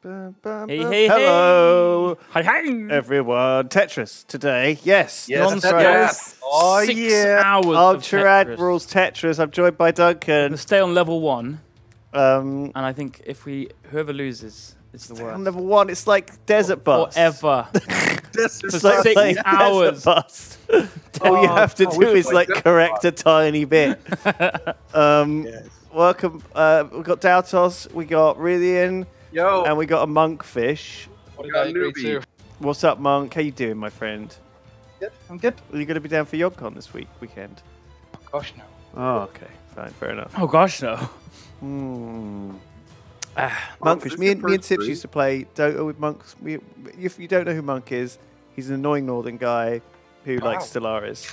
Bum, bum, Hey, bum. hey, Hello, Hi, hi. everyone. Tetris today. Yes, Yes, that's Non-stop. yes. Oh Six yeah. hours of Ultra Tetris. Admirals Tetris. I'm joined by Duncan. We'll stay on level one, Um, and I think if we whoever loses is the I'm worst. number one. It's like Desert Bus. Forever. This It's is For like six playing hours. Desert Bus. All you Oh, have to I wish do is like Desert correct a tiny bit. um, Yes. welcome. Uh, we got Daltos. We got Rythian, Yo, and we got a monkfish. What did got I newbie. What's up, monk? How you doing, my friend? Good. I'm good. Are you going to be down for YogCon this week weekend? Gosh, no. Oh, okay. Fine. Fair enough. oh gosh, no. Hmm. Ah, Monkfish. this Me and, me and first Tips used to play Dota with monks. We, if you don't know who Monk is, he's an annoying northern guy who likes Stellaris.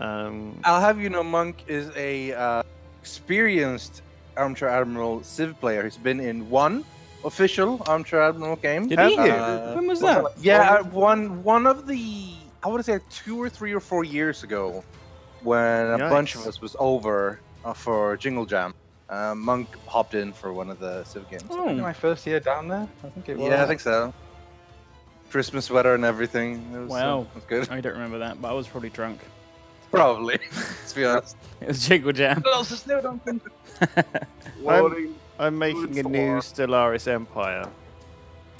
Um, I'll have you know, Monk is a uh, experienced Armchair Admiral Civ player. He's been in one official Armchair Admiral game. did Have he? you? Uh, when was that? Yeah, uh, one one of the I would say two or three or four years ago, when a bunch of us was over uh, for Jingle Jam. Uh, Monk hopped in for one of the Civ games. Oh, my first year down there. I think it was. Yeah, I think so. Christmas sweater and everything. It was, uh, Wow. it was good. I don't remember that, but I was probably drunk. Probably. Let's be honest. It was Jingle Jam. What else is new, Duncan? I'm, I'm making a new Stellaris Empire.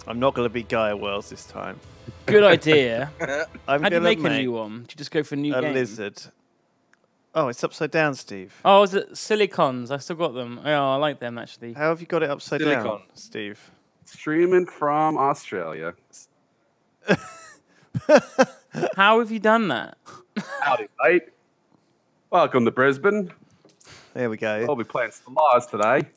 I'm not going to be Gaia Wells this time. Good idea. I'm How do you going make a new one? Do you just go for a new a game? lizard. Oh, it's upside down, Steve. Oh, is it silicons? I still got them. Oh, I like them actually. How have you got it upside down, Silicon. Steve? Streaming from Australia. How have you done that? Howdy, mate. Welcome to Brisbane. There we go. We'll be playing Stellaris today.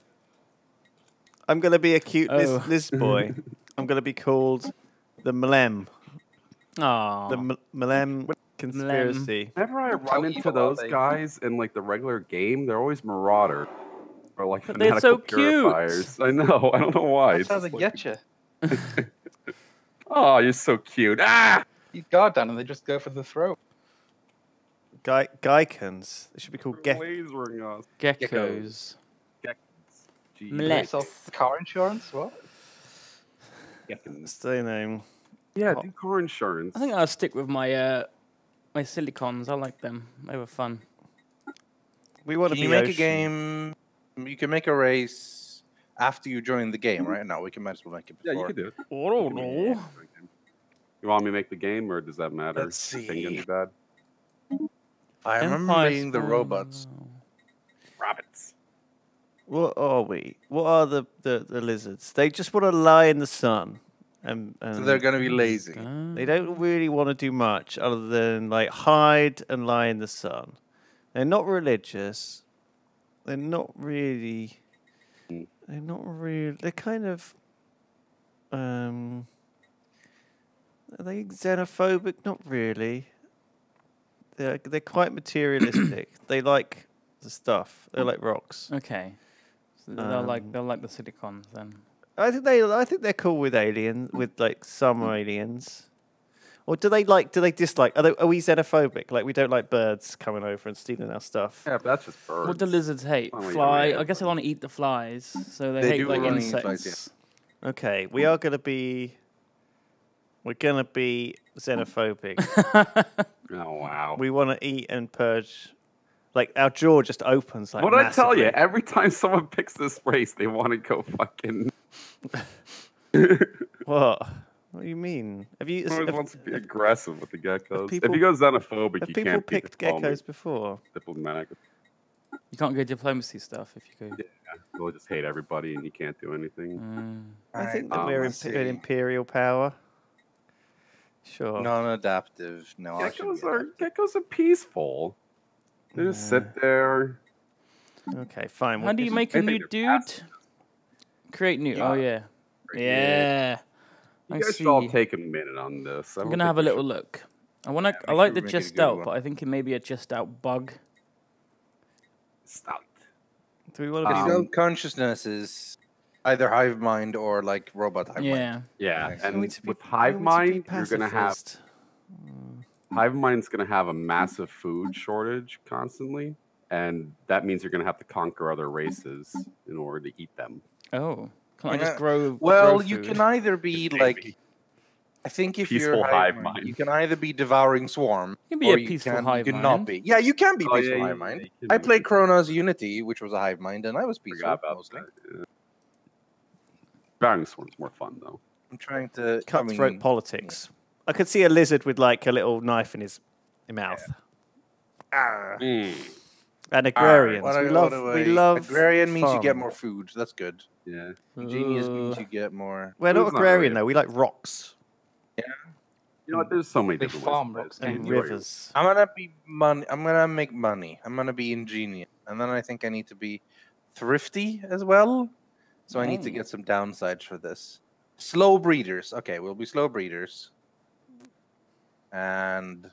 I'm going to be a cute Liz, Oh. Liz boy. I'm going to be called the Mlem. Oh, The M- Mlem conspiracy. Whenever I How run into evil are those they? guys in like the regular game, they're always Marauder or like But they're so fanatical cute. I know. I don't know why. It's Sounds just like like- Yetcha. oh, you're so cute. Ah! You guard down and they just go for the throat. Guy Geikans. They should be called Ge- Lasering us. Geckos. Gee, Mlek. Sell car insurance. What? geckos. That's their name. Yeah, do car insurance. I think I'll stick with my uh my silicons. I like them. They were fun. We want to Can be you make a game? You can make a race after you join the game, right? No, we can might as well make it yeah, you can do it. I don't know. You want me to make the game, or does that matter? Let's Is Thing see. be bad. I remember Empire reading the Spawn. robots. Rabbits. What are we? What are the, the, the lizards? They just want to lie in the sun. And, and So they're gonna be lazy. They don't really want to do much other than like hide and lie in the sun. They're not religious. They're not really. They're not really. They're kind of. Um. Are they xenophobic? Not really. They're they're quite materialistic. they like the stuff. They like rocks. Okay. So they'll like Um, they'll like the silicons then. I think they I think they're cool with aliens with like some aliens. Or do they like do they dislike are, they, are we xenophobic? Like we don't like birds coming over and stealing our stuff. Yeah, but that's just birds. What do lizards hate? Oh, Fly. yeah, I guess they want to eat the flies, so they, They hate like wanna insects. yeah. Okay, we are gonna be we're gonna be xenophobic. Oh wow. we wanna eat and purge like our jaw just opens like what did I tell you? Every time someone picks this race, they want to go fucking. What? What do you mean? Have you Always have, wants to be aggressive with the geckos. people- if you go xenophobic, you people can't be picked diplomatic- geckos before? diplomatic. You can't go diplomacy stuff if you go. Yeah, They'll just hate everybody, and you can't do anything. Mm. I think that um, we're imp- an imperial power. Sure. Non-adaptive. No, Geckos are geckos are peaceful. They just sit there. Okay, fine. How do you make a new they're dude? Create new. Oh Yeah. yeah. Yeah. You I guys should all take a minute on this. I I'm gonna have a little should- look. I wanna. Yeah, I like the we make it a just out, one. but I think it may be a just out bug. Stop. Do we want to be? Um, Self consciousness is either hive mind or like robot hive mind. Yeah. Yeah, and We need to be- with hive need to be mind, you're gonna have pacifist. Hive mind's gonna have a massive food shortage constantly, and that means you're gonna have to conquer other races in order to eat them. Oh. I just grow. Well, grow you can either be like. Maybe. I think if Peaceful you're hive hive mind. mind, you can either be devouring swarm, You can be or a you peaceful can, hive you mind. cannot be. Yeah, you can be Oh, peaceful yeah, hive yeah, mind. yeah, I be played peaceful. Chronos Unity, which was a hive mind, and I was peaceful. Forgot about mostly. that. Yeah. Devouring swarm's more fun though. I'm trying to I Cutthroat mean, politics. I could see a lizard with like a little knife in his mouth. Ah. And agrarians. What we love. we I- love. agrarian means you get more food. That's good. Yeah. Ingenious means you get more. We're not Food's not agrarian really- though. We like rocks Yeah. You know what? There's so many They different farm ways to rocks play and rivers. I'm gonna be money. I'm gonna make money. I'm gonna be ingenious, and then I think I need to be thrifty as well. So I need to get some downsides for this. Slow breeders. Okay, we'll be slow breeders. And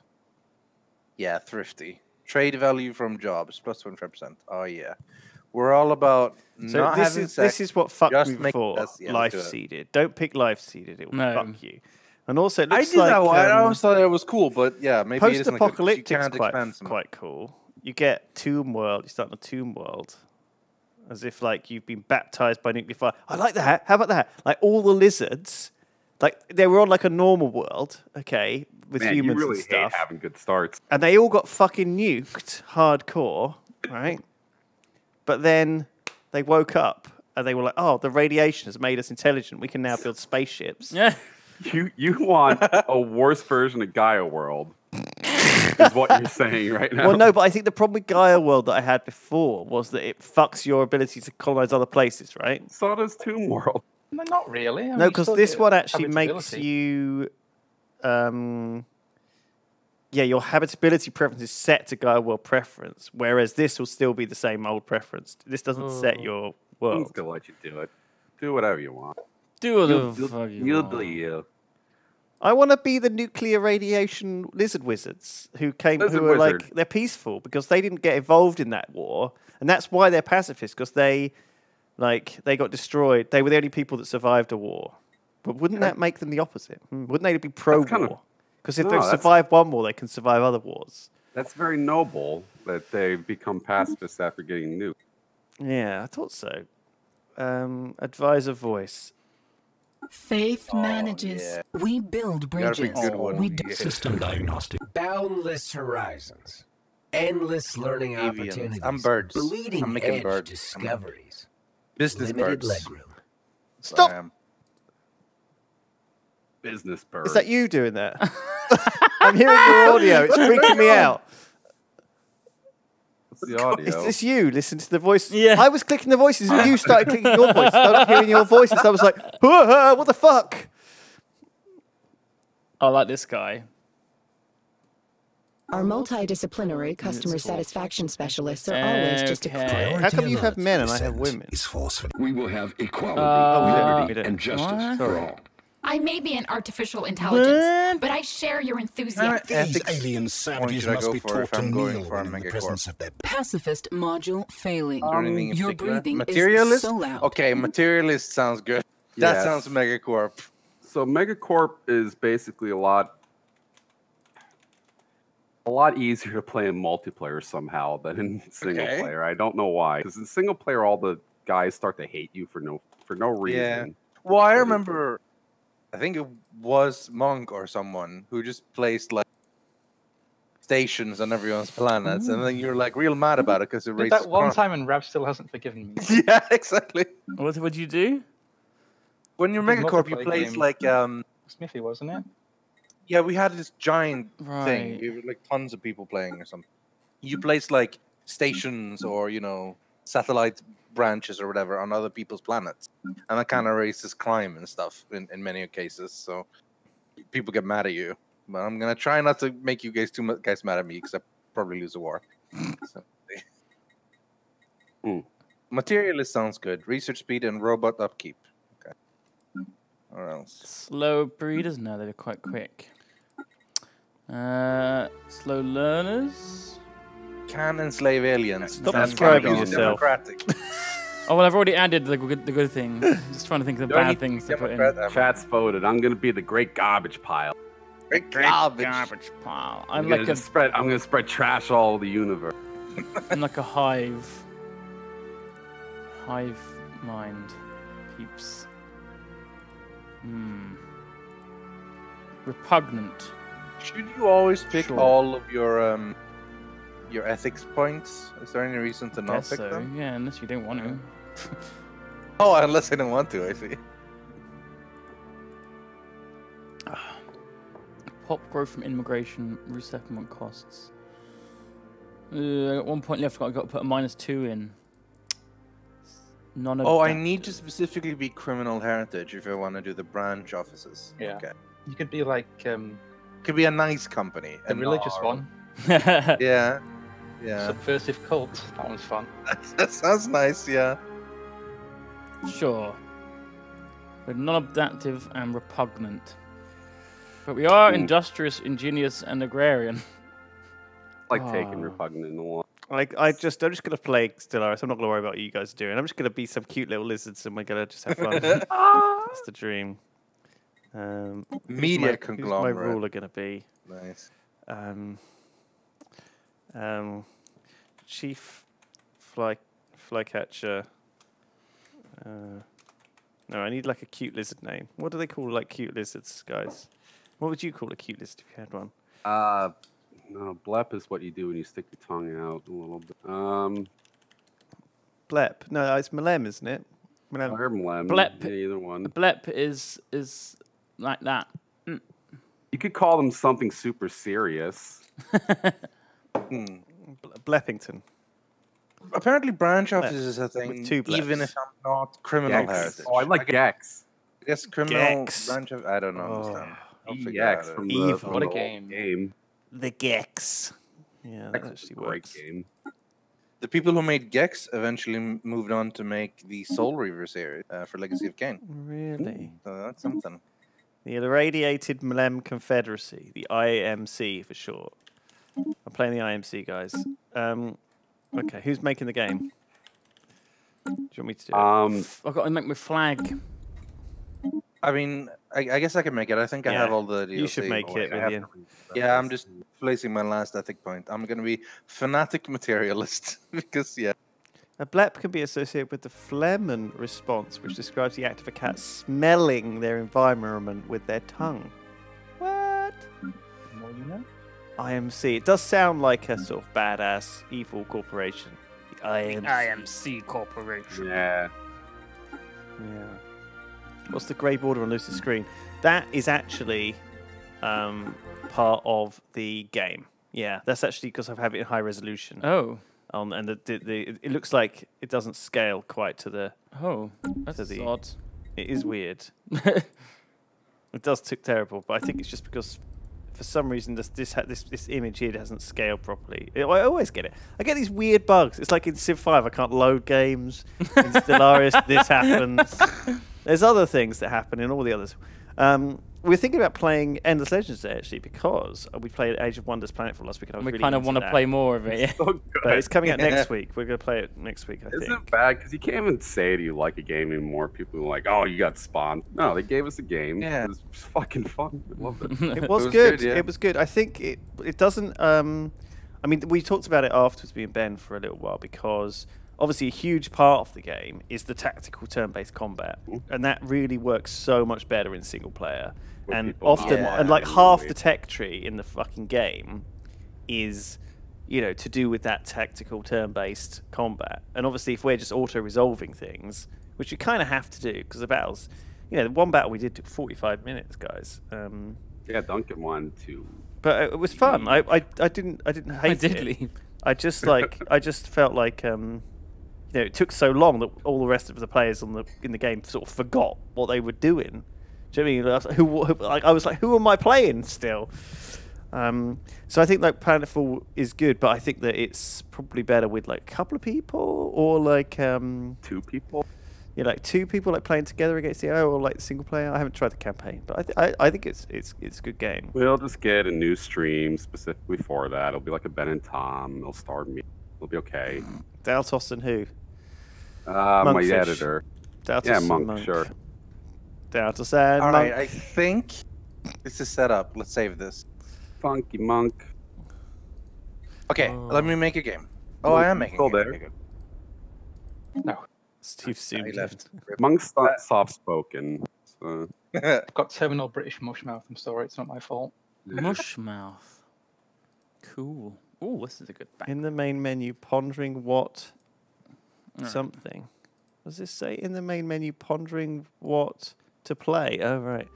yeah, thrifty. Trade value from jobs plus twenty five percent. Oh yeah, we're all about So not this having is sex. this is what fucked just me make- before. that's- yeah, life do seeded. Don't pick life seeded. It will No. fuck you. And also, it I did like that one. I um, always thought it was cool, but yeah, maybe it isn't good 'cause you post-apocalyptic's can't quite expand so much. quite cool. You get Tomb World. You start in a Tomb World, as if like you've been baptized by nuclear fire. I like that. How about that? Like all the lizards, like they were on like a normal world, okay, with Man, humans you really and stuff, hate having good starts. and they all got fucking nuked hardcore, right? But then they woke up and they were like, "Oh, the radiation has made us intelligent. We can now build spaceships." Yeah. You you want a worse version of Gaia World, is what you're saying right now. Well, no, but I think the problem with Gaia World that I had before was that it fucks your ability to colonize other places, right? So does Tomb World. No, not really. I mean, no, because this one actually makes you, um, yeah, your habitability preference is set to Gaia World preference, whereas this will still be the same old preference. This doesn't set Oh. your I'm world. just gonna let you do it. Do whatever you want. Do whatever You, the you, fuck you you want. do you. I want to be the nuclear radiation lizard wizards who came, Lizard who are like they're peaceful because they didn't get involved in that war, and that's why they're pacifists because they, like, they got destroyed. They were the only people that survived a war. But wouldn't that make them the opposite? Hmm, Wouldn't they be pro-war? kinda- Because if No, they've that's- survived one war, they can survive other wars. That's very noble that they become pacifists after getting nuked. Yeah, I thought so. Um, advisor voice. Faith Oh, manages. yeah. We build bridges. good one. We do Yeah. System diagnostic. Boundless horizons. Endless learning Avians. opportunities. I'm birds. I'm making edge birds. I'm discoveries. Business Limited birds. legroom. Stop! I. Business bird. Is that you doing that? I'm hearing your audio. It's freaking me out. What's the audio? Is this you? Listen to the voice. Yeah. I was clicking the voices and you started clicking your voice. I was hearing your voices. I was like, what the fuck? I like this guy. Our multidisciplinary customer satisfaction specialists are always just a Okay. click. How come you have men and I have women? Is forceful. We will have equality, Uh, we liberty, and justice What? for all. I may be an artificial intelligence, but I share your enthusiasm. These alien savages must be taught to I'm kneel for a when in the presence of their Pacifist module failing. Is there Your breathing Materialist? is so loud. Okay, materialist sounds good. That Yes. sounds megacorp. So Megacorp is basically a lot a lot easier to play in multiplayer somehow than in single Okay. player. I don't know why. Because in single player all the guys start to hate you for no for no reason. Yeah. Well, I remember, I think it was Monk or someone who just placed like stations on everyone's planets, and then you're like real mad about it because it Did raises that one crime. time and Rav still hasn't forgiven me. yeah, exactly. What would you do? When you're Megacorp, you multiplayer place game. like um. Smithy, wasn't it? Yeah, we had this giant thing. Right. We were like tons of people playing or something. You place like stations or you know satellite branches or whatever on other people's planets, and that kind of raises crime and stuff in, in many cases. So people get mad at you. But I'm gonna try not to make you guys too much guys mad at me because I probably lose a war. so. Hmm. Materialist sounds good. Research speed and robot upkeep. Okay. Or else. Slow breeders? No, they're quite quick. Uh, slow learners? Can enslave aliens. Stop That's describing kinda yourself. Democratic. Oh, well, I've already added the good, the good thing. Just trying to think of the Do bad things to put in. Democrat? Chat's voted. I'm gonna be the great garbage pile. Great Great garbage. garbage pile. I'm, I'm gonna a, spread. I'm gonna spread trash all over the universe. I'm like a hive. Hive mind. peeps. Hmm. Repugnant. Should you always pick Sure. all of your um your ethics points? Is there any reason to not Guess pick so. them? Yeah, unless you don't want to. Oh, unless I don't want to. I see. Pop growth from immigration, resettlement costs. Uh, at one point left, I got to put a minus two in. None of Oh, I need to specifically be criminal heritage if I want to do the branch offices. Yeah. Okay. You could be like um, Could be a nice company. the and religious not- one, Yeah. Yeah. subversive cult. That one's fun. that sounds nice. Yeah. Sure. We're non-adaptive and repugnant. But we are Ooh. industrious, ingenious, and agrarian. like taking Ah. repugnant in the law. Like I just, I'm just gonna play Stellaris. I'm not gonna worry about what you guys are doing. I'm just gonna be some cute little lizards, and we're gonna just have fun. That's the dream. Um, who's Media my, Who's my conglomerate. ruler gonna be? Nice. Um, um, chief fly flycatcher. Uh, no, I need like a cute lizard name. What do they call like cute lizards, guys? What would you call a cute lizard if you had one? Uh, no, blep is what you do when you stick your tongue out a little bit. Um, Blep. No, it's Malem, isn't it? Malem. or mlem, Blep. yeah, either one. Blep is is like that. You could call them something super serious. Hmm. Bleppington. Apparently, branch offices is a thing. two even if I'm not criminal Gex. heritage. Oh, I like Gex. I guess criminal Gex. branch of. I don't know. understand. I'll figure Gex out from it. the, Evil. from What a game. game. The Gex. Yeah, that Gex a great works. game. The people who made Gex eventually m- moved on to make the Soul Reaver series uh, for Legacy of Kain. Really? So that's something. The Irradiated Mlem Confederacy, the IMC for short. I'm playing the IMC, guys. Um, okay, who's making the game? Do you want me to do it? Um, I've got to make my flag. I mean, I, I guess I can make it. I think I have all the. DLC. you should make it I with have you. to. Yeah, I'm just placing my last ethic point. I'm gonna be fanatic materialist because yeah. A blep can be associated with the flehmen response, which describes the act of a cat smelling their environment with their tongue. What? The more you know. IMC. It does sound like a sort of badass evil corporation. The IMC. IMC Corporation. Yeah. Yeah. What's the grey border on Lucy's screen? That is actually um, part of the game. Yeah, that's actually because I have it in high resolution. Oh, Um, and the, the, the, it looks like it doesn't scale quite to the. oh, that's the- odd. It is weird. It does look terrible, but I think it's just because for some reason this this ha- this, this image here doesn't scale properly. I I always get it. I get these weird bugs. It's like in Civ 5, I can't load games. In Stellaris, this happens. There's other things that happen in all the others. Um, we're thinking about playing Endless Legends there, actually because we played Age of Wonders Planetfall last week. And I was we really kind of want to play more of it. Yeah. So. But it's coming out next week. We're going to play it next week, I Isn't think. it bad? Because you can't even say do you like a game anymore. People are like, oh, you got spawned. No, they gave us a game. Yeah. It was fucking fun. I loved it. It was, was good. good, yeah. It was good. I think it it doesn't. Um, I mean, we talked about it afterwards, me and Ben, for a little while because obviously a huge part of the game is the tactical turn-based combat, and that really works so much better in single player. With and people often, online, and like half the tech tree in the fucking game is. You know, to do with that tactical turn-based combat, and obviously, if we're just auto-resolving things, which you kind of have to do because the battles, you know, the one battle we did took forty-five minutes, guys. Um, Yeah, Duncan won too. but it was fun. I, I, I didn't I didn't hate I did it. leave. I just like I just felt like um, you know, it took so long that all the rest of the players on the in the game sort of forgot what they were doing. Do you know what I mean? Was like, Who, who like I was like, who am I playing still? Um, so I think like Planetfall is good, but I think that it's probably better with like a couple of people or like um, Two people. yeah, like two people like playing together against the AI or like single player. I haven't tried the campaign, but I, th- I, I think it's it's it's a good game. We'll just get a new stream specifically for that. It'll be like a Ben and Tom. They'll start me. It'll be okay. Daltos and who? Uh, my Monkfish. editor. Daltos Yeah, and Monk, sure. Daltos and All Monk. right, I think this is set up. Let's save this. Funky Monk. Okay, let me make a game. Oh, I am making Still a game. there. No. Steve Yeah, he left. Monk's not soft spoken. So. I've got terminal British mushmouth. I'm sorry, it's not my fault. Mushmouth. Cool. Oh, this is a good back. in the main menu, pondering what Alright. something. Does this say in the main menu, pondering what to play? Oh, right.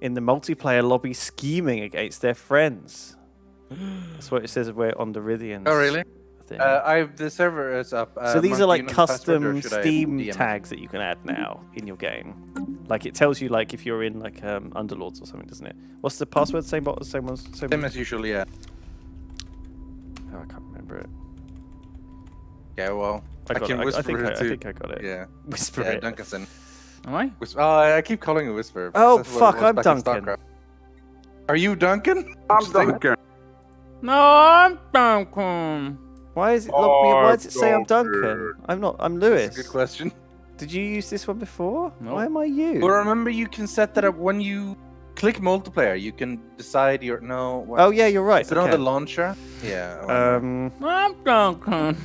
In the multiplayer lobby, scheming against their friends. That's what it says if we're on Doridians. Oh, really? thing. Uh, I the server is up. Uh, so these are like know the password, or custom Steam tags that you can add now in your game. Like it tells you like if you're in like um, Underlords or something, doesn't it? What's the password? Same bot, same one, same. Same as usual, yeah. Oh, I can't remember it. Yeah, well, I, I can it. I, I whisper think it I, I too. think I got it. yeah. Whisper Yeah, it. Duncanson. Am I? Whisper. Oh, I keep calling you Whisper. Oh, because that's what it fuck, I'm back Duncan. Are you Duncan? I'm Duncan. No, I'm Duncan. Why is it log me? Why does it say I'm Duncan? Duncan. I'm not. I'm That's Lewis. a good question. Did you use this one before? No. Why am I you? Well, remember you can set that up when you click multiplayer. You can decide your no. What, oh yeah, you're right. Is it on the launcher? Yeah. Um, I'm Duncan.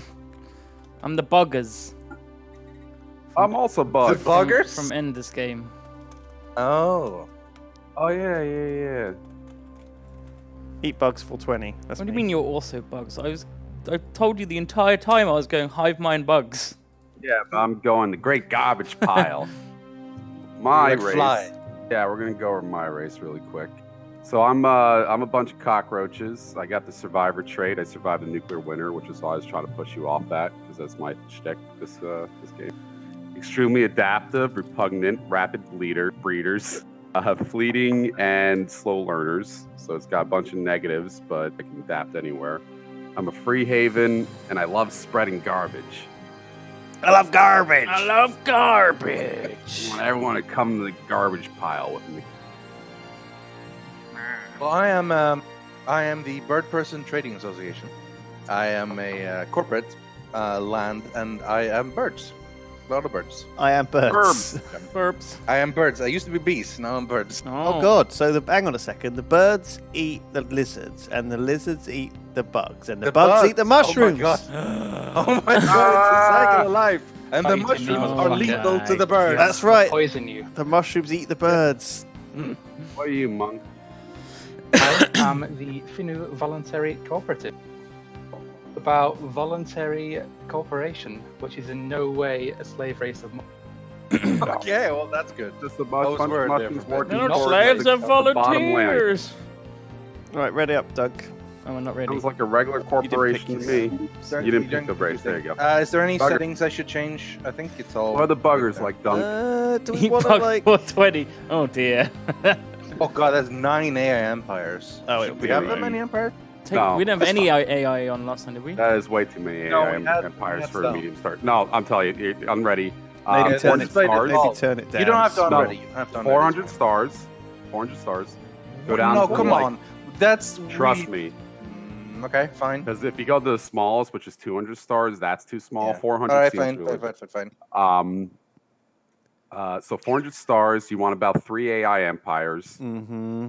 I'm the buggers I'm also the buggers. from End this game. oh. Oh yeah, yeah, yeah. eat bugs 420. That's What do you mean you're also bugs? I was. I told you the entire time I was going hive mind bugs. Yeah, but I'm going the great garbage pile. my Like race. fly. Yeah, we're gonna go over my race really quick. So I'm uh I'm a bunch of cockroaches. I got the survivor trait. I survived the nuclear winter, which is why I was trying to push you off that because that's my shtick this uh this game. Extremely adaptive, repugnant, rapid leader breeders, uh, fleeting and slow learners. So it's got a bunch of negatives, but I can adapt anywhere. I'm a free haven, and I love spreading garbage. I love garbage. I love garbage. I want everyone to come to the garbage pile with me. Well, I am. Um, I am the Bird Person Trading Association. I am a uh, corporate uh, land, and I am birds. A lot of birds. I am birds. Burps. I am birds. I used to be bees. Now I'm birds. Oh god! So the hang on a second. The birds eat the lizards, and the lizards eat the bugs, and the, The bugs, eat bugs. the Oh my mushrooms. God. Oh my god! It's a cycle of life, and the Fighting mushrooms are fucker. lethal to the birds. That's right. Poison you. The mushrooms eat the birds. What are you, monk? I am the Finu Voluntary Cooperative. About voluntary cooperation, which is in no way a slave race of. mo- Okay, well that's good. Just a I bunch, was bunch of worried there mushrooms for a working They're not slaves, they're the bottom volunteers. Right, ready up, Doug. Oh, we're not ready. Sounds like a regular corporation to me. Sorry, You didn't pick the race. There you go. Uh, is there any Bugger. settings I should change? I think it's all. What are the buggers like, Dunk? Uh, do we He want to like? 420. Oh dear. Oh god, that's nine AI empires. Oh, Should it'll we have that many empires? Take, No, we didn't have that's any AI on last time, did we? That is way too many No, AI had- empires we had for a medium start. No, I'm telling you, I'm ready. Maybe Um, it- turn it. stars. Maybe turn it down. You don't have to No. You have to unready. 400 stars. 400 stars. Go down No, come like- on. That's Trust really- me. Mm, Okay, fine. Because if you go to the smallest, which is 200 stars, that's too small. Yeah. 400 All right, seems fine, really fine, fine, fine, fine. Um, uh, so 400 stars, you want about three AI empires. Mm-hmm.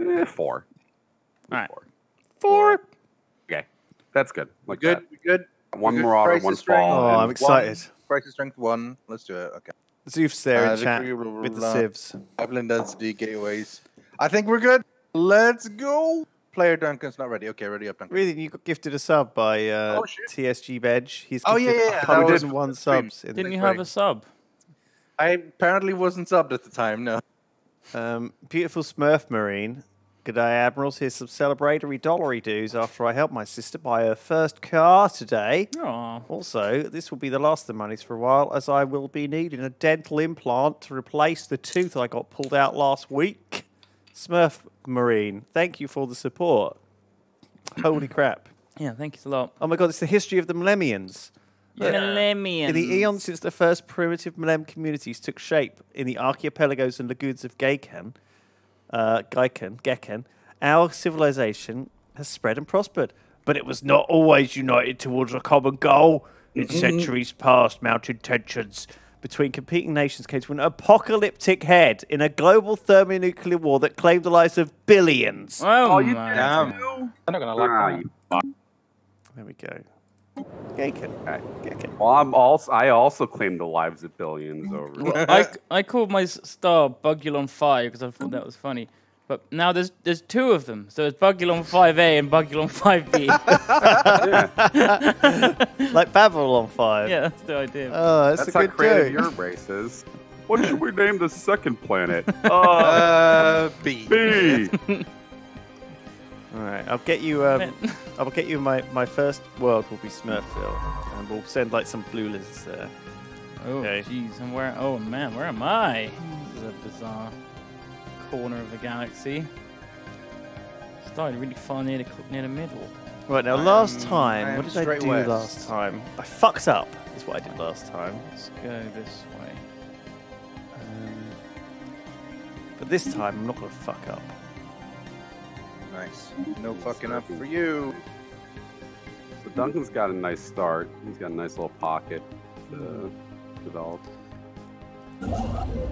Eh, four. Alright. Four. Four. Okay, that's good. Like Good, that. we good. One good. Marauder, Crisis one strength. Fall. Oh, I'm excited. Crisis strength one. Let's do it. Okay. Zeus there Uh, in chat victory, blah, blah, with the blah. sieves. Pipeline density, gateways. I think we're good. Let's go. Player Duncan's not ready. Okay, ready up, Duncan. Really, you got gifted a sub by uh, Oh. TSG Bedge. He's Oh, yeah, yeah, yeah, that was 101 the subs. In Didn't the you have a sub? I apparently wasn't subbed at the time. No. Um, beautiful Smurf Marine. Good day, Admirals. Here's some celebratory dollary dues after I helped my sister buy her first car today. Oh. Also, this will be the last of the monies for a while, as I will be needing a dental implant to replace the tooth I got pulled out last week. Smurf Marine, thank you for the support. Holy crap. Yeah, thank you a lot. Oh my god, it's the history of the Millenniums. Millennium. In the eons since the first primitive Millennium communities took shape in the archipelagos and lagoons of Gaiken, uh, Gaiken, Geken, our civilization has spread and prospered. But it was not always united towards a common goal. In centuries past, mounted tensions between competing nations came to an apocalyptic head in a global thermonuclear war that claimed the lives of billions. Oh, you my. Damn. They're not gonna like Ah, that. you. There we go. Gaken. Okay. Gaken. Well, I'm also I also claim the lives of billions over. Well, I, I called my star Bugulon 5 because I thought that was funny. But now there's there's two of them. So it's Bugulon 5A and Bugulon 5B. Like Babylon 5. yeah, that's the idea. Oh, that's, That's a how good creative joke. your race is. What should we name the second planet? Uh, Uh, B. B. All right, I'll get you. Um, I'll get you. My my first world will be Smurfville, and we'll send like some blue lizards there. oh, okay. jeez. And where? Oh, man, where am I? This is a bizarre corner of the galaxy. Started really far near the, near the middle. Right now, I last am- time, what did I do west. last time? I fucked up. Is what I did last time. Let's go this way. Um, but this time, I'm not gonna fuck up. Nice. No fucking up for you. So Duncan's got a nice start. He's got a nice little pocket to develop.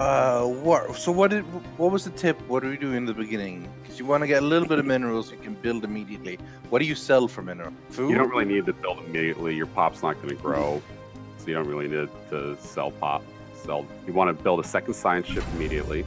Uh, what? So what did? What was the tip? What do we do in the beginning? Because you want to get a little bit of minerals you can build immediately. What do you sell for mineral? Food. You don't really need to build immediately. Your pop's not going to grow, so you don't really need to sell pop. Sell. You want to build a second science ship immediately,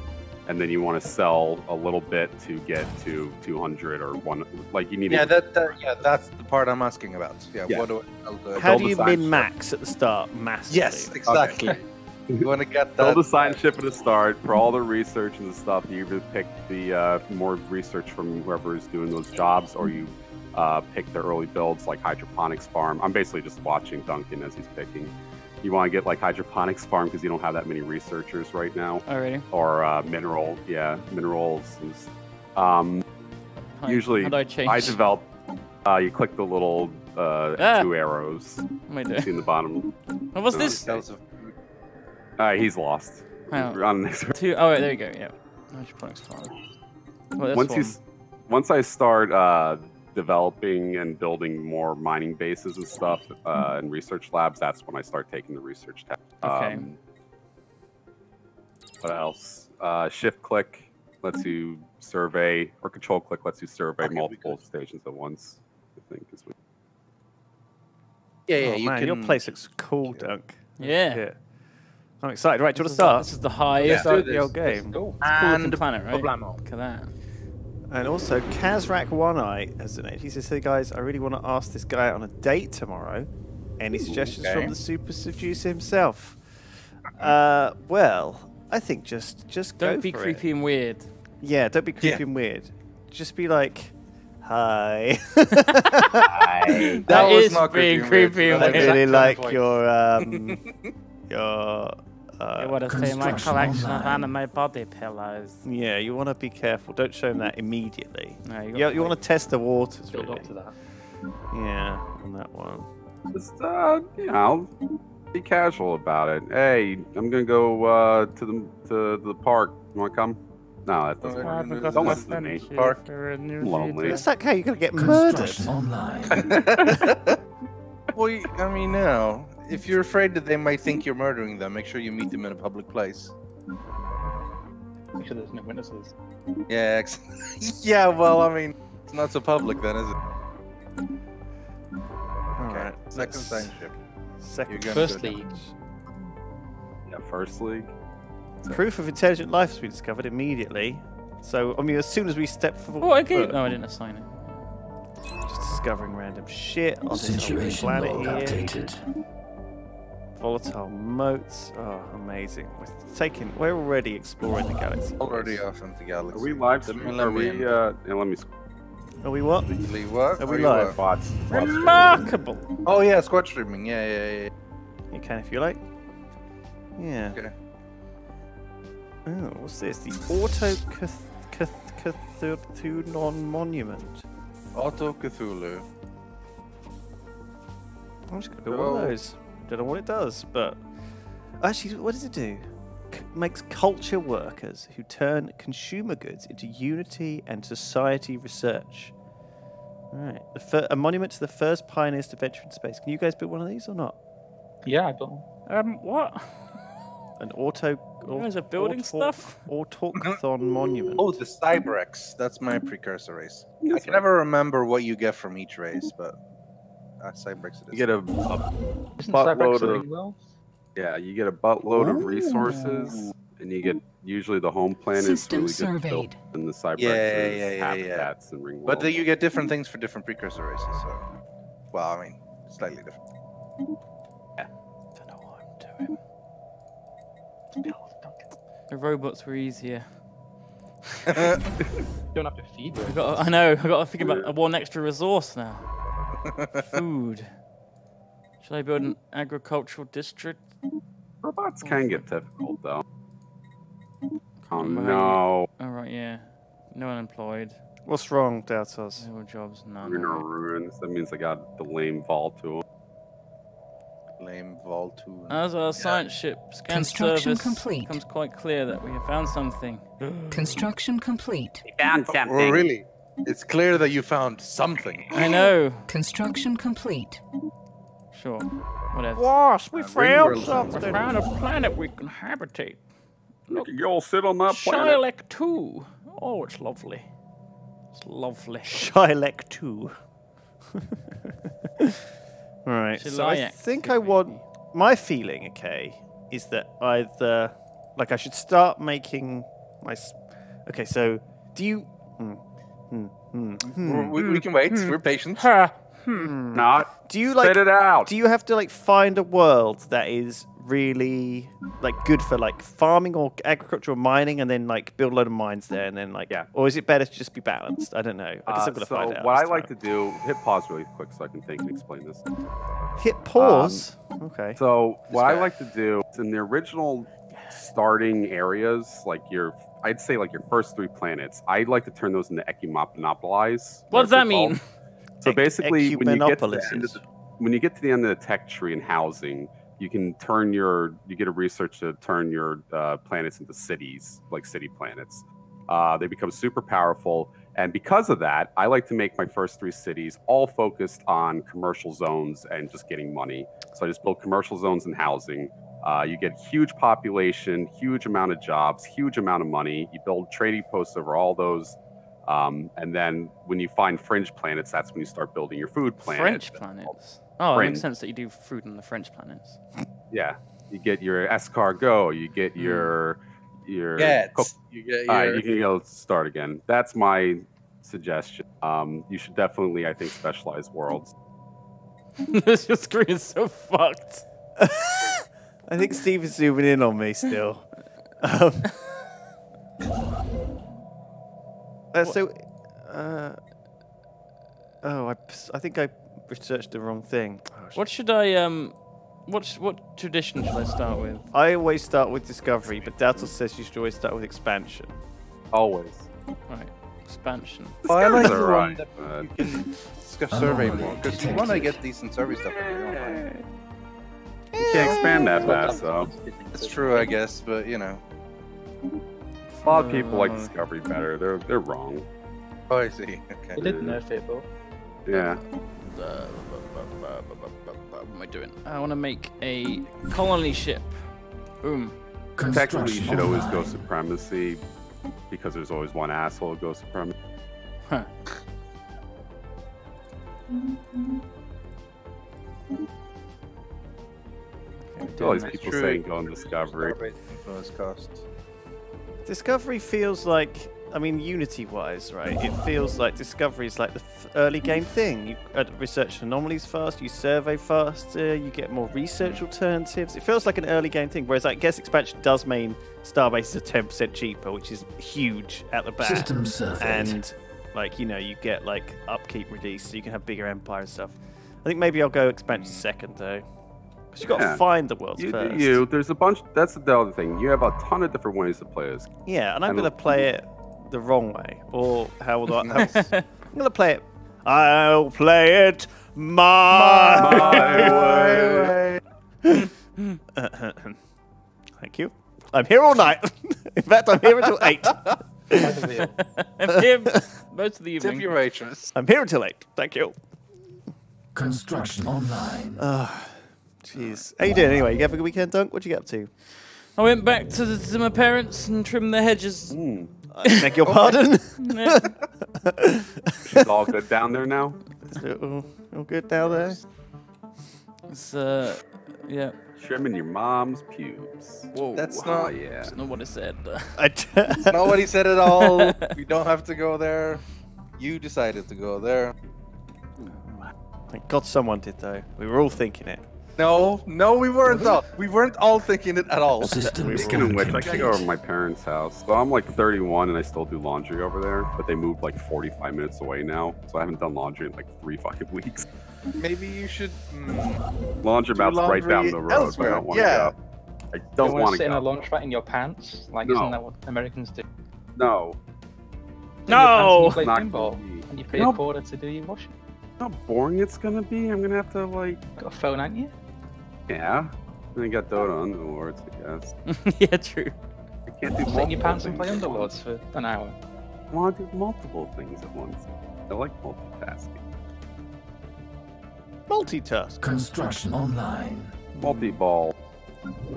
and then you want to sell a little bit to get to 200 or one. Like you need. Yeah, to, that, that. Yeah, that's the part I'm asking about. Yeah. Yeah. What do I sell How do you science min max at the start? Massively. Yes, exactly. you want to get that. Build a science ship at the start for all the research and the stuff. You either pick the uh, more research from whoever is doing those jobs, or you uh, pick the early builds like hydroponics farm. I'm basically just watching Duncan as he's picking. You want to get like hydroponics farm because you don't have that many researchers right now, Already. or uh, mineral, yeah, minerals. And, um, How- Usually, how I change? I develop. Uh, you click the little uh, Ah. two arrows What am I you see in the bottom. What was Uh, this? Tells of- Uh, he's lost. Hang on. On next Two. Oh, wait, there you go. Yeah. Hydroponics farm. Well, once one. you once I start uh, developing and building more mining bases and stuff uh, and research labs, that's when I start taking the research tab. Okay. Um, what else? Uh, shift click lets you survey, or control click lets you survey Okay, multiple stations at once. I think is what- Yeah, yeah. oh, you man, can. your place looks cool, Dunk. Yeah. Yeah. I'm excited. Right, do you want to is- start? This is the highest. Let's start do the old this. game. Cool. It's cooler than And planet, right? Problemo. Look at that. And also, Kazrak One Eye has donated. He says, "Hey guys, I really want to ask this guy out on a date tomorrow. Any suggestions okay. from the super seducer himself?" Uh, well, I think just just Don't be for creepy It. and weird. Yeah, don't be creepy Yeah. and weird. Just be like, "Hi." That, That was is not being creepy. creepy and I weird. exact really like your um, your. Uh, You want to see my construction collection of anime body pillows? yeah, you want to be careful. Don't show him that immediately. No, you, You, you want to test the waters, Build really. up to that. Yeah, on that one. Just uh, you know, be casual about it. Hey, I'm gonna go uh, to the to the park. You want to come? No, that doesn't. Uh, work. Don't listen to me. Park. Lonely. It's like, hey, you're gonna get murdered. Online. well, I mean, no. If you're afraid that they might think you're murdering them, make sure you meet them in a public place. Make sure there's no witnesses. Yeah. Ex- yeah. Well, I mean, it's not so public then, is it? All Okay. right, Second let's- sign ship. Second. You're gonna First league. Yeah, first league. Proof of intelligent life has been discovered immediately. So, I mean, as soon as we step forward, Oh, I gave. No, I didn't assign it. just discovering random shit on this Situation planet here. updated. Volatile motes. Oh, amazing. We're taking. We're already exploring the galaxy. Already boys. off into galaxy. Are we live? The stream- Are we? Uh, yeah, let me. Are we what? Lee, what? Are we you live? what? Bots. bots Remarkable. Oh yeah, squad streaming. Yeah, yeah, yeah. You can if you like. Yeah. Okay. Oh, what's this? The Auto Cthulhu non Monument. Auto Cthulhu. I'm just gonna go one of those. Don't know what it does, but actually, what does it do? C- makes culture workers who turn consumer goods into unity and society research. All right, the fir- a monument to the first pioneers to venture in space. Can you guys build one of these or not? Yeah, I built. Um, what? An auto. You guys are building stuff? Autochthon monument. Oh, the Cybrex. That's my precursor race. I can never remember what you get from each race, but uh, Cybrex it You get a, a buttload of- living world? yeah, you get a buttload of resources, and you get usually the home planet is System really good built, surveyed. and the Cybrex Yeah, is yeah, yeah, yeah. habitats and ring But then you get different things for different precursor races. So, well, I mean, slightly different. Don't know what I'm doing. The robots were easier. You don't have to feed I them. got. I know. I got to think about one extra resource now. Food. Should I build an agricultural district? Robots can get difficult though. Oh Right. no, Oh right, yeah. No unemployed. What's wrong, Daltos? No jobs. None. ruin or right. ruins. That means I got the lame vault to 'em. Lame vault Voltoon. As our science ship scan Construction service complete. becomes quite clear that we have found something. Construction complete. We Found something. Oh, really? It's clear that you found something. I know. Construction complete. Sure. Whatever. Boss, we found Ringworld We found a planet we can habitate. Look, you all sit on that planet. Shylek 2. Oh, it's lovely. It's lovely. Shylek 2. right, so I think I want. My feeling, okay, is that either. Like, I should start making my. Okay, so do you. Hmm, Hmm. Hmm. we, we can wait. Hmm. We're patient. Ha! Not. Do you Spit like? it out. Do you have to like find a world that is really like good for like farming or agricultural mining, and then like build a load of mines there, and then like Yeah. Or is it better to just be balanced? I don't know. I guess Uh, I'm gonna so find out. what I this like to do, hit pause really quick so I can think and explain this. hit pause. Um, okay. So what I like to do is in the original starting areas, like your, I'd say like your first three planets, I'd like to turn those into ecumenopolis. What does that mean? So Ec- basically, when you get to the end of the, when you get to the end of the tech tree and housing, you can turn your you get a research to turn your uh, planets into cities, like city planets. Uh, they become super powerful, and because of that, I like to make my first three cities all focused on commercial zones and just getting money. So I just build commercial zones and housing. Uh, you get huge population, huge amount of jobs, huge amount of money. You build trading posts over all those. Um, and then when you find fringe planets, that's when you start building your food planet. French planets. Oh, it Fringe. makes sense that you do food on the French planets. Yeah, you get your escargot, you get your your Get. cook- You get All right, your. you can go start again. That's my suggestion. Um, you should definitely, I think, specialize worlds. Your screen is so fucked. I think Steve is zooming in on me still. Um, uh, so, uh, oh, I, I think I researched the wrong thing. Oh, What should I um? What what tradition should I start with? I always start with discovery, but Dazzle says you should always start with expansion. Always. Right, expansion. Oh, I like These the guys are one that you can discuss survey more because you want to get decent survey stuff. In there, don't you? You can't expand that fast, though. It's true, I guess, but you know. A lot of people like Discovery better. They're they're wrong. Oh, I see. Okay. They Okay. did nerf it, but Yeah. Uh, what am I doing? I want to make a colony ship. Boom. Technically, you should always go supremacy because there's always one asshole who goes supremacy. Huh. All these people True. saying go on Discovery. Survey influence cost. Discovery feels like, I mean, Unity wise, right? It feels like Discovery is like the early game thing. You uh, research anomalies fast, you survey faster, you get more research alternatives. It feels like an early game thing. Whereas I guess expansion does mean Starbase is 10% cheaper, which is huge at the back. System surveyed. and like you know you get like upkeep reduced so you can have bigger empire and stuff i think maybe i'll go expansion second though because you got to Yeah. find the world You first you. There's a bunch. That's the other thing. You have a ton of different ways to play this. yeah and i'm And- going to play it the wrong way or how would i how, i'm going to play it i'll play it my, My way thank you i'm here all night in fact i'm here until 8 I'm here most of the Tip evening. your waitress. i'm here until 8 thank you Construction online. Jeez how you doing anyway you have a good weekend dunk What'd you get up to I went back to, the, to my parents and trimmed their hedges. I beg your pardon Yeah. She's all good down there now. So, All good down there? It's uh, yeah. Trimming your mom's pubes. Whoa. That's Oh not yeah. That's not what I said. I that's not what he said at all. we don't have to go there. You decided to go there. Thank God someone did though. We were all thinking it. No, no, we weren't all. We weren't all thinking it at all. Systems Speaking of which, I gotta go over to my parents' house. So I'm like 31 and I still do laundry over there, but they moved like 45 minutes away now, so I haven't done laundry in like three fucking weeks. Maybe you should. Mm, Laundromat's right down the road, but I don't want to yeah. go. I Don't don't want want to sit to in a go. launch mat in your pants? Like, No. isn't that what Americans do? No, In your pants and No! you play not pinball, gonna and you pay No. a quarter to do your washing. How boring it's gonna be. I'm gonna have to like, Got a phone, ain't you? Yeah. And I got Dota Underlords, I guess. yeah, true. I can't do Sit in multiple your pants and play things at Underlords for an hour. I want to do multiple things at once. I like multitasking. Multitask. Construction online. Multi-ball.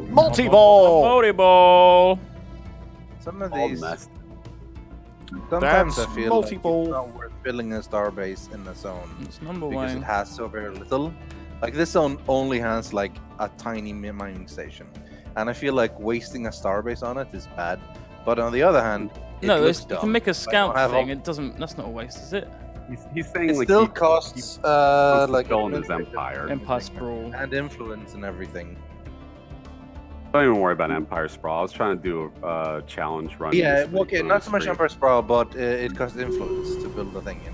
Multi-ball. Volleyball. some of All these. messed. Sometimes That's I feel multi-ball. like it's not worth building a starbase in the zone It's number because one. it has so very little. Like this zone only has like a tiny mining station, and I feel like wasting a starbase on it is bad. But on the other hand, it No, looks it's, you can make a scout have thing. all- It doesn't. That's not a waste, is it? He's, he's saying It like still he, costs he uh to like build his administration empire. Empire sprawl. and influence and everything. Don't even worry about Empire Sprawl. I was trying to do a uh, challenge run. Yeah, okay, not so much Empire Sprawl, but uh, it costs influence to build the thing. You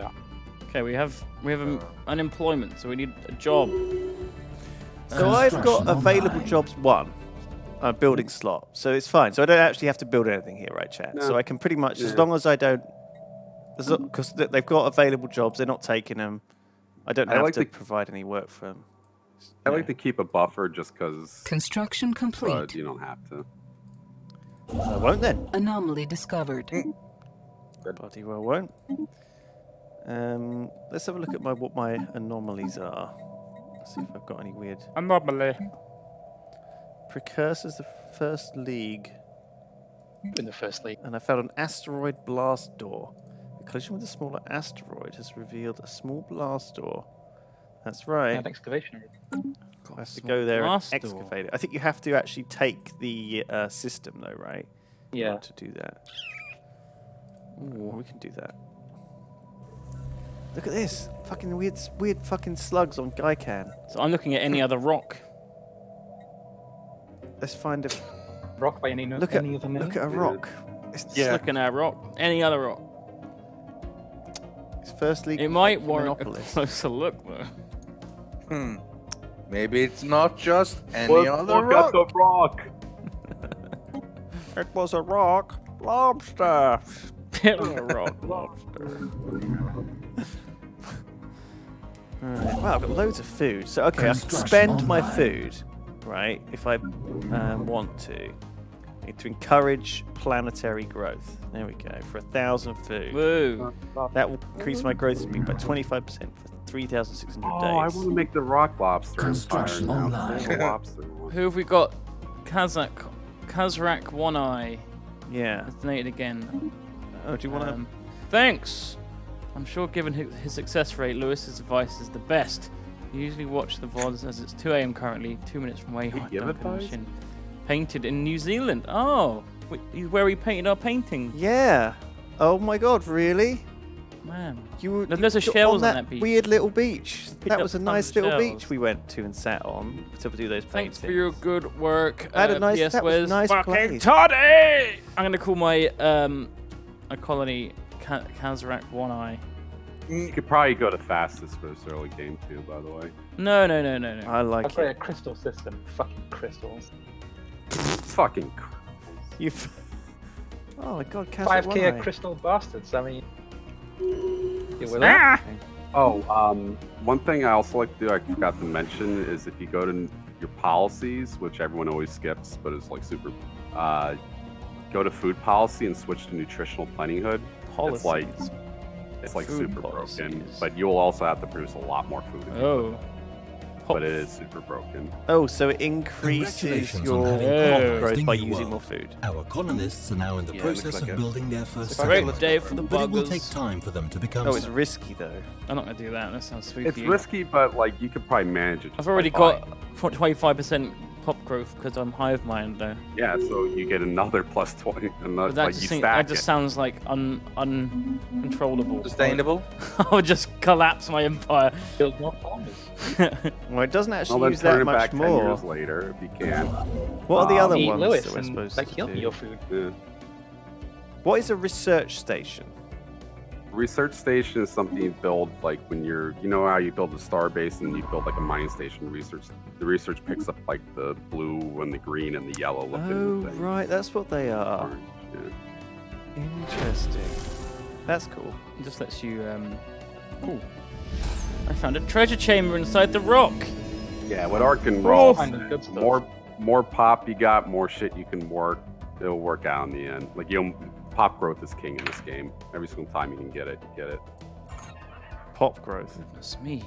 know. Okay, we have we have um, unemployment, so we need a job. So I've got available online. jobs one, a building slot. So it's fine. So I don't actually have to build anything here, right, chat? So I can pretty much, as long as I don't, because they've got available jobs, they're not taking them. I don't I have like to to- provide any work for them. I like to keep a buffer just because, Construction but complete. you don't have to. I won't then. Anomaly discovered. Bloody well won't. Um, let's have a look at my what my anomalies are. Let's see if I've got any weird Anomaly. precursors. The first league, In the first league. and I found an asteroid blast door. A collision with a smaller asteroid has revealed a small blast door. That's right. An excavation. I have to go there and blast door. excavate it. I think you have to actually take the uh, system though, right? Yeah. To do that. Ooh, we can do that. Look at this. Fucking weird, weird fucking slugs on Gaikan. So I'm looking at any other rock. Let's find a Rock by any, no- look at any other name? look at a rock. It's, Just looking at a rock. Any other rock. it's firstly It might warrant a Monopolis. closer look, though. Hmm. Maybe it's not just any Look- other look rock. at the rock. It was a rock lobster. Bit of a rock lobster. Alright, Wow, I've got loads of food. So okay, I can Construction spend my food, right? If I um, want to. I need to encourage planetary growth. There we go. For a thousand food. Woo. That will increase my growth speed by 25% for 3,600 Oh, I want to make the rock lobster Construction empire online. Lobster. Who have we got? Kazak, Kazrak One Eye. Yeah. Has donated again. Oh, do you want to? Um, thanks. I'm sure given his, his success rate, Lewis's advice is the best. You usually watch the VODs as it's 2 a.m. currently, two minutes from where you He are. give Duncan. Painted in New Zealand. Oh, wh- where we painted our painting. yeah. Oh my God! Really? Man. You were There's loads of shells on on that, that beach. weird little beach. That was a nice little shells. beach we went to and sat on to do those paintings. Thanks for your good work. I had a uh, nice- PS that was a nice Fucking place. Toddy! I'm gonna call my um, a colony Ka- Kazrak One Eye. You could probably go to fastest for this early game too, by the way. No, no, no, no, no. I like I like play a crystal system. Fucking crystals. Fucking. cr- You've. Oh my God! Kazakh 5k One of crystal bastards. I mean. You with Ah! that? Oh, um, one thing I also like to do, I forgot to mention, is if you go to your policies, which everyone always skips, but it's like super. Uh, go to food policy and switch to nutritional plenitude. It's like it's like Food super broken, but you will also have to produce a lot more food. if you Oh. but it is super broken. Oh, so it increases your on having Yeah. crop colonized growth by using world. more food. Our colonists are now in the Yeah, process like of a- building their first a Great day for the But it will take time for them to become Oh, it's settled. risky though. I'm not gonna do that. That sounds spooky. It's risky, but like you could probably manage it. I've already buying. got 25% pop growth because I'm hive mind though. Yeah, so you get another plus twenty, and that's that like just, you seem- stack that just it. sounds like un uncontrollable. Sustainable. I'll just collapse my empire. Build more farmers. Well, it doesn't Well, actually then use turn that it much back ten more. years later if you can. What are the Um, other ones Lewis that we're supposed like to he'll do? your food. Yeah. What is a research station? Research station is something you build like when you're, you know how you build a star base and you build like a mining station. Research, the research picks up like the blue and the green and the yellow Oh, looking things. right, that's what they are. Orange, yeah. Interesting. That's cool. It just lets you. Um... Ooh. I found a treasure chamber inside the rock. Yeah, what Ark and Oh, Roll Finding said, good stuff. more more pop you got, more shit you can work. It'll work out in the end. Like you, pop growth is king in this game. Every single time you can get it, you get it. Pop growth. Goodness me.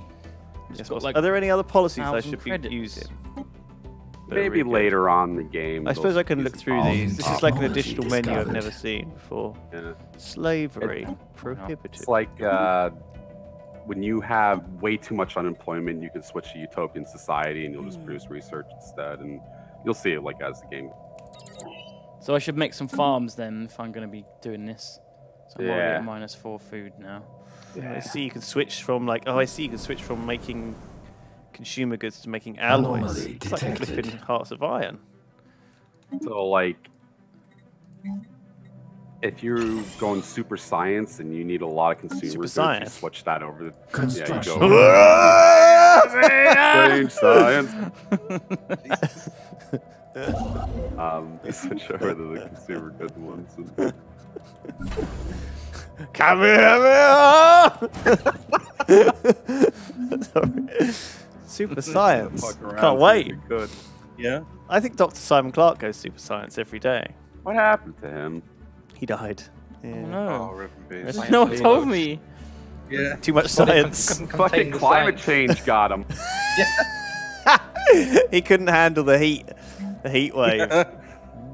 It's Yes, got like are there any other policies I thousand should be using? that Maybe really good? later on the game. I suppose I can look through these. This is like an technology additional menu I've never seen before. Yeah. Slavery prohibited. It's like uh, when you have way too much unemployment, you can switch to utopian society and you'll just produce research instead, and you'll see it like as the game. So I should make some farms then if I'm going to be doing this. So I'm already Yeah. at minus four food now. I see you can switch from like oh I see you can switch from making consumer goods to making alloys. Anomaly It's like detected. flipping Hearts of Iron. So like, if you're going super science and you need a lot of consumers, goods, you switch that over. To, yeah, Construction. you go. Strange science. um, you switch over to the consumer goods ones. And, Come here, Super science. fuck Can't wait. if you could. Yeah. I think Dr. Simon Clark goes super science every day. What happened to him? He died. Yeah. Oh Oh, no. rip in peace. no one told me. Yeah. Too much Well, they couldn't- science. couldn't Fucking climate science. change got him. he couldn't handle the heat. The heat wave.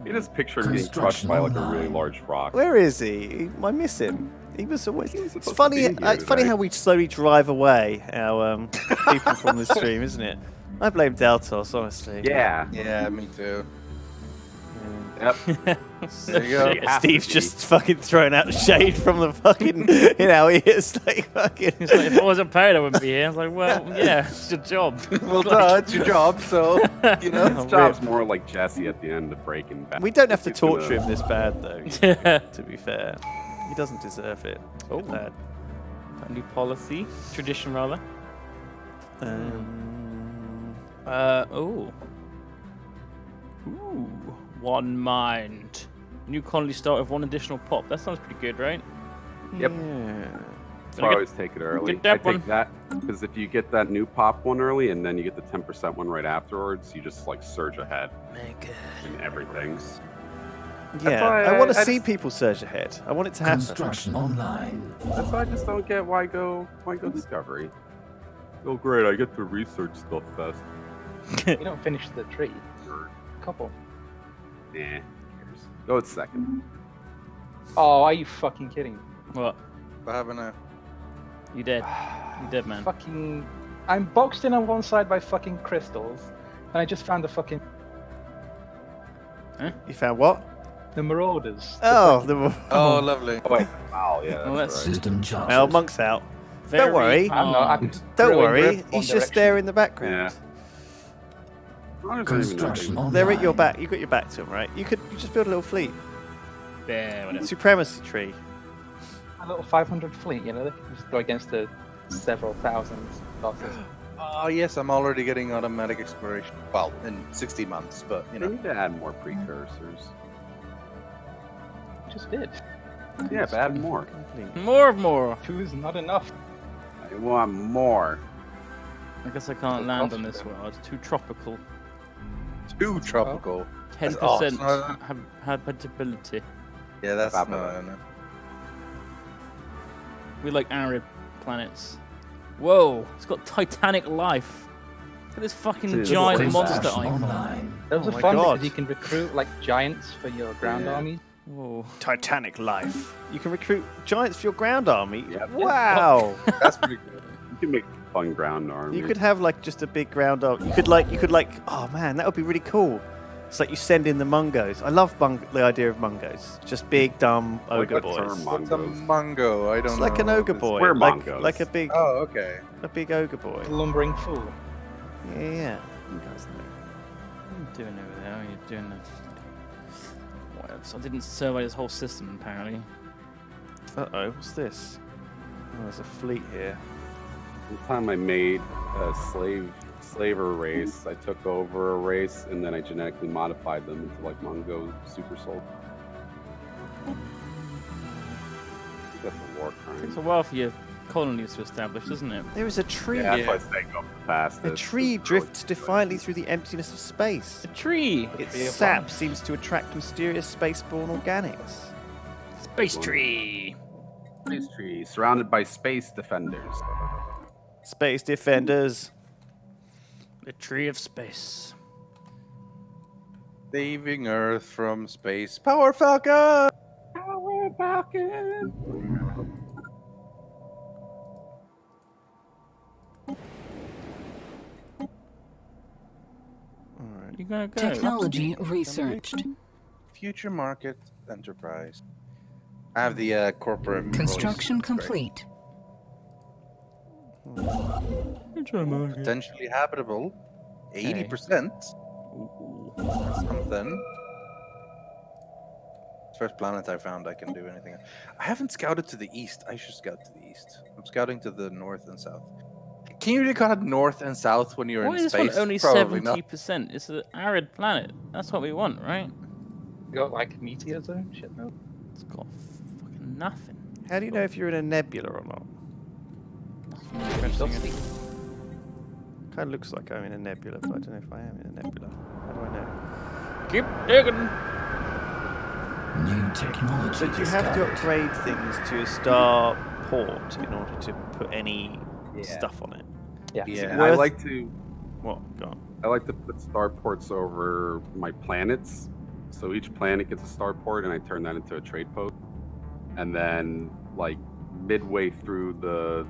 You just picture him getting crushed by like a really large rock. Where is he? I miss him. He was always. was It's funny. here uh, It's funny how we slowly drive away our um, people from the stream, isn't it? I blame Daltos, honestly. Yeah. Yeah, me too. Yep. There you go. It has to Steve's just fucking throwing out shade from the fucking in our ears, like fucking. He's like, if I wasn't paid, I wouldn't be here. I was like, well, yeah, it's your job. well, duh, it's your job, so you know. His job's more like Jesse at the end of Breaking Bad. We don't have to He's gonna- torture him this bad, though. yeah. To be fair, he doesn't deserve it. Oh. Bad. A new policy, tradition rather. Um, Uh oh. Ooh, one mind. New colony start with one additional pop. That sounds pretty good, right? Yep. yeah. So I always take it early. get that I take one. that because if you get that new pop one early and then you get the 10% one right afterwards, you just like surge ahead in everything's. Yeah, why I, want to I- I see just- people surge ahead. I want it to happen. Construction online. That's why I just don't get why go why go Discovery. Oh great, I get to research stuff fast. You don't finish the tree. Couple. Nah, who cares? Go with second. Oh, are you fucking kidding? me? What? We're having. You dead? You dead, man? Fucking. I'm boxed in on one side by fucking crystals, and I just found the fucking Huh? You found what? the marauders. Oh, the. Oh, lovely. Oh wait, wow, yeah. Well, that's that's- right. System charges. Well, monk's out. Very worry. I'm not. I'm. Don't worry, he's just direction. there in the background. I don't even know Construction they- online. They're at your back. You got your back to them, right? You could you just build a little fleet. There, whatever. Supremacy tree. A little 500 fleet, you know, they can just go against the several thousand bosses. Oh, yes, I'm already getting automatic exploration. Well, in 60 months, but you They know. need to add more precursors. Just did. Yeah, but add more. Complete. More, more. Two is not enough. I want more. I guess I can't land on this world. It's too tropical. Too tropical. Ten percent it's habitability. Yeah, that's About no, that. no. We like arid planets. Whoa, it's got titanic life. Look at this fucking Dude, giant this monster Construction icon. online. Those Oh are fun God. because you can recruit like giants for your ground Yeah. army. Whoa. Titanic life. You can recruit giants for your ground army. Yep. Wow. That's pretty good. You can make a fun ground army. you could have like just a big ground army. You could like you could like oh man, that would be really cool. It's like you send in the mungos. I love mung- the idea of mungos. Just big dumb I like ogre boys. term, What's a Mongos. mungo? I don't It's know. like an ogre boy. We're like, mongos. like a big Oh, okay. a big ogre boy. Lumbering fool. Yeah, yeah. You guys know. What are you doing over there? Are you doing the... What else? I didn't survey this whole system, apparently. Uh oh, what's this? Oh, there's a fleet here. One time I made a slave slaver race. I took over a race and then I genetically modified them into like Mongo super soul. That's a war takes crime. a while for your colonies to establish, doesn't it? There is a tree. Yeah, Yeah. that's why I say go fast. A tree drifts defiantly through the emptiness of space. A tree! Its tree sap life. seems to attract mysterious spaceborne organics. Space tree! Space tree surrounded by space defenders. Space defenders. The tree of space. Saving Earth from space. Power Falcon! Power Falcon. Alright. You gonna go? Technology researched. Future Market Enterprise. I have the uh, corporate. voice. Construction It's great. Complete. Potentially habitable. 80%. That's something. First planet I found I can do anything. I haven't scouted to the east. I should scout to the east. I'm scouting to the north and south. Can you really call it north and south when you're Why in is space? this one only Probably seventy percent? It's an arid planet. That's what we want, right? You got like meteor zone shit though. It's got fucking nothing. How do you know if you're in a nebula or not? Interesting. Kind of looks like I'm in a nebula, but I don't know if I am in a nebula. How do I know? Keep digging. New technology So do you have to upgrade things to a star port in order to put any Yeah. stuff on it? Yeah. Yeah. I like to What? Go on. I like to put star ports over my planets. So each planet gets a starport, and I turn that into a trade post. And then, like midway through the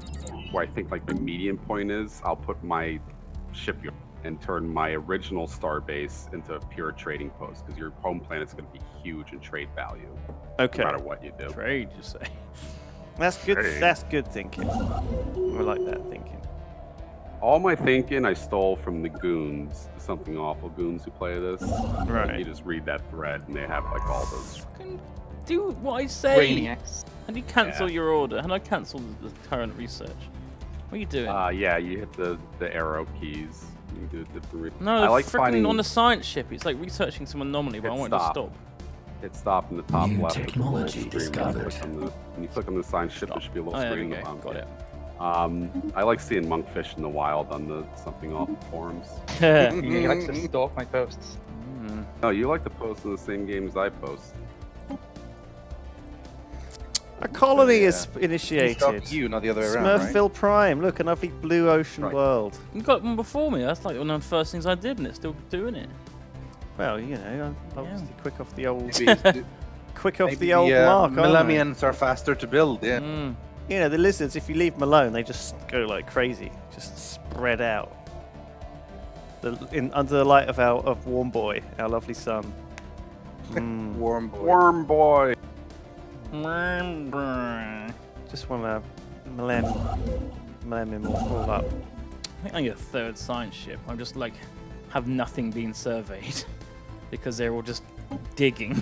where I think like the median point is, I'll put my shipyard and turn my original star base into a pure trading post because your home planet's going to be huge in trade value, Okay. no matter what you do. Trade, you say? That's good. Hey. That's good thinking. I like that thinking. All my thinking I stole from the goons, the something awful goons who play this. Right. You just read that thread, and they have like all those Fucking do what I say. Brainiacs. How do you cancel Yeah. your order? How do I cancel the, the current research? What are you doing? Uh, yeah, you hit the, the arrow keys. You do a different. Re- no, I like freaking finding on the science ship. It's like researching some anomaly, but I want it to stop. stop. hit stop in the top New left. of technology screen. When you, discovered. on the, when you click on the science ship, there Stop. should be a little Oh, screen. we in the bottom. Got it. Um, I like seeing monkfish in the wild on the Something Awful forums. Yeah, you like to stalk my posts. Mm. No, you like to post in the same games I post. A colony is Stop initiated. you, not the other way around, right? Smurfville Prime. Look, another blue ocean Right. world. You got one before me. That's like one of the first things I did, and it's still doing it. Well, you know, I'm obviously quick off the old, quick off maybe the old uh, mark. aren't are faster to build, yeah. Mm. You know, the lizards. If you leave them alone, they just go like crazy, just spread out. The, in under the light of our of Warm Boy, our lovely sun. Mm, Warm boy. Worm boy. I just want to millennium, millennium all up. I think I'm your third science ship. I'm just like have nothing being surveyed because they're all just digging.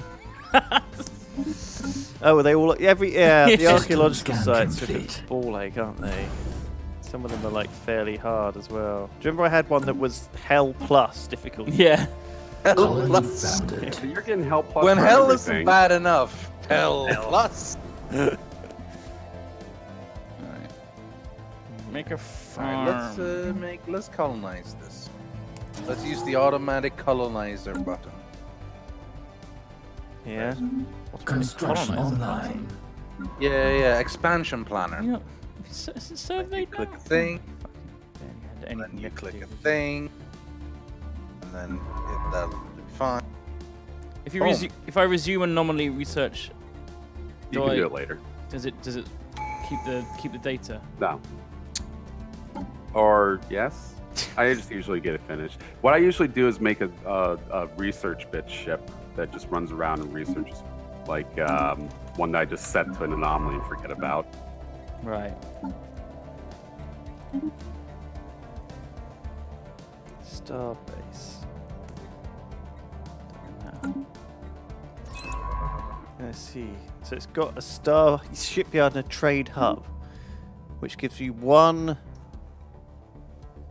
Oh, are they all every yeah. The archaeological sites are a bit ball ache, aren't they? Some of them are like fairly hard as well. Do you remember I had one that was Hell Plus difficulty? yeah. Colony Plus. founded. So you're getting help plus When hell everything. isn't bad enough, hell plus. Alright. Make a farm. right, let's uh, make let's colonize this. Let's use the automatic colonizer button. Yeah. Construction Colonize it. online. Yeah, yeah, expansion planner. You know, is it- is Click now? thing. Barely and then you click a thing, and then it, that'll be fine. If you Boom. resu- if I resume anomaly research, You do can I, do it later. Does it does it keep the keep the data? No. Or yes. I just usually get it finished. What I usually do is make a, a, a research bit ship that just runs around and researches, like um, one that I just set to an anomaly and forget about. Right. Starbase. Let's see. So it's got a star shipyard and a trade hub, which gives you one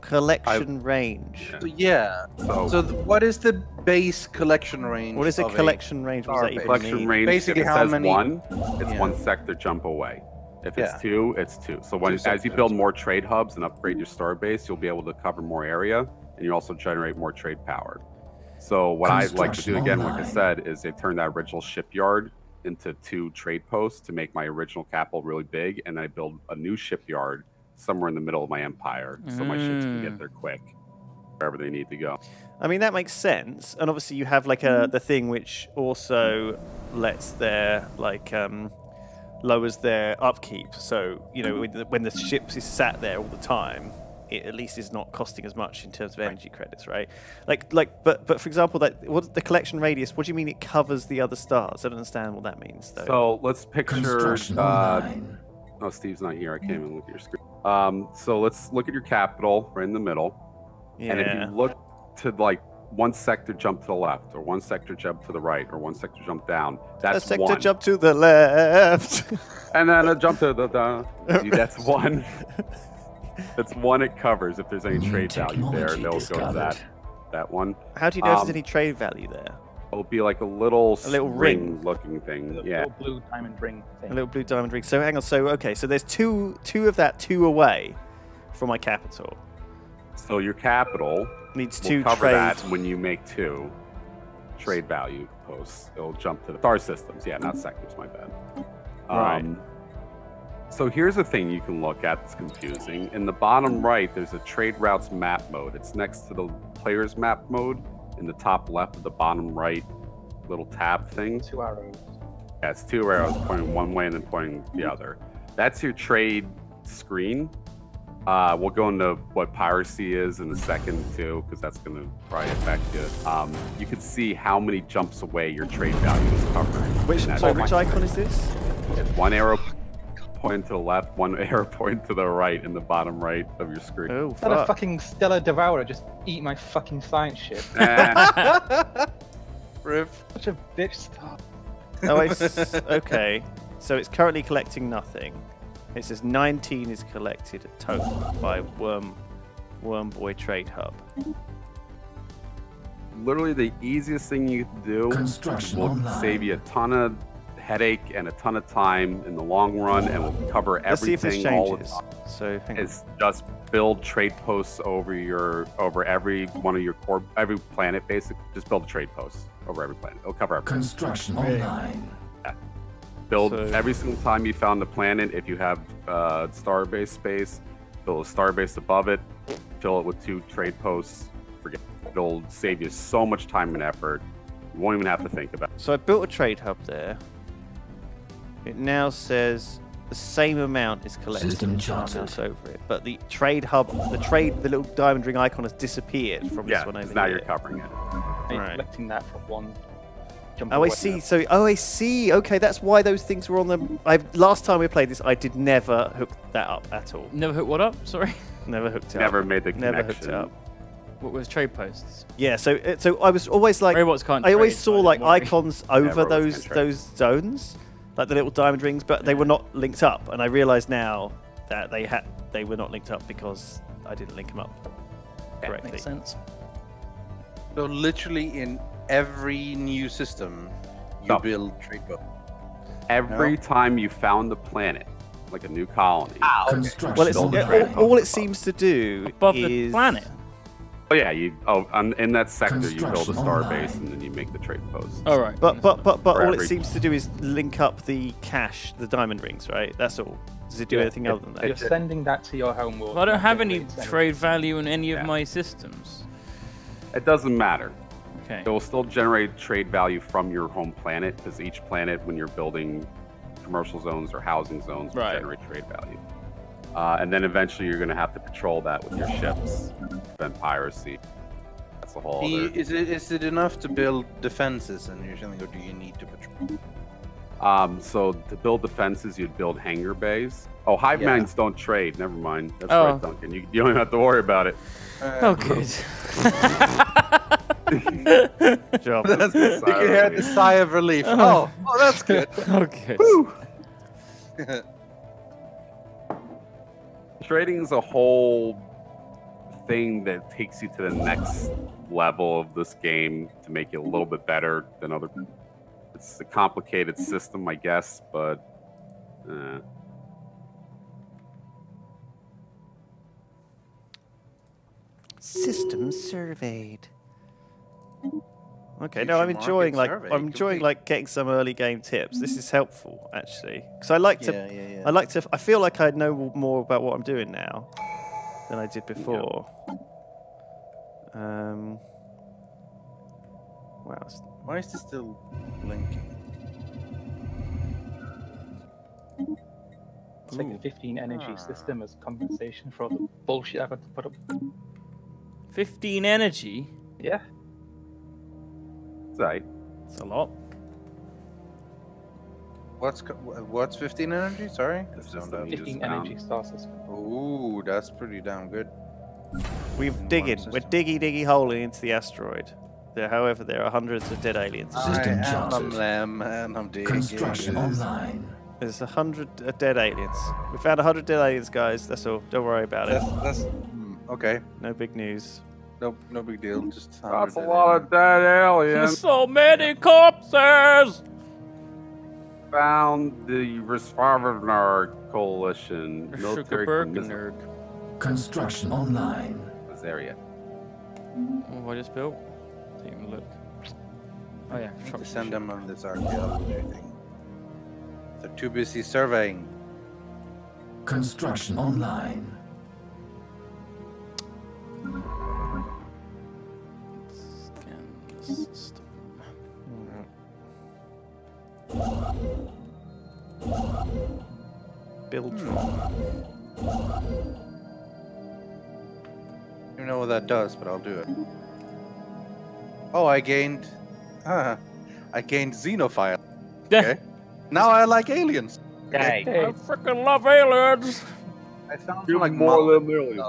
collection range. Yeah. So, oh. So th- what is the base collection range? What is a of collection range? What does that collection mean? range, Basically, if it how says many- one, it's Yeah. one sector jump away. If it's Yeah. two, it's two. So when Two as you build more trade hubs and upgrade your star base, you'll be able to cover more area and you also generate more trade power. So what I'd like to do Construction again, like I said, is they turn that original shipyard into two trade posts to make my original capital really big, and then I build a new shipyard somewhere in the middle of my empire, so my ships can Mm. get there quick wherever they need to go. I mean that makes sense, and obviously you have like a the thing which also lets their like um, lowers their upkeep. So you know when the, when the ship is sat there all the time, it at least is not costing as much in terms of energy credits, right? Like like but but for example, that what the collection radius? What do you mean it covers the other stars? I don't understand what that means though. So let's picture. Construction Uh, online. oh, Steve's not here. I can't even look at your screen. Um, so let's look at your capital right in the middle. yeah. And if you look to like one sector jump to the left, or one sector jump to the right, or one sector jump down, That's a that's sector one. jump to the left. And then a jump to the, the that's one. That's one it covers if there's any New trade value there. technology They'll go to that that one. How do you know if Um, there's any trade value there? It'll be like a little A little ring. looking thing. The Yeah. little blue diamond ring thing. A little blue diamond ring. So hang on. So okay. So there's two two of that two away from my capital. So your capital Needs will two cover trade. that when you make two trade value posts. It'll jump to the star systems. Yeah, not sectors. My bad. Right. Um, so here's a thing you can look at that's confusing. In the bottom right, there's a trade routes map mode. It's next to the player's map mode in the top left of the bottom right little tab thing. Two arrows. Yeah, it's two arrows pointing one way and then pointing the other. That's your trade screen. Uh, we'll go into what piracy is in a second too, because that's going to probably affect you. Um, you can see how many jumps away your trade value is covering. Which sorry, which icon is this? It's one arrow pointing to the left, one arrow point to the right in the bottom right of your screen. Oh Is that a fucking stellar devourer just eat my fucking science ship? Eh, Rip. Such a bitch star. Oh, I s- okay. So it's currently collecting nothing. It says 19 is collected total by Worm Worm Boy Trade Hub. literally the easiest thing you can do will online. save you a ton of headache and a ton of time in the long run and will cover Let's see if this everything all the changes. time. So hang on. is just build trade posts over your over every one of your core every planet basically just build a trade post over every planet it'll cover everything Construction online. Yeah. build So- every single time you found a planet if you have uh, starbase space build a starbase above it fill it with two trade posts forget it. it'll save you so much time and effort you won't even have to think about it. So I built a trade hub there. It now says the same amount is collected. System and charted. over it, but the trade hub, the trade, the little diamond ring icon has disappeared from yeah this one 'cause over now here. you're covering it Are you Right. collecting that from one jump Oh, I away? see. So, oh, I see. Okay, that's why those things were on the. I last time we played this, I did never hook that up at all. Never hook what up? Sorry. Never hooked it never up. Never made the connection. Never hooked it up. What was trade posts? Yeah. So, uh, so I was always like, Robots can't. I always trade, saw like icons over robots those those zones, like the little diamond rings, but they were not linked up. And I realize now that they had they were not linked up because I didn't link them up correctly. Makes sense. So literally in every new system, you No. build trade boat. every time you found the planet like a new colony Construction Well, it's, it- all, all it seems to do Above is the planet. Oh yeah, you oh on, in that sector you build a Construction star online. base and then you make the trade posts. All right. But but but but all it seems to do is link up the cash, the diamond rings, right? That's all. Does it do Yeah, anything it- other than that? You're sending that to your home world. Well, I don't have any trade value in any Yeah. of my systems. It doesn't matter. Okay. It will still generate trade value from your home planet because each planet, when you're building commercial zones or housing zones, will Right. generate trade value. Uh, and then eventually you're going to have to patrol that with your ships, prevent piracy. That's a whole Do you- other. Is it is it enough to build defenses and you're saying, or do you need to patrol? Um, so to build defenses, you'd build hangar bays. Oh, hive Yeah. minds don't trade. Never mind. That's Oh. right, Duncan. You, you don't even have to worry about it. Oh, good. Good. That's, you can hear the sigh of relief. Oh, oh, that's good. oh, good. Trading is a whole thing that takes you to the next level of this game to make it a little bit better than other. It's a complicated system, I guess, but. Uh, System surveyed. Okay, no, I'm enjoying like survey, I'm enjoying complete. like getting some early game tips. This is helpful actually because I like to yeah, yeah, yeah. I like to I feel like I know more about what I'm doing now than I did before. Um. Wow. Why is this still blinking? Take a 15 energy system as compensation for all the bullshit I've had to put up. 15 energy. Yeah. It's all right. That's a lot. What's what's 15 energy? Sorry, I've zoned out. the- 15 down. energy star system. Ooh, that's pretty damn good. We're one digging. We're system. diggy diggy holing into the asteroid. There, however, there are hundreds of dead aliens. System I am charted. them, and I'm digging. Construction online. There's a hundred uh, dead aliens. We found a hundred dead aliens, guys. That's all. Don't worry about it. That's, that's hmm, okay. No big news. No, no big deal. Just That's a 100 lot of dead aliens. so many corpses! Found the Resvarvnar Coalition. Military commission. Construction online. Was there yet? Oh, what have I just built? Take a look. Oh yeah, I need truck to send them on this archaeology thing. They're too busy surveying. Construction online. Scan the system. Build. You know what that does, but I'll do it. Oh, I gained. Ah, I gained xenophile. Okay. Now I like aliens. Hey. I freaking love aliens! I found like more model- than million.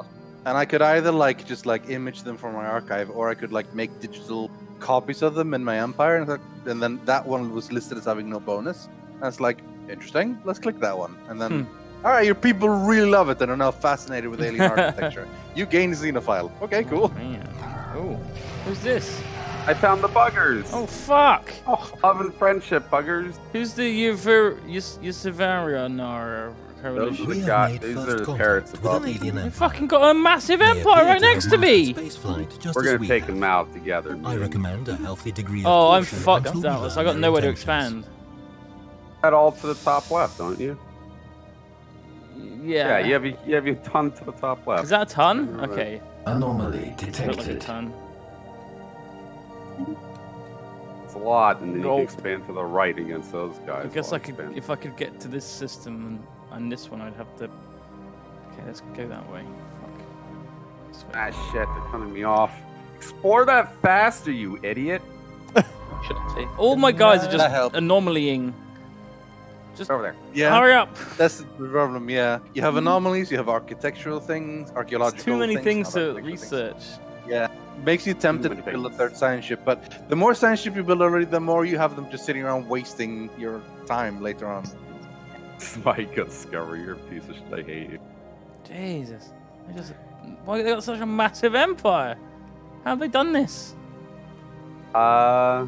and I could either like just like image them from my archive, or I could like make digital copies of them in my empire, and, that- and then that one was listed as having no bonus. And it's like interesting. Let's click that one, and then. Hmm. All right, your people really love it and are now fascinated with alien architecture. You gain xenophile. Okay, cool. Oh, man. Oh, who's this? I found the buggers. Oh fuck! Oh, love and friendship buggers. Who's the Yuver Yusavarianar Those coalition? are We the have guys. made These first are the parrots above. an alien They empire. fucking got a massive They empire right next to me. We're gonna we take have. them out together. I man. recommend a healthy degree of Oh, I'm caution fucked, Dallas. I learn got nowhere to expand. Head all to the top left, don't you? Yeah. Yeah, you have a, you have your ton to the top left. Is that a ton? Okay. Anomaly Look like a detected. ton. It's a lot, and then you can expand to the right against those guys. I guess I could, expand. if I could get to this system and, and this one, I'd have to. Okay, let's go that way. Fuck. This. Ah, shit, they're cutting me off. Explore that faster, you idiot. Should have taken. All my guys are just That anomalying. Just Over there. Yeah, hurry up. that's the problem. Yeah, you have anomalies, you have architectural things, There's archaeological. too many things to architectural things. research. Yeah, makes you tempted to build a third science ship, but the more science ship you build already, the more you have them just sitting around wasting your time later on. Spike Discovery, you're a piece of shit. I hate you. Jesus. They just. Why they got such a massive empire? How have they done this? Uh, I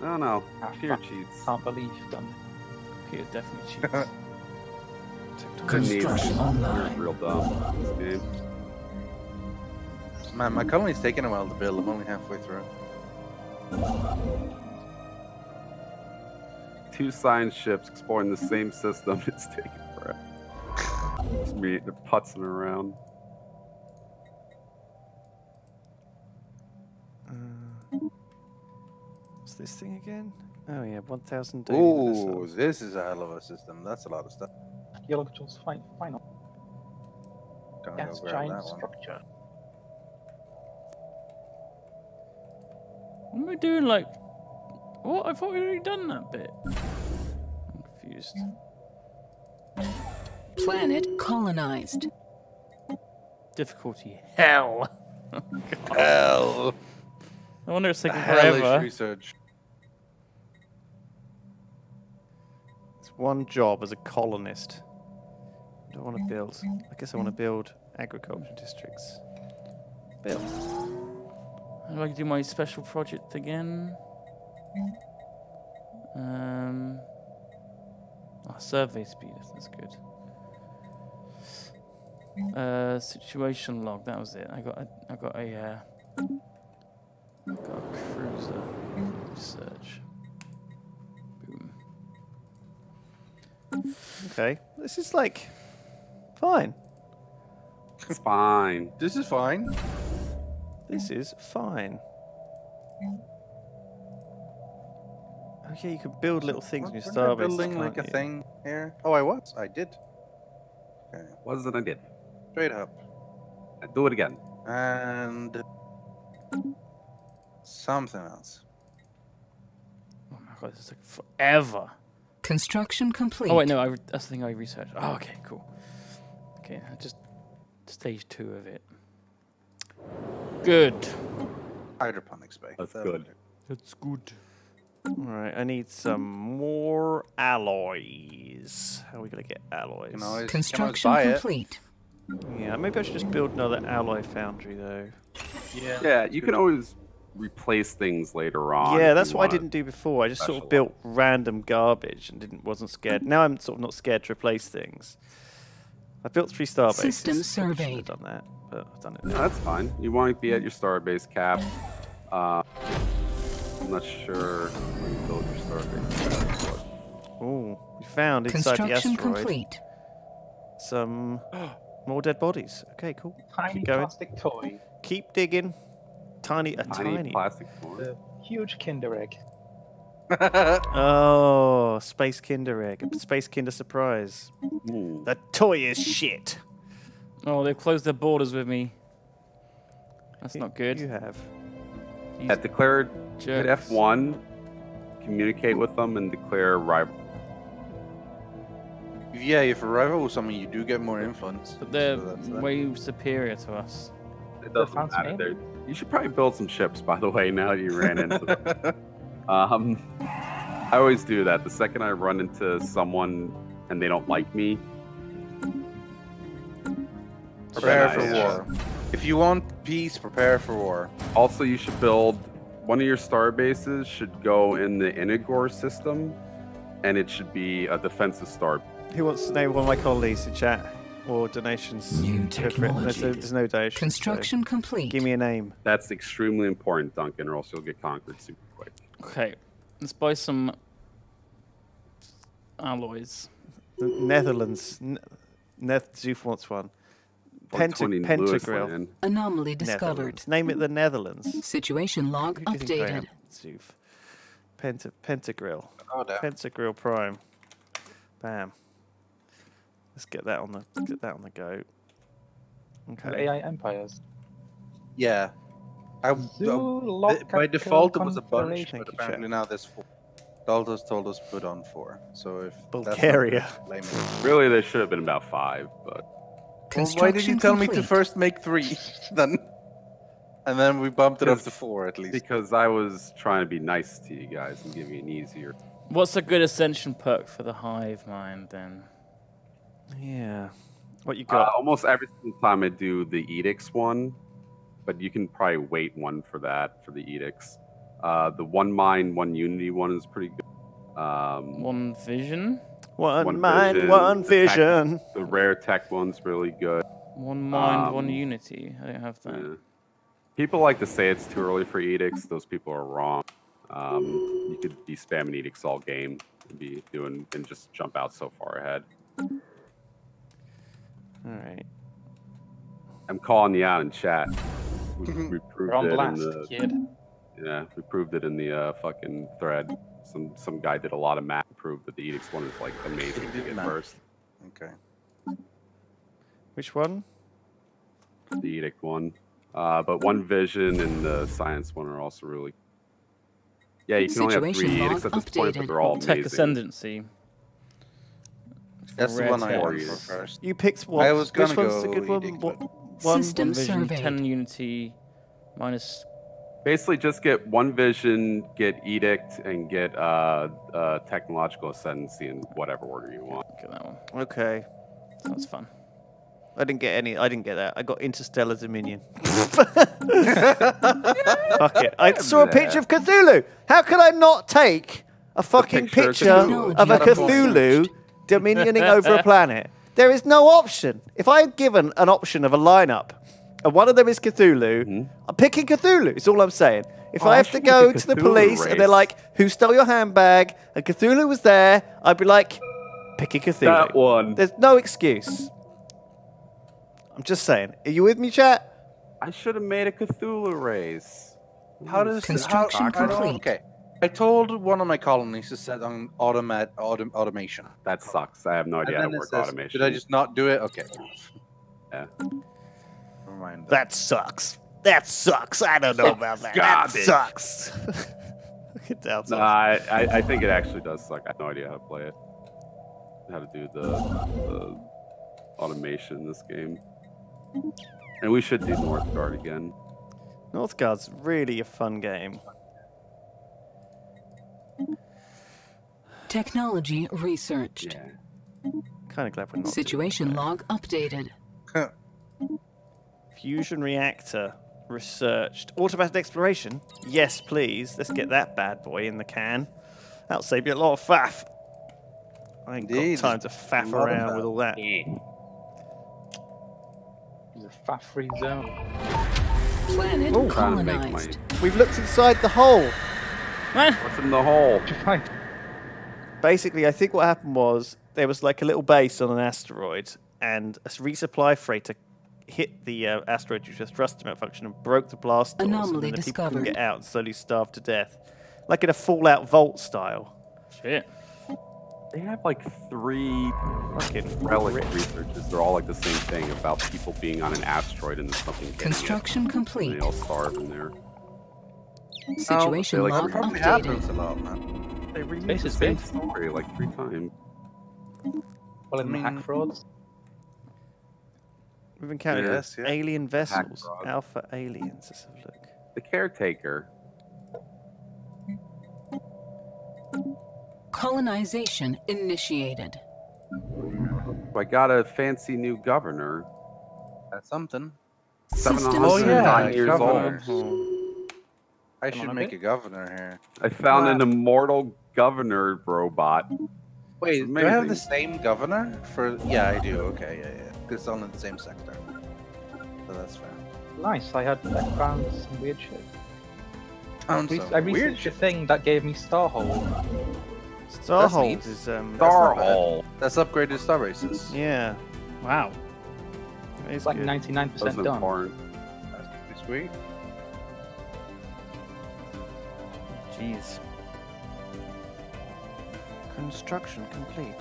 don't know. Fear cheats. Can't believe you've done it. Peter definitely cheats. Construction You're online. real dumb. This game. Man, my colony's taking a while to build. I'm only halfway through. Two science ships exploring the same system. It's taking forever. Just me, they're putzing around. Uh, what's this thing again? Oh yeah, 1,000 daily Ooh, this is a hell of a system. That's a lot of stuff. Archaeological's fi- final Gonna gas go giant that one. structure. What am I doing? Like, what? I thought we'd already done that bit. I'm. Planet colonized. Difficulty hell. Hell. I wonder if it's taking Hellish forever. research. It's one job as a colonist. What do I want to build? I guess I want to build agriculture districts. Build. How do to do my special project again? Um, oh, survey speed. That's good. Uh, situation log. That was it. I got. A, I got a. Uh, got a cruiser research. Boom. Okay, this is like fine. It's fine. This is fine. This is fine. Okay, you can build little things in your Wasn't starbase. building like a thing here. Oh, I was. I did. Okay. Wasn't I did? Straight up. I do it again. And something else. Oh my god, this is like forever. Construction complete. Oh wait, no, I re- that's the thing I researched. Oh, okay, cool. Okay, I just stage two of it. Good. Hydroponics bay. That's That'll good. That's good. Alright, I need some more alloys. How are we gonna get alloys? Always, Construction you can always complete. Yeah, maybe I should just build another alloy foundry though. Yeah. Yeah, you can always replace things later on. yeah, that's what I didn't do before. I just sort of specialize. built random garbage and didn't wasn't scared. Now I'm sort of not scared to replace things. I built three star bases. System survey. shouldn't have done that, but I've done it. No, that's fine. You want to be at your star base cap. Uh, I'm not sure where you build your starbase cap. but- Ooh, we found inside the Construction asteroid complete. some more dead bodies. Okay, cool. Tiny Keep going. plastic toy. Keep digging. Tiny, a Tiny, tiny. plastic toy. The huge Kinder egg. Oh, Space Kinder Egg. A Space Kinder Surprise. Ooh. The toy is shit. Oh, they've closed their borders with me. That's not good. You have. These Yeah, declare hit. F1, communicate with them, and declare rival. yeah, if a rival with someone, you do get more influence. But they're So way superior to us. It doesn't matter. They're- You should probably build some ships, by the way. Now that you ran into them. Um, I always do that. The second I run into someone and they don't like me, prepare for I, war. If you want peace, prepare for war. Also, you should build one of your star bases should go in the Inigor system, and it should be a defensive star. Who wants to name one of my colleagues in chat or donations? New Go for it. There's, technology. no, there's no donations. so Construction complete. Give me a name. That's extremely important, Duncan, or else you'll get conquered super quick. Okay, let's buy some alloys. The Netherlands. N- Neth Zoof wants one. Penta- 120 Lewis Pentagrill. Anomaly discovered. Name it the Netherlands. Situation log Who do you think I updated. am? Zoof. Penta- Pentagrill. Oh, damn. Pentagrill Prime. Bam. Let's get that on the let's get that on the go. Okay. AI empires. Yeah. I, uh, th- by default, it was a bunch, Thank but you, apparently chat. now there's four. Daltos told us put on four. So if that's not Bulgaria. blame me. Really, there should have been about five, but Well, why did you Construction tell me to first make three then? And then we bumped it up to four at least. because I was trying to be nice to you guys and give you an easier. What's a good ascension perk for the hive mind then? Yeah. What you Uh, got? almost every single time I do the edicts one, but you can probably wait one for that for the edicts. Uh, the one mind, one unity one is pretty good. Um, One vision, one, one mind, vision, one attack- vision. the rare tech one's really good. one mind, one Um, unity. I don't have that. Yeah. People like to say it's too early for edicts. Those people are wrong. Um, you could be spamming edicts all game and be doing and just jump out so far ahead. All right. I'm calling you out in chat. We, we You're on it in blast, the kid. yeah, we proved it in the uh, fucking thread. Some some guy did a lot of math, proved that the Edicts one is like amazing to get first. Okay. Which one? The Edict one, uh, but one Vision and the Science one are also really. Yeah, you can only have Situation three log Edicts at this point, but they're all Tech amazing. ascendancy. That's the one I tech. went for first. You picked what? I was Which gonna one's the go good one? Edict, What, but- one? System One vision, surveyed. 10 unity, minus Basically, just get one Vision, get Edict, and get uh, uh, Technological Ascendancy in whatever order you want. Get that one. Okay. Sounds fun. I didn't get any. I didn't get that. I got Interstellar Dominion. Fuck it. I saw a picture of Cthulhu. How could I not take a fucking picture of picture Cthulhu. of a Cthulhu dominioning over a planet? There is no option. If I had given an option of a lineup, and one of them is Cthulhu, mm-hmm. I'm picking Cthulhu. It's all I'm saying. If Oh, I I have to go to the Cthulhu police and they're like, "Who stole your handbag?" and Cthulhu was there, I'd be like, "Picking Cthulhu." That one. There's no excuse. I'm just saying. Are you with me, chat? I should have made a Cthulhu race. How does Construction how, I don't- complete. okay. I told one of my colonies to set on automat autom, automation. That sucks. I have no idea how to work says, automation. Did I just not do it? Okay. Yeah. Never mind. That sucks. That sucks. I don't know about that. That sucks. Look at that. No, I, I, I think it actually does suck. I have no idea how to play it. How to do the, the automation in this game. And we should do Northgard again. Northgard's really a fun game. Technology researched. Yeah. Kind of glad we're not. doing Situation that. log updated. Fusion reactor researched. Automated exploration? Yes, please. Let's get that bad boy in the can. That'll save you a lot of faff. I ain't Indeed, got time to faff lot around faff. with all that. It's a fat-free zone. Planet Ooh. Trying make colonized. We've looked inside the hole. What's in the hole? Basically, I think what happened was there was like a little base on an asteroid, and a resupply freighter hit the uh, asteroid due to a thrust malfunction and broke the blast doors, and then the people couldn't get out and slowly starved to death, like in a Fallout Vault style. Shit. They have like three Fucking relic rip. researches. They're all like the same thing about people being on an asteroid and then something getting it. Construction And complete. they all starve in there. Situation like, log That probably updated. happens a lot, man. They read Space the same big. story like three times. Well, in I the hack frauds. We've encountered Yes, yeah. alien vessels, alpha aliens. Let's have a look. The caretaker. Colonization initiated. I got a fancy new governor. That's something. Seven Systems hundred Oh, and yeah, nine years governor. old. I Come should on, make okay. a governor here. I found an immortal governor robot. Wait, It's do I have the same governor for? Yeah, I do. Okay, yeah, yeah. Because it's all in the same sector. So that's fair. Nice. I had I found some weird shit. Found Re- some I weird researched a thing that gave me Starhold. Starhold is um. That's. Starhole. That's upgraded star races. Yeah, Wow. it's It's like 99% done. important. That's pretty sweet. Jeez. Construction complete.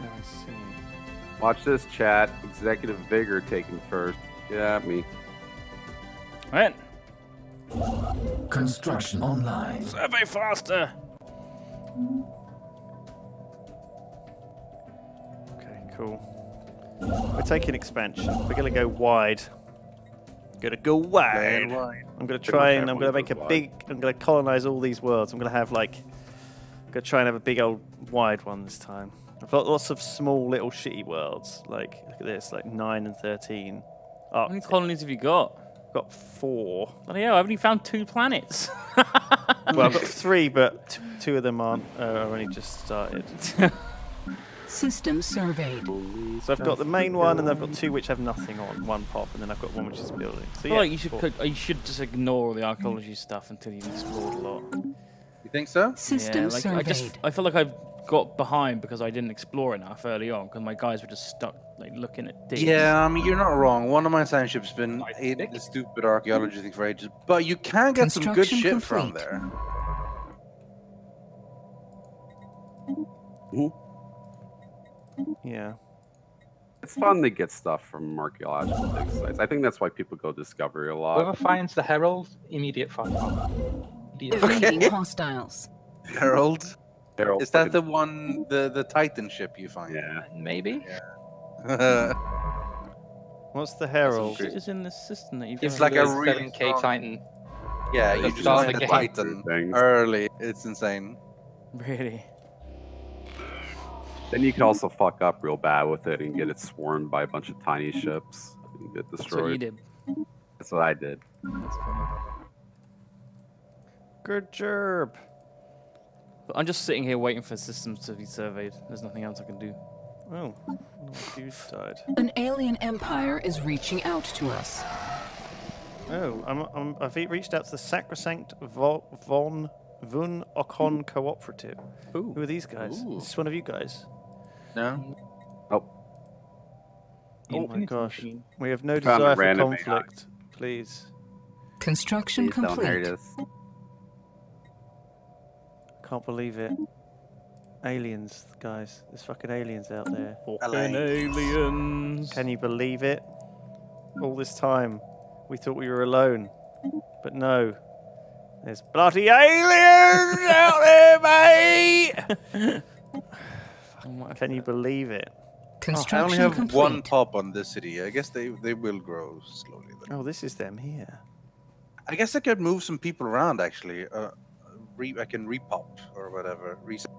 I see. Watch this chat. Executive Vigor taking first. Get at me. Right. Construction online. Survey faster. Okay, cool. We're taking expansion. We're gonna go wide. Gonna go wide. I'm gonna try and I'm gonna make a wide. big. I'm gonna colonize all these worlds. I'm gonna have like. I'm gonna try and have a big old wide one this time. I've got lots of small little shitty worlds. Like look at this, like nine and thirteen. How many colonies have you got? I've got four. Bloody hell, I've only found two planets. Well, I've got three, but t- two of them aren't. Uh, are only just started. System surveyed. So I've got the main one, and I've got two which have nothing on, one pop, and then I've got one which is building. So yeah, like you should cool. cook, you should just ignore the archaeology stuff until you've explored a lot. You think so? System yeah, like I just I feel like I've got behind because I didn't explore enough early on because my guys were just stuck like looking at digs. Yeah, I mean you're not wrong. One of my science ships been Nice in the stupid archaeology thing for ages, but you can get some good Construction shit from complete. there. Yeah. It's fun to get stuff from archaeological dig sites. I think that's why people go discovery a lot. Whoever finds the herald, immediate fire. Immediate fire. Evading hostiles. Herald? Harold is that the one, the the Titan ship you find? Yeah. Maybe. What's the herald? It's is in the system that you've It's like a really 7K strong- Titan. yeah, you That's just not find the the. Titan Things. early. It's insane. really. Then you can also fuck up real bad with it and get it swarmed by a bunch of tiny ships and get destroyed. That's what you destroyed. did. That's what I did. That's funny. Good job. But I'm just sitting here waiting for systems to be surveyed. There's nothing else I can do. Oh, you died. An alien empire is reaching out to us. Oh, I'm, I'm, I've e- reached out to the Sacrosanct Vo- Von Vun Okon Cooperative. Ooh. Who are these guys? Ooh. Is this one of you guys? No. Oh Oh, oh my gosh. We have no Found desire for random AI. conflict. Please. Construction Please don't hurt complete. us. Can't believe it. Aliens, guys. There's fucking aliens out there. Fucking aliens. Can you believe it? All this time, we thought we were alone. But no. There's bloody aliens out there, mate! Oh Can you believe it? I only have complete. one pop on this city. I guess they they will grow slowly. Though. Oh, this is them here. I guess I could move some people around actually. Uh, re- I can repop or whatever. Reset.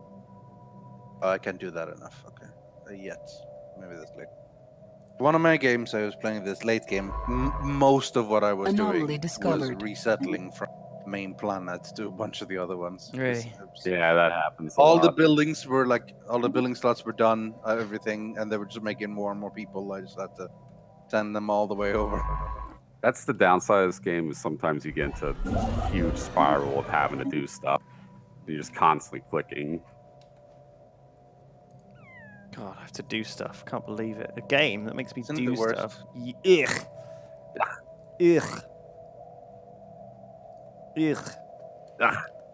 Oh, I can't do that enough. Okay. Uh, yet. Maybe that's late. One of my games I was playing this late game. M- most of what I was Anomaly doing discovered. was resettling from the main planet to a bunch of the other ones. Really? Yeah, that happens. a All the buildings were like all the building slots were done, uh, everything, and they were just making more and more people. I just had to send them all the way over. That's the downside of this game is sometimes you get into a huge spiral of having to do stuff. You're just constantly clicking. God, I have to do stuff. Can't believe it. A game that makes me Isn't do the worst? stuff. Y- Ugh. Ugh. Ugh.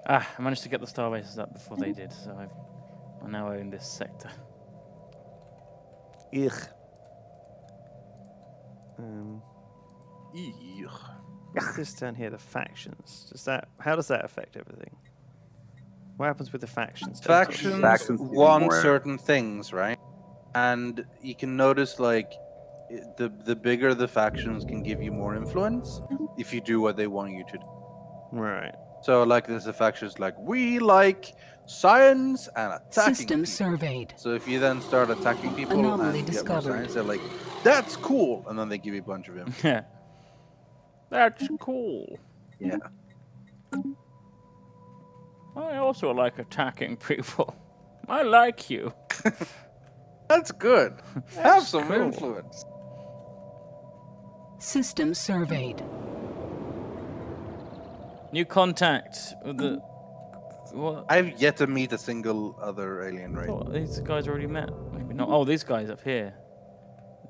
Ah, I managed to get the star bases up before they did, so I've, I now own this sector. Ugh. Um, Eesh. what's this down here? The factions. Does that? How does that affect everything? What happens with the factions? Don't tell me. Factions, Factions want more- certain things, right? And you can notice like the the bigger the factions can give you more influence if you do what they want you to do. Right. So like there's the factions like we like science and attacking. System people." surveyed. So if you then start attacking people Anomaly and get more discovered. science, they're like, "That's cool," and then they give you a bunch of info. Yeah. That's cool. Yeah. I also like attacking people. I like you. That's good. Have some cool. influence. System surveyed. New contact with the. What? I've yet to meet a single other alien I race. thought these guys already met. Maybe not. Oh, these guys up here.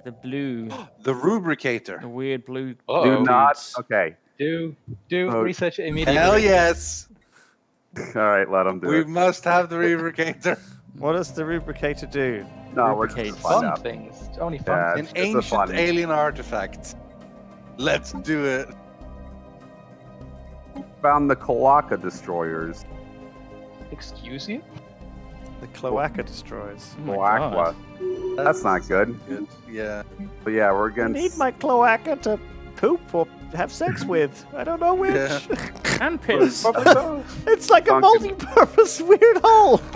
The blue. The rubricator. The weird blue. Do Uh-oh. not. Okay. Do do Oh. research immediately. Hell yes. All right, let them do We it. We must have the rubricator. What does the rubricator do? No, we're Rubricate just find Fun out. things. Only fun. Yeah, An it's, it's ancient fun. alien artifact. Let's do it. Found the Kalaka destroyers. Excuse you? The cloaca destroyers. Oh my Kalaka. That's not good. Good. Yeah. But yeah, we're I against. need my cloaca to poop or have sex with. I don't know which. Yeah. And piss. Probably it's like a multi-purpose weird hole.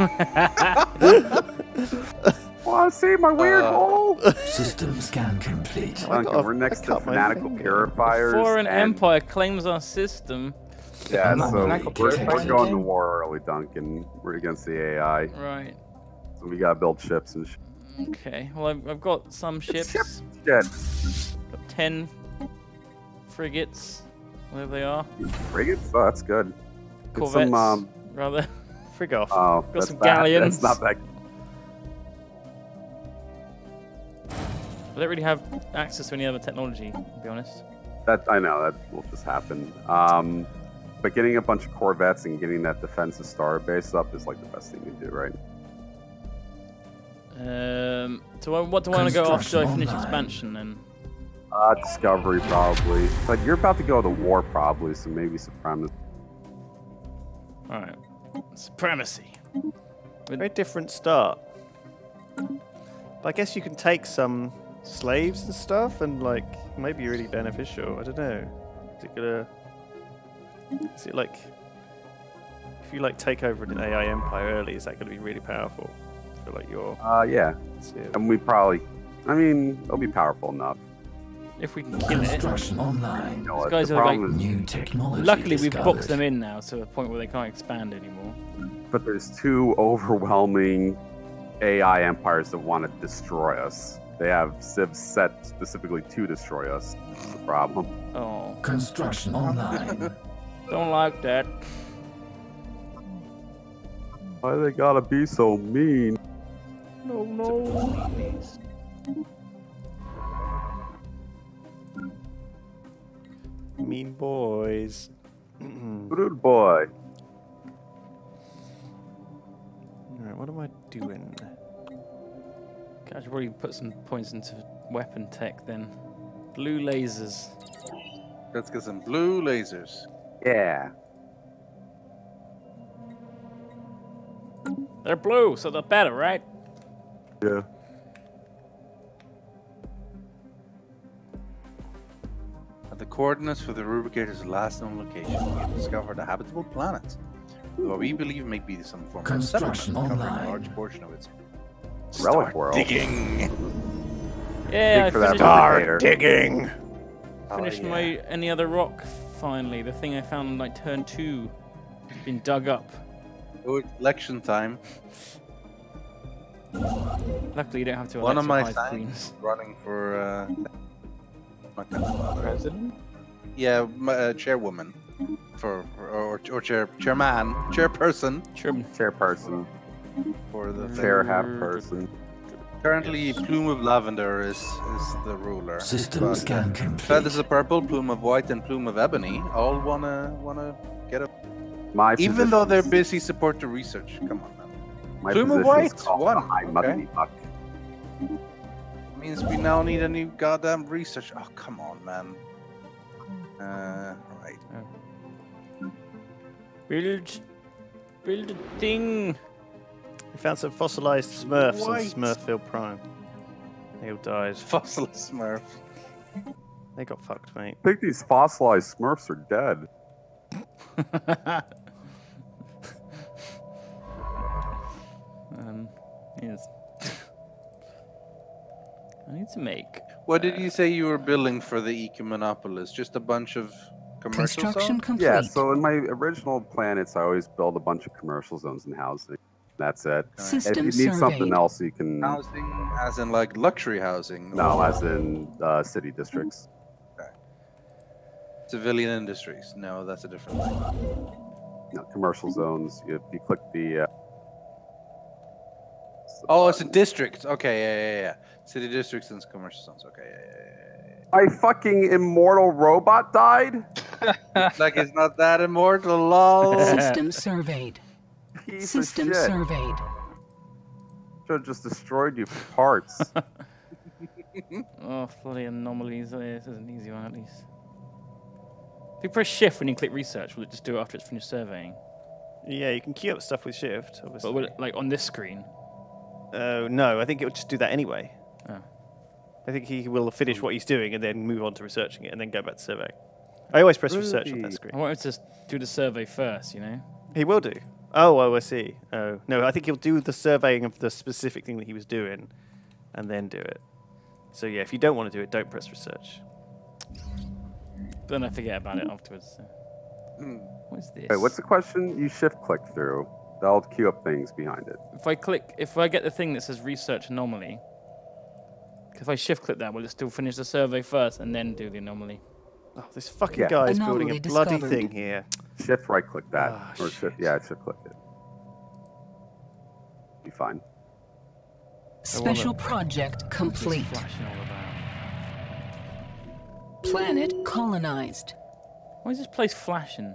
Want to see my weird Uh, hole? System scan complete. Duncan, we're next to cut fanatical purifiers. Before an and- empire claims our system. Yeah, Anomaly so we're, detected. we're going to war early, Duncan. We're against the AI. Right. So we gotta build ships and sh- Okay. Well, I've, I've got some ships. shit. Got ten frigates, whatever they are. Frigates? Oh, that's good. Get Corvettes, some, um, rather. Frig off. oh, Got that's some bad. galleons. That's not that. I don't really have access to any other technology, to be honest. That I know that will just happen. Um, but getting a bunch of corvettes and getting that defensive star base up is like the best thing to do, right? Um, so what do I want to go after I finish expansion then? Uh, discovery probably. But you're about to go to war probably, so maybe supremacy. Alright. Supremacy. Very different start. But I guess you can take some slaves and stuff and like maybe really beneficial. I don't know. Is it gonna is it like if you like take over an AI empire early, is that gonna be really powerful? For like you're Uh, yeah, that's and we probably. I mean, it'll be powerful enough. If we can kill it. Construction online. You know, These guys the are like problem is, New technology Luckily, we've discovered. boxed them in now to a point where they can't expand anymore. but there's two overwhelming AI empires that want to destroy us. They have civs set specifically to destroy us. That's the problem. Oh, Construction online. don't like that. Why they gotta be so mean? No, no. Mean boys. Good boy. Alright, what am I doing? I should probably put some points into weapon tech then. Blue lasers. Let's get some blue lasers. Yeah. They're blue, so they're better, right? Yeah. At the coordinates for the Rubricator's last known location, we have discovered a habitable planet. What we believe may be some form of Construction settlement covering online. a large portion of its Relic Start world. digging. Yeah, I Dig for that finished, Rubricator. digging. finished Oh, yeah. my any other rock finally. The thing I found in like turn two has been dug up. Oh, election time. Luckily, you don't have to One of my electrify sons queens. running for uh, my President? yeah, my, uh, chairwoman for, for or, or chair chairman chairperson Sure. Chairperson. for the thing. Chair half person. Currently, Plume of Lavender is is the ruler. System but, uh, scan complete. Feathers of Purple, Plume of White, and Plume of Ebony all wanna wanna get a. My Even though they're busy support the research. Come on, man. my Plume of White, one, okay. Means we now need a new goddamn research. Oh come on, man. Uh, right. Build, build a thing. We found some fossilized Smurfs White. on Smurfville Prime. They all died. Fossil Smurf. They got fucked, mate. I think these fossilized Smurfs are dead. um, yes. I need to make. What did you say you were building for the Ecumenopolis? Just a bunch of commercial Construction zones? complete. Yeah, so in my original planets, I always build a bunch of commercial zones and housing. That's it. If System you need something else, you can. Housing, as in like luxury housing. No, or as in uh, city districts. Okay. civilian industries. No, that's a different thing. No, commercial zones. If you click the. Uh, the Oh, it's a button. district. Okay, yeah, yeah, yeah. City districts and commercial zones. Okay, yeah, yeah, yeah, My fucking immortal robot died. like it's not that immortal, lol. System surveyed. Piece System of shit. surveyed. Should have just destroyed your parts. Oh, bloody anomalies. Oh, this is an easy one at least. If you press shift when you click research, will it just do it after it's finished surveying? Yeah, you can queue up stuff with shift, obviously. But will it, like on this screen? Oh no, I think it would just do that anyway. Oh. I think he will finish hmm. what he's doing and then move on to researching it and then go back to surveying. I always press research on that screen. I wanted to s- do the survey first, you know? He will do. Oh, oh, I see. Oh no, I think he'll do the surveying of the specific thing that he was doing, and then do it. So yeah, if you don't want to do it, don't press research. But then I forget about it afterwards. So. Hmm. What is this? Wait, what's the question? You shift click through. That'll queue up things behind it. If I click, if I get the thing that says research anomaly, if I shift click that, will it still finish the survey first and then do the anomaly? Oh, this fucking Yeah. guy is building a bloody discovered. thing here. Shift right click that. Ah, or shift, yeah, shift click it. Be fine. Special project complete. flashing all about? Planet colonized. Why is this place flashing?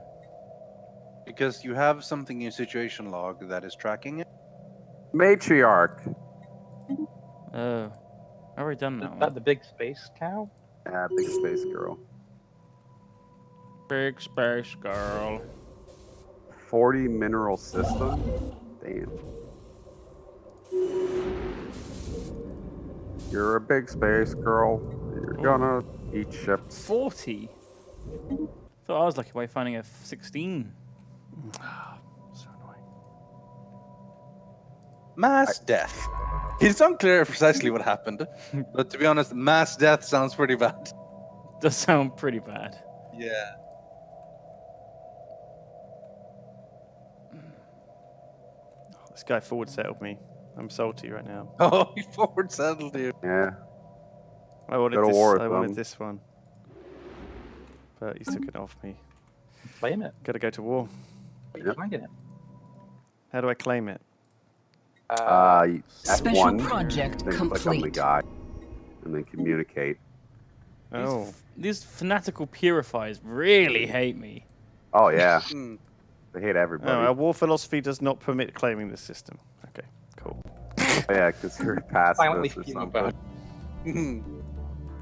Because you have something in your situation log that is tracking it. Matriarch. Oh, I already done Is that that one. the big space cow? Ah, big space girl. Big space girl. 40 mineral system? Damn. You're a big space girl. You're oh. gonna eat ships. 40? Thought I was lucky by finding a 16. So annoying. Mass death. It's unclear precisely what happened, but to be honest, mass death sounds pretty bad. Does sound pretty bad. Yeah. This guy forward settled me. I'm salty right now. Oh, he forward settled you. Yeah. I wanted Go to this. war I wanted them. this one, but he took it off me. Claim it. Got to go to war. You're Yep. finding it. How do I claim it? Uh, you- Special F1, project then click on the complete. guy, and then communicate. Oh, f- these fanatical purifiers really hate me. Oh yeah, Hmm. They hate everybody. Uh, oh, our war philosophy does not permit claiming this system. Okay, cool. Oh, yeah, because you're past Silently this or fuming something. about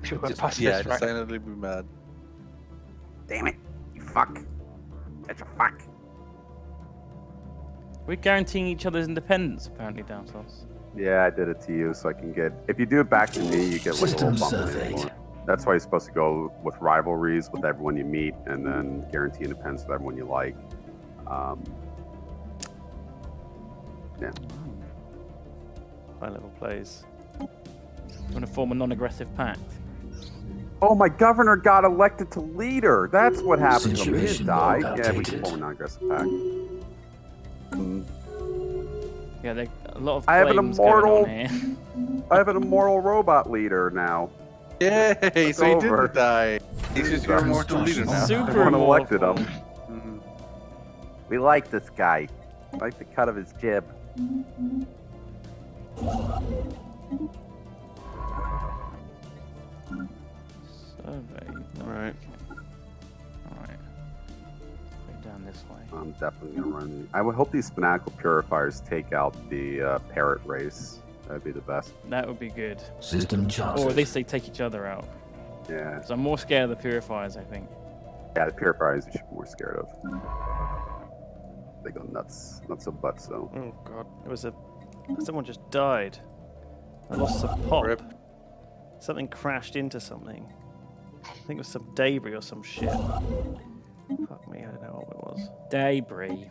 If Just- past yeah, this, just right? silently be mad. Damn it! You fuck! That's a fuck! We're guaranteeing each other's independence, apparently, down south. Yeah, I did it to you so I can get. If you do it back to me, you get like a System little surveyed. That's why you're supposed to go with rivalries with everyone you meet, and then guarantee independence with everyone you like. Um, High level plays. You want to form a non-aggressive pact? oh, my governor got elected to leader. That's what happened to him. He didn't die. Yeah, we can form a non-aggressive pact. Mm. Yeah, there a lot of I have an immortal- I have an immortal robot leader now. Yay! So he over. didn't die. He's just your immortal leader now. Super Everyone elected him. We like this guy. I like the cut of his jib. Survey. Right. Alright. Go down this way. I'm definitely gonna run. I would hope these fanatical purifiers take out the uh, parrot race. That'd be the best. That would be good. System Or at least they take each other out. Yeah, So I'm more scared of the purifiers, I think. yeah. The purifiers you should be more scared of. They go nuts, nuts of butts though. Oh god, it was a. Someone just died. I lost some pop. Rip. Something crashed into something. I think it was some debris or some shit. Fuck me, I don't know what it was. Debris.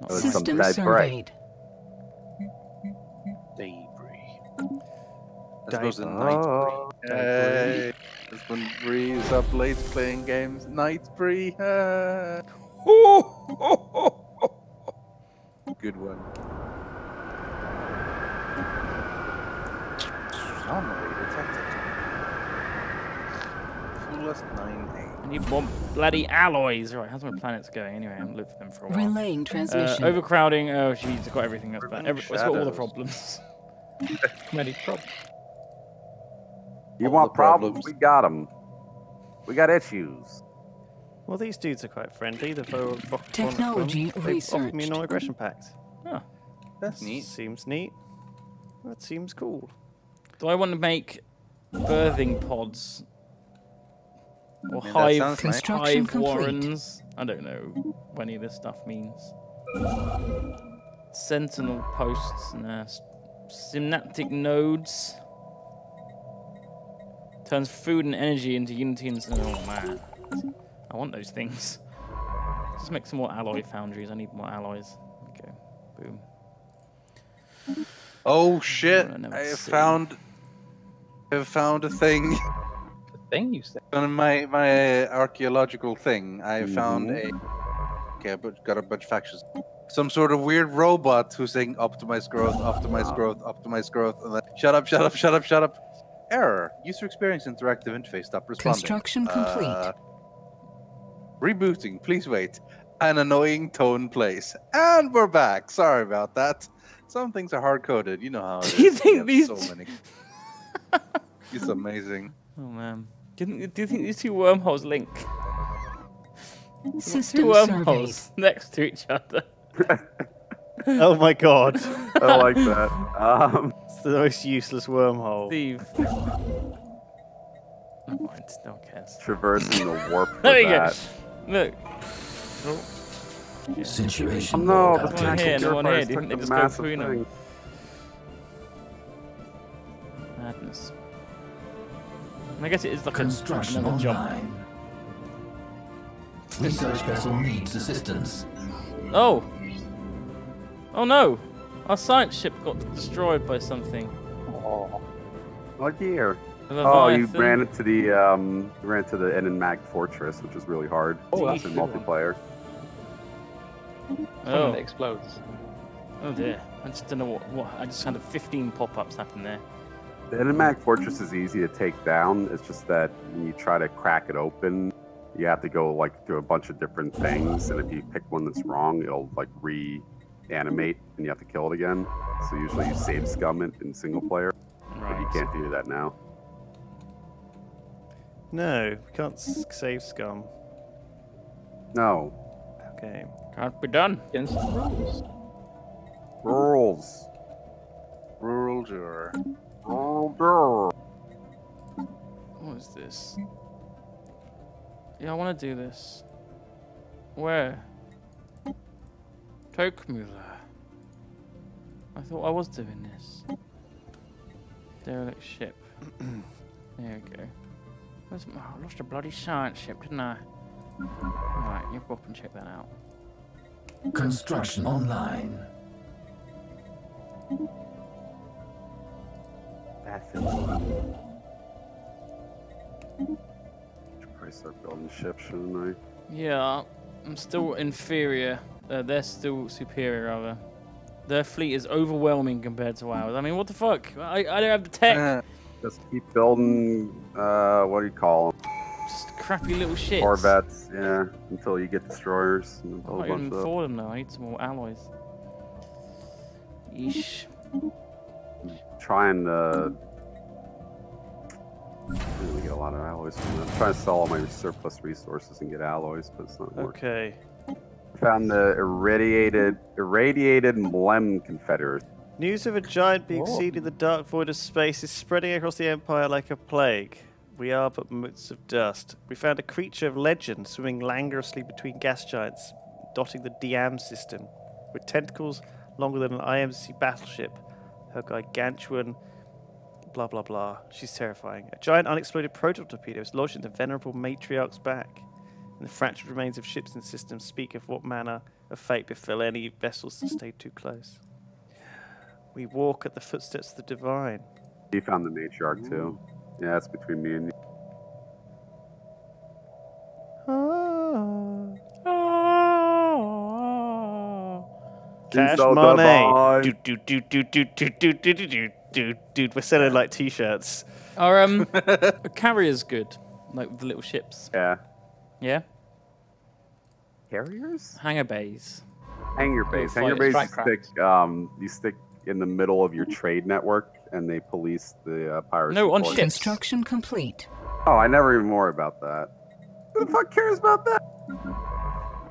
Not was some System dead bread. surveyed. Debris. I suppose the night Oh, Hey, husband Bree is up late playing games. Night Bree. Good one. Anomaly detected. Fullest 9A. I need more bloody alloys. Right, how's my planets going? Anyway, I haven't looked at them for a while. Relaying Uh, transmission. overcrowding. Oh, she's got everything that's bad. Urban Every, it's got all the problems. Many problems. you All want problems? problems. We got them. We got issues. Well, these dudes are quite friendly. The Vo- Vo- Technology Vonnegut. They've offered me a non-aggression pact. That's neat. Seems neat. That seems cool. Do I want to make birthing pods or I mean, hive. Construction hive complete. warrens? I don't know what any of this stuff means. Sentinel posts and uh, synaptic nodes. Turns food and energy into unity and oh man, I want those things. Let's just make some more alloy foundries. I need more alloys. Okay, boom. Oh shit! I I have see. found. I have found a thing The thing you said. on my my archaeological thing. I found a. Mhm. Okay, but got a bunch of factions. some sort of weird robot who's saying optimize growth, optimize growth, optimize growth, and then shut up, shut up, shut up, shut up. Error. User experience interactive interface. Stop responding. Construction complete. Uh, rebooting. Please wait. An annoying tone plays. And we're back. Sorry about that. Some things are hard coded. You know how it is. Do you think have these- so many. it's amazing. Oh man. Do you, think, do you think these two wormholes link? Two wormholes surveyed. next to each other. Oh my god. I like that. Um, It's the most useless wormhole. Steve. Never mind, no one cares. traversing the warp for There you go. Oh. that. Look. Situation Oh no, log the one here, potential no one here. purifiers Do you think they the just go massive between them? thing. Madness. I guess it is like Construction another job. online. Research vessel needs assistance. Oh! Oh no! Our science ship got destroyed by something. Oh, oh dear. A Oh, you ran into the um, you ran into the Enigmatic Fortress, which is really hard. Oh, it's that's in a multiplayer. Something Oh. it explodes. oh dear. I just don't know what, what. I just had 15 pop ups happen there. The Enigmatic Fortress is easy to take down. It's just that when you try to crack it open, you have to go like through a bunch of different things, and if you pick one that's wrong, it'll like reanimate, and you have to kill it again. So usually you save scum it in single player, but you can't do that now. No, we can't save scum. No Okay. Can't be done. Against the rules. rules. Rural juror. Rules. What is this? Yeah, I want to do this. Where? Tokmula. I thought I was doing this. Derelict ship. there we go. Where's my, I lost a bloody science ship, didn't I? Right, you go up and check that out. Construction online. Fascinating. Should probably start building ships, shouldn't Yeah, I'm still inferior. Uh, they're still superior, rather. Their fleet is overwhelming compared to ours. I mean, what the fuck? I, I don't have the tech. I? Just keep building. Uh, what do you call them? Just crappy little shit. Corvettes. Yeah, until you get destroyers and I build a can't even bunch of. afford them though. I need some more alloys. Yeesh. Trying to. Really get a lot of alloys from that. I'm trying to sell all my surplus resources and get alloys, but it's not working. Okay. Found the irradiated, irradiated Mlem Confederate. News of a giant being Oh. seen in the dark void of space is spreading across the Empire like a plague. We are but motes of dust. We found a creature of legend swimming languorously between gas giants, dotting the Diam system, with tentacles longer than an IMC battleship. Her gargantuan blah blah blah. She's terrifying. A giant unexploded proton torpedo is lodged in the venerable matriarch's back. And the fractured remains of ships and systems speak of what manner of fate befell any vessels that stayed too close. We walk at the footsteps of the divine. You found the matriarch too. Yeah, it's between me and you. Cash so money. divine. Dude, dude, dude, dude, dude, dude, dude, dude, dude, dude, dude. We're selling like t-shirts. Our um, carrier's good, like with the little ships. Yeah. Yeah, Carriers? hangar bays. Hangar bays. Hangar bays. you stick um you stick in the middle of your trade network and they police the uh, pirates. No, on ships. Construction complete. Oh, I never even worry about that. Who the fuck cares about that?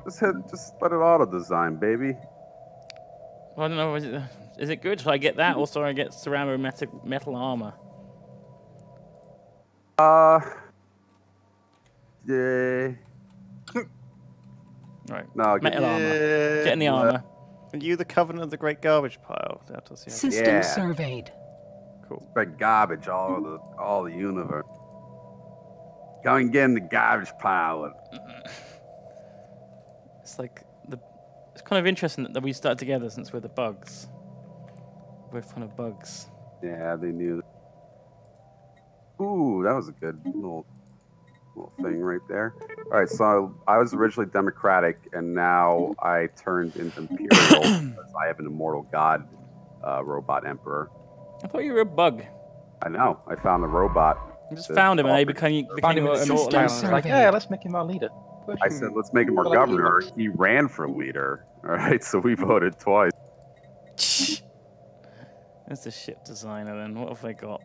Just hit just let it auto design, baby. I don't know. Is it, is it good? Should I get that, or should I get ceramic metal, metal armor? Uh yeah. Right. No, get, Metal armor. Get in the Yeah. armor. Are you the covenant of the great garbage pile? That does, yeah. System Yeah. surveyed. Cool. spread garbage all over the all the universe. Go and get in the garbage pile. It's like the. It's kind of interesting that we started together since we're the bugs. We're kind of bugs. Yeah, they knew. Ooh, that was a good little little thing right there. All right, so I was originally Democratic, and now I turned into Imperial because I have an immortal god uh, robot emperor. I thought you were a bug. I know. I found a robot. I just found him and they offered- became, Found became him in an the immortal system. animal. Like, yeah, let's make him our leader. Push I him. said, let's make him our governor. He ran for leader. All right, so we voted twice. There's the ship designer then. What have they got?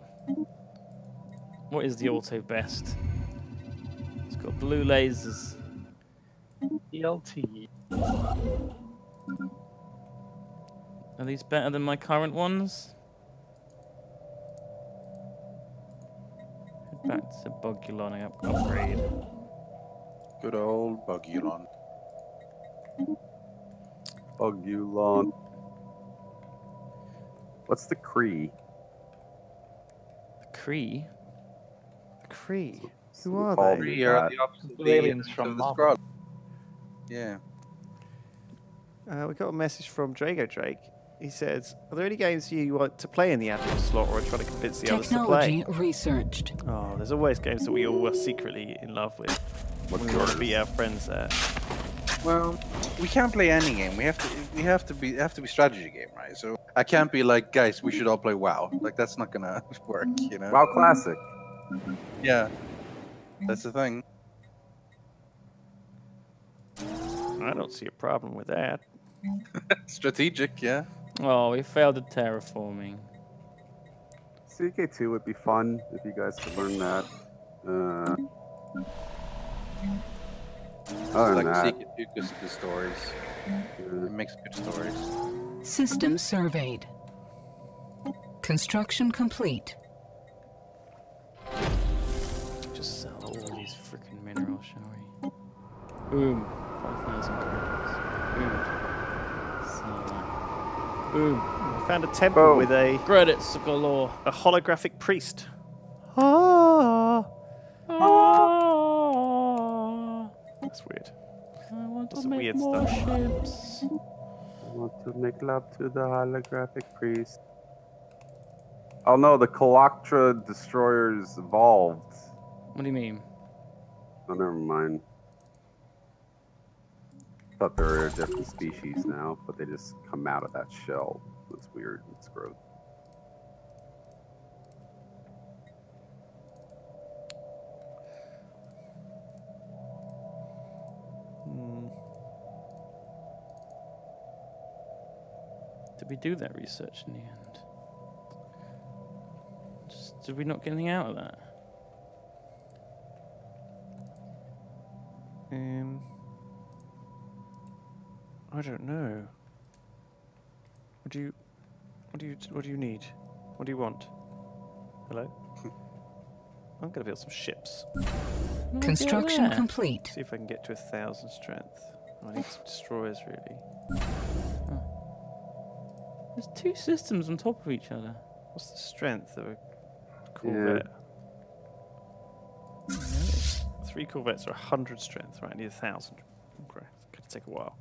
What is the auto best? It's got blue lasers. ELT. Are these better than my current ones? Head back to Bugulon and up- upgrade. Good old Bugulon. Bug you long. What's the Cree? The Kree? Cree. So Who are they? them Three are that. the opposite The aliens from the Marvel. Yeah. Uh, we got a message from Drago Drake. He says, "Are there any games you want to play in the admin slot, or trying to convince the others to play?" Technology researched. Oh, there's always games that we all are secretly in love with. What's we want to be our friends there. Well, we can't play any game. We have to. We have to be. Have to be strategy game, right? So I can't be like, guys, we should all play WoW. Like that's not gonna work, you know. WoW Classic. Yeah. That's the thing. I don't see a problem with that. Strategic, yeah. Oh, we failed at terraforming. CK2 would be fun if you guys could learn that. Uh, other than like that, Secret because of the stories. It makes good stories. System surveyed. Construction complete. Boom. 5,000 credits. Boom. Sell. Boom. I found a temple Boom. with a, Credits galore. a holographic priest. Ah, Ah, that's weird. I want That's to make weird more stuff. ships. I want to make love to the holographic priest. Oh no, the Kalactra destroyers evolved. What do you mean? Oh, never mind. Thought they were a different species now, but they just come out of that shell. That's weird. It's gross. Hmm. Did we do that research in the end? Just, did we not get anything out of that? Um, I don't know. What do you, what do you, what do you need? What do you want? Hello. I'm gonna build some ships. No, Construction yeah. complete. See if I can get to a thousand strength. I need some destroyers, really. There's two systems on top of each other. What's the strength of a Corvette? Three Corvettes are 100 strength, right? I need a thousand. Okay, it's gonna take a while.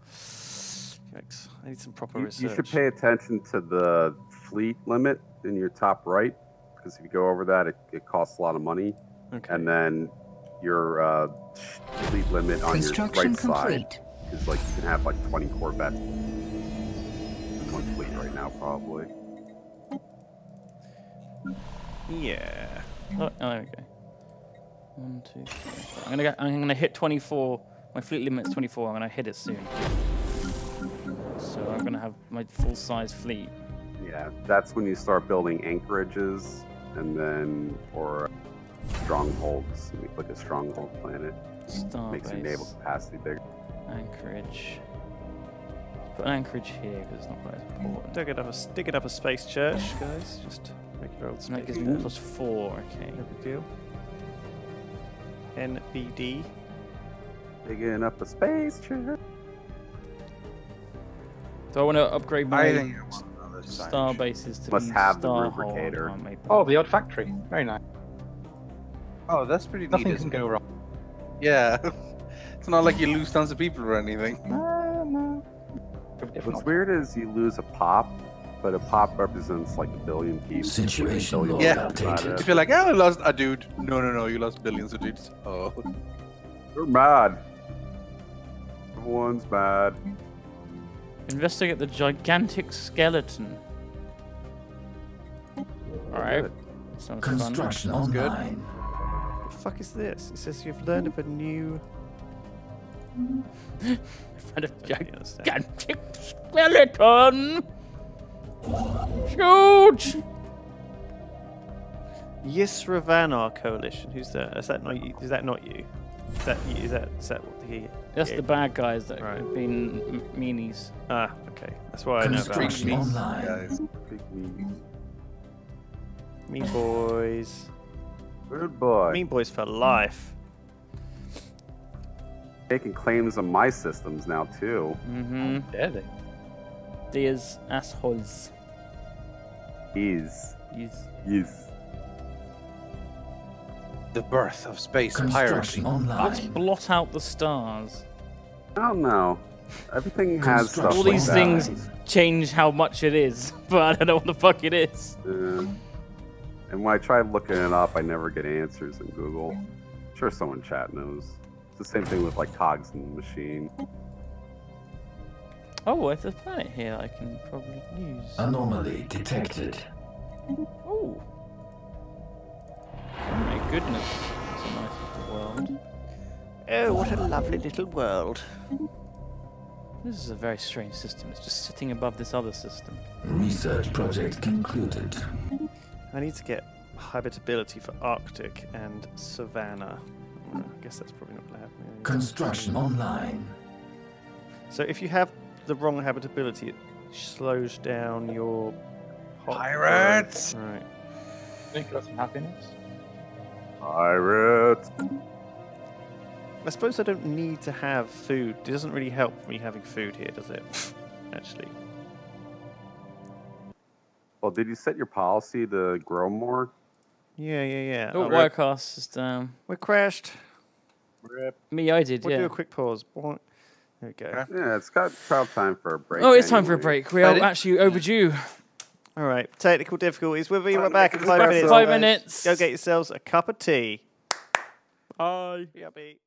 Yikes. I need some proper You, research. you should pay attention to the fleet limit in your top right, because if you go over that, it, it costs a lot of money. Okay. And then your uh, fleet limit on your Construction right side is like you can have like 20 Corvettes. in One fleet right now, probably. Yeah. Oh, oh, there we go. One, two, three, four. I'm gonna go, I'm gonna hit 24. My fleet limit's 24. I'm gonna hit it soon. So I'm gonna have my full size fleet. Yeah, that's when you start building anchorages, and then or strongholds. Make like a stronghold planet. Star Makes your naval capacity bigger. anchorage. Put an anchorage here because it's not quite as important. Dig it up a, s- dig it up a space church, guys. Just regular old And that gives me plus four. Okay. No big deal. NBD. Digging up a space church. Do I want to upgrade my I think I want star bases to Must be have the star rubricator. Oh, the odd factory. Very nice. Oh, that's pretty neat. Nothing can go wrong. Yeah. it's not like you lose tons of people or anything. No, no. What's weird is you lose a pop, but a pop represents like a billion people. Situation Billion Yeah. updated. If you're like, oh, I lost a dude. No, no, no, you lost billions of dudes. Oh. They're mad. Everyone's mad. Investigate the gigantic skeleton. Alright. Sounds fun. Construction Sounds good. online. What the fuck is this? It says you've learned of a new. Find a I gigantic skeleton! Huge! Yisravanar coalition. Who's that? Is that not you? Is that not you? Is that you? Is that is that what the? That's yeah. the bad guys that Right. have been m- meanies. Ah, okay. That's why I know about Construction me. online. Guys. Big memes. Me boys. Good boy. Mean boys for life. Taking claims on my systems now too. Mm-hmm. Dare they? There's assholes. Is Is. is. The birth of space Construction piracy. Let's online. blot out the stars. I don't know. Everything has stuff All like these that. things change how much it is, but I don't know what the fuck it is. Yeah. and when I try looking it up, I never get answers in Google. I'm sure someone chat knows. It's the same thing with like cogs in the machine. Oh, there's a planet here I can probably use. Anomaly detected. Oh. Oh my goodness. It's a nice little world. Oh, what a lovely little world. This is a very strange system. It's just sitting above this other system. Research project concluded. I need to get habitability for Arctic and Savannah. Uh, I guess that's probably not going to happen. Construction online. So if you have the wrong habitability, it slows down your. Pirates! Right. Think got some happiness. Pirate. I suppose I don't need to have food. It doesn't really help me having food here, does it? Actually. Well, did you set your policy to grow more? Yeah, yeah, yeah. Oh, Oh, Wirecast is down. we're crashed. Me, I did, yeah. We'll do a quick pause. Boing. There we go. Okay. Yeah, it's got about time for a break. Oh, it's time for a break. We are actually overdue. All right. Technical difficulties. We'll be right back in five minutes. Five minutes. Go get yourselves a cup of tea. Bye. BRB.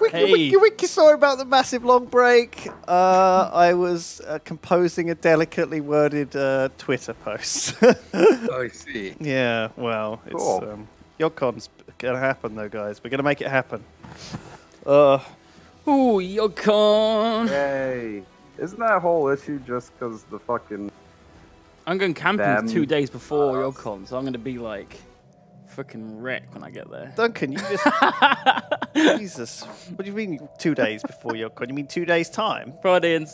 Wiki, Hey. wiki, wiki, sorry about the massive long break. Uh, I was uh, composing a delicately worded uh, Twitter post. I see. yeah, well, it's Cool. um, YogCon's gonna happen though, guys. We're gonna make it happen. Uh, Ooh, YogCon. Yay! Isn't that whole issue just because the fucking I'm going camping Them. two days before YogCon, so I'm going to be like fucking wrecked when I get there. Duncan, you just Jesus. What do you mean two days before YogCon? You mean two days time? Friday and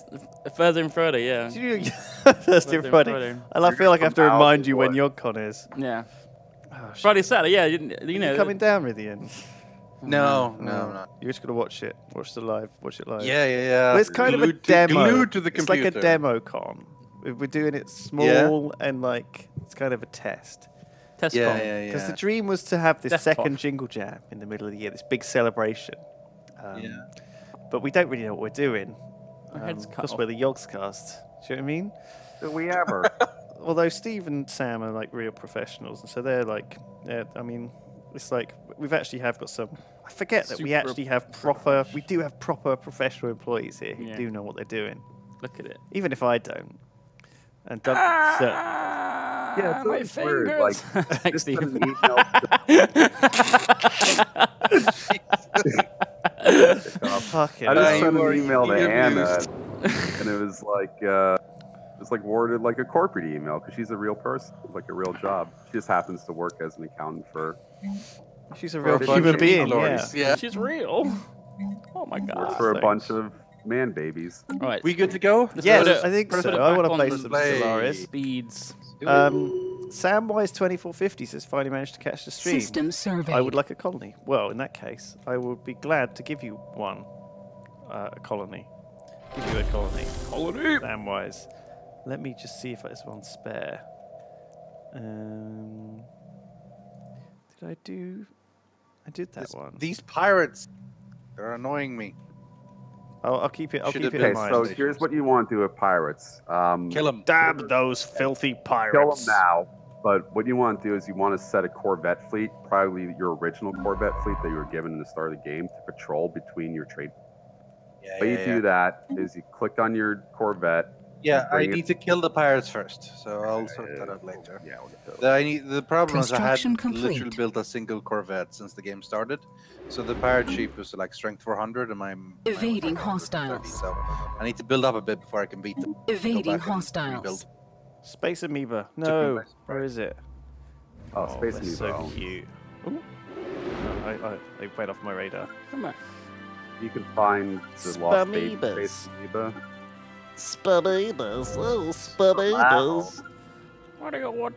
Thursday and Friday, yeah. Do you- Thursday, and and Friday. Friday. And I feel like I have to remind you when your con is. Yeah. Oh. Friday, Saturday, yeah. You, you know. You coming down with Ian? No, mm-hmm. no, Oh, no. You're just gonna watch it. Watch the live. Watch it live. Yeah, yeah, yeah. Well, it's kind of a Glued to- demo. Glued to the computer. it's like a demo con. We- We're doing it small and like it's kind of a test. Test Yeah, con. yeah, Because the dream was to have this Death second Pop. jingle jam in the middle of the year, this big celebration. Um, Yeah. But we don't really know what we're doing. My head's Um, cut because off. we're the Yogscast. Do you know what I mean? do we ever? Although Steve and Sam are like real professionals, and so they're like, yeah, I mean, it's like we've actually have got some. I forget that we actually have proper. We do have proper professional employees here who Yeah. do know what they're doing, Look at it. even if I don't. And Duncan, Ah, so, Yeah, it's my always weird, fingers. like, Thanks, Steve. an email to- I just sent an email to easily Anna, and it was like uh, it was like worded like a corporate email because she's a real person, with, like a real job. She just happens to work as an accountant for she's a real human being. Yeah. yeah. She's real. Oh my god. Works for a bunch of man babies. All right. We good to go? let's Yes, put it- I think so. I want to on play the some play. Stellaris. Speeds. Um, Samwise twenty four fifty says finally managed to catch the stream. System survey. I would like a colony. Well, in that case, I would be glad to give you one. Uh, a colony. Give you a colony. Colony. Samwise. Let me just see if there's one spare. Um, did I do? I did that This- one. These pirates, they're annoying me. I'll, I'll keep it. I'll Should keep have it Okay, in mind. so here's what you want to do with pirates. Um, Kill them. Dab those filthy pirates. kill pirates! them now. But what you want to do is you want to set a Corvette fleet, probably your original Corvette fleet that you were given in the start of the game, to patrol between your trade. Yeah, Way yeah, you yeah. do that is you click on your Corvette. Yeah, I need to kill the pirates first, so I'll uh, sort that out later. Yeah, we'll The, I need, the problem is I had Construction literally built a single Corvette since the game started, so the pirate ship was like strength 400, and my my Evading my hostiles. So I need to build up a bit before I can beat them. Evading back and hostiles. rebuild. Space amoeba. No, where is it? Oh, oh, Space they're Amoeba. so oh. cute. Ooh. No, I, I, they went off my radar. Come on. You can find the lost baby Spamoebas. Space Amoeba. Spamoebas. Oh, Wow. spamoebas. What do you want?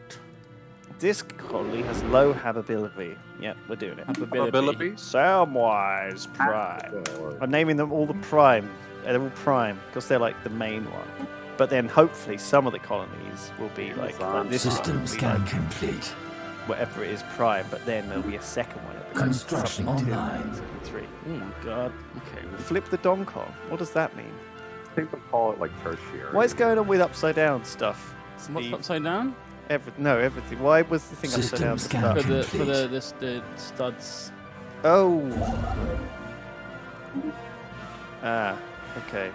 This colony has low habitability. Yep, we're doing it. Ability? Samwise Prime. I'm naming them all the Prime. They're all Prime because they're like the main one. But then hopefully some of the colonies will be like, like this System will be scan like complete. whatever it is Prime. But then there'll be a second one. It'll be like Construction something two, three. Oh my god. Okay. well, Flip the Doncon. What does that mean? I think they call it like tertiary. What is going on with upside down stuff? What's Steve? upside down? Every, no, everything. Why was the thing upside down? to scan start? For the for complete. the this the studs. Oh. Ah, okay.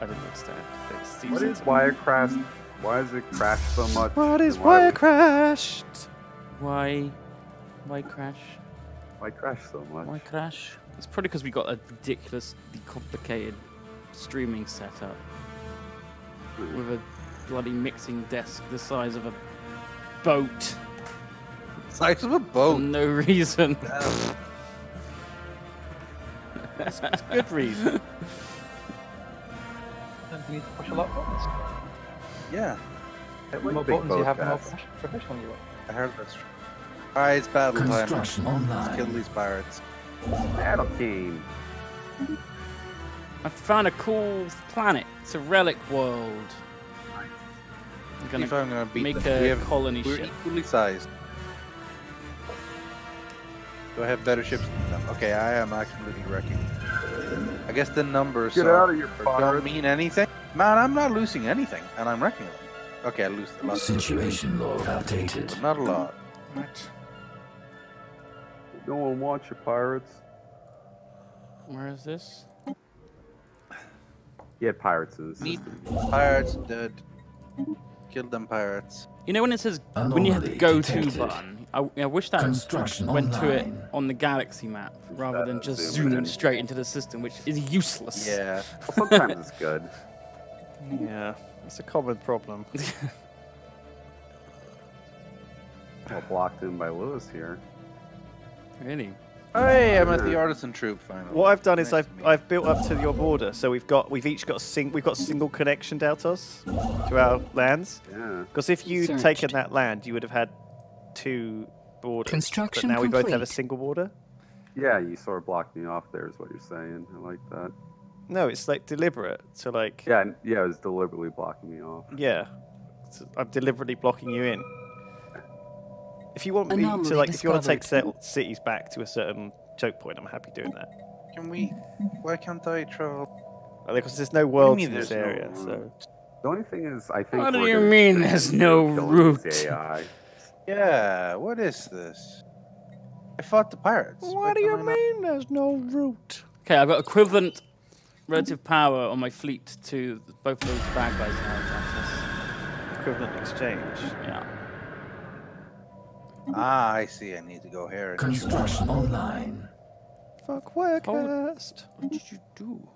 I didn't understand. Thanks. Steve What said is why it crashed? It crash so much? What is and why I would- crashed? Why? Why crash? Why crash so much? Why crash? It's probably because we got a ridiculously complicated streaming setup with a bloody mixing desk the size of a boat Size of a for boat. no reason. That's good reason. And you need to push a lot of buttons. Yeah, I The like more big buttons you have, the more guys. prof- professional you are. I heard that's true. Alright, it's battle time. Construction Let's kill these pirates. Battle King. I found a cool planet. It's a relic world. I'm gonna if I'm gonna beat make them. a we have, colony we're ship. equally sized. Do I have better ships than them? Okay, I am actually wrecking. I guess the numbers Get are- out of your don't mean anything. Man, I'm not losing anything, and I'm wrecking them. Okay, I lose a lot, Situation log updated. not a lot. What? No one wants your pirates. Where is this? He had pirates in his Meat pirates dead. Kill them pirates. You know when it says when you have the go to button? I, I wish that Construction went to it on the galaxy map rather than just zooming in. straight into the system, which is useless. Yeah. Well, sometimes it's good. Yeah, it's a common problem. Well, blocked in by Lewis here. really. Hey, I'm at the artisan troupe finally. What I've done is I've I've built up to your border, so we've got we've each got a sing we've got a single connection Daltos to our lands. Yeah. Because if you'd Searched. taken that land, you would have had two borders. Construction but now we both have a single border. Yeah, you sort of blocked me off there, is what you're saying. I like that. No, it's like deliberate. So like Yeah, yeah, it was deliberately blocking me off. yeah, So I'm deliberately blocking you in. If you want me Anomaly to like, if you want to take cities back to a certain choke point, I'm happy doing that. Can we? Why can't I travel? Because there's no worlds mean in this there's no area, so? The only thing is, I think. What do you mean there's no route? AI. Yeah. What is this? I fought the pirates. What do you can't mean there's no route? Okay, I've got equivalent relative power on my fleet to both of those bad guys now. Texas. Equivalent exchange. Yeah. Ah, I see. I need to go here. Construction online. Fuck Wirecast. What did you do?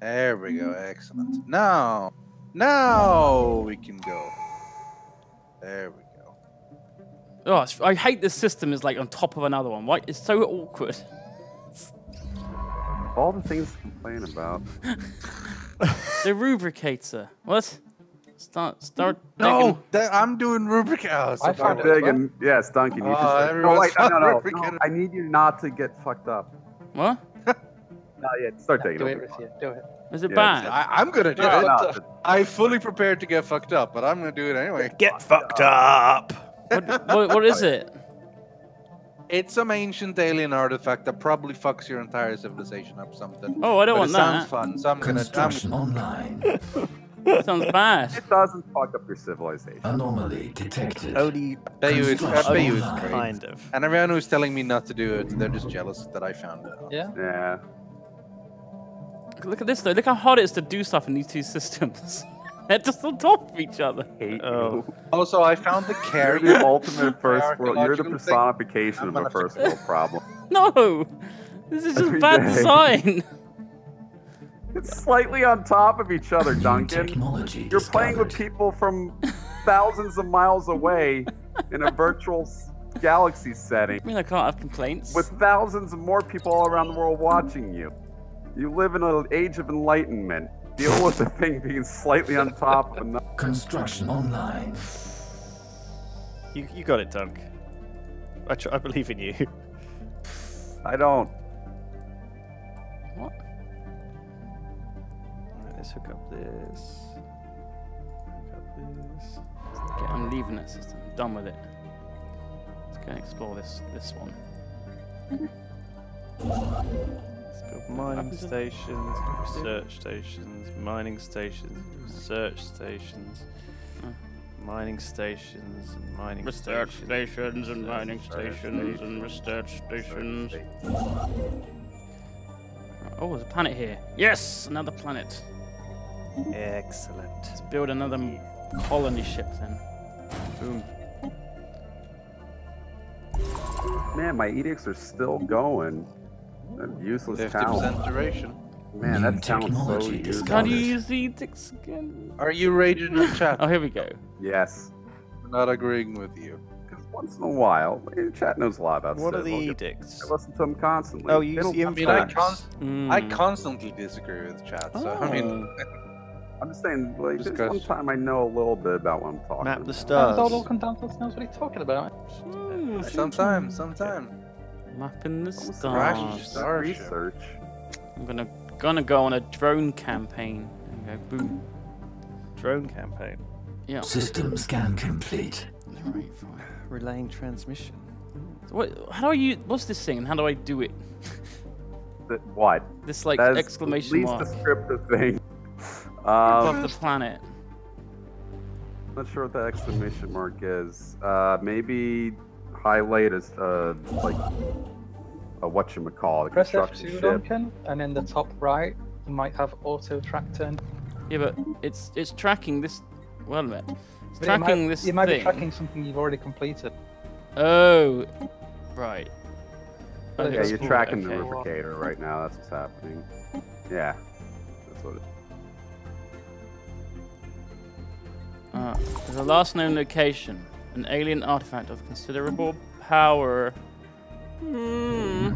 There we go. Excellent. Now, now we can go. There we go. Oh, I hate this system. Is like on top of another one. Why? It's so awkward. All the things to complain about. the rubricator. What? Start. Start. No, digging. that, I'm doing rubric house. I found Start it. digging. Yes, Duncan. You Oh, just, no, wait, no, no, no, no. I need you not to get fucked up. What? No, yeah, start digging. Do it'll it, be fine. Riffy. Do it. Is it Yeah, bad? I, I'm gonna do No, it. no, I fully prepared to get fucked up, but I'm gonna do it anyway. Get fucked up. what, what, what is it? It's some ancient alien artifact that probably fucks your entire civilization up something. Oh, I don't but want it sounds fun, so I'm gonna. I'm, Construction online. That sounds bad. It doesn't fuck up your civilization. Anomaly detected. Only bet you it's, I bet you it's great. kind of. And everyone who's telling me not to do it, they're just jealous that I found it. Yeah. Yeah. Look at this though. Look how hard it is to do stuff in these two systems. They're just on top of each other. Hate Oh. you. Also, I found the You're the ultimate first world. You're the personification of a first world problem. No, this is just bad day. design. It's slightly on top of each other, New Duncan. technology You're playing with people from thousands of miles away in a virtual galaxy setting I mean, I can't have complaints. with thousands of more people all around the world watching you. You live in an age of enlightenment. Deal with the thing being slightly on top of another. Construction online. You, you got it, Dunk. I, tr- I believe in you. I don't. Hook up this. Hook up this. Okay, I'm leaving that system. Done with it. Let's go and explore this this one. Let's build mining stations, research stations, mining stations, research stations, Oh. mining stations, and mining Research stations. stations and mining stations and research stations. Oh, there's a planet here. Yes, another planet. Excellent. Let's build another colony ship then. Boom. Man, my edicts are still going. That useless Fifty talent. percent duration. Man, New that sounds so technology useless. discovered. How do you use the edicts again? Are you raging in chat? Oh, here we go. Yes. I'm not agreeing with you. Because once in a while, chat knows a lot about stuff. What are the civil. edicts? I listen to them constantly. Oh, you use I mean, I, influence. const- I Mm. constantly disagree with chat. So I mean, I'm just saying, like, there's one time I know a little bit about what I'm talking Map the stars. about. stars. Donald Condantos knows what he's talking about. Hmm, sometime, sometime. Mapping the Almost Crash stars. just- Starship. research. I'm gonna gonna go on a drone campaign. There we go. Boom. Drone campaign. Yeah. System scan complete. Right, fine. Relaying transmission. So what? How do I use? What's this thing? and How do I do it? That, what? This like That is exclamation the least mark descriptive thing. Above Um, the planet. not sure what the exclamation mark is. Uh, maybe highlight is uh, like a what you call a Press construction F2, ship. Duncan, and in the top right, you might have auto track turned. Yeah, but it's it's tracking this. Well, a minute. It's But it might- tracking this You might thing. be tracking something you've already completed. Oh, right. Yeah, Okay, Yeah, you're cool, tracking the okay. rubricator right now. That's what's happening. Yeah, that's what it. Uh, there's a last known location, an alien artifact of considerable power. Hmm.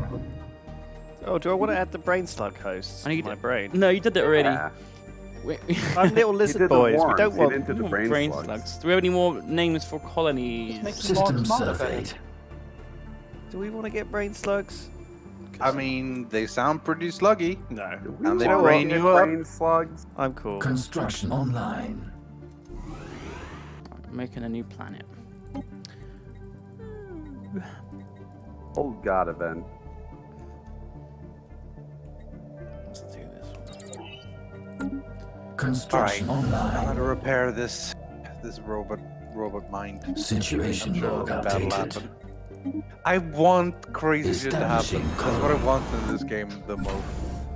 Oh, do I want to add the brain slug hosts I to need my it. brain? No, you did it already. Yeah. I'm little lizard boys. We don't want didn't the brain, brain slugs. slugs. Do we have any more names for colonies? System more surveyed. Do we want to get brain slugs? I mean, they sound pretty sluggy. No. Do we And they want brain you up. brain slugs. I'm cool. Construction online. Making a new planet. Oh god, event. Let's do this one. Construction I'm online. gonna repair this this robot robot mind. Situation I'm sure log updated. I want crazy shit to happen. Establishing That's what I want in this game the most.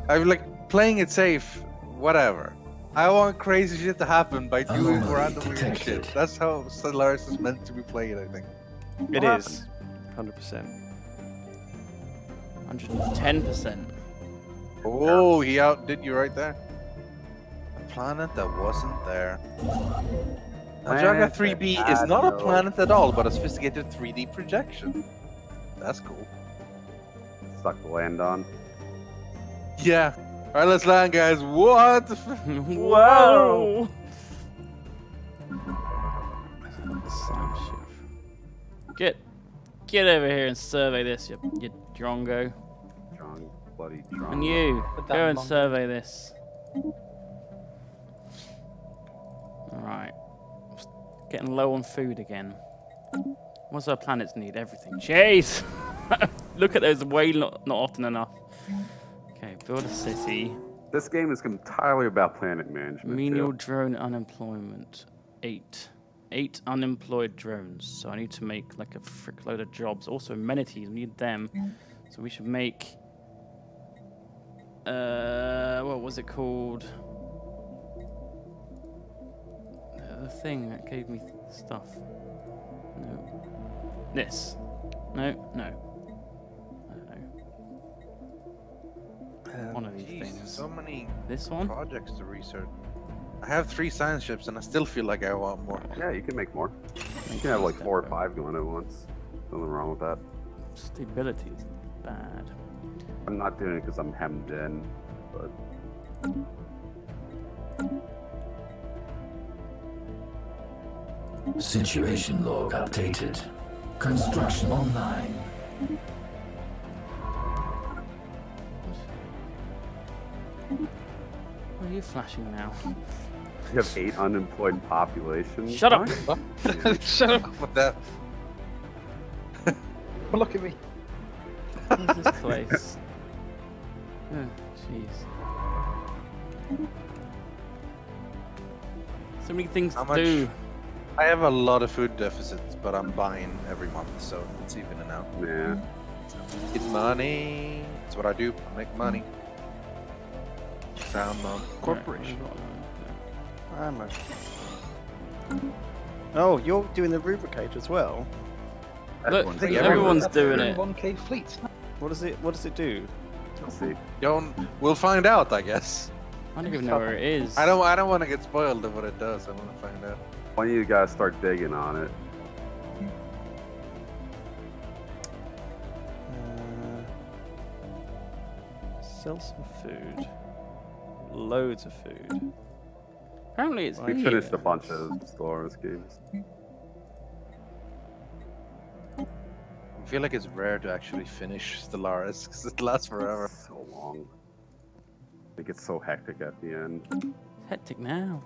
I'm like playing it safe, whatever. I want crazy shit to happen by doing Anomaly random weird detected. shit. That's how Stellaris is meant to be played, I think. It What is. 100%. 110%. Oh, he outdid you right there. A planet that wasn't there. Ajaga Planet 3B is had not a no- planet at all, but a sophisticated 3D projection. That's cool. Suck to land on. Yeah. Alright, let's land, guys. What? the f- Whoa! Get, get over here and survey this, you, you drongo. Strong, bloody strong. And you, go and monkey. survey this. Alright. Getting low on food again. What's our planets need? Everything. Jeez! Look at those way not, not often enough. Okay, build a city. This game is entirely about planet management. Menial too. drone unemployment. Eight. Eight unemployed drones. So I need to make like a frick load of jobs. Also amenities, we need them. So we should make uh what was it called? The thing that gave me stuff. No. This. No, no. Know. One of these Jeez, things. so many This one? projects to research. I have three science ships, and I still feel like I want more. Yeah, you can make more. You can have like four or five going at once. Nothing wrong with that. Stability is bad. I'm not doing it because I'm hemmed in, but Situation log updated. Construction online. What are you flashing now? you have eight unemployed populations. Shut up! Shut up! What that? Look at me. This is close. Oh, jeez. So many things How to much- do. I have a lot of food deficits, but I'm buying every month, so it's evening out. Yeah. Get money. That's what I do. I make money. Sound uh, corporation. I'm a... Oh, you're doing the rubricator as well. Look, Everyone's doing everyone's doing it. 1k fleet. What does it? What does it do? We'll see. Don't. We'll find out, I guess. I don't even know where it is. I don't. I don't want to get spoiled of what it does. I want to find out. Why don't you guys start digging on it. Uh, sell some food. Loads of food. Apparently it's We here. finished a bunch of Star Wars games. I feel like it's rare to actually finish Stellaris because it lasts forever. So long. It gets so hectic at the end. It's Hectic now.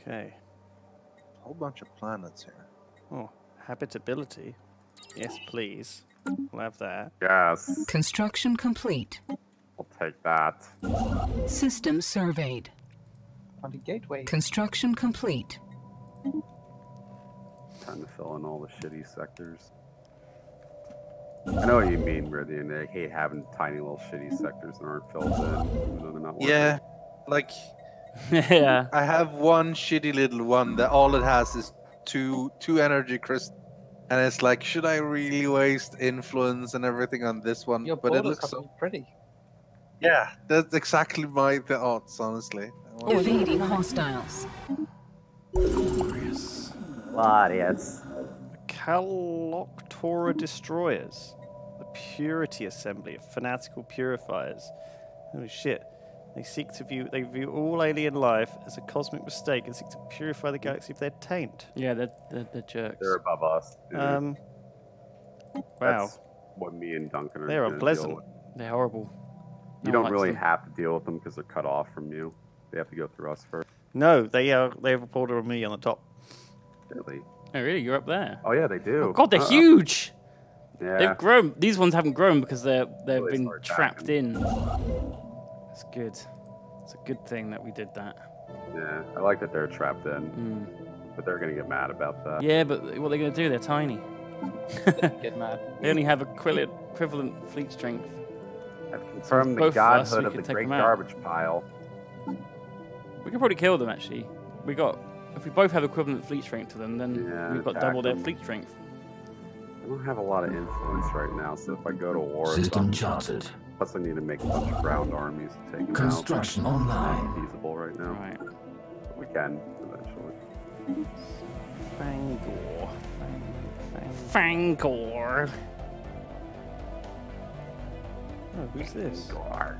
Okay. A whole bunch of planets here. Oh, habitability. Yes, please. We'll have that. Yes, Construction complete. I'll take that. System surveyed. On the gateway. Construction complete. Time to fill in all the shitty sectors. I know what you mean, Meridian. They hate having tiny little shitty sectors that aren't filled in, even though they're not working. Yeah, like yeah. I have one shitty little one that all it has is two two energy crystals, and it's like, should I really waste influence and everything on this one? Your but it looks so. pretty. Yeah, that's exactly my thoughts, honestly. I want- Evading hostiles. Glorious. Kaloctora destroyers. The Purity Assembly of fanatical purifiers. Holy shit. They seek to view they view all alien life as a cosmic mistake and seek to purify the galaxy of their taint. Yeah, they're, they're, they're jerks. They're above us. dude. Um Wow. That's what me and Duncan are. They are gonna unpleasant. They're horrible. You No one don't really them. have to deal with them because they're cut off from you. They have to go through us first. No, they are they have a portal of me on the top. Really? Oh, really? You're up there? Oh yeah, they do. Oh, God, they're Uh, huge! Yeah. They've grown. These ones haven't grown because they're they've Well, they been started trapped in. It's good. It's a good thing that we did that. Yeah. I like that they're trapped in, Mm. but they're gonna get mad about that. Yeah, but what are they going to do? They're tiny. Get mad. They only have equivalent equivalent fleet strength. I've confirmed the both of us, godhood of the great garbage pile. We could probably kill them actually. We got if we both have equivalent fleet strength to them, then Yeah, we've got attack double their fleet strength. I don't have a lot of influence right now, so if I go to war, it's System not- charted. Plus I need to make a bunch of ground armies to take them Construction out. online. Not feasible right now. Right. But we can eventually. Fangor. Fangor. Oh, who's this? Gar.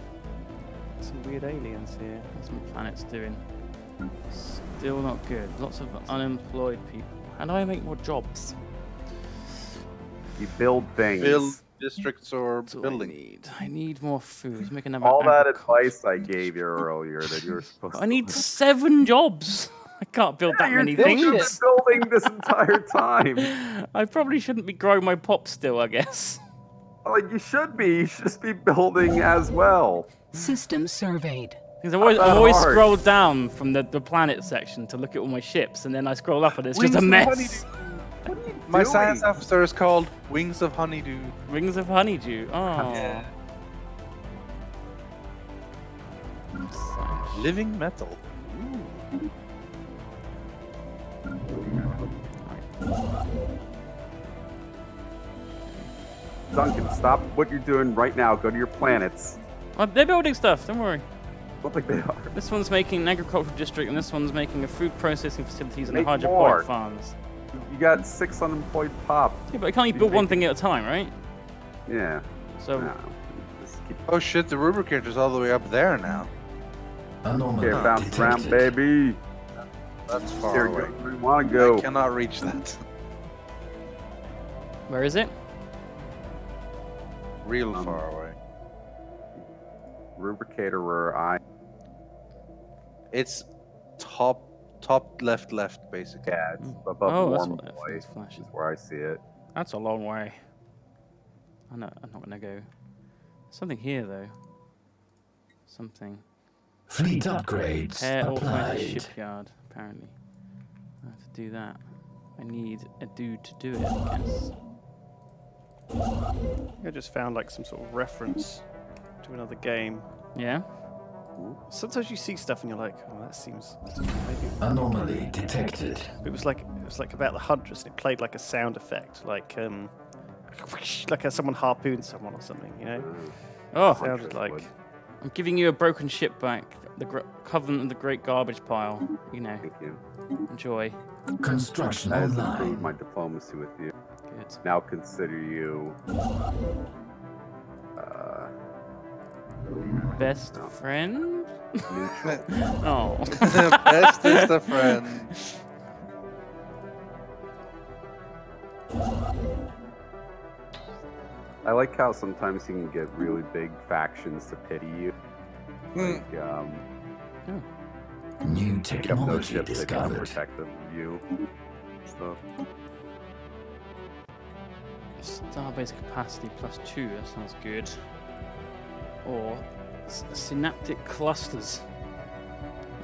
Some weird aliens here. What's my planet's doing? Still not good. Lots of unemployed people. How do I make more jobs? You build things. Build districts or What I buildings. need? I need more food. Make another All that agriculture- advice I gave you earlier that you were supposed to. I need seven jobs. I can't build that You're many building- things. building this entire time. I probably shouldn't be growing my pop still, I guess. Like you should be. You should just be building as well. System surveyed. Because I always, that I always hard. scroll down from the, the planet section to look at all my ships, and then I scroll up and it's Wings just a of mess. My doing? science officer is called Wings of Honeydew. Wings of honeydew. Oh. Yeah. Living metal. Duncan, stop what you're doing right now. Go to your planets. Oh, they're building stuff. Don't worry. Look like they are. This one's making an agricultural district, and this one's making a food processing facilities and Make hydroponic more. farms. You got six unemployed pop. Yeah, but I can only You build one thing at a time, right? Yeah. So No. Keep Oh shit, the rubricator's all the way up there now. Anomaly here, bounce around, detected. baby. That's far Here, away. go where you want to go. I cannot reach that. where is it? Real Um, far away. Rubricator where I. It's top, top left, left, basically. Yeah, it's mm. above Oh, that's warm what that boy. thing's Is where I see it. That's a long way. I'm not, I'm not gonna go. Something here though. Something. Fleet upgrades Repair automated applied. shipyard, apparently. I have to do that. I need a dude to do it, I guess. I just found like some sort of reference to another game. Yeah? Sometimes you see stuff and you're like, oh, that seems. Anomaly detected. It was like it was like about the hundreds, and it played like a sound effect, like um, like someone harpooned someone or something. You know, Oh, sounded like I'm giving you a broken ship back. The gr- Covenant of the Great Garbage Pile. You know, Thank you. enjoy. Construction That has improved online. my diplomacy with you. Good. Now consider you. Best No. friend? neutral. oh. Bestest of friends. I like how sometimes you can get really big factions to pity you. Hmm. Like, um, New pick up those technology ships that become discovered. protective of you. So, Starbase capacity plus two. That sounds good. Or s- synaptic clusters.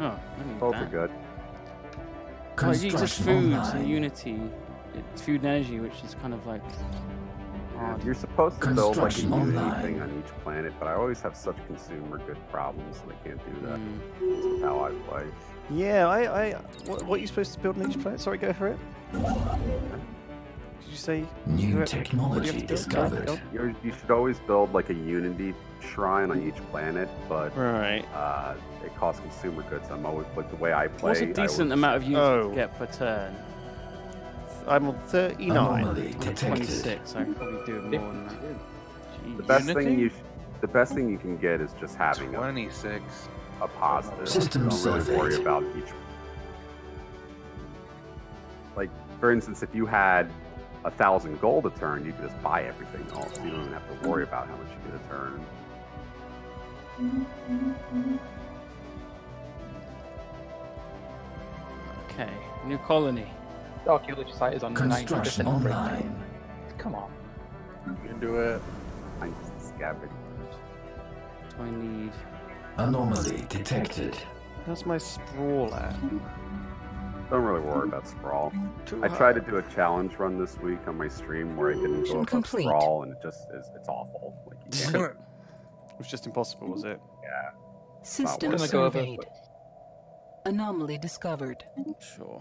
Oh, I need Both that. are good. Well, it uses Construction food and Unity. It's food and energy, which is kind of like hard. You're supposed to build like a Unity online. thing on each planet, but I always have such consumer good problems, and I can't do that. Mm. This how I play. Yeah, I, I what, what are you supposed to build on each planet? Sorry, go for it. Did you say New you have- what do you technology have to do? discovered. Go on. You're, you should always build like a Unity shrine on each planet, but Right. uh, it costs consumer goods. I'm always like the way I play. What's a decent always- amount of units Oh. to get per turn? I'm on 39. Anomaly I'm detected. 26. I could probably do more than that. The Jeez. best thing you the best thing you can get is just having 26. a positive. System Don't really worry about each. Like for instance, if you had a thousand gold a turn, you could just buy everything else. You don't even have to worry about how much you get a turn. Okay, new colony. The archaeology site is on 90% Construction online. Come on. You can do it. I'm just scavenging. Do I need? Anomaly detected. How's my sprawl at? Don't really worry about sprawl. Too I high. tried to do a challenge run this week on my stream where I didn't go Mission complete. sprawl, and it just is it's awful. Like you can't. It was just impossible, was it? yeah. System worth it. Gonna surveyed. Anomaly discovered. Sure.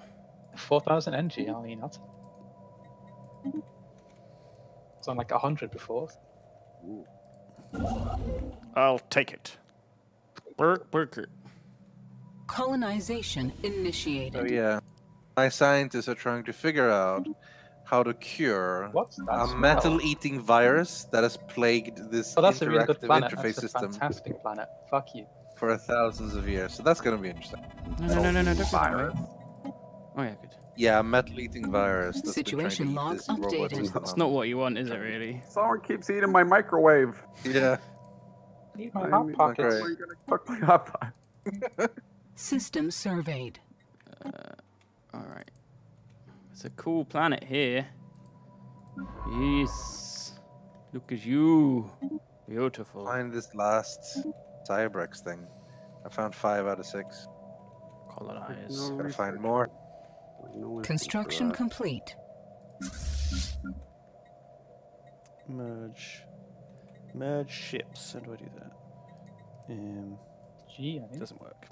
4,000 NG, I mean, that's. It's on like 100 before. I'll take it. Burk Burker. Colonization initiated. So yeah, my scientists are trying to figure out how to cure What's a metal-eating virus that has plagued this Oh, that's a really good planet. interface That's a system fantastic planet. Fuck you. for thousands of years. So that's going to be interesting. No, no, no, no, no, don't go that way. Virus. Oh yeah, good. Yeah, a metal-eating virus. That's been trying to Situation eat log this updated. system It's not what you want, is it? Really? Someone keeps eating my microwave. Yeah. Need my hot need my pockets. great. Where you gonna cook my hot pot? System surveyed. Uh, all right. It's a cool planet here. Yes. Look at you. Beautiful. Find this last Cybrex thing. I found five out of six. Colonize. No Gotta find more. No Construction complete. Merge. Merge ships. How do I do that? Um, Gee, I need doesn't work.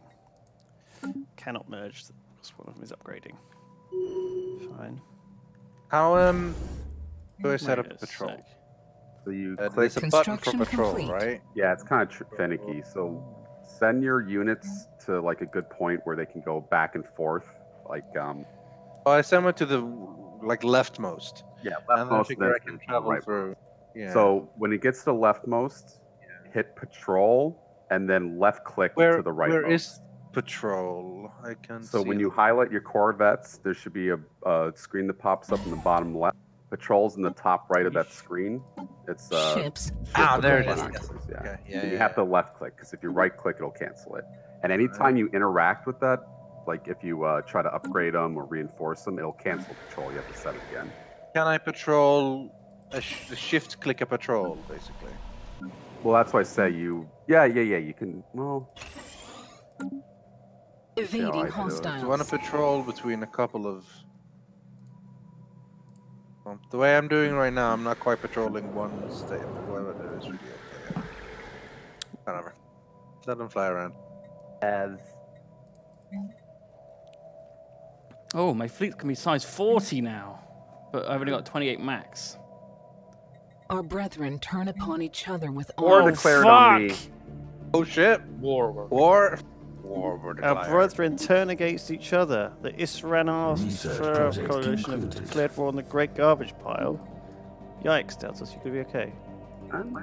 Cannot merge because one of them is upgrading. Fine. How um do I set up a a patrol? sec. So you Uh, click. a button for patrol, complete. right? Yeah, it's kind of tr- finicky. So send your units to like a good point where they can go back and forth. Like um, Oh, I send it to the like leftmost, yeah, and then I leftmost. figure I can travel right. through. Yeah. So when it gets to leftmost, hit patrol and then left click where to the right. where is patrol? I can. So when see you highlight your Corvettes, there should be a, a screen that pops up in the bottom left. Patrols in the top right of that screen. It's uh, Ships. Ah, there it is. Yes. Yeah. Okay, yeah, And you yeah, have to left click because if you right click, it'll cancel it. And anytime you interact with that, like if you uh, try to upgrade them or reinforce them, it'll cancel patrol. You have to set it again. Can I patrol? A, sh- a shift click a patrol, basically. Well, that's why I say you. Yeah, yeah, yeah. You can. Well, Evading I do. Do you hostiles. want to patrol between a couple of? Well, the way I'm doing right now, I'm not quite patrolling one state. Whatever it is, really. Okay, yeah. Whatever. Let them fly around. As Oh, my fleet can be size 40 now, but I've only got 28 max. Our brethren turn upon each other with War all declared on oh, fuck! me. Oh shit! war. war. War. War. War. Our declared. brethren turn against each other. The Isranar Research coalition have declared war on the Great Garbage Pile. Yikes, Daltos, you could be okay.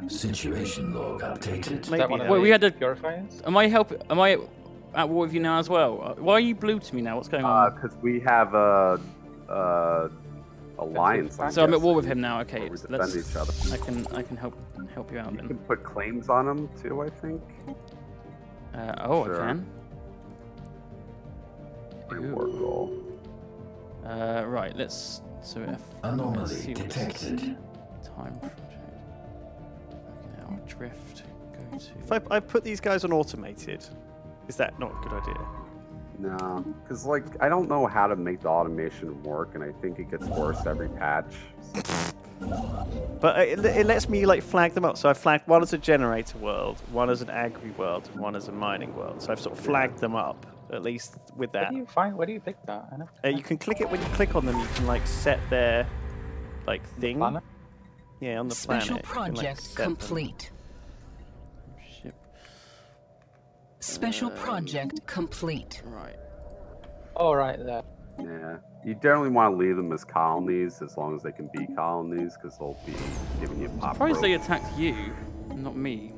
Situation log updated. Maybe that one. Wait, we had a- purifiers? Am I help? Am I at war with you now as well? Uh, Why are you blue to me now? What's going on? Because we have a, a alliance. I'm so I'm at war with him now. Okay, where we so defend let's. each other. I can I can help help you out You can put claims on him too. I think. Uh, oh, Sure. I can. Bring war goal. Uh, right, let's. So if let's Anomaly see what this is. detected. Time project. Okay, now drift. Go to. If I, I put these guys on automated, is that not a good idea? No, because like I don't know how to make the automation work, and I think it gets worse every patch. But it, it lets me like flag them up. So I flagged one as a generator world, one as an agri world, and one as a mining world. So I've sort of flagged them up at least with Where that. do you find? Where do you pick that? Uh, you can click it when you click on them. You can like set their like thing. Planet? Yeah, on the Special planet. you can, like, project set them. complete. Ship. Special project complete. Right. Oh, right there. Yeah, you generally want to leave them as colonies as long as they can be colonies, because they'll be giving you pop. Surprised they rope. attacked you, not me.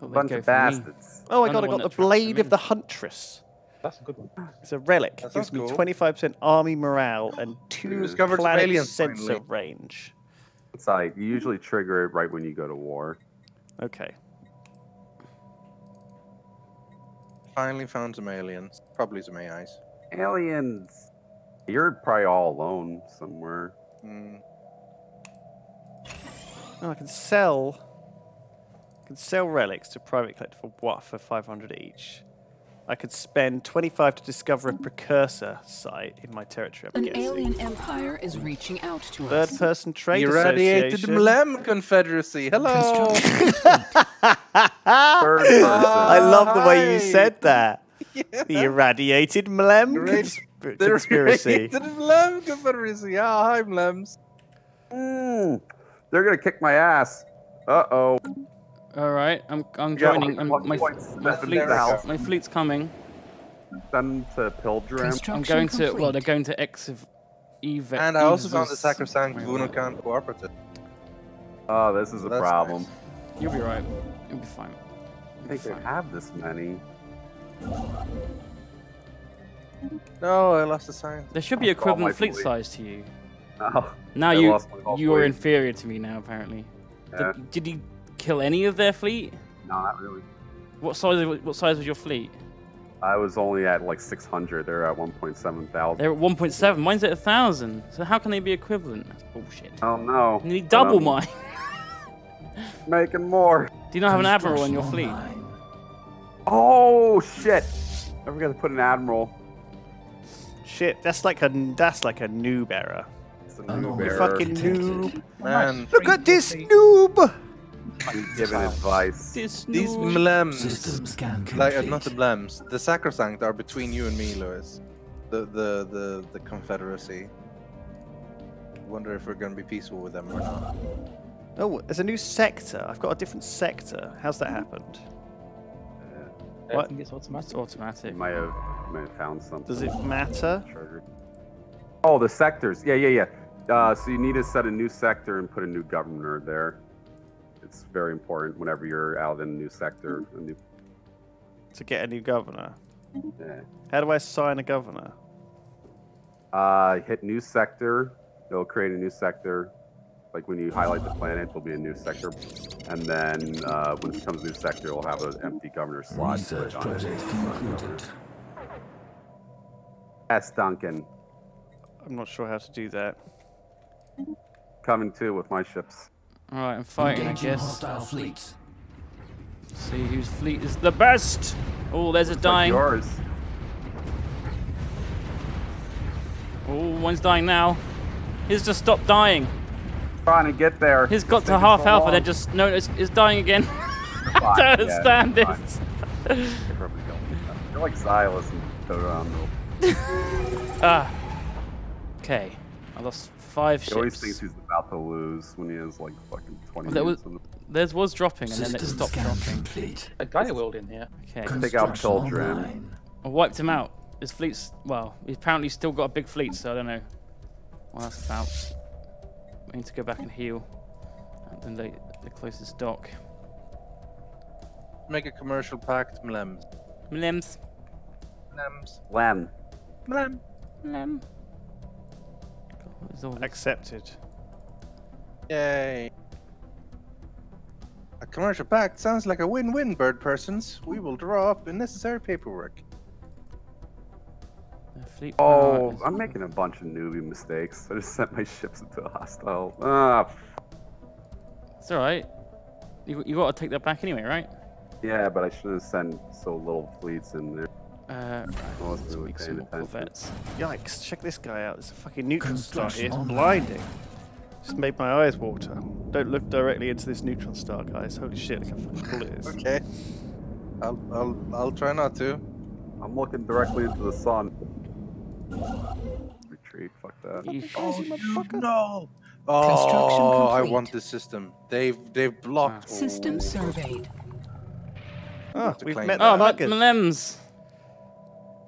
I Bunch of for me. bastards. Oh, I I'm got, I got the blade of the huntress. That's a good one. It's a relic. That Gives sounds me 25% army morale and two discovered some planet sensor finally. range. It's like you usually trigger it right when you go to war. Okay. Finally found some aliens. Probably some AIs. Aliens. You're probably all alone somewhere. Hmm. Oh, I can sell. I can sell relics to private collector for what? For 500 each. I could spend 25 to discover a precursor site in my territory. I'm An guessing. alien empire is reaching out to Third us. person trade Irradiated association. Mlem Confederacy. Hello. Third I love the way you said that. The irradiated Mlem Great. consp- The conspiracy. irradiated Mlem Confederacy. Ah, hi Mlems. Mm, they're gonna kick my ass. Uh oh. All right, I'm I'm joining. one- I'm, my my seven fleet's my fleet's coming. Send to Pilgrim. I'm Construction going to well, they're going to Exiv. Eve. And I also found the sacrosanct Wait, Vunocan Cooperative. Oh, this is a That's problem. nice. You'll be right. You'll be fine. I You'll be think they fine. have this many. No, I lost the sign. There should be I'll call my equivalent fleet fleet. size to you. Oh, Now I you lost my whole you are inferior to me now apparently. Yeah. Did, did you kill any of their fleet? no, not really. What size? What size was your fleet? I was only at like 600. They're at 1.7 thousand. They're at 1.7. Mine's at a 1,000. So how can they be equivalent? That's bullshit. Oh no. You need double Um, mine. Making more. Do you not have an admiral in your fleet? Online. Oh shit! I forgot to put an admiral. Shit, that's like a that's like a noob error. It's a An new order bearer. fucking noob. Man, Look at this noob! Giving advice. This these noob. Mlems, System scan like uh, not the Mlems, the sacrosanct are between you and me, Lewis. The the the the Confederacy. Wonder if we're gonna be peaceful with them or not. Oh, there's a new sector. I've got a different sector. How's that happened? I What? think it's automatic. It's automatic. You might have, might have found something. Does it matter? Oh, the sectors. Yeah, yeah, yeah. Uh, so you need to set a new sector and put a new governor there. It's very important whenever you're out in a new sector. A new, To get a new governor. yeah. How do I sign a governor? Uh, hit new sector. It'll create a new sector. Like when you highlight the planet, there'll be a new sector, and then uh, when it becomes a new sector, it'll have an empty governor slot. Research put on it. project concluded. Yes, Duncan. I'm not sure how to do that. Coming too with my ships. All right, I'm fighting. I Engaging guess. hostile fleets. See whose fleet is the best. Oh, there's a Looks like dying. yours. Oh, one's dying now. His just stopped dying. Trying to get there. His It's got to half so health and long. then just no, it's, it's dying again. I don't yeah, understand it's fine. this. They probably don't. You're like Silas and Todorono. ah. Okay. I lost five He always thinks he's about to lose when he has like fucking 20 There was, on the- theirs was dropping and then it stopped dropping. complete. A Gaia world in here. Okay. Take out Construction Children. I wiped him out. His fleet's well, he's apparently still got a big fleet, so I don't know what that's about. I need to go back and heal at the, late, the closest dock. Make a commercial pact, Mlems. Mlems. Mlems. Len. Mlem. Mlem. What is all this? Accepted. Yay. A commercial pact sounds like a win-win, bird persons. We will draw up the necessary paperwork. Fleet Oh, I'm making a bunch of newbie mistakes. I just sent my ships into a hostile. Ah, It's alright. You, you got to take that back anyway, right? yeah, but I should have sent so little fleets in there. Uh, right, I let's make some more attention. corvettes. Yikes! Check this guy out. There's a fucking neutron star here. It's blinding. Just made my eyes water. Don't look directly into this neutron star, guys. Holy shit! Look how fucking cool it is. Okay. I'll I'll I'll try not to. I'm looking directly into the sun. Retreat. Fuck that. Yeesh. No. Oh, I want the system. They've they've blocked. System Oh. surveyed. Ah, to we've met. Oh, the Mac Muggers. Malems. We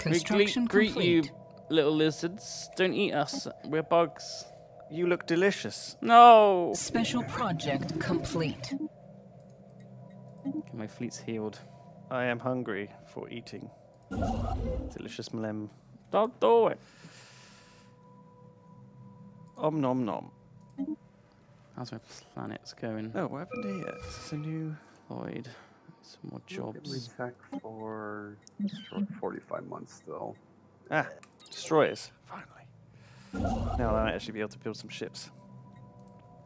Construction greet, greet you, little lizards. Don't eat us. We're bugs. You look delicious. No. Special project complete. Okay, my fleet's healed. I am hungry for eating. Delicious mlem. Don't do it. Om nom nom. How's my planets going? Oh, what happened here? this a new? Lloyd. Some more Get jobs. tech for destroy 45 months though. Ah, destroyers. Finally. Now I might actually be able to build some ships.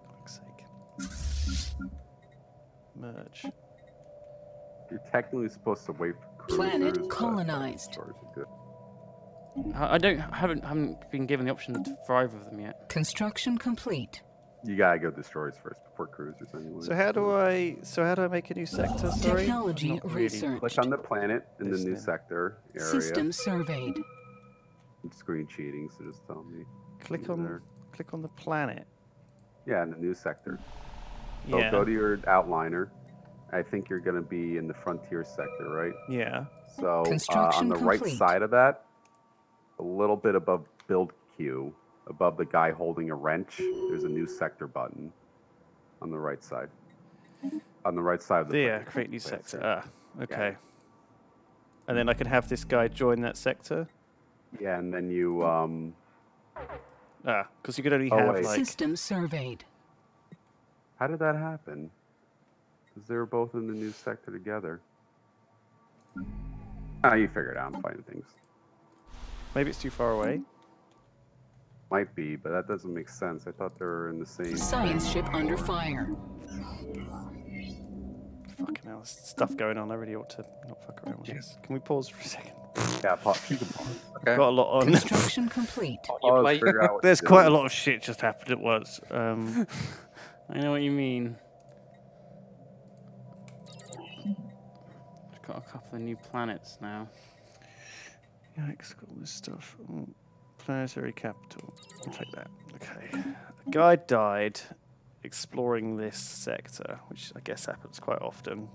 For fuck's sake. Merge. You're technically supposed to wait for cruisers. Planet colonized. stars are good. I, I don't haven't haven't been given the option to for either of them yet. Construction complete. You gotta go destroyers first before cruisers anyway. So how do I? So how do I make a new sector? Sorry. Technology research. Click on the planet in the new Listening. sector area. System surveyed. I'm screen cheating, so just tell me. Click on. there. Click on the planet. Yeah, in the new sector. So Yeah. go to your outliner. I think you're gonna be in the frontier sector, right? Yeah. So uh, on Construction the right side of that, a little bit above build queue, above the guy holding a wrench, there's a new sector button on the right side. On the right side of the There. planet, Create new sector. Ah. Okay. And then I can have this guy join that sector. Yeah, and then you um Ah, because you could only Oh, have wait. like. System surveyed. how did that happen? Because they were both in the new sector together. Ah, you figure it out. I'm finding things. Maybe it's too far away. Might be, but that doesn't make sense. I thought they were in the same. Science ship under fire. Fucking hell, there's stuff going on. I really ought to not fuck around with this. Can we pause for a second? Yeah, pause. You can pause. Okay. Got a lot on. Construction complete. Pause, out There's you're quite a lot of shit just happened at once. Um, I know what you mean. I've got a couple of new planets now. yikes, got all this stuff. Oh, planetary capital. I'll take that. Okay. A guy died exploring this sector, which I guess happens quite often.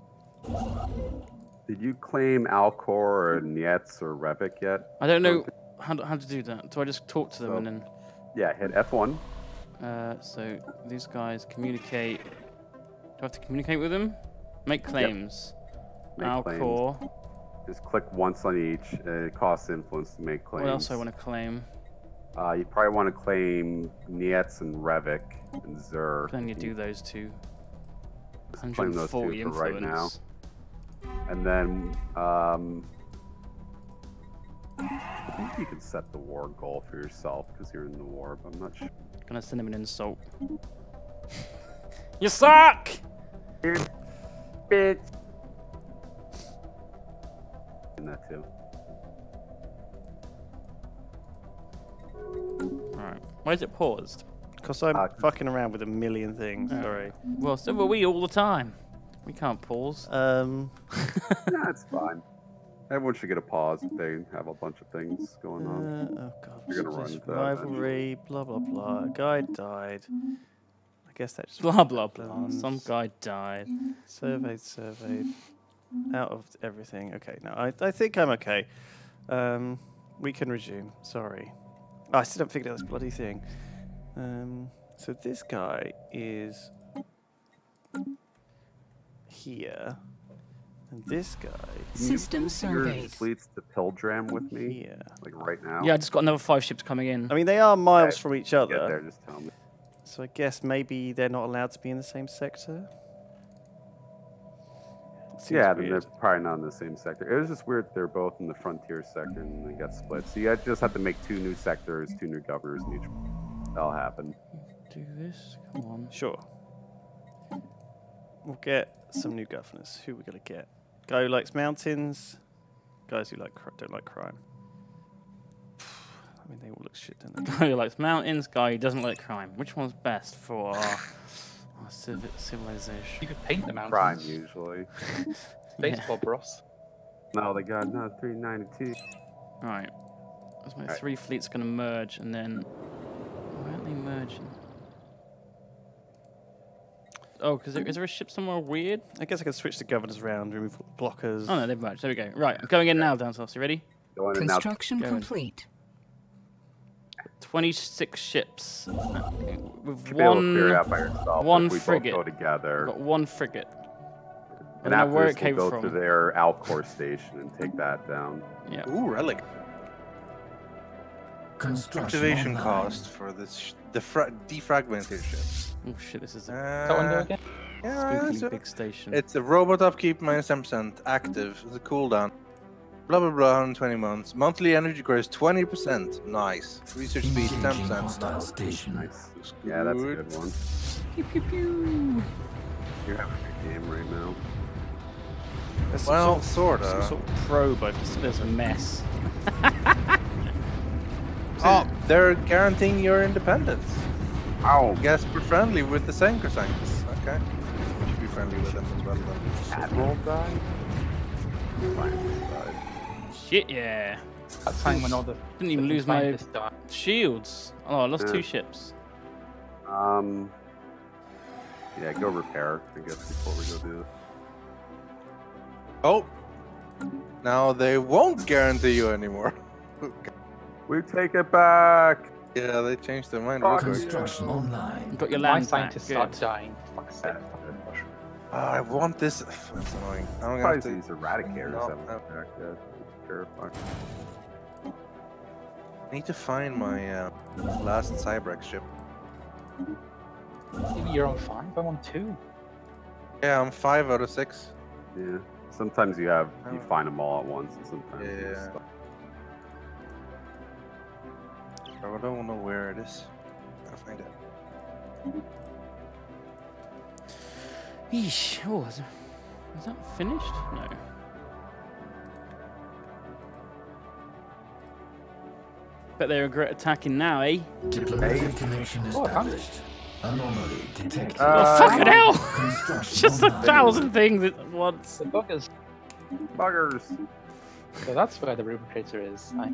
Did you claim Alcor or Nietz or Revit yet? I don't know how to, how to do that. Do I just talk to them So- and then? Yeah, hit F1. Uh, so these guys communicate. Do I have to communicate with them? Make claims. Make claims. Alcor. Just click once on each. Uh, it costs influence to make claims. What else I want to claim? Uh, you probably want to claim Nietz and Revik and Zur. Then you do those two. Just claim those two 140 for right now. And then um, I think you can set the war goal for yourself because you're in the war, but I'm not sure. Gonna send him an insult. you suck! Bitch. And that too. Why is it paused? Because I'm Uh, fucking around with a million things. Yeah. Sorry. Well, so were we all the time. We can't pause. Um, nah, it's fine. Everyone should get a pause if they have a bunch of things going on. Uh, oh god, You're gonna what's run this? into that rivalry, blah blah blah. A guy died. I guess that just Blah blah blah. happens. Some guy died. surveyed, surveyed. Out of everything. Okay, no, I I think I'm okay. Um, we can resume. Sorry, oh, I still haven't figured out this bloody thing. Um, so this guy is here, and this guy System Your surveyed. fleets to Pildram with me, Yeah. like right now. Yeah, I just got another five ships coming in. I mean, they are miles Okay, from each Get there, other, just tell me. so I guess maybe they're not allowed to be in the same sector. Seems yeah, then weird. they're probably not in the same sector. It was just weird they're both in the frontier sector and they got split. So you just have to make two new sectors, two new governors in each. That'll happen. Do this. Come on. Sure. We'll get some new governors. Who are we gonna get? Guy who likes mountains. guys who like don't like crime. I mean, they all look shit, don't they? Guy who likes mountains, guy who doesn't like crime. Which one's best for our, our civi- civilization? You could paint the mountains. Prime usually. Baseball bros. No, they got no 392. Right. That's my Alright. three fleets gonna merge, and then why aren't they merging? Oh, because there, is there a ship somewhere weird? I guess I can switch the governors around, remove all blockers. Oh no, they've merged. There we go. Right, I'm going in now, Downsource. You ready? Going in. Construction Go complete. 26 ships. uh, With Should be able to one, figure it out by yourself. one frigate. go together. got one frigate. I And don't know after where this, it came we'll go from. to their Alcor station and take that down. Yeah. Ooh, relic. Construction Activation cost for this sh- defra- defragmented ship. Oh shit, this is a That one do Uh, again? yeah, spooky it's, a- big station. it's a robot upkeep minus 10%, active, the cooldown. Blah blah blah, 120 months. Monthly energy grows 20%. Nice. Research speed 10%. station. Nice. Yeah, that's a Good. good one. Pew, pew, pew. You're having a good game right now. There's some Well, sort of, sorta. some sort of probe I've just There's a mess. Oh, they're guaranteeing your independence. Ow! Guess we're friendly with the Sankersanks. Okay. We should be friendly with them as well then. Admiral died? Fine, died. Shit, yeah. That time when all the Didn't even lose my shields. Oh, I lost Yeah. two ships. Um. Yeah, go repair, I guess, before we go do this. Oh. Now they won't guarantee you anymore. We take it back! yeah, they changed their mind real quick. Construction online. You got your My land back. scientists start Good. dying. Fuck's sake. fucking Russia. Oh, I want this. That's annoying. I'm gonna have to. these eradicators No, haven't no. Attacked yet. It's terrifying. I need to find my uh, last Cybrex ship. You're on five. I'm on two. Yeah, I'm five out of six. Yeah. Sometimes you have you Oh. find them all at once, and sometimes you Yeah. stop. I don't know where it is. I'll find it. Yeesh. Oh, is, is that finished? No. Bet they regret attacking now, eh? Diplomatic connection Oh, I found it. established. Anomaly detected. oh, fucking hell! Construction Just a online. thousand things at once. The buggers. Buggers! So that's where the rubricator is. I,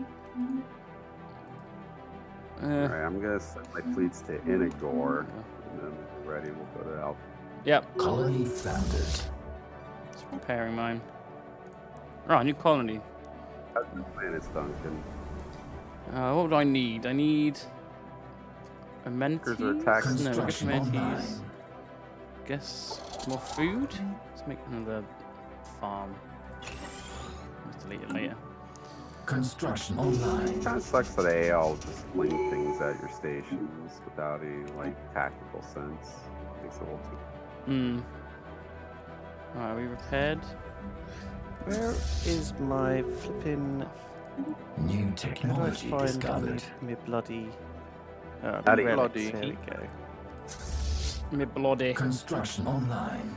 Uh, Alright, I'm gonna send my fleets to Inagor, and then when we're ready, we'll go to Alpha. yep. Colony founded. Just repairing mine. Right, new colony. How's the planets, Duncan? Uh, what would I need? I need amenities. are attacking. No, good Construction amenities. online. Guess more food. Let's make another farm. Let's delete it later. Construction online. Kind of sucks that AI just fling things at your stations without any like tactical sense. Makes it a little too. Hmm. Alright, are we repaired? Where is my flipping? New How do I technology find discovered. my bloody? Uh, Bloody. Bloody. There we go. Me bloody. Construction online.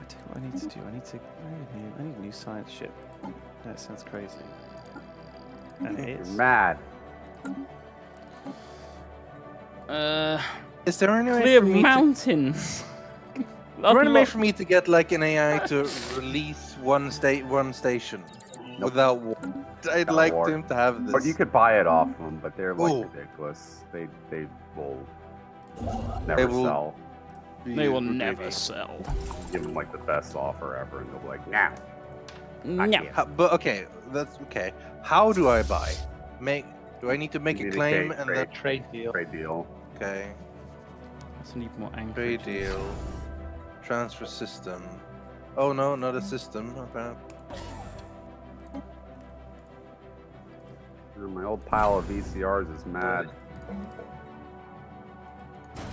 I tell you what I need to do. I need to. I need a new, I need a new science ship. That sounds crazy. And it mad. Uh, Is there any way clear for me to, mountains. is there any way for me to get like an AI to release one state one station without war? I'd Without like war. them to have this. But you could buy it off them, but they're like Ooh. ridiculous. They they will never They will sell. They will never sell. Give them like the best offer ever, and they'll be like, nah. I No. How, but okay, that's okay. How do I buy? Make do I need to make a need a claim gate and trade. then trade deal. Trade deal. okay Let's need more trade deal transfer system? Oh no, not a system. Okay. My old pile of VCRs is mad.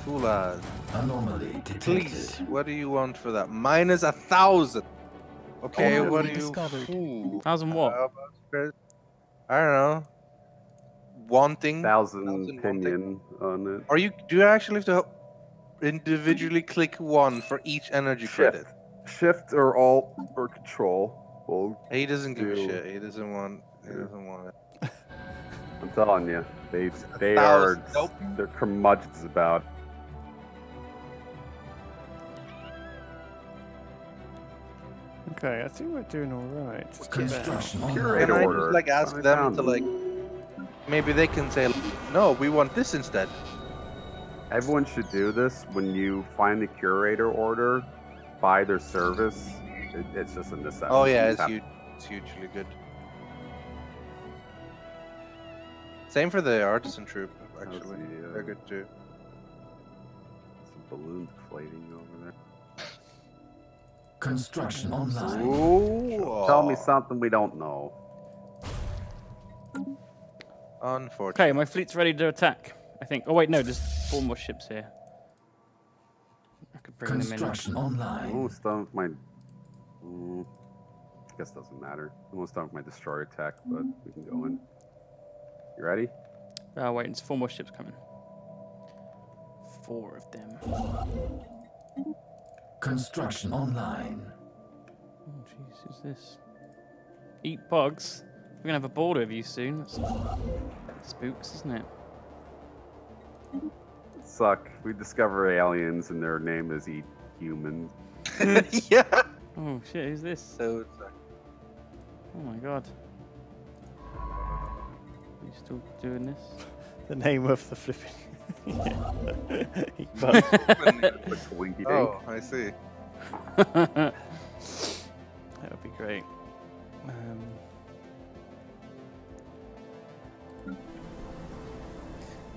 Fulad, Anomaly detected. please. What do you want for that? Minus a thousand. Okay, what do you? Ooh. Thousand what? How about Chris? I don't know. Wanting thousand wanting. on it. Are you? Do you actually have to individually click one for each energy Shift. credit? Shift or Alt or Control. Will He doesn't give a shit. He doesn't want. He Yeah. doesn't want it. I'm telling you, they they thousand. are Nope. they're curmudgeons about. Okay, I think we're doing all right. Just get that out. Construction Can I order. just like ask them to like? Maybe they can say, no, we want this instead. Everyone should do this when you find the curator order, buy their service. It, it's just a necessity. Oh yeah, it's huge. It's hugely good. Same for the artisan troupe. Actually, the, uh, they're good too. Some balloon deflating over there. Construction online. Ooh, Tell me something we don't know. Unfortunately. Okay, my fleet's ready to attack. I think. Oh wait, no, there's four more ships here. I could bring them in. Construction online. Almost done with my. Mm, I guess doesn't matter. Almost done with my destroyer attack, but we can go in. You ready? Oh wait, there's four more ships coming. Four of them. Construction online. Oh jeez, who's this? Eat bugs. We're gonna have a border of you soon. That's spooks, isn't it? Suck. We discover aliens and their name is Eat Humans. yeah. Oh shit, who's this? So it's Oh my god. Are you still doing this? The name of the flipping. yeah. He bugs. Like a winky dink. oh, I see. that would be great. Um,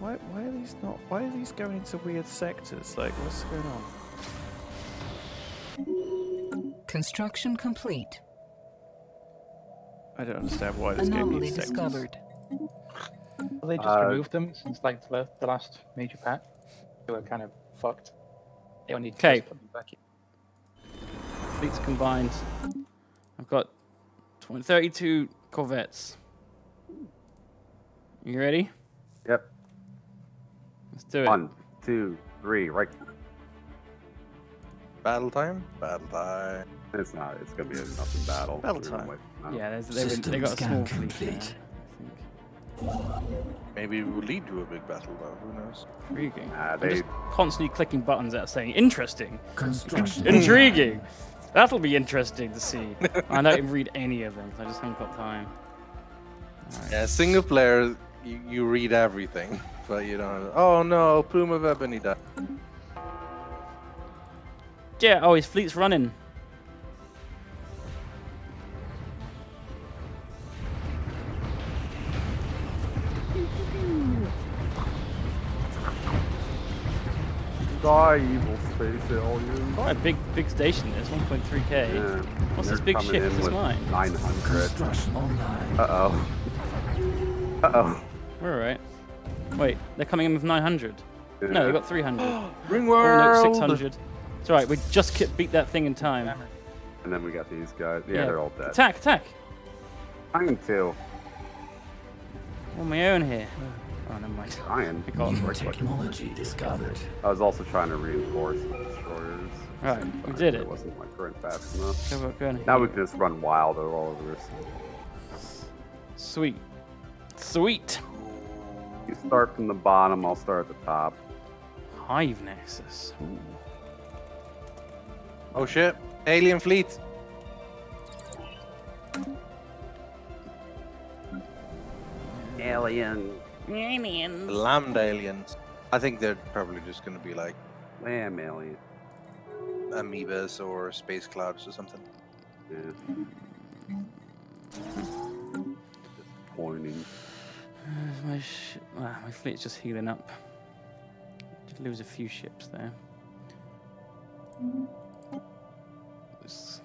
why, why are these not? Why are these going into weird sectors? Like, what's going on? Construction complete. I don't understand why this gave Anomaly me sectors. discovered. Well, they just Uh, removed them since like the, the last major patch. They were kind of fucked. They only just 'Kay. put them back in. Fleets combined. I've got 20, 32 corvettes. You ready? Yep. Let's do it. One, two, three, right. Battle time. Battle time. It's not. It's gonna be a nothing battle. Battle time. like, no. Yeah, there's, they, System they got a small scan fleet there, complete. I think. Maybe it will lead to a big battle, though. Who knows? Intriguing. Nah, I'm they- just constantly clicking buttons that are saying interesting, Construction. intriguing. That'll be interesting to see. I don't even read any of them 'cause I just haven't got time. Alright. Yeah, single player, you, you read everything, but you don't. Oh no, Plume of Ebony died. Yeah. Oh, his fleet's running. Die, evil space alien. Quite a big, big station. There's 1.3k. Yeah. What's They're this big ship? in Is this mine? 900. Construction. Uh oh. Uh oh. We're alright. Wait, they're coming in with 900. No, they've got 300. oh, Ringworld. no, 600. It's alright. We just beat that thing in time. And then we got these guys. Yeah, they're all dead. Attack! Attack! Trying to. On my own here. Oh, never mind. Trying. I got New it. technology discovered. I was also trying to reinforce the destroyers. Right, Same we did it. it. wasn't my current fast enough. Go, go Now we can just run wild all over this. Sweet. Sweet! You start from the bottom, I'll start at the top. Hive Nexus. Ooh. Oh shit! Alien fleet. Alien. Aliens. Lambda aliens. I think they're probably just gonna be like Lamb alien. amoebas or space clouds or something. Yeah. Disappointing. My, sh- ah, my fleet's just healing up. Did lose a few ships there. This-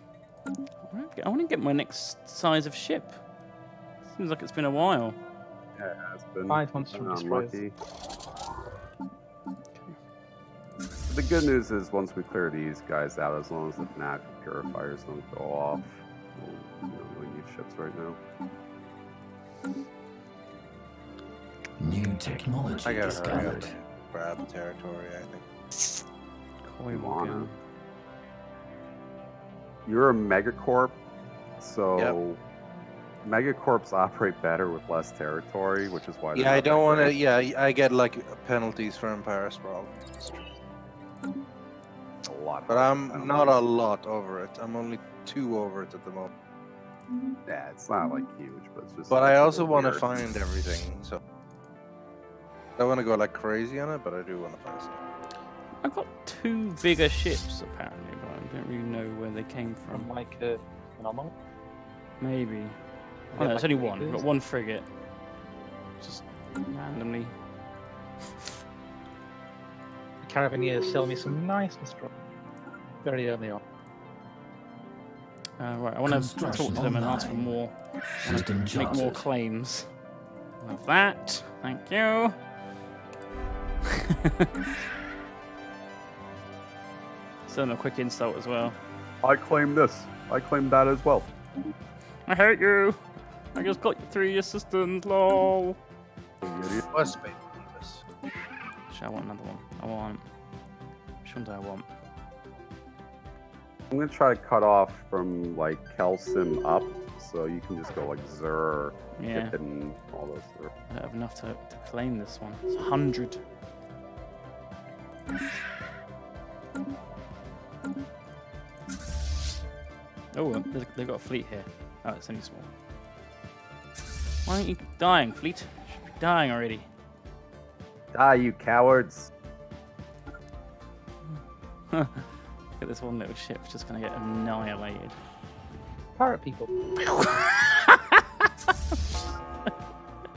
I wanna get- I want to get my next size of ship. Seems like it's been a while. Yeah, it has been. Five months from I'm The good news is once we clear these guys out, as long as the fanatic purifiers don't go off, we'll, we don't really need ships right now. New technology I gotta hurry up discovered. and grab territory, I think. Koi want to. You're a megacorp, so megacorps operate better with less territory, which is why. they're Yeah, I don't want to. Yeah, I get like penalties for Empire Sprawl. A lot. But I'm not a lot over it. I'm only two over it at the moment. Yeah, it's not like huge, but it's just. But I also want to find everything, so. I don't want to go like crazy on it, but I do want to find something. I've got two bigger ships apparently, but I don't really know where they came From from. like a phenomenal. Maybe. Yeah, Oh, no, it's like only one. We've got one frigate. Just randomly. The Caravaneers sell me some nice destroyers very early on. Uh, right, I want to talk to them and ask for more. I want System to make more claims. Love that. Thank you. Send them a quick insult as well. I claim this. I claim that as well. I hate you. I just got you through your systems, lol. You idiot. What's? This. Actually, I want another one. I want. Which one do I want? I'm gonna try to cut off from like Kelson up, so you can just go like Zur, Yeah. and all those. Stuff. I don't have enough to, to claim this one. It's a hundred. Oh, they've got a fleet here. Oh, it's only small. Why aren't you dying, fleet? You should be dying already. Die, you cowards! Look at this one little ship just gonna get annihilated. Pirate people.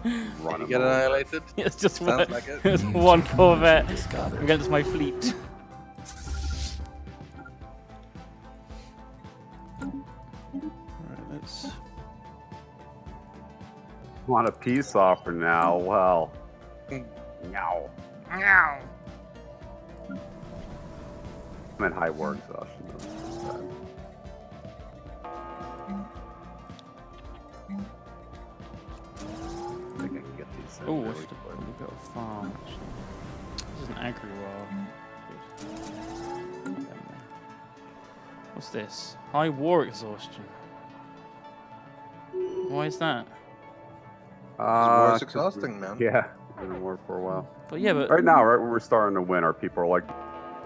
Run You 'em get over. annihilated? it's just Sounds one, like it. it's one Corvette Discovered. against my fleet. Right, let's. Want a peace offer now? Well, Mm. no. I'm at high war exhaustion. Can get these. in Oh, I really should have quick. probably got a farm actually. This is an agri wall. What's this? High war exhaustion. Why is that? Uh, war's 'cause we- exhausting, man. Yeah, we've been in war for a while. But yeah, but Right now, right when we're starting to win, our people are like,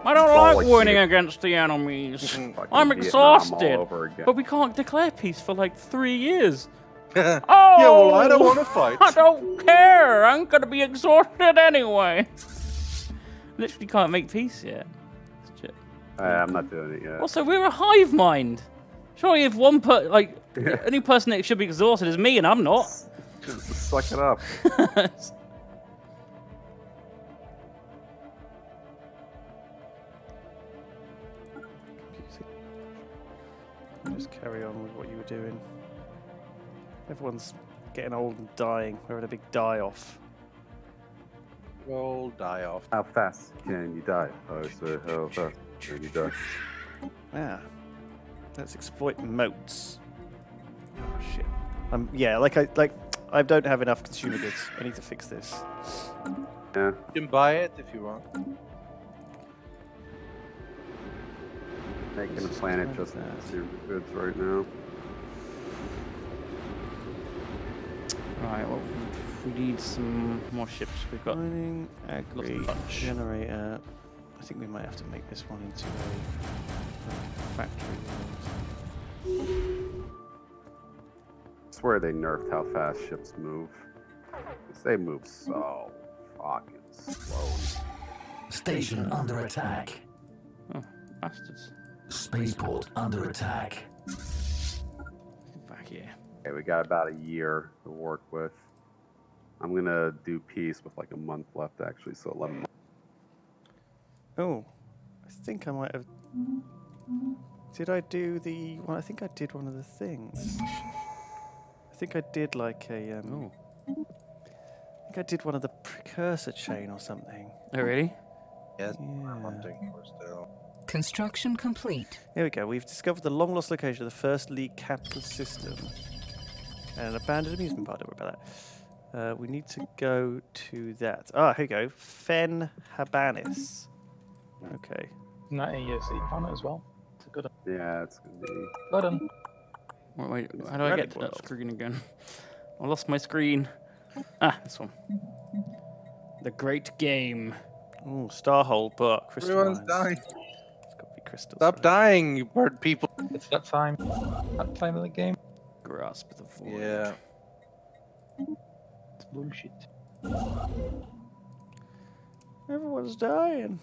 I don't like like winning you. against the enemies. I'm exhausted. All over again. But we can't declare peace for like three years. yeah, Oh, well, I don't want to fight. I don't care. I'm gonna be exhausted anyway. Literally can't make peace yet. Uh, I'm not doing it yet. Also, we're a hive mind. Surely, if one per like Yeah. the only person that should be exhausted is me, and I'm not. Just suck it up. Just carry on with what you were doing. Everyone's getting old and dying. We're at a big die off. Roll die off. How fast can you die? Oh, say, how fast can you die? Ah. Let's exploit moats. Oh shit. Um yeah, like I like I don't have enough consumer goods. I need to fix this. Yeah. You can buy it if you want. Making a planet just in consumer goods right now. Right. Well, we need some more ships. We've got. Mining, agri, generator. I think we might have to make this one into a uh, factory. world. I swear they nerfed how fast ships move. 'Cause They move so fucking slow. Station under attack. Oh, bastards. Spaceport under attack. Back here. Okay, we got about a year to work with. I'm gonna do peace with like a month left actually, so 11 months. Oh, I think I might have. Did I do the? Well, I think I did one of the things. I think I did like a. Um, I think I did one of the precursor chain or something. Oh, really? Yes, Yeah. hunting for still. Construction complete. Here we go. We've discovered the long lost location of the first League capital system. And an abandoned amusement park. Don't worry about that. Uh, we need to go to that. Ah, here we go. Fen Habbanis. Okay. Isn't that a uh, sea planet as well? It's a good one. Yeah, it's gonna be. Well done. Wait, wait, how do I get to that screen again? I lost my screen. Ah, this one. The Great Game. Ooh, Starhole, but crystal. Everyone's dying. It's got to be crystal. Stop dying, you bird people. It's that time. That time of the game. Grasp the void. Yeah. It's bullshit. Everyone's dying.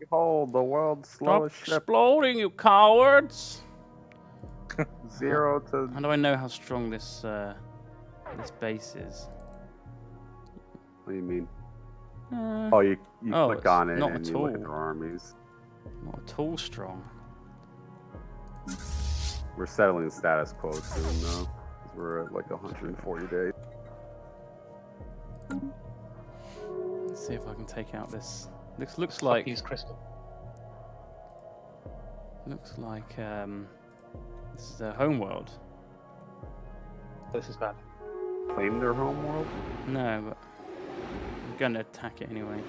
Behold, the world's Stop slowest ship. exploding, you cowards! Zero to. How do I know how strong this uh, this base is? What do you mean? Uh, Oh, you you oh, click on it not and at you look at all. their armies. Not at all strong. We're settling the status quo soon, though. 'cause We're at like 140 days. Let's see if I can take out this. Looks looks like Use crystal. looks like um, this is a homeworld. This is bad. Claim their homeworld? No, but I'm gonna attack it anyway.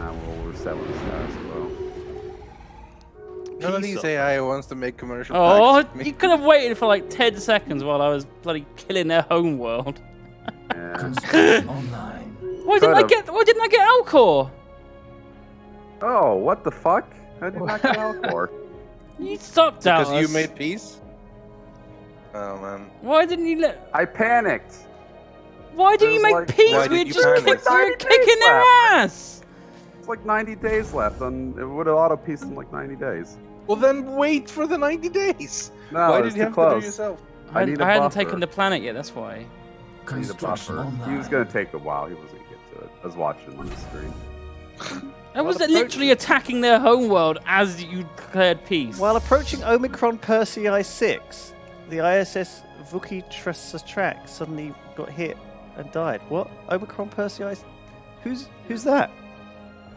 Ah, well, we're settling the status quo. None of these AI wants to make commercial Oh, packs you could have waited for like 10 seconds while I was bloody killing their homeworld. Yeah. Online. Why didn't I get? Why didn't I get Alcor? Oh, what the fuck? How did you not get Alcor? You sucked out. Because you made peace? Oh man. Why didn't you let? I panicked. Why didn't you make like- peace? We were just panic? kick, we were Like kicking days their ass. It's like 90 days left, and it would have auto pieced in like 90 days. Well then wait for the 90 days. No, Why did was you have close. to do it yourself? I, I hadn't- need a I hadn't taken the planet yet. That's why. Need a Construction buffer. online. He was gonna take a while. He wasn't gonna get to it. I was watching him on the screen. I was literally attacking their homeworld as you declared peace. While approaching Omicron Persei 6, the ISS Vuki track suddenly got hit and died. What? Omicron Persei? Who's who's that?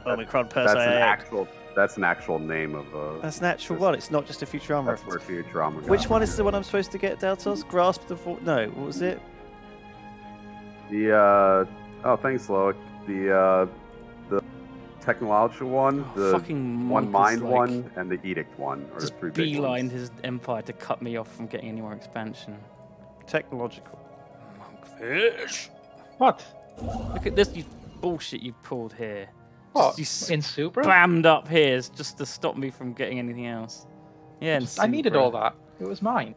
Omicron That's an Persei. actual. That's an actual name of a. That's an actual one. It's not just a Futurama That's where. Futurama. got Which one is the one I'm supposed to get, Daltos? Grasp the Vo- No, what was it? The uh oh, thanks, Loic. The uh the technological one, Oh, the fucking one mind like- one, and the edict one are the Just three big beelined his empire to cut me off from getting any more expansion. Technological. Monkfish. What? Look at this you bullshit you pulled here. What? Just, In Super? spammed up here just to stop me from getting anything else. Yeah, and I needed all that. It was mine.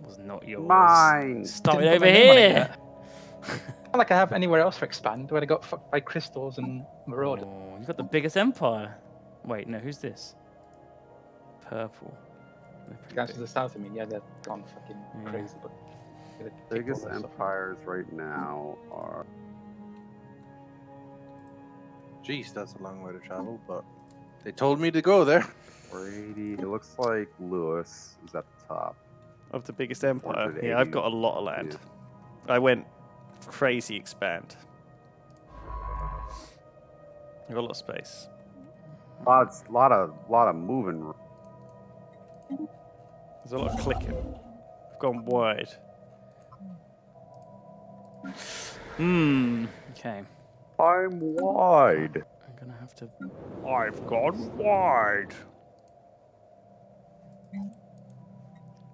It was not yours. Mine. Started Didn't put over my name on it here. yet. Not like I have anywhere else to expand where I got fucked by crystals and marauders. Oh, you've got the biggest empire. Wait, no, who's this? Purple. They're Guys big. to the south of me, yeah, they're gone fucking Yeah. crazy. But they're gonna take Biggest all that stuff. empires right now are Jeez, that's a long way to travel, but they told me to go there. 480. It looks like Lewis is at the top. Of the biggest empire. 180. Yeah, I've got a lot of land. I went crazy expand. I've got a lot of space. Lots, lot of, lot of moving. There's a lot of clicking. I've gone wide. Hmm. Okay. I'm wide. I'm gonna have to. I've gone wide.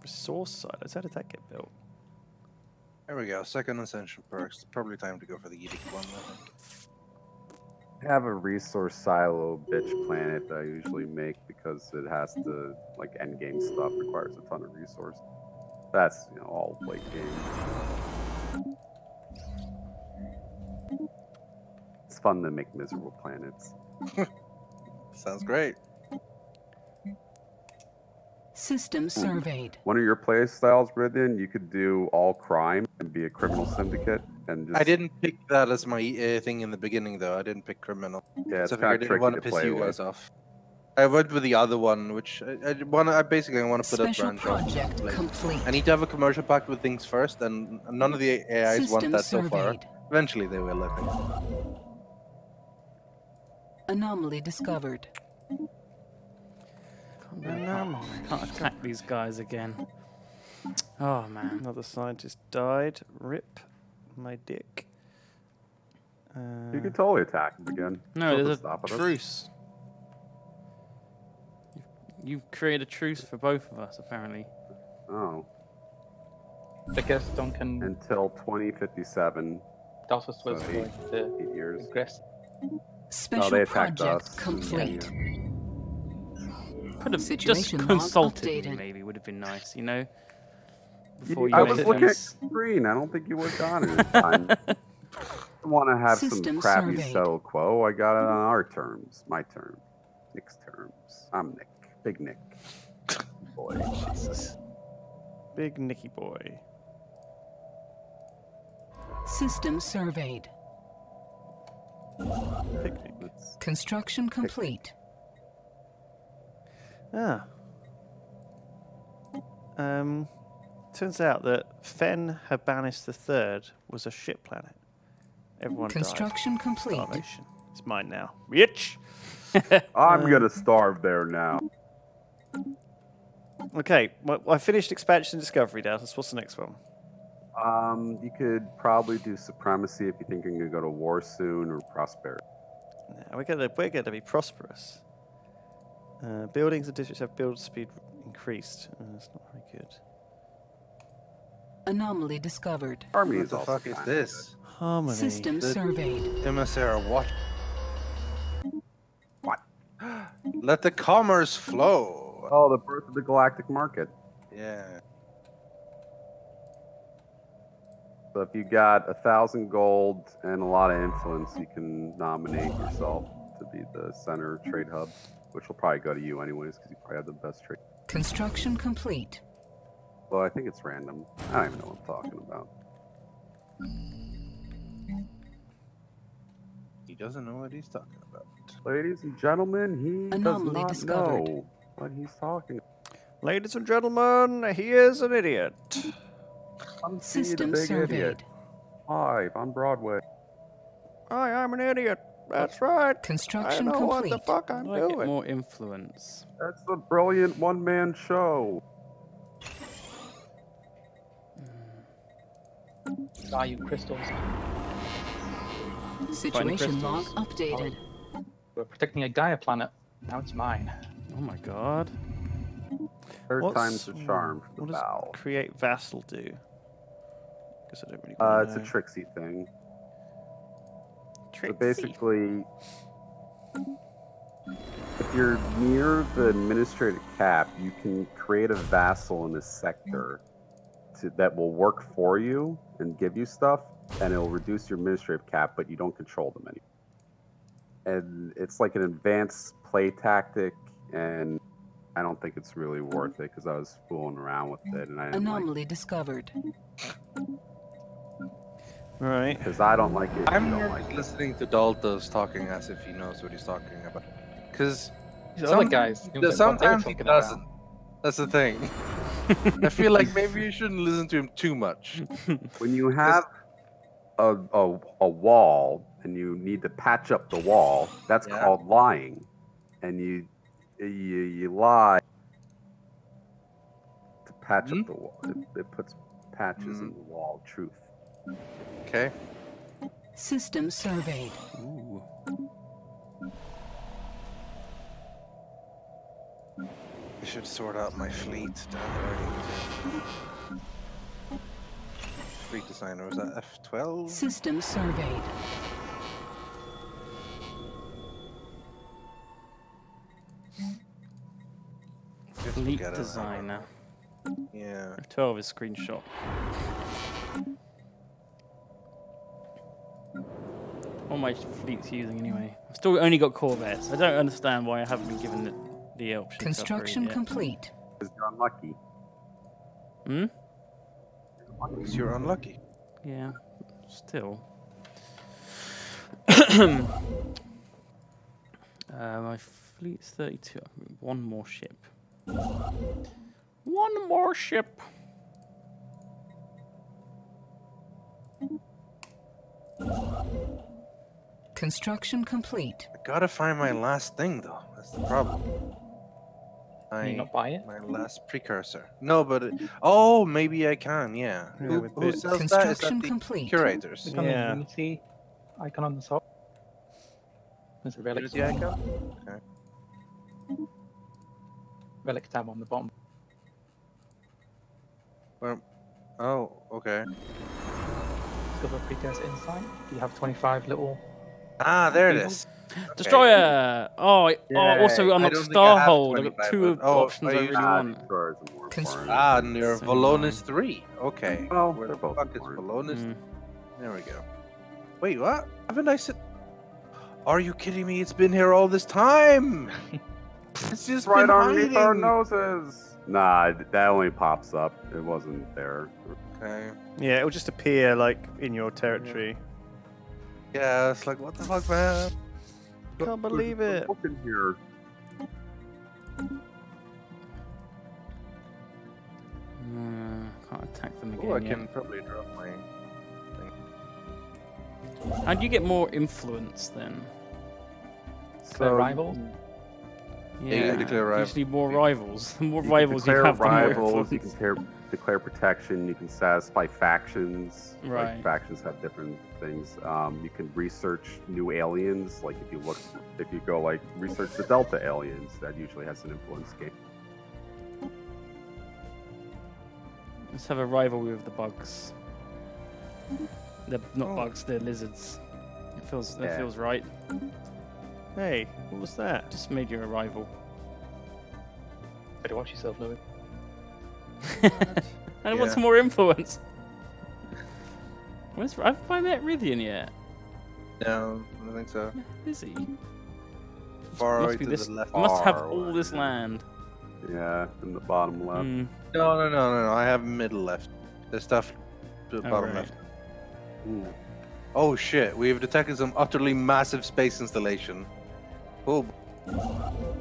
Resource silos. How did that get built? There we go. Second ascension perks. Probably time to go for the edict one. I have a resource silo bitch planet that I usually make because it has to like end game stuff requires a ton of resource. That's you know all late game. Fun to make miserable planets. Sounds great. System surveyed. One of your play styles, Britton, you could do all crime and be a criminal syndicate and just I didn't pick that as my uh, thing in the beginning, though. I didn't pick criminal. Yeah, it's so I kinda I didn't want to to piss play you guys off. I went with the other one, which I, I want. I basically want to put Special a branch off. project Like, complete. I need to have a commercial pact with things first, and none of the AIs want System that so far. Eventually, they will. I think. Anomaly discovered. Can't, can't attack these guys again. Oh man. Another scientist died. Rip my dick. Uh, You can totally attack him again. No, Nothing there's a truce. You've, you've created a truce for both of us, apparently. Oh. I guess Duncan Until 2057. Dossus was So going eight- to eight years. regress. Special they attacked project us. complete. Could have just Situation log consulted me, updated. maybe would have been nice, you know. Before you I was it looking at nice. green. I don't think you would have gotten it. I want to have System some crappy surveyed. settle quo. I got it on our terms, my terms, Nick's terms. I'm Nick, Big Nick. Boy, Jesus. Big Nicky boy. System surveyed. Picnic. Construction complete. Ah. Um, turns out that Fen Habbanis the Third was a ship planet. Everyone Construction died. complete. Starvation. It's mine now. Bitch. I'm Um, gonna starve there now. Okay, well, I finished expansion discovery, Daltos. What's the next one? Um, you could probably do supremacy if you think you're gonna go to war soon, or prosperity. Now, we're gonna we're gonna be prosperous. Uh, buildings and districts have build speed increased. Uh, that's not very good. Anomaly discovered. Army What is the also fuck is this? Harmony. System The- surveyed. Emissary, what? What? Let the commerce flow. Oh, the birth of the galactic market. Yeah. So if you got a thousand gold and a lot of influence, you can nominate yourself to be the center trade hub, which will probably go to you anyways, because you probably have the best trade. Construction complete. Well, I think it's random. I don't even know what I'm talking about. He doesn't know what he's talking about. Ladies and gentlemen, he Anomaly does not discovered. know what he's talking. Ladies and gentlemen, he is an idiot. I'm System big surveyed. idiot. Live on Broadway. I am an idiot. That's right. Construction I Construction know what the fuck I'm I get doing. more influence. That's a brilliant one-man show. Hmm. Value crystals. Situation log crystals. updated. Oh, we're protecting a Gaia planet. Now it's mine. Oh my god. Third What's- time's the charm for What does bow. create vassal do? Guess I don't really Uh, wanna it's a know. tricksy thing. So basically, if you're near the administrative cap, you can create a vassal in a sector to, that will work for you and give you stuff, and it'll reduce your administrative cap, but you don't control them anymore. And it's like an advanced play tactic, and I don't think it's really worth it because I was fooling around with it, and I didn't like Anomaly discovered. Right. because I don't like it. I'm don't nervous like it. listening to Daltos talking as if he knows what he's talking about. Because These other guys. knew what they were sometimes he doesn't. That's the thing. I feel like maybe you shouldn't listen to him too much. when you have a, a, a wall and you need to patch up the wall, that's Yeah. called lying. And you you you lie to patch Mhm. up the wall. It, it puts patches in Mhm. the wall. Truth. Okay. System surveyed. Ooh. I should sort out my fleet down there. Fleet designer was that F12? System surveyed. Fleet designer. Yeah. F12 is screenshot. What my fleet's using anyway. I've still only got Corvettes. I don't understand why I haven't been given the, the option. Construction complete. Because you're unlucky. Hmm? Because you're unlucky. Yeah, still. uh, my fleet's 32. One more ship. One more ship. Construction complete. I gotta find my last thing though. That's the problem. I, you My, not buy it? my last precursor. No, but it, oh, maybe I can. Yeah. Yeah, who who bits. sells that? Is that Construction the complete. curators? Click on Yeah. the Unity icon on the top. There's a relic, Unity icon? Okay. relic tab on the bottom. Where, oh, okay. Discover precursor inside. You have 25 little. Ah, there it is. People? is. Okay. Destroyer! Oh, I- oh also Yay. I unlock don't I have Starhold. I got 25, two of but- the oh, options are I you- really Ah, want. destroyers are more Cons- important. Ah, near So Valonis 3. Okay. Well, Where the both fuck is important. Valonis? Mm. There we go. Wait, what? Haven't I said? Are you kidding me? It's been here all this time. it's just right been underneath our noses. Nah, that only pops up. It wasn't there. Okay. Yeah, it'll just appear like in your territory. Yeah, it's like what the fuck, man. Can't believe it. Look in here. Uh, can't attack them again. Oh, I yet. can probably drop my. How do you get more influence then? So rival. Yeah, you declare rival. You need more rivals. The more you can rivals you declare have, the more rivals. You influence. can declare, declare protection. You can satisfy factions. Right. Like factions have different things. Um, you can research new aliens. Like if you look, if you go like research the Delta aliens, that usually has an influence game. Let's have a rivalry with the bugs. They're not Oh. bugs, they're lizards. It feels that Yeah. feels right. Hey, what was that? Just made you a rival. Better watch yourself, Lewis. and want some more influence? Where's have I met Rythian yet? No, I don't think so. Busy. Far must away be to this. the left. Must have Far all away. this land. Yeah, in the bottom left. Mm. No, no, no, no, no. I have middle left. The stuff to the Oh, bottom right. left. Ooh. Oh shit! We have detected some utterly massive space installation. Oh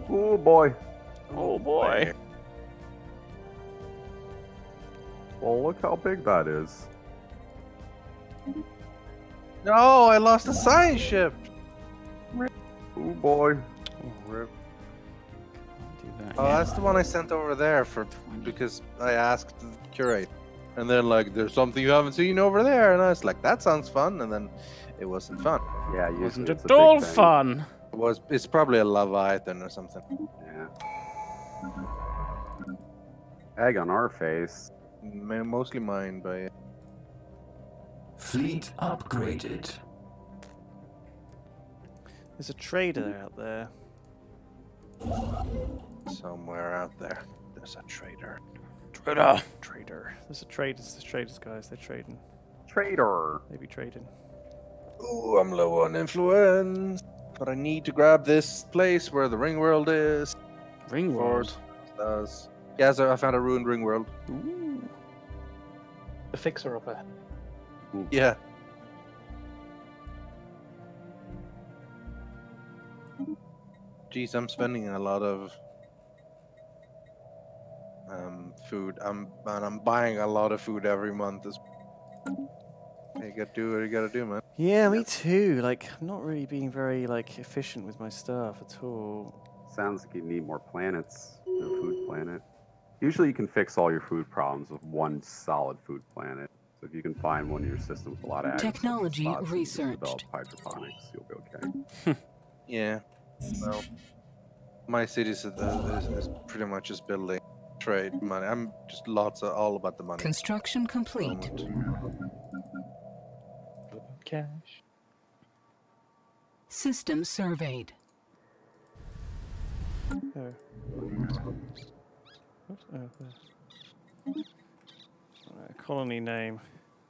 Oh boy. Oh boy. Well, look how big that is. No, I lost a science ship. Oh boy. Do that. Oh, that's the one I sent over there for because I asked the curate, and they're like, "There's something you haven't seen over there," and I was like, "That sounds fun," and then it wasn't fun. Yeah, usually Wasn't it's it a big all fun? It was. It's probably a leviathan or something. Yeah. Egg on our face. Ma- Mostly mine, but Fleet upgraded. There's a trader out there. somewhere out there, there's a trader. Trader. Trader. There's a traders. There's traders, guys. They're trading. Trader. They be trading. Ooh, I'm low on influence, but I need to grab this place where the ring world is. Ring World. Does. Yeah, so I found a ruined ring world. Ooh. The fixer upper. Yeah. Geez, I'm spending a lot of um, food. I'm and I'm buying a lot of food every month. As you gotta do what you gotta do, man. Yeah, me too. Like, I'm not really being very like efficient with my stuff at all. Sounds like you need more planets than a food planet. Usually you can fix all your food problems with one solid food planet. So if you can find one in your system with a lot of Technology spots, you researched. hydroponics, you'll be okay. Yeah. Well, my city is, uh, is, is pretty much just building trade money. I'm just lots of all about the money. Construction complete. Cash. System surveyed. What? Oh. Uh, colony name.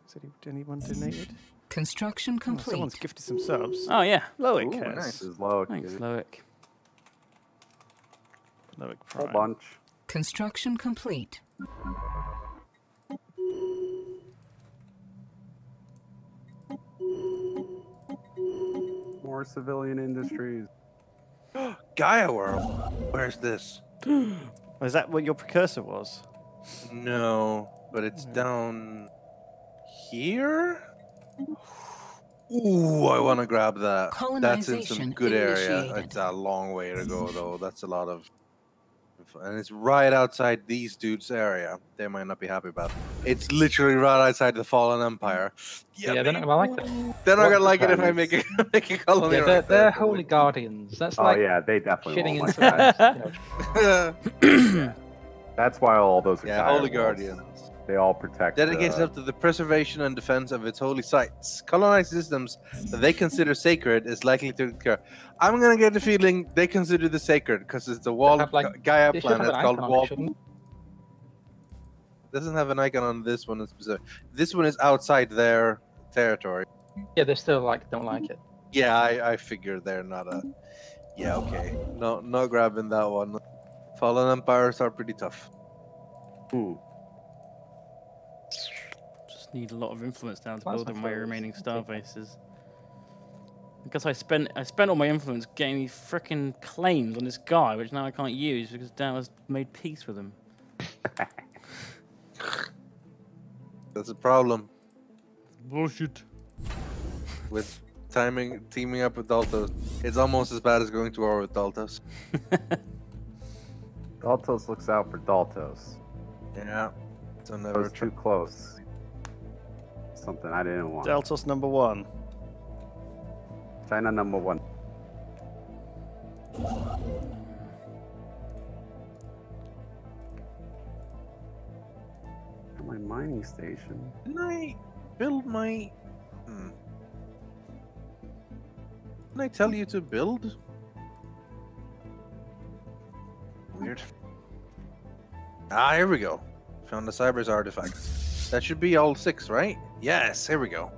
Is any- anyone donated? Construction Oh, someone's gifted some subs. Oh yeah. Loic Ooh, has. nice. This is low. Thanks, yeah. Loic. Loic Whole bunch. Construction complete. More civilian industries. Gaia World. Where's this? Oh, Is that what your precursor was? No, but it's down here. Ooh, I want to grab that. That's in some good area. initiated. It's a long way to go though. That's a lot of and it's right outside these dudes' area. They might not be happy about. It. It's literally right outside the Fallen Empire. Yeah, they're not gonna like that. They're not What gonna like it if I make a make a colony. Yeah, they're, right they're holy guardians. That's Oh like yeah, they definitely shitting won't into like that. that. That's why all those yeah, Gaia holy guardians. They all protect. Dedicates uh, up to the preservation and defense of its holy sites. Colonized systems that they consider sacred is likely to occur. I'm gonna get the feeling they consider this sacred because it's a wall have, like- Gaia they should have planet called icon Wall. Doesn't have an icon on this one in specific. This one is outside their territory. Yeah, they still like don't like it. Yeah, I, I figure they're not a. Yeah, okay. No, not grabbing that one. Fallen empires are pretty tough. hmm. Just need a lot of influence now to That's build my up my remaining star bases. Because I spent I spent all my influence getting these freaking claims on this guy, which now I can't use because Dan has made peace with him. That's a problem Bullshit. with timing, teaming up with Daltos. It's almost as bad as going to war with Daltos. Daltos looks out for Daltos. Yeah. So That never too close. Something I didn't want. Daltos number one. China number one. My mining station. Didn't I build my? Hmm. Didn't I tell you to build? Weird. Ah, here we go. Found the Cybrex artifact. That should be all six, right? Yes, here we go.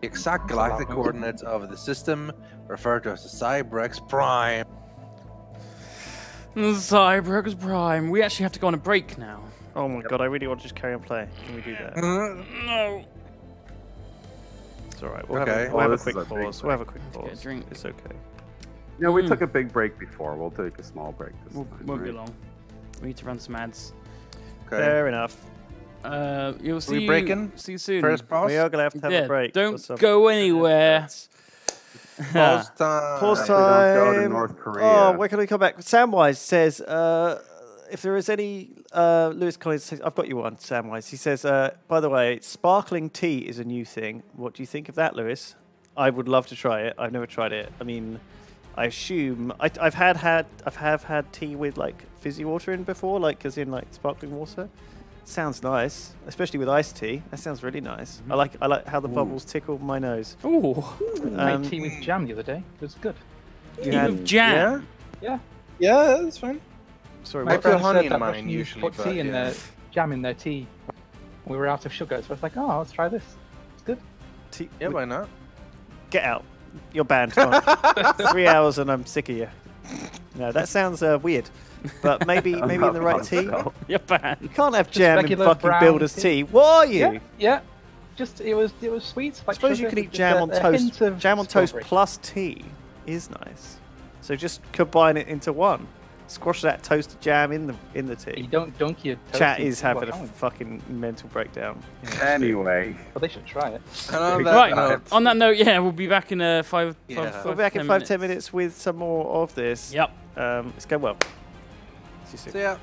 The exact galactic coordinates of the system referred to as the Cybrex Prime. Cybrex Prime. We actually have to go on a break now. Oh my god, I really want to just carry on playing. Can we do that? No. It's alright. We'll Okay. have a, we'll Well, have a quick a pause. We'll have a quick pause. drink. It's okay. No, we Hmm. took a big break before. We'll take a small break this Won't, time. won't be long. We need to run some ads. Okay. Fair enough. Uh, you'll see. we you- breaking? See you soon. First pause. We are going to have to have yeah, a break. don't some- go anywhere. Pause time. Pause If we don't go to time. North Korea. Oh, where can we come back? Samwise says, uh, if there is any, uh, Lewis Collins, says, I've got you one, Samwise. He says, uh, by the way, sparkling tea is a new thing. What do you think of that, Lewis? I would love to try it. I've never tried it. I mean, I assume I, I've had had I've have had tea with like fizzy water in before, like as in like sparkling water. Sounds nice, especially with iced tea. That sounds really nice. I like I like how the bubbles tickle my nose. Ooh. Um, Made tea with jam the other day. It was good. you Tea had- with jam. Yeah. Yeah, yeah that's fine. Sorry, My I what? put honey said in that mine usually, put but tea in yeah. their jam in their tea. We were out of sugar, so I was like, oh, let's try this. It's good. Tea, Yeah, why not? Get out. You're banned. Come. Three hours and I'm sick of you. No, that sounds uh, weird. But maybe maybe in the right tea. You You're banned. can't have jam in regular fucking brown builder's tea. tea. What are you? Yeah, yeah. Just it was it was sweet. I suppose you sugar can eat jam a- on toast. Jam on toast plus tea is nice. So just combine it into one. Squash that toasted jam in the in the tea. You tea. don't dunk your toast Chat is having a going. fucking mental breakdown. Anyway, Well, they should try it. And on that Right. note, On that note, yeah, we'll be back in uh, five. Yeah. five, We'll be back in 10 five ten minutes with some more of this. Yep. Um, it's going well. See you soon. so yeah.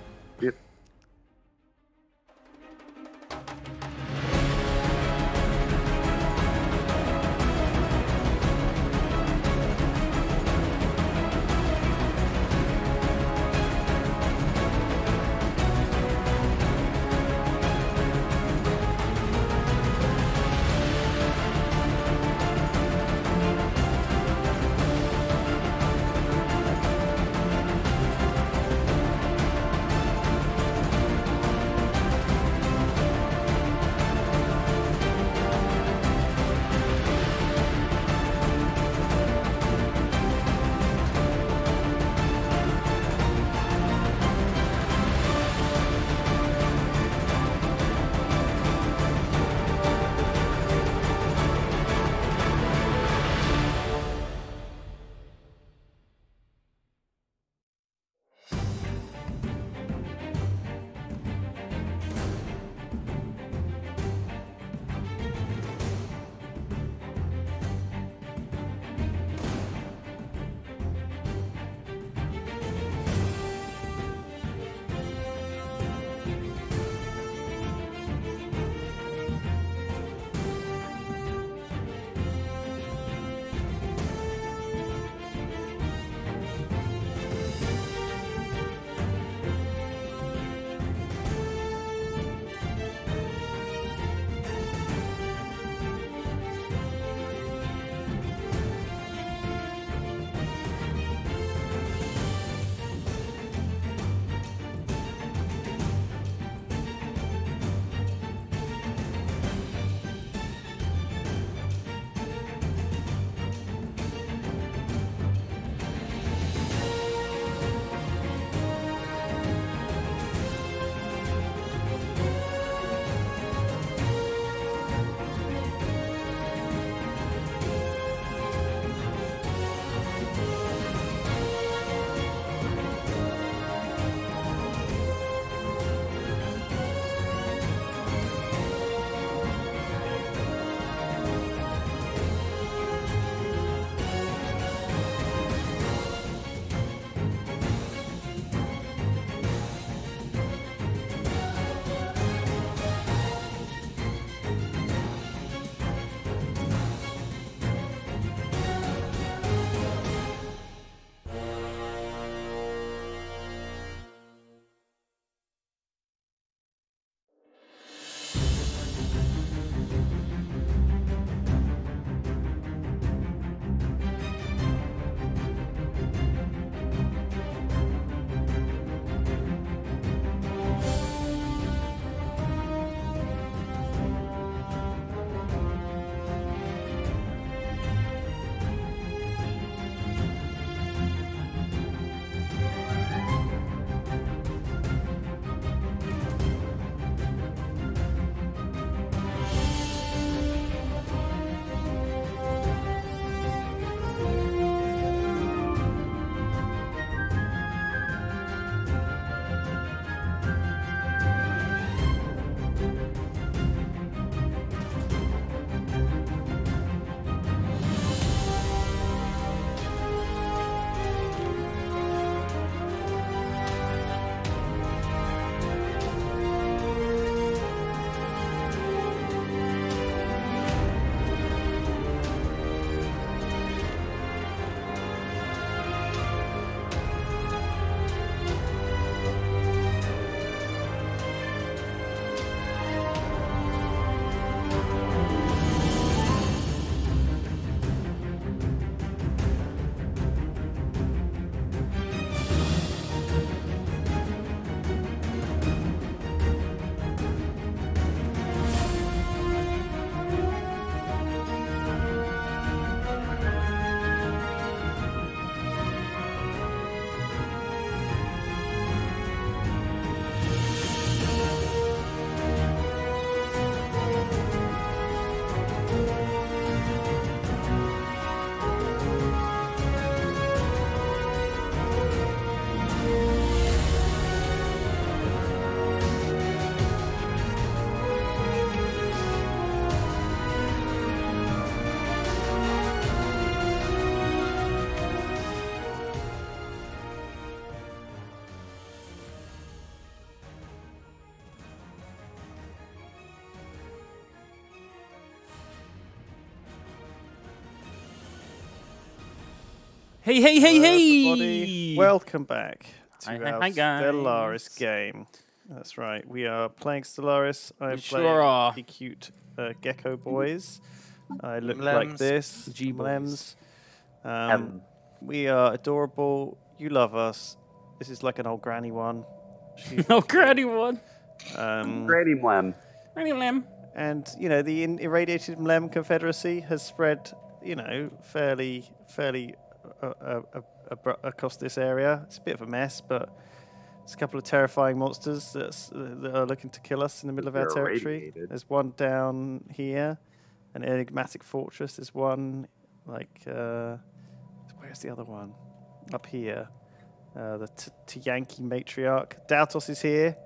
Hey, hey, hey, hey! everybody. Welcome back to Hi, hi, our hi, guys. Stellaris game. That's right. We are playing Stellaris. I'm We playing sure are. the cute uh, gecko boys. I look like this. G-boys. Um, Um, we are adorable. You love us. This is like an old granny one. She's Oh, granny one. um, Grady Mlem. Granny lamb. and you know the irradiated Mlem Confederacy has spread, you know, fairly, fairly uh, uh, across this area. It's a bit of a mess, but there's a couple of terrifying monsters that's, uh, that are looking to kill us in the middle of our They're territory. irradiated. There's one down here, an enigmatic fortress. There's one like uh, where's the other one? Up here. Uh, the T- Tiyanki matriarch. Daltos is here.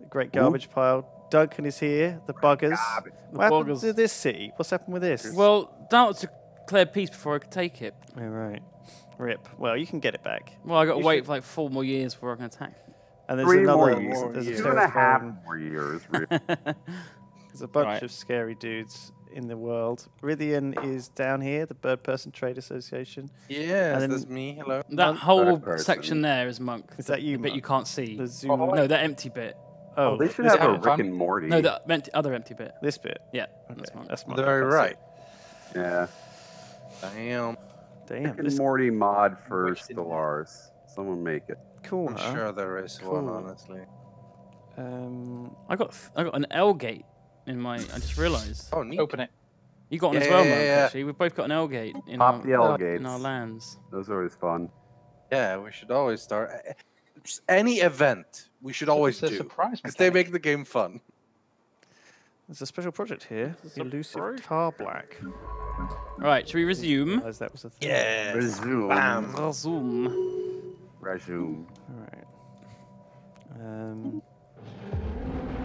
The great garbage pile. Duncan is here. The buggers. Garbage. The What happened to this city? What's happened with this? Well, that was declared peace before I could take it. oh, right. Rip. Well, you can get it back. Well, I got to wait should- for like four more years before I can attack. And there's Three another. more years. There's a Two and a half terrifying- more years. Really. There's a bunch Right. of scary dudes in the world. Rythian is down here, the Bird Person Trade Association. Yeah, then- that's me. Hello. That whole section there is monk. Is that you, The bit you can't see. The zoom. Oh, No, that empty bit. oh, Oh, they should is have a having fun? Rick and Morty. No, the empty, other empty bit. this bit. Yeah, Okay, that's monk. that's my Very right. yeah. Damn. Damn, Rick and this Morty mod for Which didn't- Stellaris. Someone make it. corner. I'm sure there is one, honestly. Um, I got I got an L gate in my. I just realised. Oh, neat. Open it. You got one as Yeah, well, yeah, monk. yeah. Actually, we've both got an L gate in Pop our the L gates. in our lands. Those are always fun. Yeah, we should always start. just Any event, we should always It's a do. surprise Because they make the game fun. There's a special project here. Elusive surprise. Tar Black. Right, should we resume? Realised that was a thing. Yeah. Resume. Bam. Resume. Resume. All right. Um,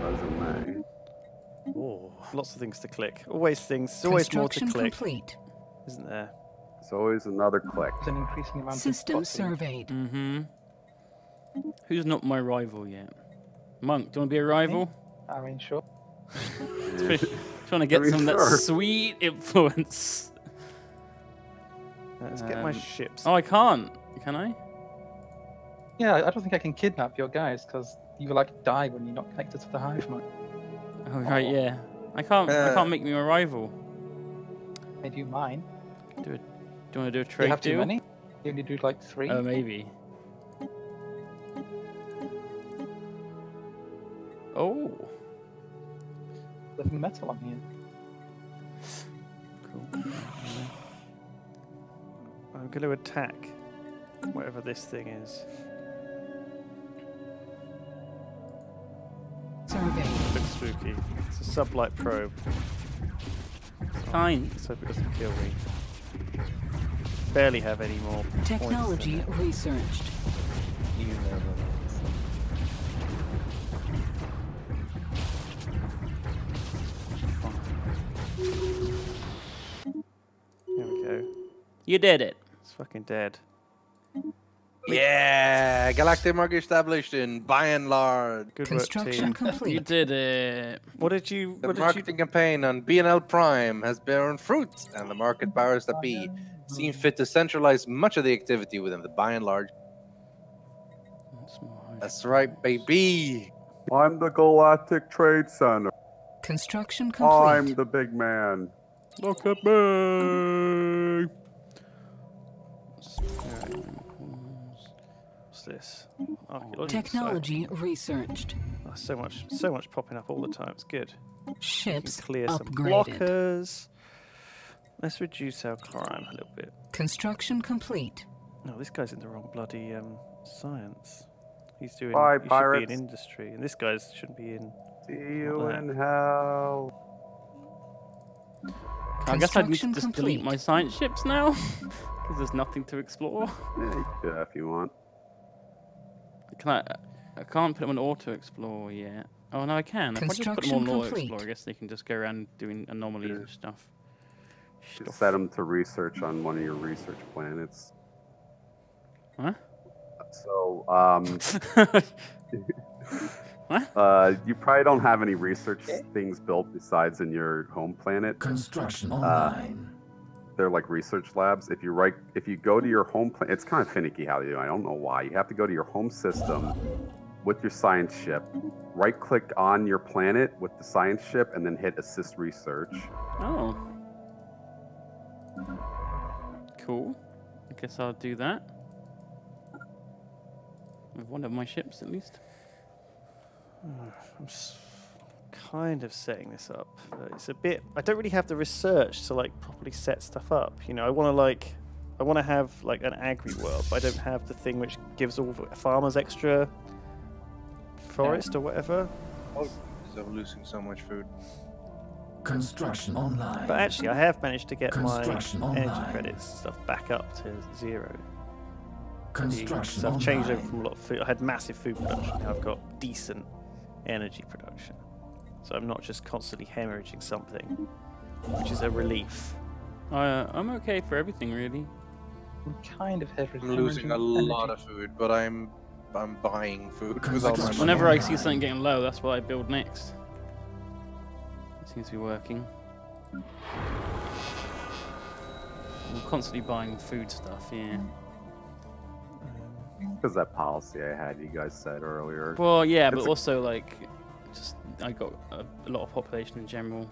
Resume. oh, lots of things to click. Always things. There's always more to Construction click, complete. isn't there? It's always another click. There's an increasing amount System of spotting. surveyed. Mm-hmm. Who's not my rival yet? Monk, do you want to be a rival? I mean, sure. Trying to get mean, some of that sweet influence. Let's get my Um, ships. Oh, I can't. Can I? Yeah, I don't think I can kidnap your guys because you will like die when you're not connected to the hive mind. Oh, right, yeah. I can't. I Uh, can't make me a rival. Made you mine. Do you want to do a Do trade you have too deal? many? You only do like three. Oh, maybe. Oh, Living metal on here. cool. I'm going to attack whatever this thing is. Surveyed. Looks spooky. It's a sublight probe. Fine. Let's hope it doesn't kill me. Barely have any more points than Technology it. researched. You never know. You did it. It's fucking dead. Yeah, Galactic Market established in by and large. Good work, Construction complete. You did it. What did you? The What did you? marketing campaign on BNL Prime has borne fruit, and the market powers that be seem fit to centralize much of the activity within the by and large. That's more- That's right, baby. I'm the Galactic Trade Center. Construction complete. I'm the big man. Look at me. What's this? Archaeological site. Technology researched. Oh, so much, so much popping up all the time. It's good. You can Ships clear some blockers. Let's reduce our crime a little bit. Construction complete. No, this guy's in the wrong bloody um, science. He's doing. Bye, he should be in industry, and this guy shouldn't be in. See you Like in hell. I guess I need to Construction just delete complete. my science ships now, because there's nothing to explore. Yeah, you can do that if you want. Can I? I can't put them on auto explore yet. Oh no, I can. If I just put them Construction on auto complete. explore, I guess they can just go around doing anomalies and stuff. Just set them to research on one of your research planets. Huh? So, um, What? uh, you probably don't have any research things built besides in your home planet. Construction Uh, online. They're like research labs. If you right, if you go to your home planet, it's kind of finicky how they do. it. I don't know why. You have to go to your home system with your science ship, right click on your planet with the science ship, and then hit assist research. Oh. Cool. I guess I'll do that. With one of my ships, at least. I'm s- kind of setting this up. it's a bit. I don't really have the research to like properly set stuff up. You know, I want to like, I want to have like an agri world, but I don't have the thing which gives all the farmers extra forest or whatever. Oh, I'm losing so much food. Construction online. But actually, I have managed to get my Construction energy online. credits stuff back up to zero. Construction So I've changed over from a lot of food. I had massive food production. Now I've got decent energy production. So I'm not just constantly hemorrhaging something, which is a relief. Uh, I'm okay for everything, really. I'm kind of heavy. I'm losing a lot of food, but I'm I'm buying food with all my. Whenever I see something getting low, that's what I build next. It seems to be working. I'm constantly buying food stuff, yeah. Because that policy I had, you guys said earlier. Well, yeah, It's but a- also like, just I got a, a lot of population in general.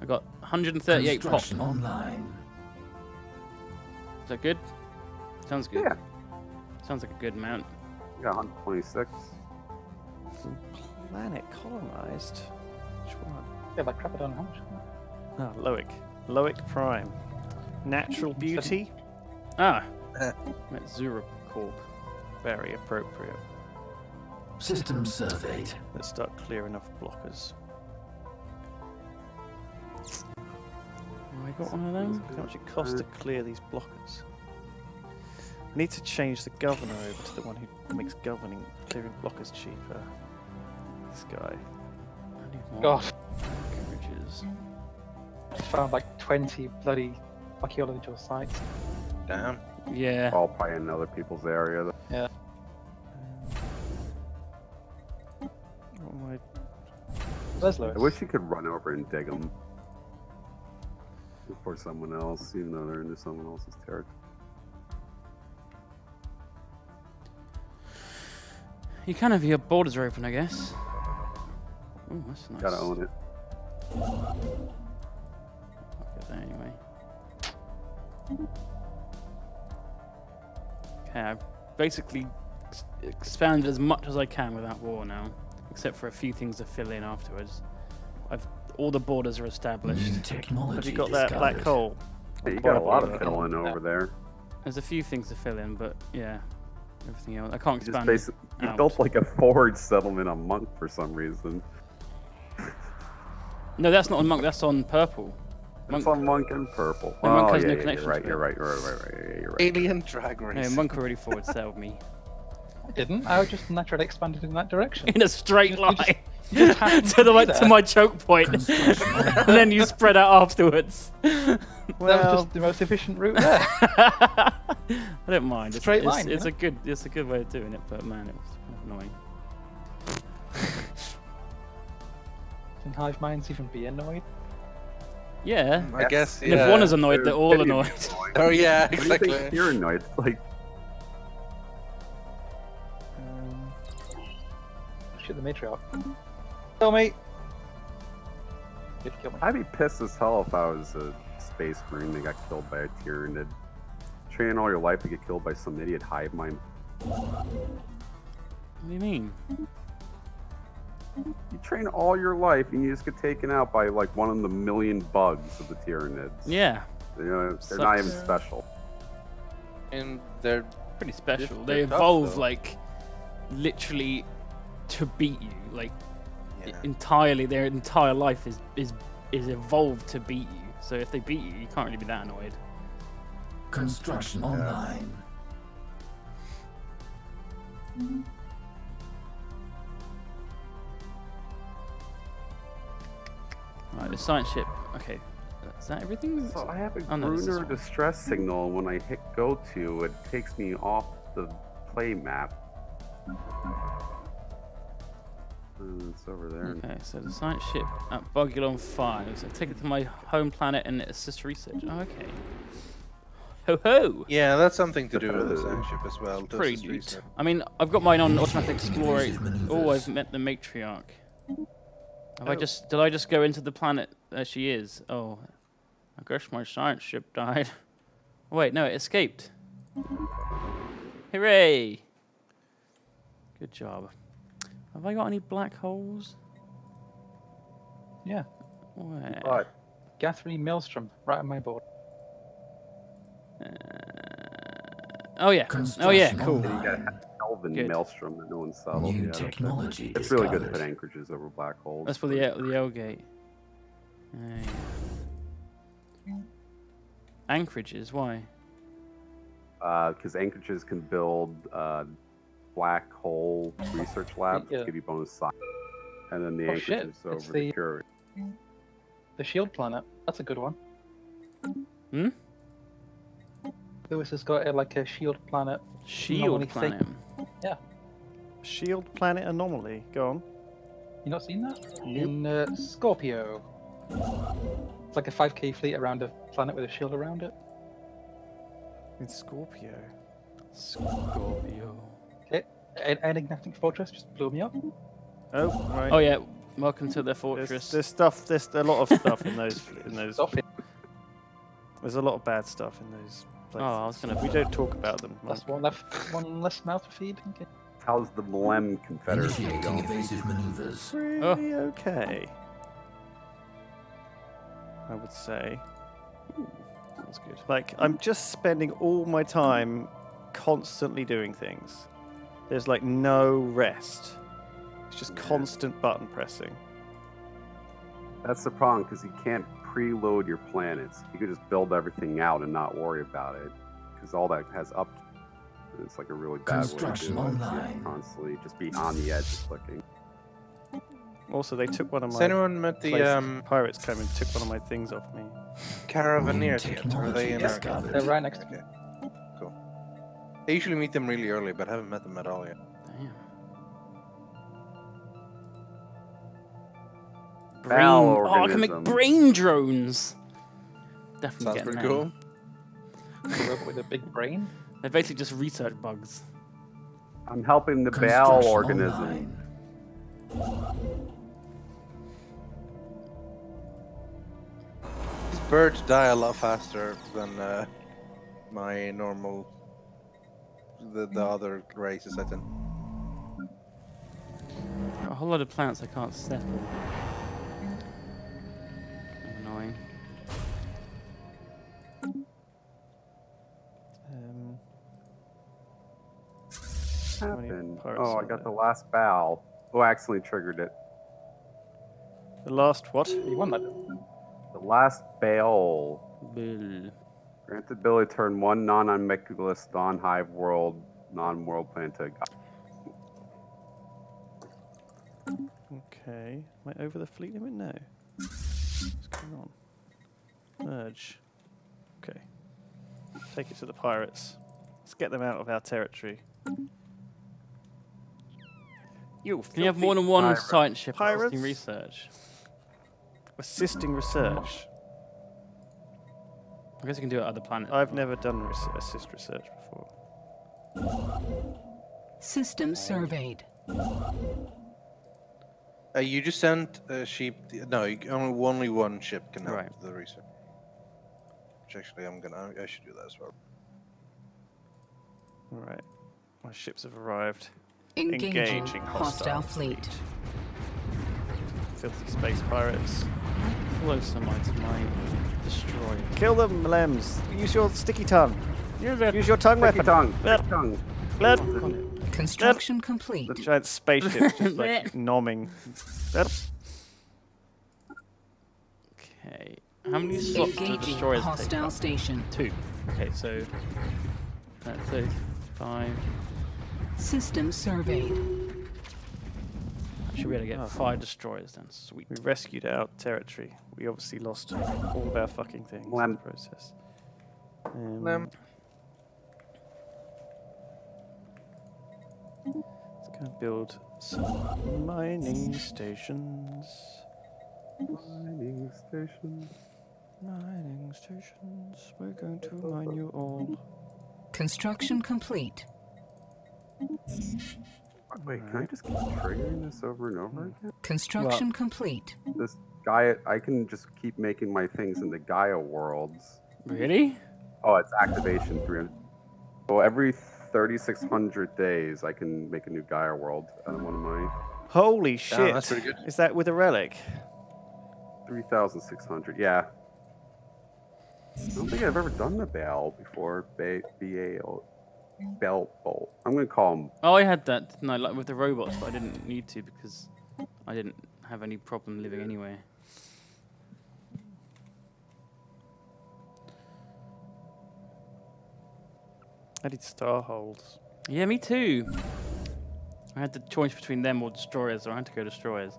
I got 138 pop. Construction online. Is that good? Sounds good. Yeah. Sounds like a good amount. Yeah, 126. Planet colonized. Which one? Yeah, like crap, I don't know how much. Ah, Loic. Loic Prime. Natural beauty. Ah, that's Zura Corp. Very appropriate. System surveyed. Let's start clearing off blockers. Have I got one of them? How much it costs to clear these blockers? I need to change the governor over to the one who makes governing clearing blockers cheaper. This guy. I God, Bridges. just found like 20 bloody archaeological sites. Damn. Yeah. All probably in other people's area. Yeah. I There's I wish you could run over and dig them for someone else, even though they're into someone else's territory. You can have your borders are open, I guess. Oh, that's nice. Gotta own it. I'll anyway. Okay, I've basically ex- expanded as much as I can without war now, except for a few things to fill in afterwards. I've all the borders are established. New technology Have you got that black hole? Yeah, you got a lot of Yeah. filling over there. There's a few things to fill in, but yeah, everything else I can't You just expand. basically you built like a forward settlement on Monk for some reason. No, that's not on monk. That's on purple. It's on Monk and Purple. No, Monk oh, has yeah, no yeah, connection You're right. to You're right. You're right. You're right. You're right. Alien drag No, race. monk already forward settled me I didn't. I just naturally expanded in that direction. in a straight You line just- you just to the be like to my choke point, and then you spread out afterwards. Well, that was just the most efficient route there. I don't mind. It's, Straight it's, line, you It's a good. It's a good way of doing it, but man, it was annoying. Can hive minds even be annoyed? Yeah. I guess. And Yeah. if one is annoyed, they're all Maybe annoyed. Oh yeah, What you exactly. you're annoyed? Like, Shoot the matriarch. Kill me! Did kill me. I'd be pissed as hell if I was a space marine that got killed by a Tyranid. Train all your life to get killed by some idiot hive mind. What do you mean? You train all your life and you just get taken out by like one of the million bugs of the Tyranids. Yeah, You know, they're not even special. And they're pretty special. They're- They they're tough, evolve though. like literally to beat you. Like yeah. entirely, their entire life is is is evolved to beat you. So if they beat you, you can't really be that annoyed. Construction online. Mm-hmm. Right, the science ship. Okay, is that everything? So I have a Oh, no, Gruner fine. distress signal. When I hit go to, it takes me off the play map. It's over there. Okay, so the science ship at Bugulon 5. So take it to my home planet and assist research. Oh, okay. Ho ho! Yeah, that's something to do with the science ship as well. to Pretty neat. research. I mean, I've got mine on automatic Effective explorer. Oh. I've met the matriarch. Have I Oh. just did I just go into the planet as she is? Oh, I guess my science ship died. Oh, wait, no, it escaped. Hooray! Good job. Have I got any black holes? Yeah. Where? But Guthrie Maelstrom, right on my board. Oh yeah. Oh yeah. Construction Cool. you online. got Kelvin Good. Maelstrom that no one settled New yet. technology It's really good to put anchorages over black holes. That's for the L- the L gate. Yeah, yeah. Anchorages. Why? because anchorages can build uh, black hole research lab Yeah. to give you bonus science, and then the Oh, shit, anchorages it's over the- the cure. The Shield planet. That's a good one. Hmm? Lewis has got uh, like a Shield planet. Shield Anomaly Yeah. Shield planet anomaly. Go on. You not seen that? In uh, Scorpio. It's like a 5k fleet around a planet with a shield around it. In Scorpio. Scorpio. Okay. An enigmatic fortress just blew me up. Oh, right. Oh yeah. Welcome to the fortress. there's stuff. There's a lot of stuff in those. In those. Stop it. There's a lot of bad stuff in those. Places. Oh, I was gonna- We don't talk about them. That's Monk. one left, one less mouth to feed. Okay. How's the Blem Confederacy Initiating evasive maneuvers. Pretty oh. okay. I would say. That's good. Like, I'm just spending all my time constantly doing things. There's like no rest. It's just constant button pressing. That's the problem because you can't preload your planets. You could just build everything out and not worry about it because all that has up. It's like a really bad way to do it. Construction so you have to online. Constantly just be on the edge of clicking. Also, they took one of Has my anyone met the um, pirates came and took one of my things off me. Caravaneers New yet? Are they in our technology They're right next to me. Okay, cool. I usually meet them really early, but I haven't met them at all yet. Damn. Brain. Oh, I can make brain drones. Definitely Sounds getting pretty them. cool. A robot with a big brain. They're basically just research bugs. I'm helping the bowel organism. online. These birds die a lot faster than uh, my normal, the, the other races, I think. A whole lot of plants I can't settle. Annoying. Um, Happened. Oh, I got there? the last bow. Oh, I accidentally triggered it. the last what? You won that. The last bail. Bull. Granted ability to turn one non-unmeculous, non-hive world, non-world planet to a god. Okay. Am I over the fleet limit? No. What's going on? Merge. Okay. Take it to the pirates. Let's get them out of our territory. You Can you have more than one pirate. science ship Pirates? assisting research? assisting research. I guess you can do it at other planets. I've never done res- assist research before. System surveyed. Uh, you just sent a sheep. No, you, only only one ship can help Right. with the research. Which actually, I'm gonna. I should do that as well. All right. My ships have arrived. Engaging, Engaging hostile, fleet. Filthy space pirates. Close am I to my destroyer? Kill them, Lems. Use your sticky tongue. Use it. Use your tongue Sticky weapon. tongue. Yep. Sticky tongue. Yep. Construction complete. The giant spaceship just like nomming. Yep. Okay. How many slots do the Engaging destroyers take? hostile up? station. Two. Okay, so that's 35. System surveyed. Should be able to get Oh. five destroyers then. Sweet. We rescued our territory. We obviously lost all of our fucking things in the process. Um, Lem. Let's go build some mining stations. Mining station. Mining stations. We're going to mine you all. Construction complete. Wait, can I just keep triggering this over and over again? Construction complete. This Gaia, I can just keep making my things in the Gaia worlds. Really? Oh, it's activation 300. Well, every 3,600 days, I can make a new Gaia world out of one of my Holy oh, shit! that's pretty good. Is that with a relic? 3,600. Yeah. I don't think I've ever done the Baal before. Ba- B-A-L. Bell Bolt. I'm going to call him. Oh, I had that, didn't I? Like with the robots, but I didn't need to because I didn't have any problem living anywhere. I did star holes. Yeah, me too. I had the choice between them or destroyers, or I had to go destroyers.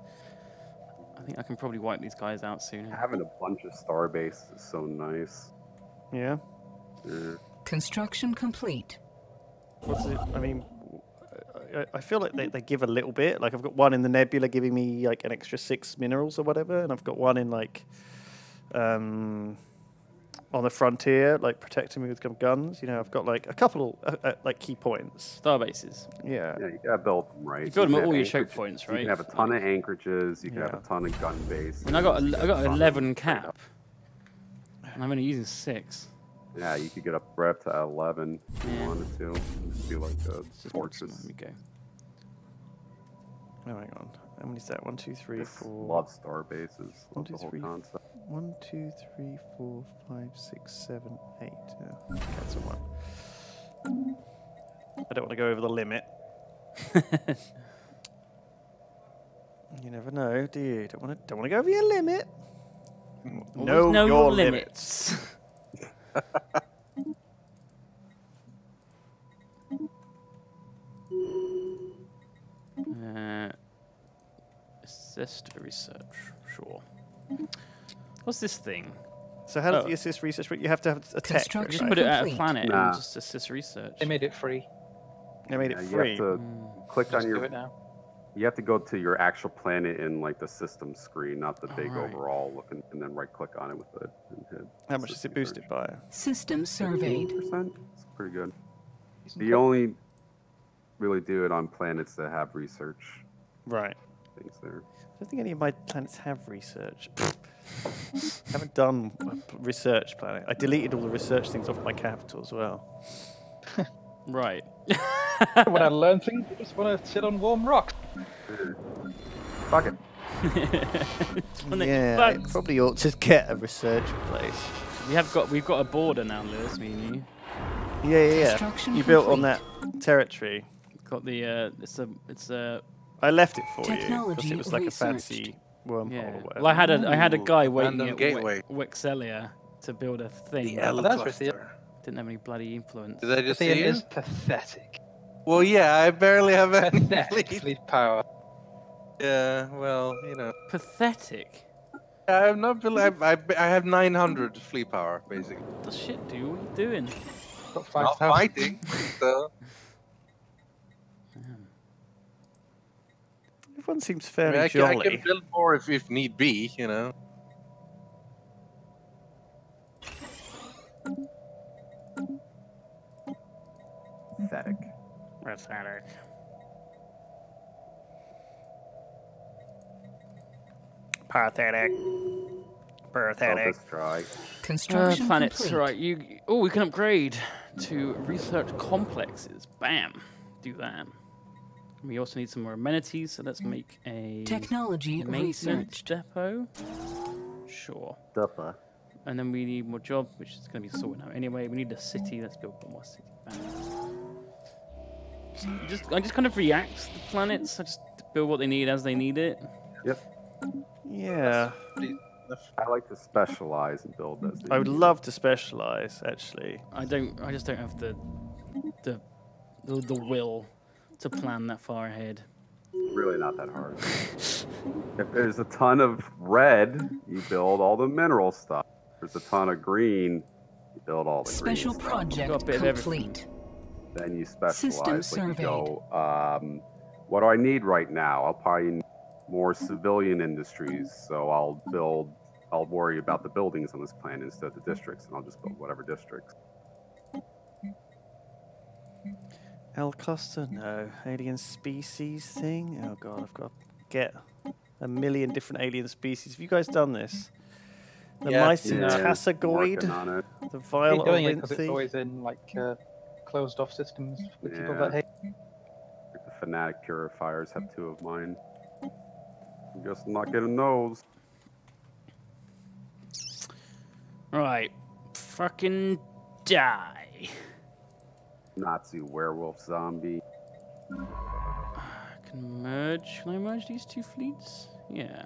I think I can probably wipe these guys out soon. Having a bunch of star bases is so nice. Yeah. Yeah. Construction complete. What's it? I mean, I, I feel like they, they give a little bit. Like I've got one in the nebula giving me like an extra six minerals or whatever, and I've got one in like um on the frontier, like protecting me with gun- guns. You know, I've got like a couple uh, uh, like key points. Star bases. Yeah. Yeah, you gotta build them right. You build them can at all your choke points, right? You can have a ton of anchorages. You can have a ton of gun base. I mean, I got and a, I got 11 cap, and I'm only using six. Yeah, you could get up right up to 11 if you Yeah. wanted to. Just do like a fortress. maximum, There we go. Oh, hang on. How many is that? One, two, three, Just four. love star bases. One, two, the whole three. concept. One, two, three, four, five, six, seven, eight. Yeah, cancel one. I don't want to go over the limit. You never know, do you? Don't want to. Don't want to go over your limit. Know, know your your limits. Uh, assist research, sure. What's this thing? So how does Oh. the assist research work? You have to have a tech. for it, Just Construction put it at a planet Nah. and just assist research. They made it free. They made Yeah, it you free. have to Mm. click Just on do your. It now. You have to go to your actual planet in like the system screen, not the big Alright. overall looking, and then right click on it with the. and hit How much is it boosted research. by? System surveyed. 15%? It's pretty good. Decent You call. only really do it on planets that have research Right. things there. I don't think any of my planets have research. I haven't done a p- research planet. I deleted all the research things off my capital as well. Right. when I learn things, I just want to sit on warm rocks. Fuck it. When yeah, I probably ought to get a research place. we have got we've got a border now, Lewis. Me and you. Yeah, yeah, yeah. You built on that territory. Got the uh, it's a it's a I left it for you because it was like a fancy wormhole yeah. or whatever. Well, I had a I had a guy waiting random at gateway. We- Wexelia to build a thing. The but L that's cluster. Didn't have any bloody influence. Did I just Thea see is pathetic. Well, yeah, I barely have any Pathetic fleet. fleet power. Yeah, well, you know, Pathetic. I'm not. I, I, I have 900 fleet power, basically. What the shit, dude? What are you doing? Got Not 5,000. fighting. So Everyone seems I, fairly mean, I, can, I can build more if, if need be. You know. Pathetic. Pathetic. Pathetic. Pathetic. this try. Uh, Construction planets, complete. right? You. Oh, we can upgrade to research complexes. Bam. Do that. We also need some more amenities, so let's make a Technology maintenance research. depot. Sure. Depot. And then we need more jobs, which is going to be sorted out anyway. We need a city. Let's build one more city. Bam. Just, just, I just kind of react to the planets. I just build what they need as they need it. Yep. Yeah. I like to specialize and build as I would love to specialize, actually. I don't. I just don't have the the the, the will to plan that far ahead. really not that hard. if there's a ton of red, you build all the mineral stuff. If there's a ton of green, you build all the Special green project Got a bit of everything. complete. Then you specialize. System like you go, um, What do I need right now? I'll probably need more civilian industries. So I'll build. I'll worry about the buildings on this plan instead of the districts, and I'll just build whatever districts. El Costa, no. Alien species thing? Oh god, I've got to get a million different alien species. Have you guys done this? The Yeah. Mycin Yeah, tassagoid, working on it. the Keep violet doing it because it's always in like uh, closed off systems with people that hate. The fanatic purifiers have two of mine. I guess I'm not getting those. Right. Fucking die. Nazi werewolf zombie. I can merge. Can I merge these two fleets? Yeah.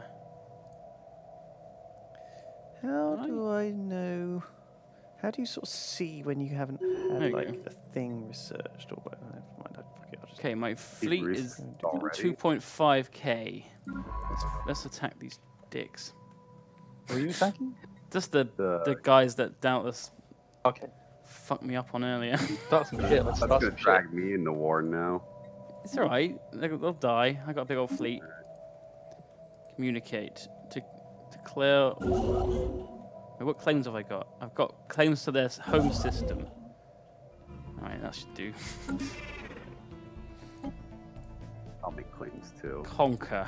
How do I know? How do you sort of see when you haven't There had you like a thing researched or whatever? Never mind, I- fuck it, I'll just Okay, my fleet is already. 2.5k. Let's, let's attack these dicks. Were you attacking? Just the The- the guys that doubtless Okay. fucked me up on earlier. That's some shit. Let's That's start gonna some shit. drag me into war now. it's alright. They'll, they'll die. I got a big old fleet. Communicate to declare. Wait, What claims have I got? I've got claims to their home system. Alright, that should do. I'll make claims too. Conquer.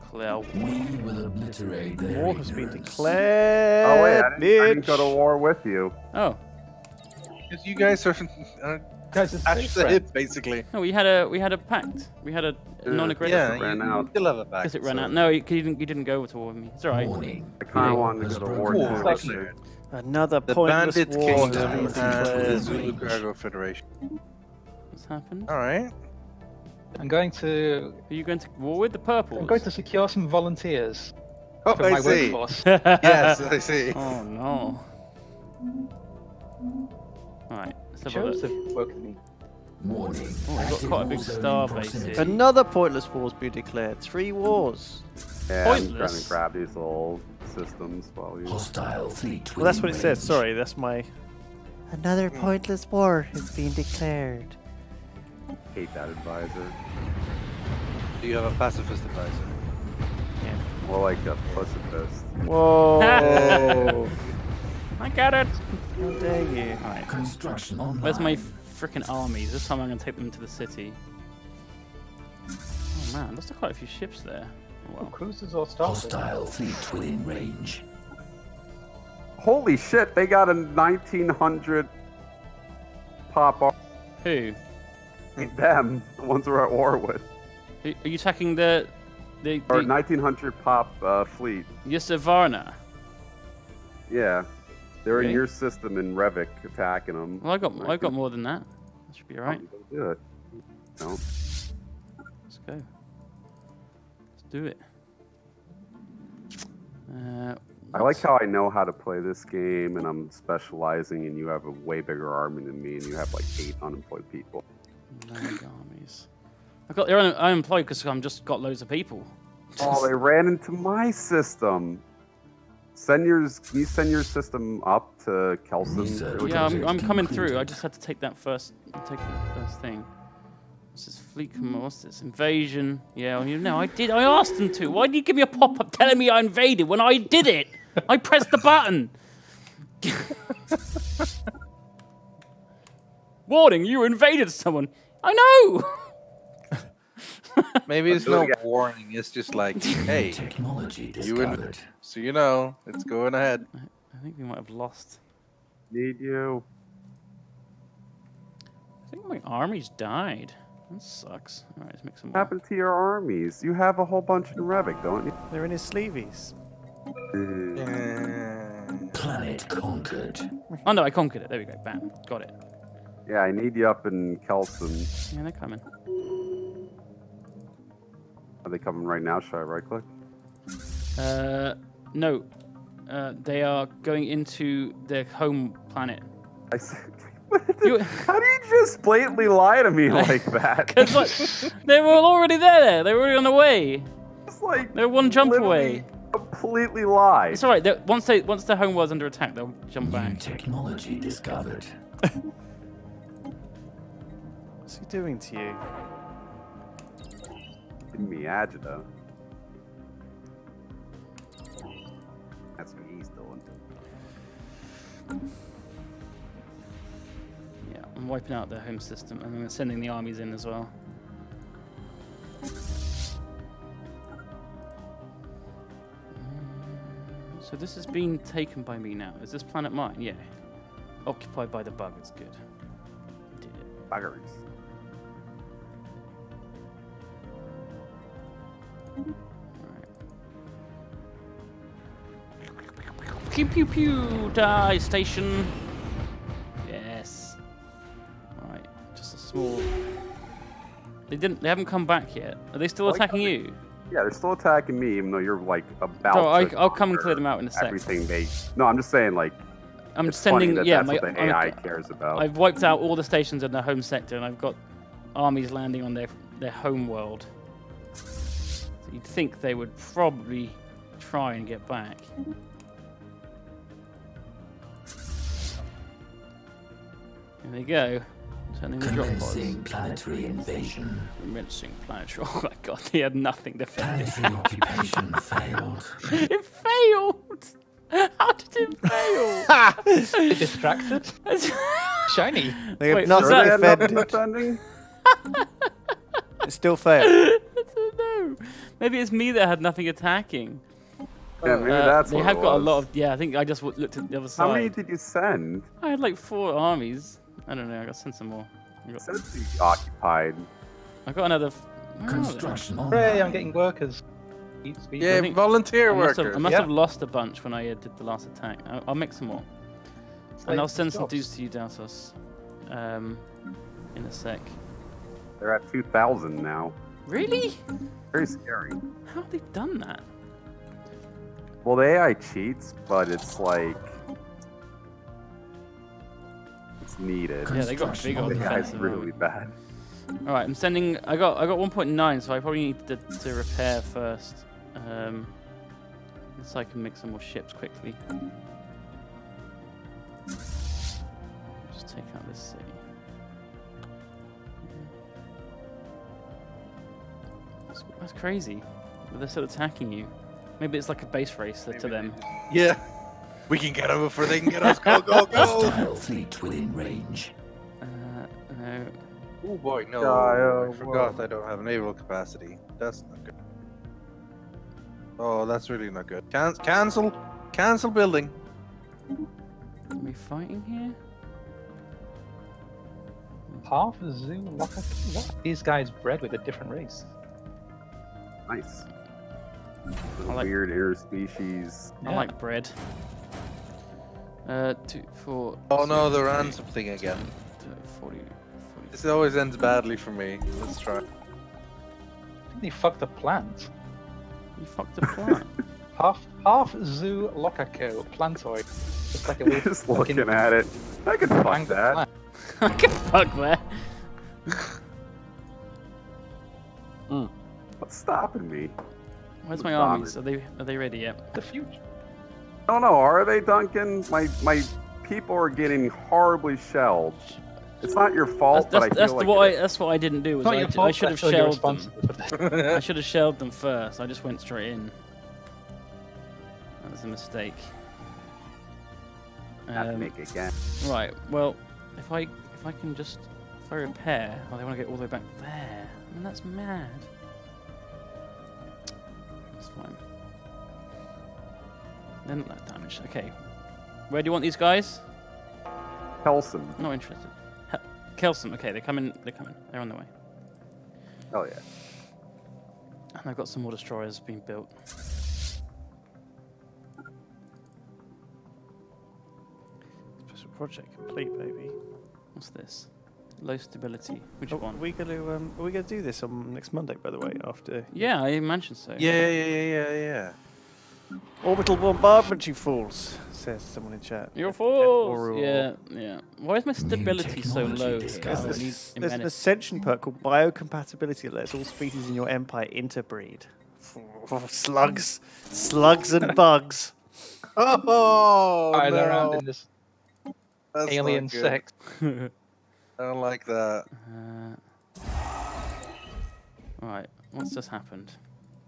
Declare. We will obliterate their War has been declared. Oh wait, I didn't, I didn't go to war with you. Oh, Because you guys are uh, Guys, it's attached to the hip, basically. no, we had a we had a pact. We had a uh, Yeah. non-aggressive. Yeah, ran out. you still have a back. Because it ran so- out. No, you, you didn't. You didn't go to war with me. It's alright. Warning. I kind of War wanted to go to war broken too. out. Another The pointless Bandit war has Kingdom been and the. Zulu Cargo Federation. What's happened? All right. I'm going to. Are you going to war with the purple? I'm going to secure some volunteers Oh, for I my see. workforce. yes, I see. Oh no. Alright, let's have a look. have woken me. Warning. Oh, we've got quite a big war zone in star base here. Another pointless war's been declared. Three wars. Yeah, I'm trying Pointless. to grab these old systems while you. Hostile fleet. Well, that's what it within says. Sorry, that's my. Another hmm. pointless war has been declared. hate that advisor. Do you have a pacifist advisor? Yeah. More like a pacifist. Whoa! I got it! How dare you? Alright, Construction online. where's my freaking armies? This time I'm going to take them to the city. Oh man, there's quite a few ships there. Oh, Oh, well. cruisers or starters? Hostile fleet within range. Holy shit! They got a 1900 pop. Ar- Who? them, the ones we're at war with, Are are you attacking the... the, or 1900 pop uh, fleet. Yasavarna? Yeah, they're in your system in Revic attacking them. Well, I got I got more than that. That should be alright. Do it. No. Let's go. Let's do it. Uh, I like how I know how to play this game, and I'm specializing, and you have a way bigger army than me, and you have like eight unemployed people. Land armies. I got they're unemployed because I'm just got loads of people. Oh, they ran into my system. Send yours. Can you send your system up to Kelson? Yeah. I'm, I'm coming through. I just had to take that first take that first thing. What's this fleet? com- What's this invasion? Yeah, well, you know, I did. I asked them to. Why did you give me a pop up telling me I invaded when I did it? I pressed the button. Warning! You invaded someone. I know. Maybe it's do it no warning. It's just like, hey, Technology you in, so you know, it's going ahead. I think we might have lost. Need you. I think my army's died. That sucks. All right, let's make some What more. happened to your armies? You have a whole bunch in Revik, don't you? They're in his sleeveys. Eh. Planet conquered. Oh no, I conquered it. There we go. Bam. Got it. Yeah, I need you up in Kelson. Yeah, they're coming. Are they coming right now? Should I right click? Uh, no. Uh, they are going into their home planet. I said, You- How do you just blatantly lie to me like that? Cause like, they were already there. They were already on the way. It's like They're one jump away. completely lie. It's all right. they- Once they once their home was under attack, they'll jump New back. technology discovered. What's he doing to you? Me. That's what he's doing. Yeah, I'm wiping out their home system and I'm sending the armies in as well. Mm, So this has been taken by me now. Is this planet mine? Yeah. Occupied by the bug. It's good. Did Pew pew pew! Die station. Yes. Right, just a small. They didn't. They haven't come back yet. Are they still attacking you? Yeah, they're still attacking me, even though you're like about. Oh, I, to I'll come and clear them out in a sec. Everything they. No, I'm just saying, like. I'm it's funny sending. that yeah, that's my, what the AI cares about. I've wiped out all the stations in their home sector, and I've got armies landing on their their home world. So you'd think they would probably try and get back. There they go. Sending the drop pods. Commencing planetary invasion. Commencing planetary. Oh my god, he had nothing to finish. Planetary occupation failed. it failed. How did it fail? it Distracted? Shiny. They have Wait, nothing was that- They had nothing defended. It still failed. I. Maybe it's me that had nothing attacking. Yeah, maybe Uh, that's they what have it got a lot of. Yeah, I think I just looked at the other side. How many did you send? I had like four armies. I don't know. I got sent some more. I got, Said occupied. I got another. f- where are they? Construction Hooray. I'm getting workers. Speed, speed, Yeah, volunteer I must, have, workers. I must Yeah. have lost a bunch when I uh, did the last attack. I'll, I'll make some more, and Like I'll send some dudes to you, Daltos, um, in a sec. They're at 2,000 now. Really? Very scary. How have they done that? Well, the AI cheats, but it's like it's needed. Yeah, they got Construction big old The. AI's defensive really bad. All right, I'm sending. I got I got 1.9, so I probably need to, to repair first. Um, so I can make some more ships quickly. Just take out this city. That's, that's crazy. But they're still attacking you. Maybe it's like a base race to them. Yeah. We can get them before they can get us. Go, go, go. Hostile fleet within range. Uh, no. Oh boy, no. Yeah, I forgot whoa. I don't have naval capacity. That's not good. Oh, that's really not good. Can- cancel. Cancel building. Are we fighting here? Half a zoo. What? what? These guys bred with a different race. Nice. I like- Weird interspecies. I Yeah. like bread. Uh, two, four. Oh no, the eight, ransom thing again. uh, 40, 40. This always ends badly for me. Let's try. I think they fucked the plant. You fucked a plant. Half half zoo locaco plantoid. It's like a weird Just fucking looking at it. I could fuck that. plant. I can fuck that. What's stopping me? Where's my Damn armies? Are they are they ready yet? The future. I don't know. Are they, Duncan? My my people are getting horribly shelled. It's not your fault, That's, that's, but I that's feel like what I, that's what I didn't do. Was It's not I, your fault. I should have shelled them. responsible for that. I should have shelled them first. I just went straight in. That was a mistake. Have to Um, make again. right. Well, if I if I can just if I repair, oh, they want to get all the way back there. I mean, that's mad. Fine. Then not that damage. Okay. Where do you want these guys? Kelson. Not interested. He- Kelson. Okay, they're coming. They're coming. They're on the way. Oh yeah. And I've got some more destroyers being built. Special project complete, baby. What's this? Low stability. Which Oh, one? Are we gonna um, are we gonna do this on next Monday? By the way, after Yeah, I mentioned so. Yeah, yeah, yeah, yeah, yeah. orbital bombardment, you fools, says someone in chat. You're F- fools. F4 Yeah, yeah. Why is my stability so low here? I There's, need this- there's an ascension perk called biocompatibility that lets all species in your empire interbreed. Slugs, slugs and bugs. Oh, Flying around no. in this That's alien sex. I don't like that. Uh, Right. What's just happened?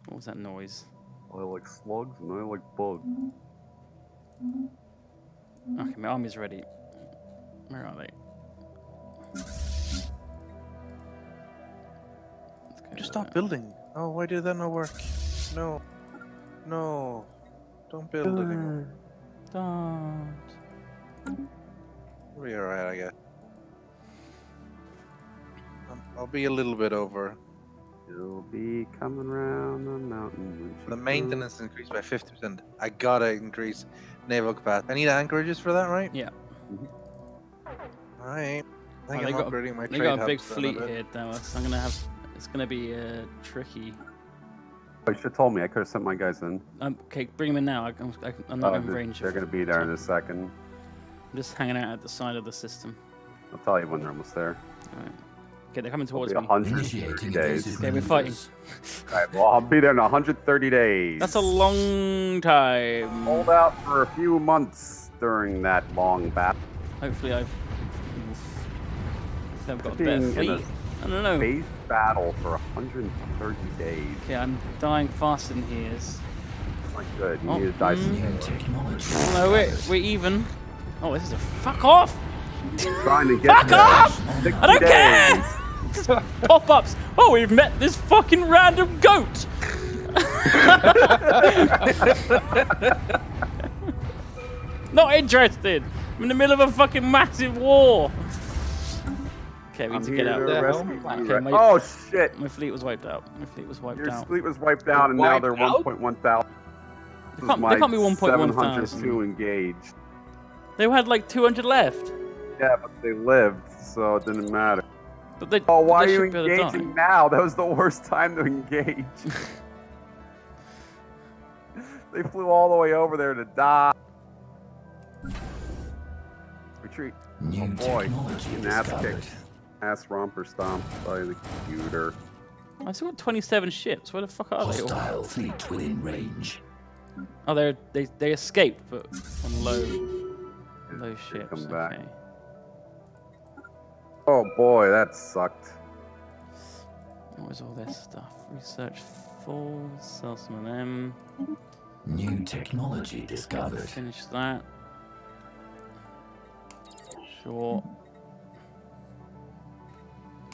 What was that noise? Oil like slugs and oil like bugs. Okay, my army's ready. Where are they? Just stop building. Oh, why did that not work? No. No. Don't build anymore. Don't. We'll be alright, I guess. I'll be a little bit over. You'll be coming round the mountain. The you maintenance increased by 50%. I gotta increase naval capacity. I need anchorages for that, right? Yeah. Alright. I think Oh, I'm got, upgrading my they got a big fleet bit. here, Daltos. I'm gonna have. It's gonna be uh, tricky. Oh, you should have told me. I could have sent my guys in. Um, okay, bring them in now. I, I'm, I, I'm not Oh, in they're- range. They're going to be there in a second. I'm just hanging out at the side of the system. I'll tell you when they're almost there. Alright. Okay, they're coming towards be me. 130 days. Okay, we're fighting. Alright, well, I'll be there in 130 days. That's a long time. Hold out for a few months during that long battle. Hopefully, I've. I've got a better in fleet. I don't know. Space battle for 130 days. Okay, I'm dying faster than he is. Not good. You Oh, need to die mm. No, we're, we're even. Oh, this is a fuck off! Trying to get Fuck off! I don't days. care! Just pop ups. Oh, we've met this fucking random goat! Not interested! I'm in the middle of a fucking massive war! Okay, we I'm need to get out. to rescue you. Okay, my, oh shit! my fleet was wiped out. My fleet was wiped Your out. fleet was wiped out, and now they're Wiped out? 1.1 thousand. They can't- they can't be 1.1 thousand. 702 engaged. They had like 200 left. Yeah, but they lived, so it didn't matter. But they, Oh, why are you should be able to die. engaging now? That was the worst time to engage. they flew all the way over there to die. Retreat. New oh boy, technology getting ass discovered. kicked. Ass romper stomp by the computer. I still got 27 ships. Where the fuck are they all? Hostile fleet within range. Oh, they they they escaped, but on low low Here ships. come back. Okay. Oh boy, that sucked. What was all this stuff? Research full. Sell some of them. New technology discovered. Finish that. Sure.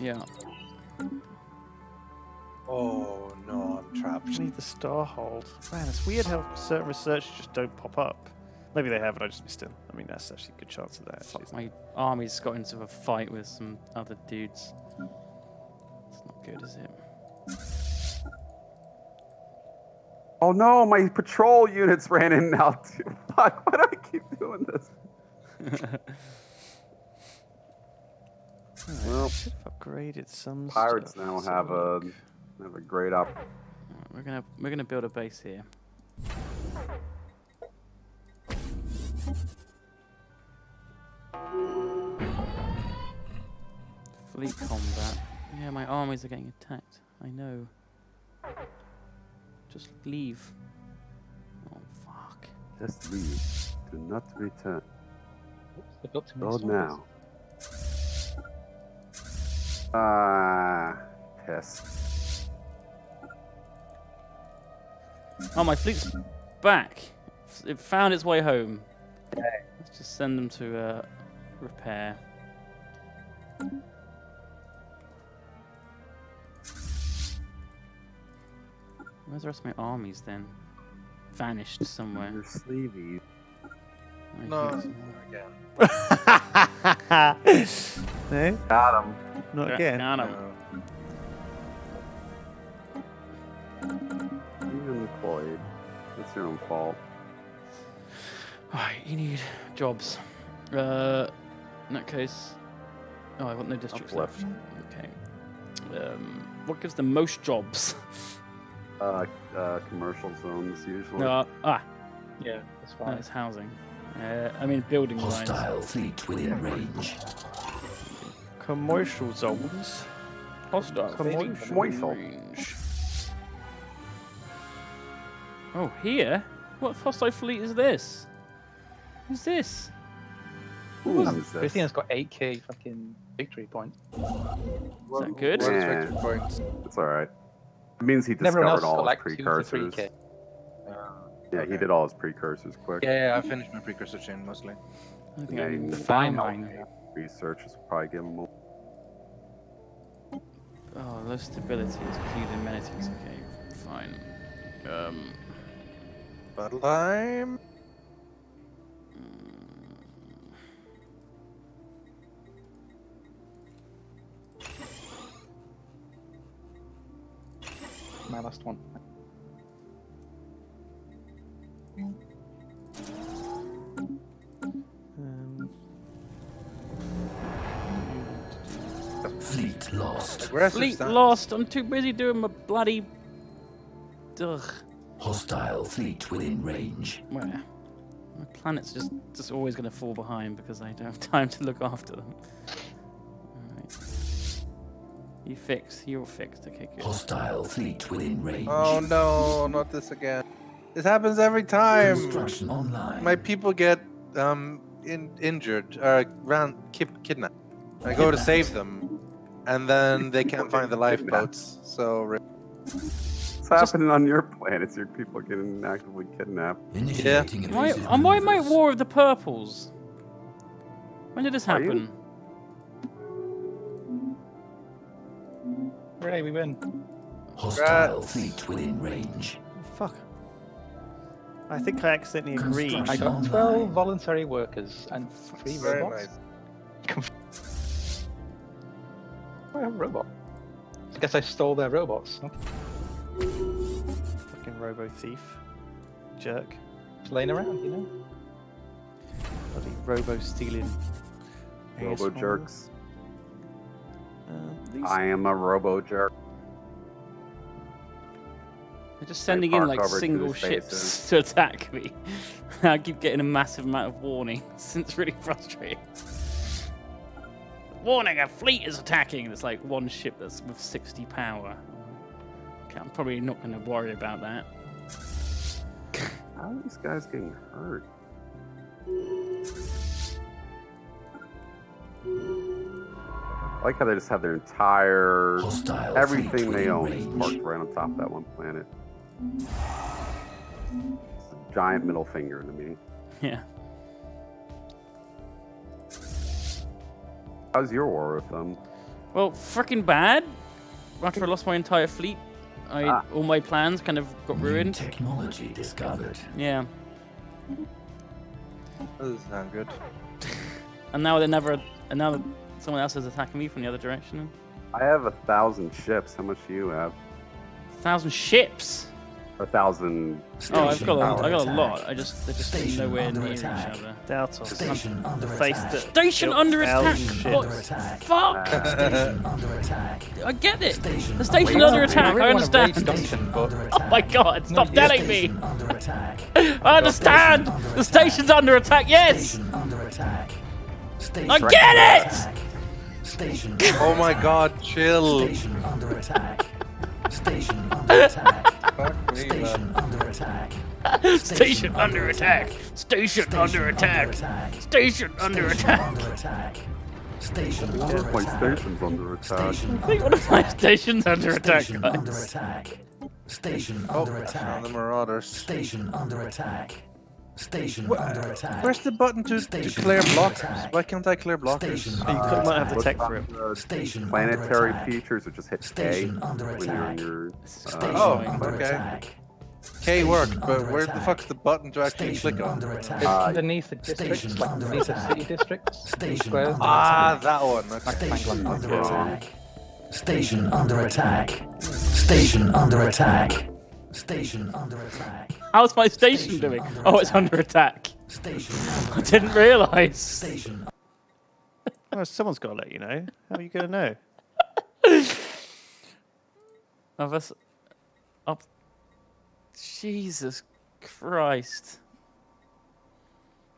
Yeah. Oh no, I'm trapped. I need the star hold. Man, it's weird how certain research just don't pop up. Maybe they have, and I just missed it. I mean, that's actually a good chance of that. Fuck, my army's got into a fight with some other dudes. It's not good, is it? Oh no, my patrol units ran in now too. Fuck, why do I keep doing this? Alright, Well, should have upgraded some. Pirates stuff. now Let's have a have a great op. Alright, We're gonna we're gonna build a base here. Fleet combat. Yeah, my armies are getting attacked. I know. Just leave. Oh fuck. Just leave. Do not return. They've got too Go now. Ah, piss. Oh, my fleet's back. It found its way home. Let's just send them to uh, repair. Where's the rest of my armies then? Vanished somewhere. Your sleeveys. I No, again. Eh? Got him. Not so. again. Got 'em. You employed. It's your own fault. Alright, you need jobs. Uh, in that case, oh, I've got no districts Uplift. left. Okay. Um, what gives the most jobs? Uh, uh, commercial zones usually. uh, ah, Yeah, that's no, fine. it's housing. Uh, I mean building lines. Hostile fleet within range. Commercial zones. Hostile. Commercial. Commercial. range. Oh, here? What hostile fleet is this? Who's this? Who is Everything this? has got 8k fucking victory points. Is that good? Yeah. points? It's alright. It means he discovered all got his like two to three precursors. k. Yeah, he did all his precursors quick. Yeah, yeah, I finished my precursor chain mostly. I think Yeah, I'm you- fine Final. mine. Researchers will probably give him more. Oh, low stability is queued in Menetics. Okay, fine. Um, Battle time. My last one. Um, Fleet lost. Aggressive fleet stance. lost. I'm too busy doing my bloody. Ugh. Hostile fleet within range. Where? My planet's just just always going to fall behind because I don't have time to look after them. Alright. You fixed. You're fixed. Okay, good. Hostile fleet within range. Oh no, not this again. This happens every time. Construction online. My people get um in, injured or ran kid, kidnapped. I go to save them, and then they can't find the lifeboats. So ri- What's happening on your planets? Your people are getting actively kidnapped. Initiating Why, evasive am I my. War of the Purples? When did this Are you? happen? Hooray, we win. Hostile Congrats. fleet within range. fuck. I think I accidentally agreed. I got 12 online. voluntary workers and three very robots. nice. I have a robot. I guess I stole their robots. Okay. Fucking robo thief. Jerk. Just laying around, you know? Bloody robo stealing. Robo assholes. jerks. Um, I am a robo jerk. They're just sending in like single ships to attack me. I keep getting a massive amount of warnings. It's really frustrating. Warning, a fleet is attacking. It's like one ship that's with 60 power. Okay, I'm probably not going to worry about that. How are these guys getting hurt? I like how they just have their entire Hostile everything they within own is range. parked right on top of that one planet. It's a giant middle finger to me. Yeah. How's your war with them? Well, freaking bad. After I lost my entire fleet, I Ah. all my plans kind of got New ruined. technology discovered. Yeah. That doesn't sound good. And now they're never. And now someone else is attacking me from the other direction. I have a thousand ships. How much do you have? A Thousand ships. A thousand. Oh, I've got a, under I got a lot. I just they're just Station nowhere under near attack. each other. doubt of. Station under Face attack. Station built under attack. thousand Station What? under attack. Fuck! Uh, station under attack. I get it. Station The station under under attack. attack. I I really wanna raid understand. station, Station but under Oh attack. my god! Stop telling me. Under attack. I understand. The station's under attack. Yes. Station under attack. Station I get it! attack. Station. Oh my god, chill. Station under attack. Station under attack. Fuck me, man. Station under attack. Station under attack. Station under attack. Station under attack. Under attack. Station under My attack. station's under attack. Station I think one of my stations under attack, Station under attack. Station Oh, under I found the attack. Station under attack. Station Wha- under attack. Where's the button to, to clear under blockers? attack. Why can't I clear blockers? Station You under could- might have the tech for it. Uh, Station planetary attack. features, or just hit A Station under when attack. your. Station Uh, Oh, under okay. attack. K work, Station but under where the attack. fuck's the button to actually Station click on? under attack. It's Uh, underneath the districts, station like under underneath the city districts. Station Squares. under Ah, attack. that one. Okay. Station under Okay. attack. Station under attack. Station under attack. Station under attack. How's my station doing? Oh, it's under attack. Station I didn't realise. Station Well, someone's got to let you know. How are you going to know? Of us. Up. Jesus Christ.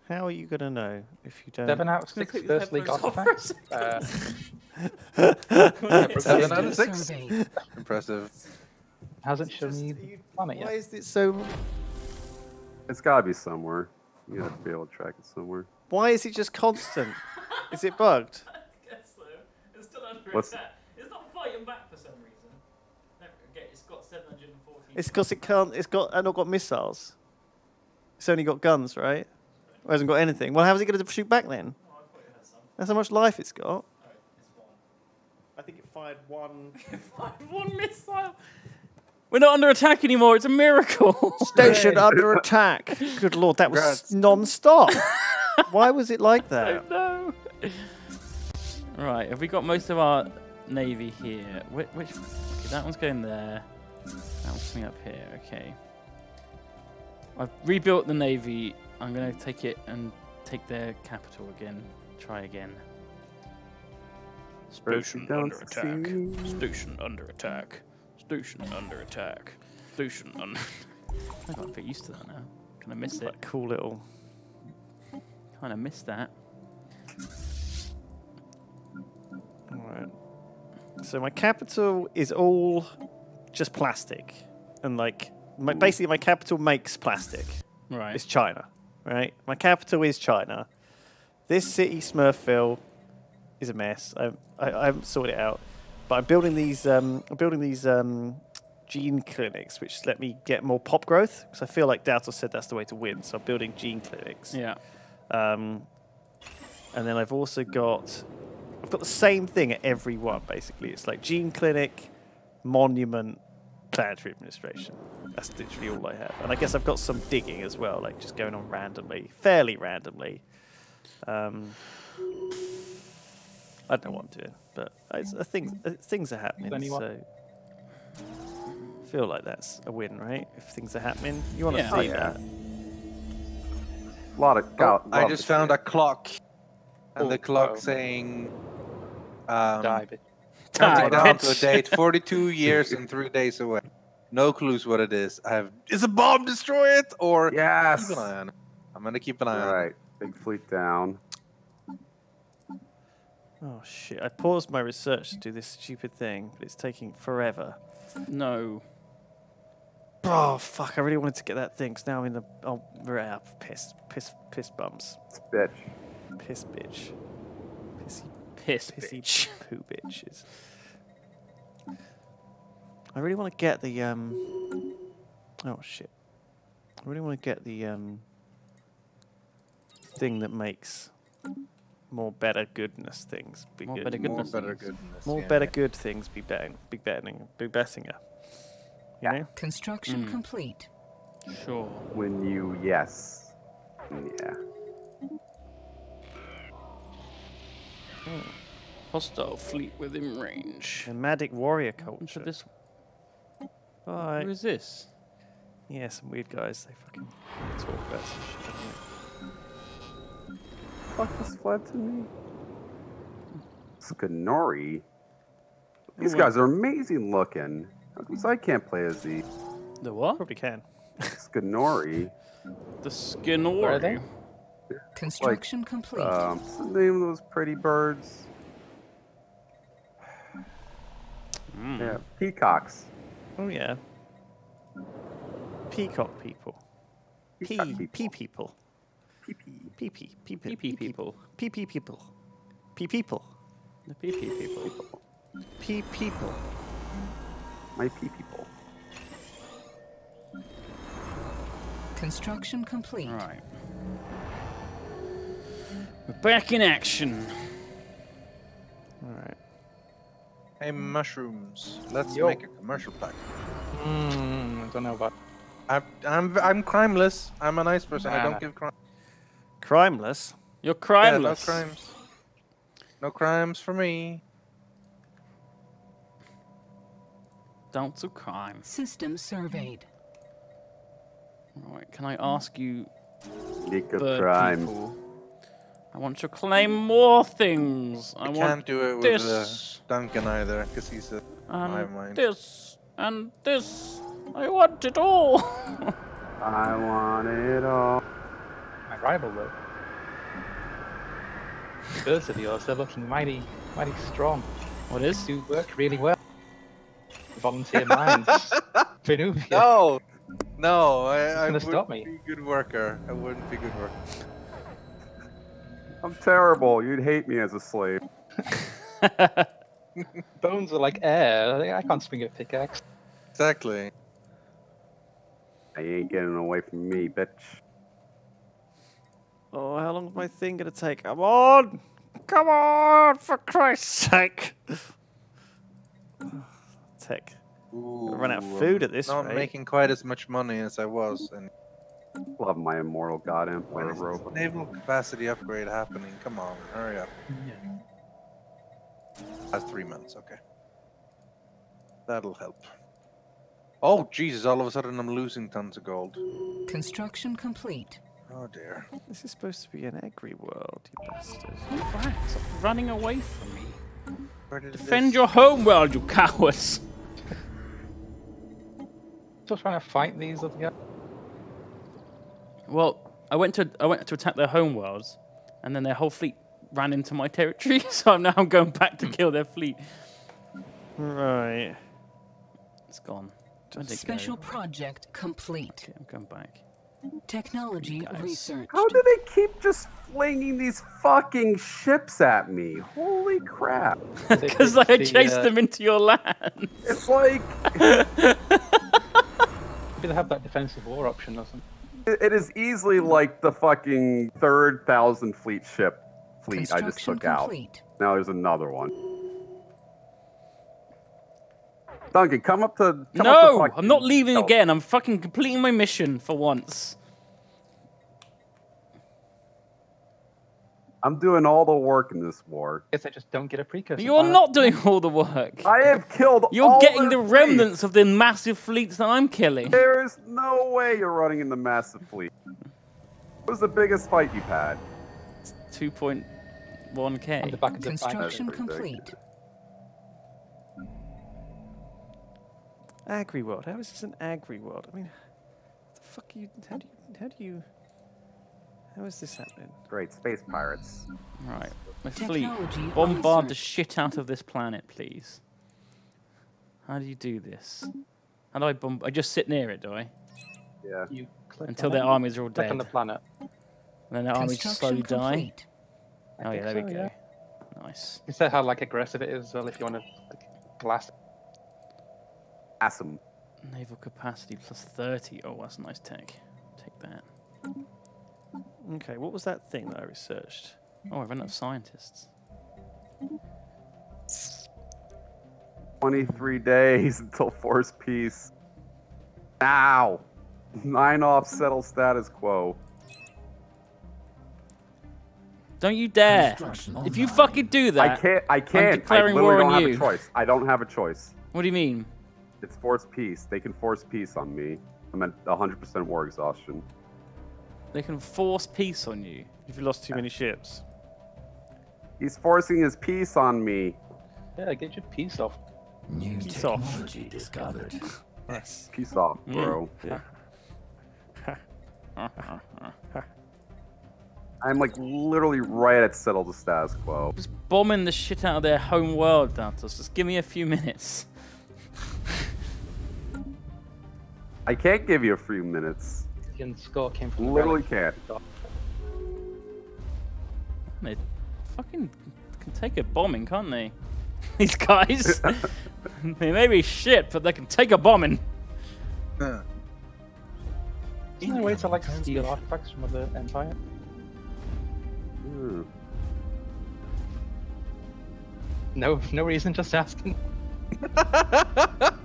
How are you going to know if you don't? Seven out of gonna six take the first league artifacts. for Uh, Seven out of six. Impressive. hasn't shown me the planet Why is it so? It's got to be somewhere. You have to be able to track it somewhere. Why is it just constant? is it bugged? Guess so. It's still under What's- attack. It's not fighting back for some reason. Okay, it's got seven It's because it can't. It's got. and not got missiles. It's only got guns, right? It hasn't got anything. Well, how's it going to shoot back then? Oh, That's how much life it's got. Oh, I think it fired one. Fired One missile. We're not under attack anymore. It's a miracle. Station under attack. Good lord, that was Congrats. non-stop. Why was it like that? no. Right, have we got most of our navy here? Which, which okay, that one's going there. That one's coming up here. Okay. I've rebuilt the navy. I'm gonna take it and take their capital again. Try again. Station under attack. see. Station under attack. Station under attack. Station under. I got a bit used to that now. Kind of miss it. That cool little. Kind of miss that. Alright. So my capital is all just plastic, and like my, basically my capital makes plastic. Right. It's China, right? My capital is China. This city, Smurfville, is a mess. I, I, I haven't sorted it out, but I'm building these. Um, I'm building these um, gene clinics, which let me get more pop growth. Because I feel like Doubter said that's the way to win. So I'm building gene clinics. Yeah. Um, and then I've also got, I've got the same thing at every one. Basically, it's like gene clinic, monument, planetary administration. That's literally all I have. And I guess I've got some digging as well, like just going on randomly, fairly randomly. Um, I don't know what I'm doing, but I, I think uh, things are happening. Anyone? So I feel like that's a win, right? If things are happening, you want to Yeah. see Oh, yeah. that. A lot of. Oh, got- I just of- found a clock, and Oh, the clock uh-oh. saying, um, Die, bitch. counting Die, down to a date, 42 years and three days away. No clues what it is. I have. Is a bomb destroy it or Yes. keep an eye on it? I'm gonna keep an eye All on it. right. Big fleet down. Oh shit! I paused my research to do this stupid thing, but it's taking forever. No. Oh fuck! I really wanted to get that thing. Cause now I'm in the oh, ah, piss, piss, piss bumps, It's bitch. piss bitch, pissy, Piss, pissy bitch. poo bitches. I really want to get the um. Oh shit! I really want to get the um. Thing that makes more better goodness things be More good. better More goodness. better things. goodness. More yeah. better good things be better, be betting, be betting. You know? Construction Mm. complete. Sure. When you yes. Yeah. Hostile fleet within range. Nomadic warrior What's culture. this? Bye. Who is this? Yeah, some weird guys. They fucking talk about some shit. Don't Fuck this fled to me. Skanori. These Ooh, guys are amazing looking. How come I can't play as the The what? Probably can. Skanori? The Skinori. Where are they? Construction complete. Um, what's the name of those pretty birds? Mm. Yeah, peacocks. Oh yeah. Peacock people. Pea Peacock pea people. Pee-pee. Pea pea pea Pee pee people. Pea pea people. Pea people. The pee pee people. Pea people. My pee people. Construction complete. Right. We're back in action. All right. Hey, mushrooms. Let's Yo. make a commercial pack. Mm, I don't know about. I'm I'm I'm crimeless. I'm a nice person. I don't give crime. Crimeless. You're Yeah, no crimeless. crimes. No crimes for me. Don't do crime. System surveyed. Right. Can I ask you, Nick of crime. people? I want to claim more things. I I want can't do it with uh, this Duncan either, because he's a hive and mind. this and this. I want it all. I want it all. My rival though. Birds of yours, they're looking mighty, mighty strong. what is? Do work really well. Volunteer mines. Venuvia. No, no, I, I gonna wouldn't stop me. be a good worker. I wouldn't be a good worker. I'm terrible. You'd hate me as a slave. Bones are like air. I I can't swing a pickaxe. Exactly. I ain't getting away from me, bitch. Oh, how long is my thing gonna take? Come on! Come on, for Christ's sake! Tech. Ooh, run out of food at this Not rate. making quite as much money as I was, and Love my immortal goddamn when planet robot. naval capacity upgrade happening? Come on, hurry up. That's three months, okay. That'll help. Oh Jesus! All of a sudden, I'm losing tons of gold. Construction complete. Oh dear. This is supposed to be an agri world, you bastard. Right, stop running away from me. Where did Defend this- your home world, you cowards. Still trying to fight these other guys. Well, I went to I went to attack their home worlds, and then their whole fleet ran into my territory. So I'm now I'm going back to kill their fleet. Right. It's gone. Where'd go? Special project complete. Okay, I'm going back. Technology Guys. research. How do they keep just flinging these fucking ships at me? Holy crap. Because I the, chased uh, them into your land. It's like Maybe they have that defensive war option or something. it it is easily like the fucking third thousand fleet ship fleet I just Construction took out. complete. Now there's another one. Duncan, come up to. Come up to No, I'm not leaving No. again. I'm fucking completing my mission for once. I'm doing all the work in this war. guess I just don't get a precursor. You're planet. not doing all the work. I have killed. You're all getting their the fleets. remnants of the massive fleets that I'm killing. There is no way you're running in the massive fleet. What was the biggest fight you've had? 2.1k. On the back of the Construction pretty big. complete. Agri world. How is this an agri world? I mean, the fuck are you? How do you? How do you? How is this happening? Great space pirates. Right, my fleet. Bombard the shit out of this planet, please. How do you do this? How do I bomb? I just sit near it, do I? Yeah. You click Until their armies are all click dead. on the planet. And then their armies just slowly Construction die. complete. Oh yeah, there think we go. yeah. Nice. You said how like aggressive it is as well if you want to like glass. Awesome. Naval capacity plus 30. Oh, that's a nice tech. Take that. Okay, what was that thing that I researched? Oh, I've run out of scientists. 23 days until force peace. Now. Nine off, settle status quo. Don't you dare! If you fucking do that, I can't. I can't. I declaring literally war don't on have you. a choice. I don't have a choice. what do you mean? It's force peace. They can force peace on me. I'm at 100% war exhaustion. They can force peace on you. If you lost too many ships. He's forcing his peace on me. Yeah, get your peace off. New Peace off. technology discovered. Yes. Peace off, Mm. bro. Yeah. I'm like literally right at settle the status quo. Just bombing the shit out of their home world, Daltos. Just give me a few minutes. I can't give you a few minutes. And score came from Literally relic. can't. They fucking can take a bombing, can't they? These guys. they may be shit, but they can take a bombing. Huh. Isn't there a way to like steal artifacts from other empire? Hmm. No, no reason. Just asking.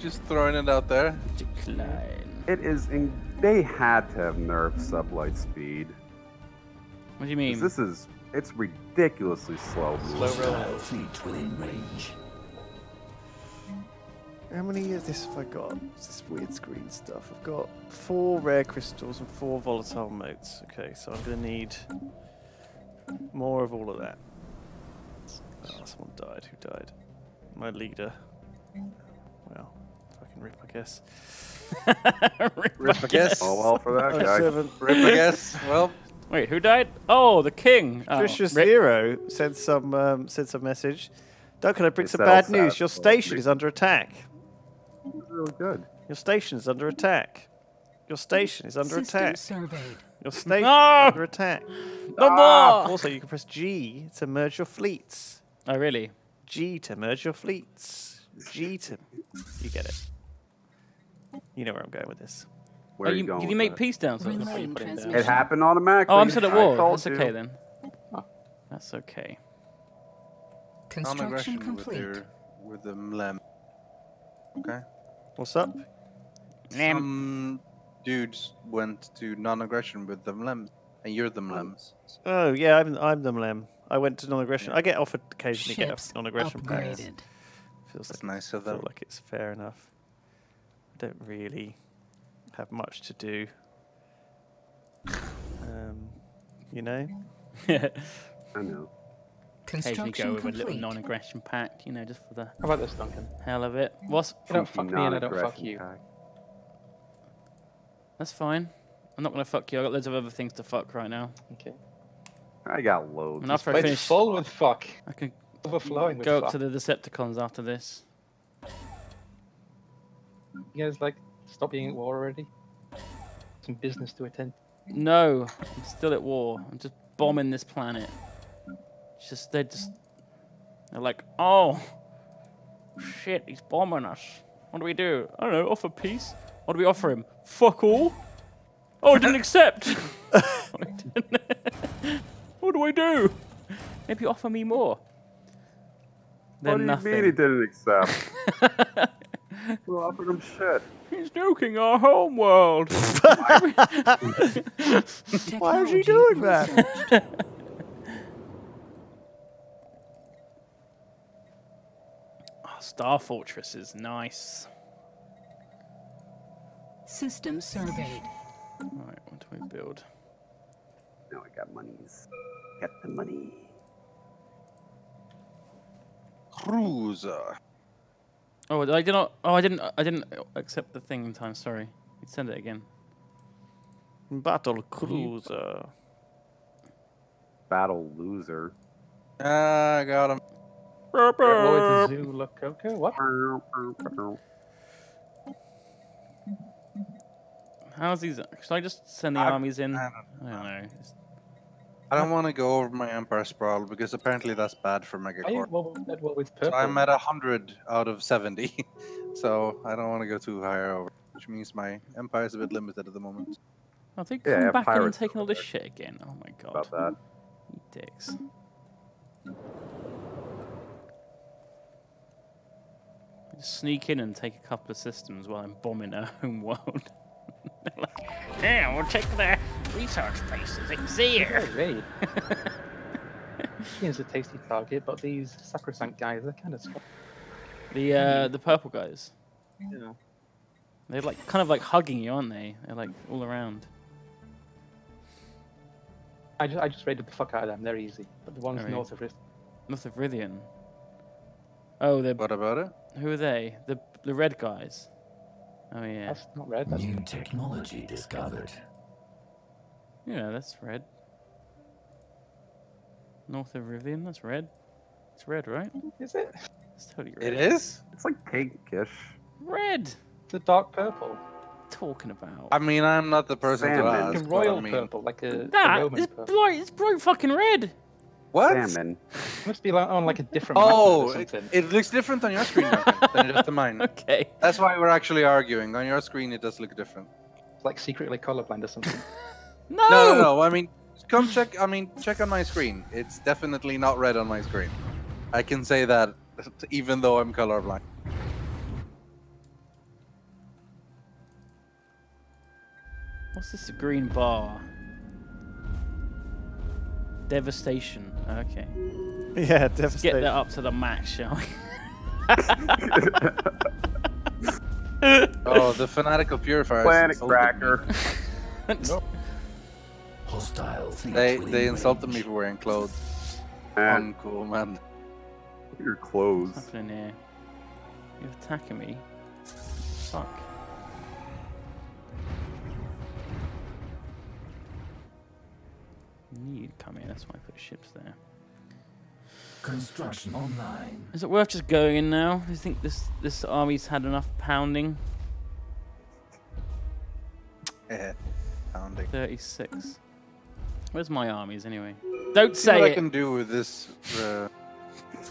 Just throwing it out there. Decline. It is. In, they had to have nerfed sublight speed. What do you mean? This is. It's ridiculously slow. Slow roll. Hostile fleet within range. How many of this have I got? It's this weird screen stuff. I've got four rare crystals and four volatile motes. Okay, so I'm going to need more of all of that. Oh, someone died. Who died? My leader. Well, fucking rip, I guess. Rip, I guess. Oh well for that My guy. servant. Rip, I guess. Well, Wait, who died? Oh, the king. Oh, Vicious Rick- Zero sent some um, sent some message. Duncan, I bring It some settles bad news. Your station is under attack. Really good. Your station is under attack. Your station is under System attack. surveyed. Your station No! is under attack. No Ah! more! Also, you can press G to merge your fleets. Oh, really? G to merge your fleets. G to. You get it. You know where I'm going with this. Where oh, are you, you going? did you make that? peace down? So Relaying It happened automatically. Oh, I'm still at war. told That's you. okay then. That's okay. Construction Non-aggression with complete. with the mlem. Okay. What's up? Some dudes went to non-aggression with the mlems, and you're the mlems. Oh yeah, I'm I'm the Mlem. I went to non-aggression. I get offered occasionally get Ships off non-aggression packs. upgraded. Feels That's like nice of feel like it's fair enough. I don't really have much to do. Um, you know. I know. Occasionally Construction go with a little non-aggression pact, you know, just for the How about this, Duncan? hell of it. What's You don't fuck me and I don't fuck you. pact. that's fine. I'm not gonna fuck you. I got loads of other things to fuck right now. Okay. I got loads. And after I It's finish, full with fuck. I can Overflowing with go fuck. up to the Decepticons after this. You guys like stop being at war already? Some business to attend. No, I'm still at war. I'm just bombing this planet. It's just they're just they're like, oh shit, he's bombing us. What do we do? I don't know. Offer peace. What do we offer him? Fuck all. Oh, I didn't accept. what do I do? Maybe offer me more. What Then do you nothing. mean he didn't accept? we offered him shit. He's nuking our home world. Why is he doing that? researched. Oh, Star Fortress is nice. System surveyed. Right, what do we build? Now I got monies. Got the money. Cruiser. Oh, I did not. Oh, I didn't. I didn't accept the thing in time. Sorry. Send it again. Battle cruiser. Battle loser. Ah, I got him. Lloyd's Zula Coco? What? How's these? Should I just send the I- armies in? I I don't don't know. It's- I don't want to go over my Empire Sprawl because apparently that's bad for Are you well, that well with So? I'm at a hundred out of seventy, so I don't want to go too high over, which means my Empire is a bit limited at the moment. I think Yeah, come yeah, back in and taking all this shit again. Oh my god. About that. You dicks. Just sneak in and take a couple of systems while I'm bombing our home world. Like, yeah, we'll take the research bases. It's here. Hey, raid. Seems a tasty target, but these sacrosanct guys, they're kind of scary. The uh, the purple guys. Yeah. They're like kind of like hugging you, aren't they? They're like all around. I just, I just raided the fuck out of them. They're easy. But the ones Very north of Rift, North of Rythian. Oh, they're What about it? who are they? The the red guys. Oh yeah. that's not red. That's New technology discovered. Yeah, that's red. North of Rythian, that's red. It's red, right? is it? It's totally red. It is. It's like pinkish. Red. The dark purple. Talking about. I mean, I'm not the person to Salmon. ask. Like a royal I mean, purple, like a, a that Roman is purple. bright. It's bright fucking red. What? Salmon. It must be on like a different Oh, or it, something. it looks different on your screen Duncan, than it does to mine. Okay. That's why we're actually arguing. On your screen, it does look different. It's like secretly colorblind or something. No. No, no, no. I mean, come check. I mean, check on my screen. It's definitely not red on my screen. I can say that, even though I'm colorblind. What's this green bar? Devastation. Okay. Yeah, Let's get that up to the max, shall we? Oh, the fanatical purifiers. Planet insulted me. cracker. Hostile They they insulted me for wearing clothes. Man, Uncool, man. your clothes. What's happening here? You're attacking me. Fuck. Knew you'd come here, that's why I put ships there. Construction online. Is it worth just going in now? Do you think this this army's had enough pounding? Eh, pounding. 36. Where's my armies anyway? Don't See what say I can do with this. Uh,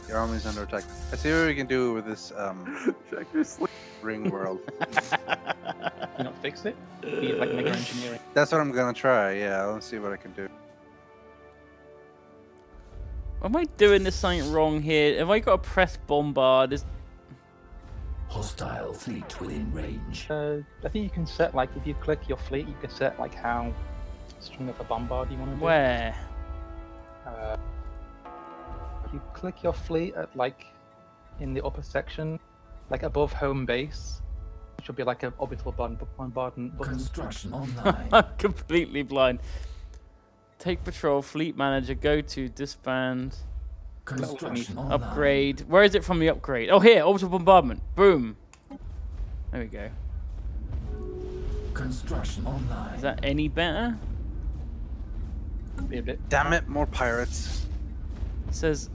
the army's under attack. I see what we can do with this um, Check your sleep. ring world. you not fix it? Be it like mega engineering. That's what I'm gonna try. Yeah, let's see what I can do. Am I doing this something wrong here? Have I got to press bombard? Is Hostile fleet within range. Uh, I think you can set like if you click your fleet, you can set like how strong of a bombard you want to do. where? Uh, if you click your fleet at like in the upper section, like above home base, which will be like an orbital bomb- bombardment button. Construction online. I'm completely blind. Take patrol, fleet manager, go to disband, Construction online. upgrade. Where is it from the upgrade? Oh, here, orbital bombardment. Boom. There we go. Construction online. Is that any better? Be a bit. Damn it, more pirates. It says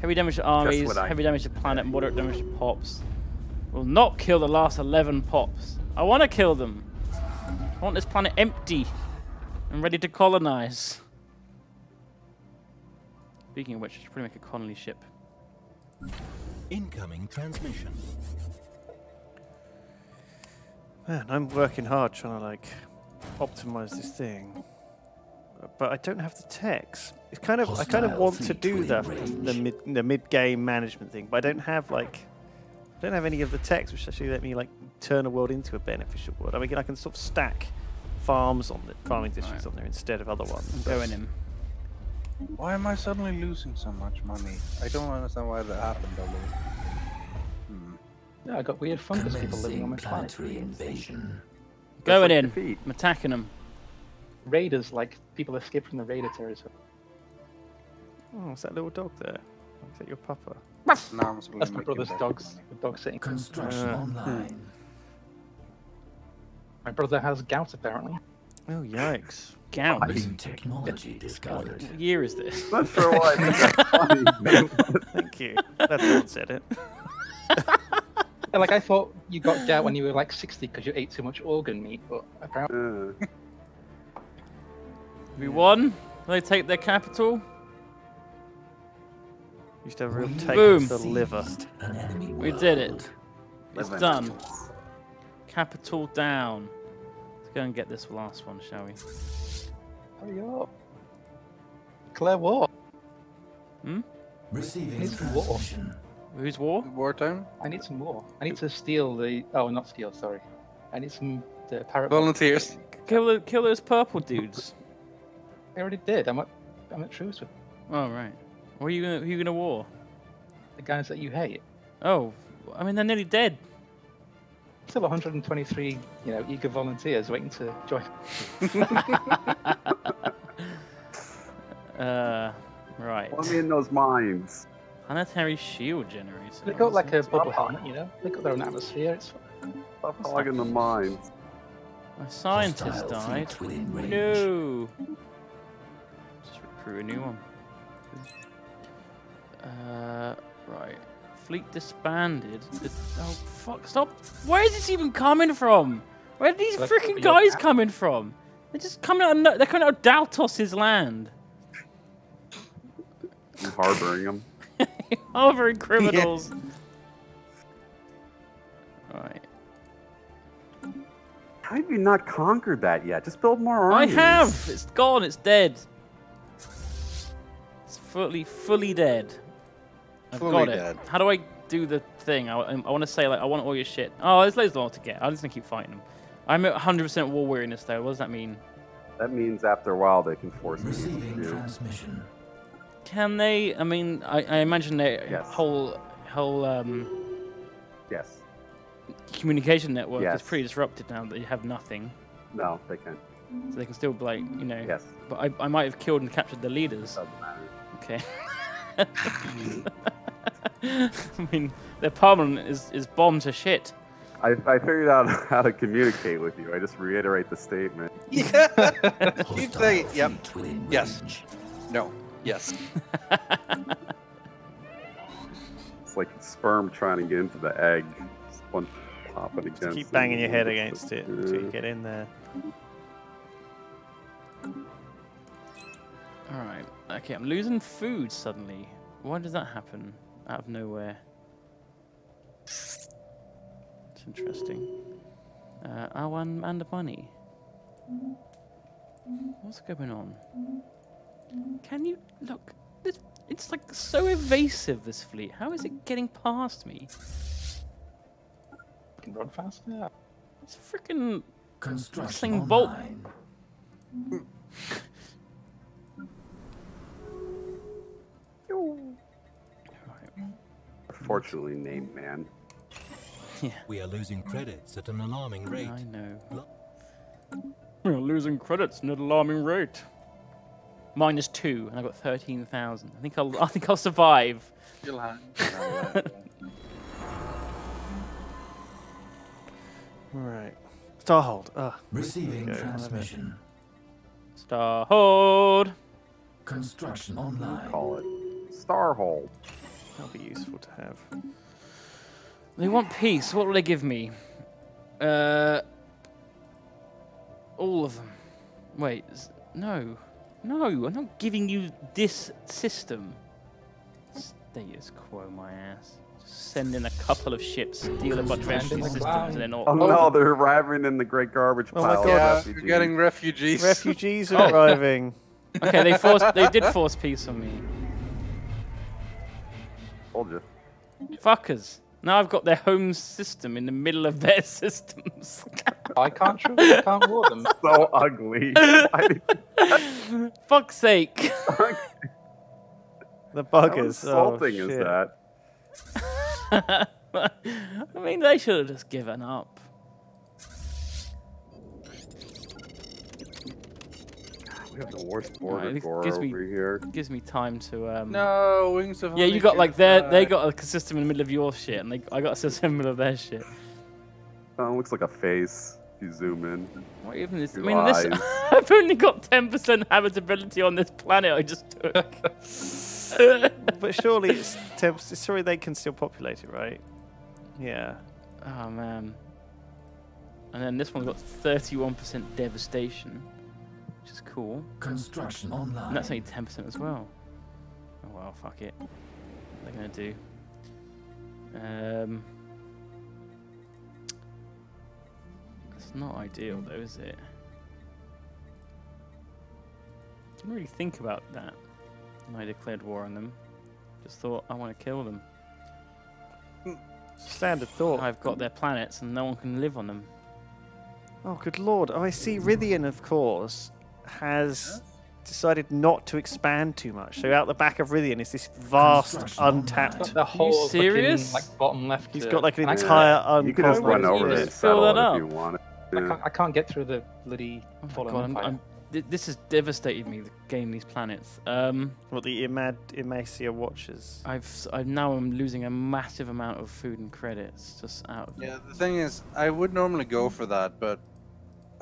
heavy damage to armies, I- heavy damage to planet, moderate damage to pops. Will not kill the last 11 pops. I want to kill them. I want this planet empty and ready to colonize. Speaking of which, I should probably make a colony ship. Incoming transmission. Man, I'm working hard trying to like optimize this thing, but I don't have the techs. It's kind of I kind of want to do the within the mid the mid game management thing, but I don't have like I don't have any of the techs which actually let me like turn a world into a beneficial world. I mean, I can sort of stack farms on the farming districts on there instead of other ones. I'm going in. Why am I suddenly losing so much money? I don't understand why that happened. Hmm. Yeah, I got weird fungus people living on Commencing my planet. planetary invasion. Going like in. defeat. I'm attacking them. Raiders, like people escape from the raider territory. Oh, is that little dog there? Is that your papa? Now I'm That's my brother's better dogs. The dog sitting. Construction Uh, online. My brother has gout apparently. Oh, yikes! Gout. New technology discovered. What year is this? Not sure why I think that's funny. Thank you. That's what said it. Yeah, like I thought you got gout when you were like 60 because you ate too much organ meat, but apparently Uh, We won. They take their capital. Used to have a real We take Boom. the liver. seized An enemy We did it. world. It's living. done. Capital down. Let's go and get this last one, shall we? hurry up. Declare war. Hmm? Receiving It's war. Who's war? Wartime? I need some more. I need to steal the. Oh, not steal. Sorry. I need some the parrot. Volunteers. Kill, kill those purple dudes. I already did. I'm at. I'm at truce with Oh right. Where are you gonna? Who you gonna war? the guys that you hate. Oh, I mean they're nearly dead. Still 123, you know, eager volunteers waiting to join. Uh, right. Let me in those mines. Planetary shield generator. They got like a What's bubble it? helmet, you know. They got their own atmosphere. It's Stop hogging the mines. My scientist Hostile died. fleet within range. No. Just recruit a new one. Uh, right. Fleet disbanded. The- oh fuck! Stop! Where is this even coming from? Where are these That's freaking guys coming from? They're just coming out. Of, no- they're coming out of Daltos's land. I'm harboring them. Harboring criminals. Right. How have you not conquered that yet? Just build more armies. I have. It's gone. It's dead. It's fully, fully dead. I've Fully got it. dead. How do I do the thing? I, I want to say like I want all your shit. Oh, there's loads more to get. I'm just gonna keep fighting them. I'm at 100% war weariness though. What does that mean? That means after a while they can force me Receiving to. transmission. Can they? I mean, I, I imagine their Yes. whole whole um, Yes. communication network Yes. is pretty disrupted now that you have nothing. No, they can. So they can still like you know. Yes. But I, I might have killed and captured the leaders. Doesn't matter. Okay. I mean, their parliament is, is bombed to shit. I, I figured out how to communicate with you. I just reiterate the statement. Yeah. Keep Hostile saying, yep. Yes. No. Yes. It's like sperm trying to get into the egg. Just one popping against. Just keep it. banging your head against it until you get in there. Alright. Okay, I'm losing food suddenly. Why does that happen out of nowhere? It's interesting. Uh, and, and the money. What's going on? Can you look? This, it's like so evasive. This fleet. How is it getting past me? Can run faster. It's a freaking Construction Usain Bolt. online. Fortunately named man. Yeah. We are losing credits at an alarming rate. I know. Lo- We're losing credits at an alarming rate. Minus two, and I've got thirteen thousand. I think I'll. I think I'll survive. You'll have. Right. Starhold. Ah. Receiving Okay. transmission. Star hold. Construction online. Call it Starhole. That'll be useful to have. They want peace. What will they give me? Uh, all of them. Wait, no, no. I'm not giving you this system. Status quo, my ass. Just send in a couple of ships, deal a bunch of Send extra in the systems, and then all. Oh no, they're arriving in the great garbage pile. Oh my pile. God. of Yeah, refugees. you're getting refugees. Refugees Oh. are arriving. Okay, they forced. They did force peace on me. Told you. Fuckers. Now I've got their home system in the middle of their systems. I can't tr- I can't war them. So ugly. Why Fuck's sake. The How buggers. Oh, insulting is that? I mean, they should have just given up. Have the worst Right, border it gore gives over me- here. Gives me time to um. No, wings of Yeah, you got like should their they got a system in the middle of your shit, and they I got a system in the middle of their shit. Oh, it looks like a face. if You zoom in. What even is? I Your mean, this. I've only got ten percent habitability on this planet. I just took. But surely it's temp- surely they can still populate it, right? Yeah. oh man. And then this one's got thirty-one percent devastation, which is cool. Construction And online. that's only ten percent as well. Oh well, fuck it. What are they gonna do? Um, it's not ideal though, is it? Didn't really think about that when I declared war on them. Just thought I want to kill them. Standard thought. I've got their planets and no one can live on them. Oh, good lord. Oh, I see Rythian, of course, has decided not to expand too much. So out the back of Rythian is this vast, untapped. Got the whole fucking, serious? like bottom left. He's got like an angle. entire You can just run you over it just fill that it if you up? want it. I can't, I can't get through the bloody Oh my god, I'm. I'm, this has devastated me. The game, these planets. Um, What the Imad Imacia watches. I've s- I now I'm losing a massive amount of food and credits just out of Yeah, the thing is, I would normally go for that, but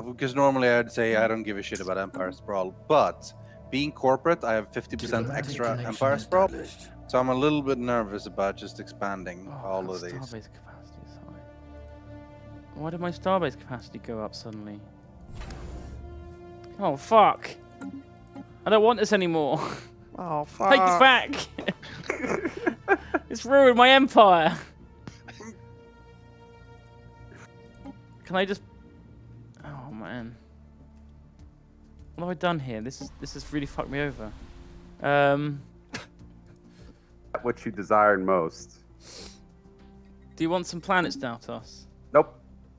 because normally I'd say I don't give a shit about Empire Sprawl, but being corporate, I have 50% extra Empire Sprawl, so I'm a little bit nervous about just expanding Oh, all of these. Starbase capacity is high. Why did my starbase capacity go up suddenly? Oh fuck! I don't want this anymore. Oh, fuck. Take it back. it's ruined my empire. Can I just? Man. What have I done here? This is this has really fucked me over. Um, What you desired most. do you want some planets, Daltos? Nope.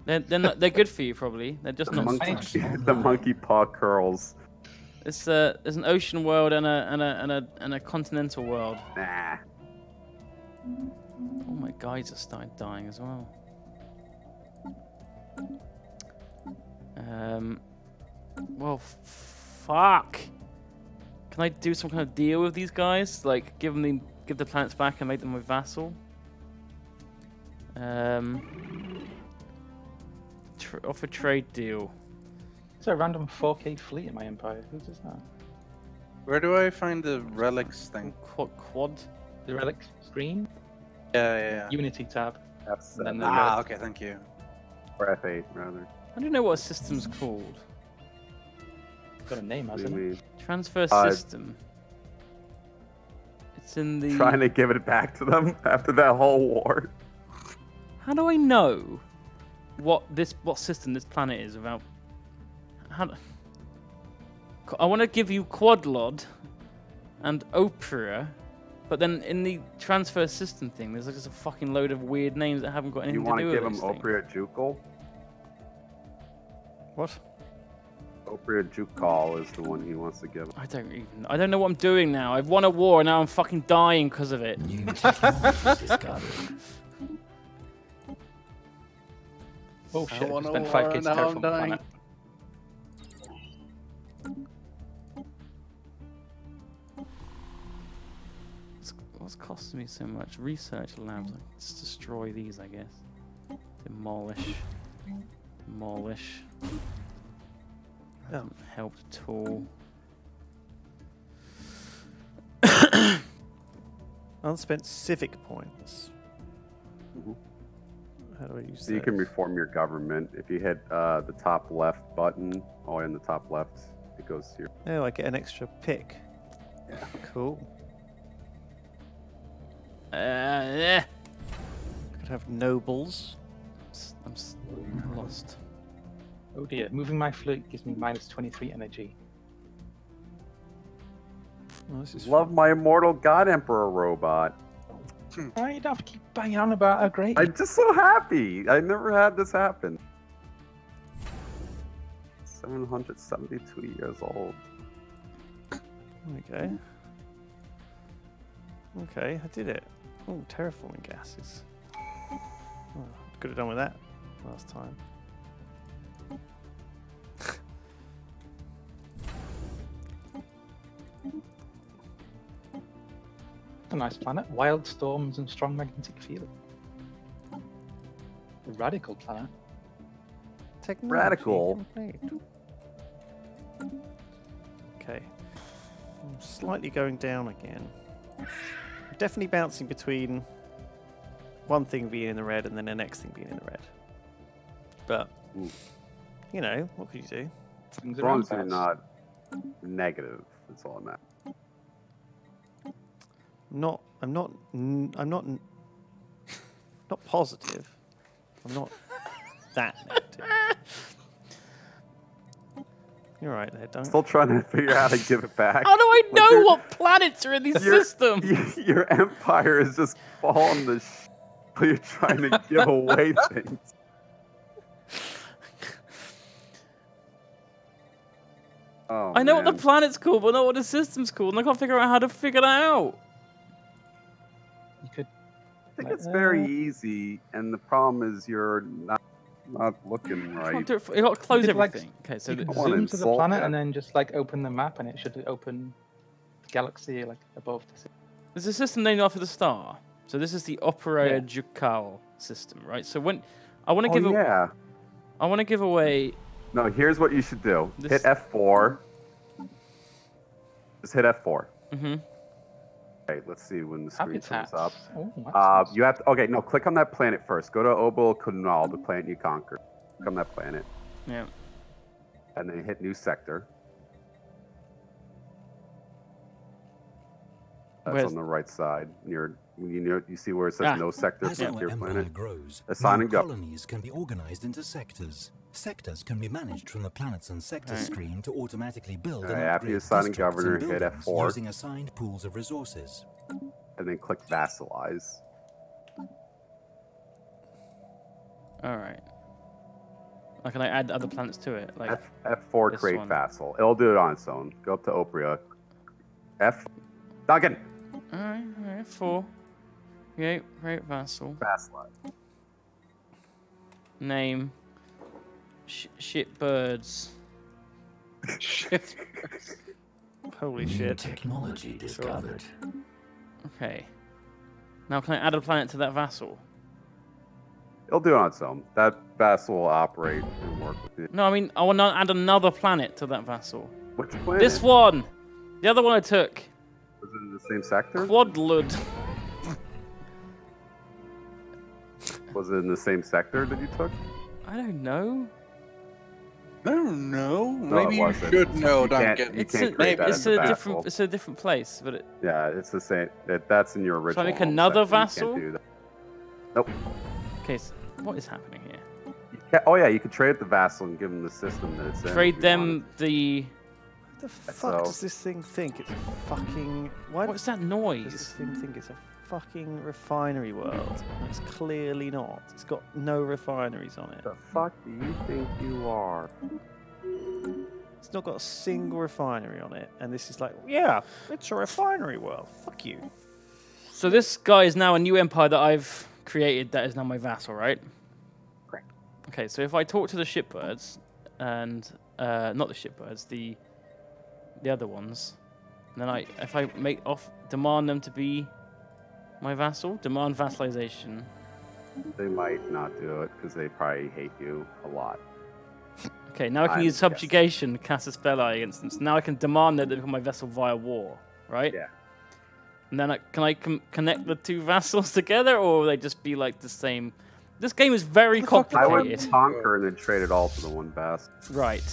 They're they're not, they're good for you probably. They're just The not. monkey, the monkey paw curls. It's uh, there's an ocean world and a and a and a and a continental world. Nah. All my guides are starting dying as well. Um. Well, f- fuck. Can I do some kind of deal with these guys? Like, give them the give the planets back and make them my vassal? Um. Tr- offer trade deal. There's a random 4K fleet in my empire. Who's is that? Where do I find the relics thing? Quad quad. The relics screen, Yeah, yeah, yeah. Unity tab. F7. And then the Ah, relics. okay, thank you. Or F8, rather. I don't know what a system's called. Got a name, What do you hasn't it? mean? Transfer Uh, system. It's in the. Trying to give it back to them after that whole war. How do I know? what this what system this planet is without. How? do- I want to give you Quadlod and Opera, but then in the transfer system thing, there's like just a fucking load of weird names that haven't got anything You to want do to with give him this thing. Opria Jukal? What? Opria Jukal is the one he wants to give. I don't even. I don't know what I'm doing now. I've won a war and now I'm fucking dying because of it. New. Oh shit! I wanna spent five war, kids now I'm dying. planet. What's, what's costing me so much? Research labs. Let's destroy these, I guess. Demolish. Demolish. Hasn't helped at all. Unspent civic points. Mhm. How do I use So you can reform your government. If you hit uh, the top left button, oh, in the top left, it goes to your. Oh, I get an extra pick. Yeah. Cool. Uh, yeah. Could have nobles. I'm, s- lost. Oh dear! Moving my fleet gives me mm-hmm. minus 23 energy. Oh, this is Love my immortal God Emperor robot. Hmm. I don't have to keep banging on about how great. I'm just so happy. I never had this happen. 772 years old. Okay. Okay, I did it. Oh, terraforming gases. Oh, could have done with that last time. A nice planet. Wild storms and strong magnetic field. A radical planet. Technology Radical. complete. Okay. I'm slightly going down again. Definitely bouncing between one thing being in the red and then the next thing being in the red. But, Ooh. you know, what could you do? Things As long around as you're not negative, that's all I'm at. I'm not. I'm not. n- I'm not. n- Not positive. I'm not that negative. You're right there, don't. Still trying to figure out how to give it back. How do I Like, know you're- what planets are in these your- systems? y- Your empire is just falling to sh- you're trying to give away things. Oh, I know what the oh, planet's called, but not what the system's called, and I can't figure out how to figure that out. You could. I think it's very easy, and the problem is you're not not looking right. can't do it. For, you got to close could, like, everything. okay, so you the, could zoom to the planet that. and then just like open the map, and it should open the galaxy like above the. city. there's a system named after the star. So this is the Opera Yeah. Ducal system, right? So when I want to Oh, give a, yeah. I want to give away. No, here's what you should do. This- Hit F4. Just hit F4. hmm Okay, let's see when the screen Habitats. comes up. Oh, Uh, you have to, okay, no, click on that planet first. Go to Obel Kunal, the planet you conquered. Click on that planet, Yeah. and then hit new sector. That's Where's- on the right side. Near you know you see where it says Ah. no sector As your planet. grows, Assign new and go. colonies can be organized into sectors. Sectors can be managed from the planets and sectors Right. screen to automatically build and Alright, after you upgrade assign a districts and governor, hit buildings F4. using assigned pools of resources. and then click vassalize. All right. Or can I add other planets to it? Like F F4 create one. vassal. It'll do it on its own. Go up to Opria. F Duncan all right, all right, four. Okay, great vassal. vassalize. Name. Sh- shit birds. Shit. Holy New shit. technology discovered. Okay. Now can I add a planet to that vassal? It'll do it on its own. That vassal will operate and work with it. No, I mean I want to add another planet to that vassal. Which planet? This one. The other one I took. Was it in the same sector? Quadlud. Was it in the same sector that you took? I don't know. I don't know. No, Maybe you should know, You can't- Duncan. It's a, create that it's a different vassal. it's a different place, but it, Yeah, it's the same. That, that's in your original. make another vassal? can't do that. Nope. okay. So what is happening here? You Yeah, oh yeah, you could trade the vassal and give them the system that it's in. Trade you them the. What the fuck So- does this thing think? It's a fucking. Why What's that does this noise? thing think it's a fucking refinery world? It's clearly not. It's got no refineries on it. The fuck do you think you are? It's not got a single refinery on it. And this is like, yeah, it's a refinery world. Fuck you. So this guy is now a new empire that I've created. That is now my vassal, right? Correct. Okay, so if I talk to the shipbirds, and uh, not the shipbirds, the the other ones, and then I if I make off demand them to be my vassal, demand vassalization. They might not do it because they probably hate you a lot. Okay, now I can I'm use guessing. subjugation, cast a spell against them. So now I can demand that they become my vassal via war, right? Yeah. And then I, can I com- connect the two vassals together, or will they just be like the same? This game is very complicated. I complicated. would conquer and then trade it all to the one best. Right.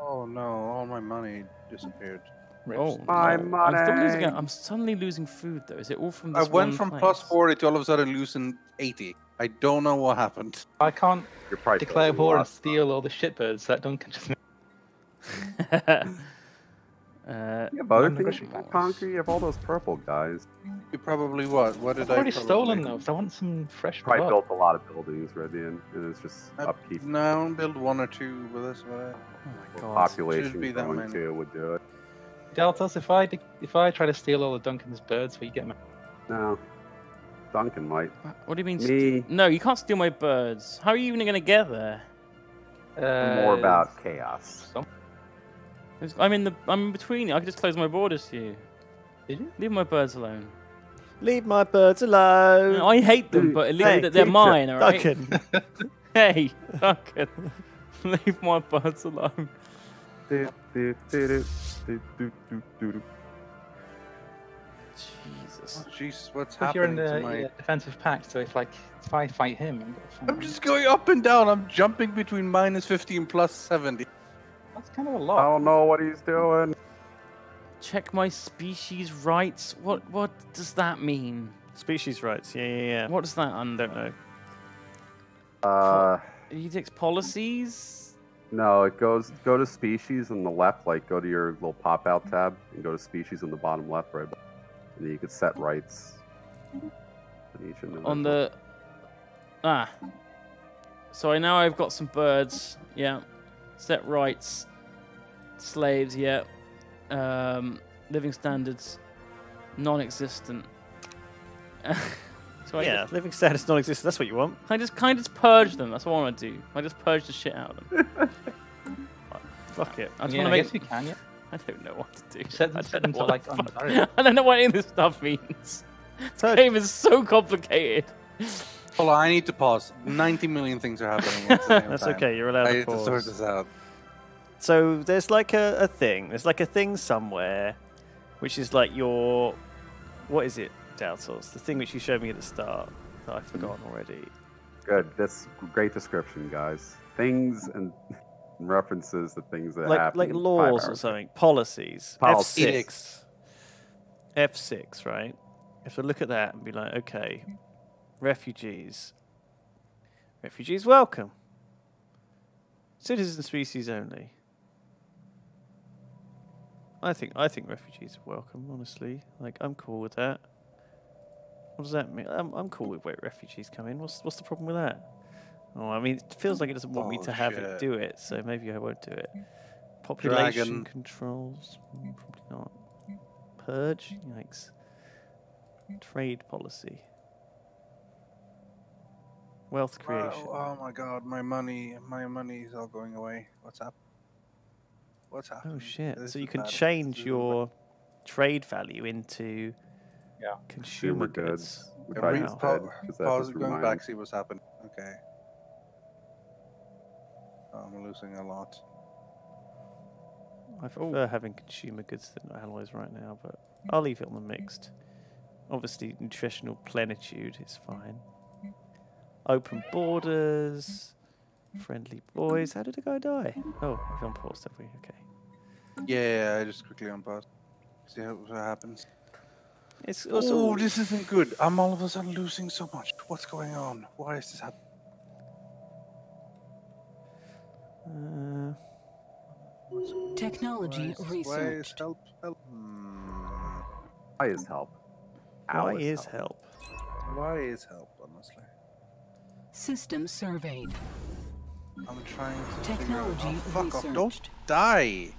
Oh no, all my money disappeared. Oh, My no. I'm still losing. I'm suddenly losing food though. Is it all from I went one from place? plus 40 to all of a sudden losing 80. I don't know what happened. I can't declare war and lots. steal all the shitbirds that Duncan just made. uh, You have other I'm things Russian you conquer. You have all those purple guys. You probably what? What did I've I already probably- stolen those. I want some fresh Probably blood. built a lot of buildings, Rythian, and it's just I- upkeep. No, build one or two with this. But oh my god. Population be that growing many. too would do it. Daltos, if I if I try to steal all of Duncan's birds, will you get them? No, Duncan might. What do you mean? st- Me, no, you can't steal my birds. How are you even going to get there? Uh, more about chaos. Some... I'm in the. I'm in between. I could just close my borders to you. Did you? Leave my birds alone. Leave my birds alone. I hate them, but at least Hey, they're teacher, mine, alright? Duncan. Hey, Duncan. Leave my birds alone. Do, do, do, do, do, do, do, do, do. Jesus. oh, jeez, what's If you're in the to my? uh, defensive pack, so if like if I fight him, I'm fight I'm just going up and down. I'm jumping between minus 50 and plus 70. That's kind of a lot. I don't know what he's doing. Check my species rights. What what does that mean? Species rights. Yeah, yeah, yeah. What does that under? Don't know. Uh, Edicts policies? No, it goes go to species on the left, like go to your little pop out tab and go to species on the bottom left, right, and then you could set rights. On the ah. So I now I've got some birds. Yeah. Set rights. Slaves. Yeah. Um, living standards. Non-existent. so I yeah, living status non-existent. That's what you want. I just kind of just purge them. That's what I want to do. I just purge the shit out of them. Fuck it. I just yeah, want I to guess make. you can. Yeah. I don't know what to do. Set- I don't them know to, what the like. I don't know what any of this stuff means. This game is so complicated. Hold on, I need to pause. 90 million things are happening. at That's time. okay. You're allowed I to need to sort this out. So there's like a, a thing. There's like a thing somewhere, which is like your, what is it, Daltos? The thing which you showed me at the start that I've forgotten already. Good. That's great description, guys. Things and references to things that Like happen. like laws or something. Policies. Policies. F6. Edicts. F6, right? You have to look at that and be like, okay, refugees. Refugees welcome. Citizen species only. I think I think refugees are welcome, honestly. Like I'm cool with that. What does that mean? I'm, I'm cool with where refugees come in. What's what's the problem with that? Oh, I mean, it feels like it doesn't want me to have it do it, so maybe I won't do it. Population Dragon. controls, mm, probably not. Purge, yikes. Trade policy. Wealth creation. Wow, oh my god, my money, my money is all going away. What's up? What's happening? Oh shit! This so you can change your trade value into Yeah. consumer Consumer goods. goods. Which. I Read- just pa- did, 'cause that pause, just going reminds- back, see what's happened. Okay. Oh, I'm losing a lot. I prefer having consumer goods than alloys right now, but I'll leave it on the mixed. Obviously, nutritional plenitude is fine. Open borders, friendly boys. How did the guy die? Oh, we've unpaused, have we? Okay. Yeah, I just quickly unpause. See how what happens. It's also Oh, this isn't good. I'm all of a sudden losing so much. What's going on? Why is this happening? Uh, Technology Why is- why is researched. help? Help. Hmm. Why is help? why How is help? Why is help? Honestly, System surveyed. I'm trying to figure out. Technology Oh, fuck off! Don't die.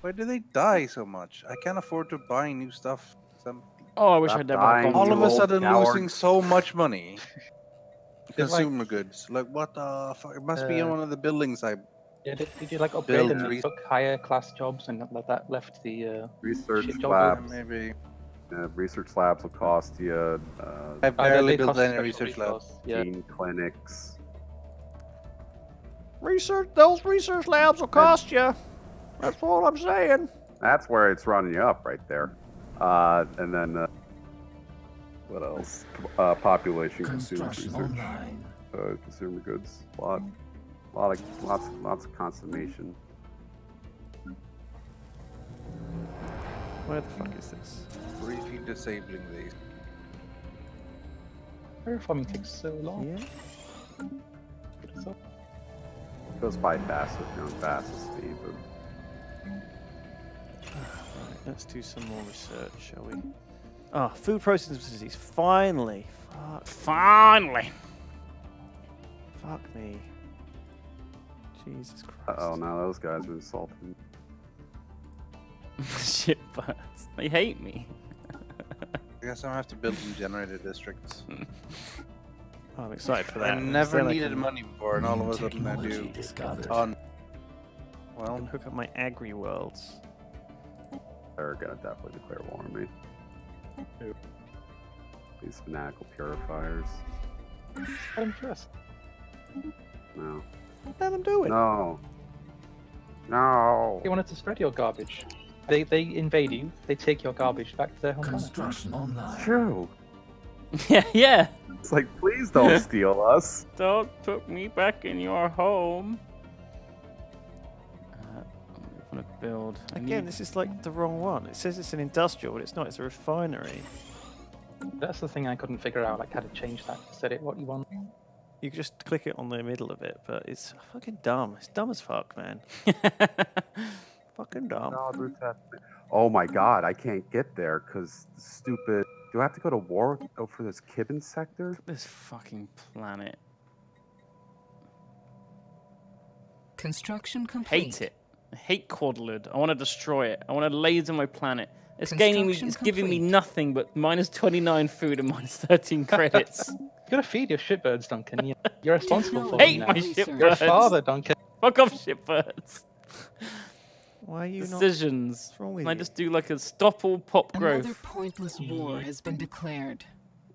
Why do they die so much? I can't afford to buy new stuff. Some Oh, I wish Stop I'd never dying, gone all of a sudden coward. losing so much money. Did, like- Consumer goods. Like what the fuck? It must be in Uh, one of the buildings I. Yeah, did, did you like upgrade Build and re- took higher class jobs and let that left the uh, Research shit job labs. Maybe. Uh, research labs will cost you uh, I Oh, barely they built any research labs. Yeah. gene clinics. Research. Those research labs will cost you. That's all I'm saying. That's where it's running you up right there. Uh, and then uh, what else? Uh, population consumer Construction research, online. uh, consumer goods, lot, lot of lots, lots of consummation. Where the fuck is this? Briefly disabling these. Terraforming takes so long. Yeah. So, It goes by fast if you're on fastest speed, but Right, let's do some more research, shall we? Ah, food processing facilities. Finally. Fuck. Finally. Fuck me. Jesus Christ. uh oh, now those guys are insulting. Shit birds. They hate me. I guess I have to build some generator districts. Oh, I'm excited for that. I never Instead needed can- money before, and all of a sudden I do technology discovered. a ton. Well, can hook up my agri worlds. They're gonna definitely declare war on me. These fanatical purifiers. let him first. No. Let them do it. No. No. They wanted to spread your garbage. They they invade you. They take your garbage back to their home planet. Construction online. True. yeah, yeah. It's like, please don't steal us. Don't put me back in your home. I'm gonna build. I Again, need- this is like the wrong one. It says it's an industrial, but it's not. It's a refinery. That's the thing I couldn't figure out, like how to change that. Set it what you want. You just click it on the middle of it, but it's fucking dumb. It's dumb as fuck, man. fucking dumb. No. Oh my god, I can't get there because stupid. Do I have to go to war go for this Kibben sector? this fucking planet. Construction complete. Hate it. I hate Quadlid. I want to destroy it. I want to laser my planet. It's gaining me. Construction It's giving me nothing but minus 29 food and minus 13 credits. You gotta feed your shitbirds, Duncan. You- You're responsible for Hate them my now. Research. shipbirds. You're a father, Duncan. Fuck off, shitbirds. Why are you not? Decisions. What's wrong with Can I you? just do like a stop all pop Another growth? pointless war has been declared.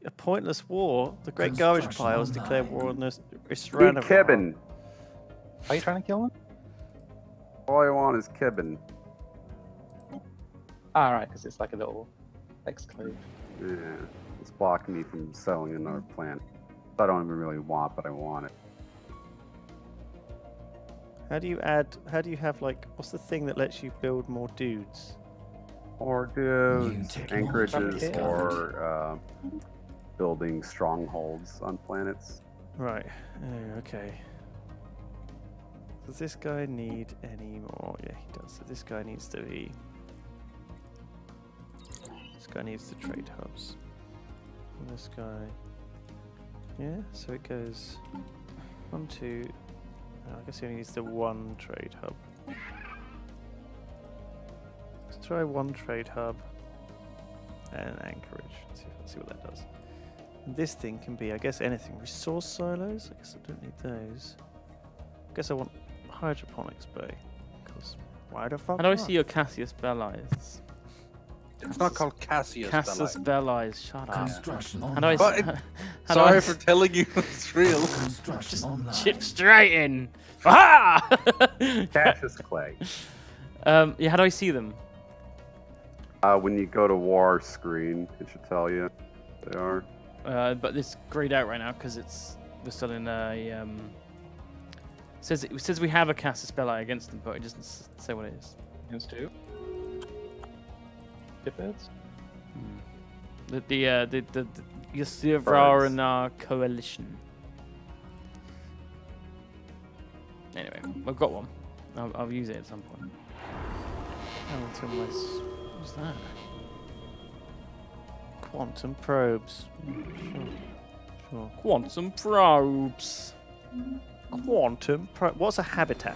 A pointless war. The Great Garbage Construction Piles online. declared war on the Need Isranavir. Kibben. Are you trying to kill them? All I want is Kibben. Alright, because it's like a little exclave. Yeah, it's blocking me from selling another plant. I don't even really want, but I want it. How do you add? How do you have like? What's the thing that lets you build more dudes? Or dudes, technology anchorages, discovered. or uh, building strongholds on planets. Right. Oh, okay. Does this guy need any more? Yeah, he does. So this guy needs to be. This guy needs the trade hubs. And this guy. Yeah, so it goes one, two. oh, I guess he only needs the one trade hub. Let's try one trade hub and Anchorage. Let's see, let's see what that does. And this thing can be, I guess, anything. Resource silos? I guess I don't need those. I guess I want hydroponics bay. Because why the fuck How do I see your Cassius Belli's? it's not called Cassius. Cassius Belli. Shut up. Construction How do I? online. But s- it- how do I Sorry s- for telling you it's real. Construction online. chip straight in. Ah! Cassius Clay. um, yeah, how do I see them? Uh, when you go to war screen, it should tell you they are. Uh, but it's grayed out right now because it's we're still in a um. It says it says we have a Cassius Belli against them, but it doesn't say what it is. Those two. Shitbirds? The the uh, the the, the Yusuf coalition. Anyway, I've got one. I'll, I'll use it at some point. Oh, to my what's that? Quantum probes. Sure. Sure. Quantum probes. Quantum. What's a habitat?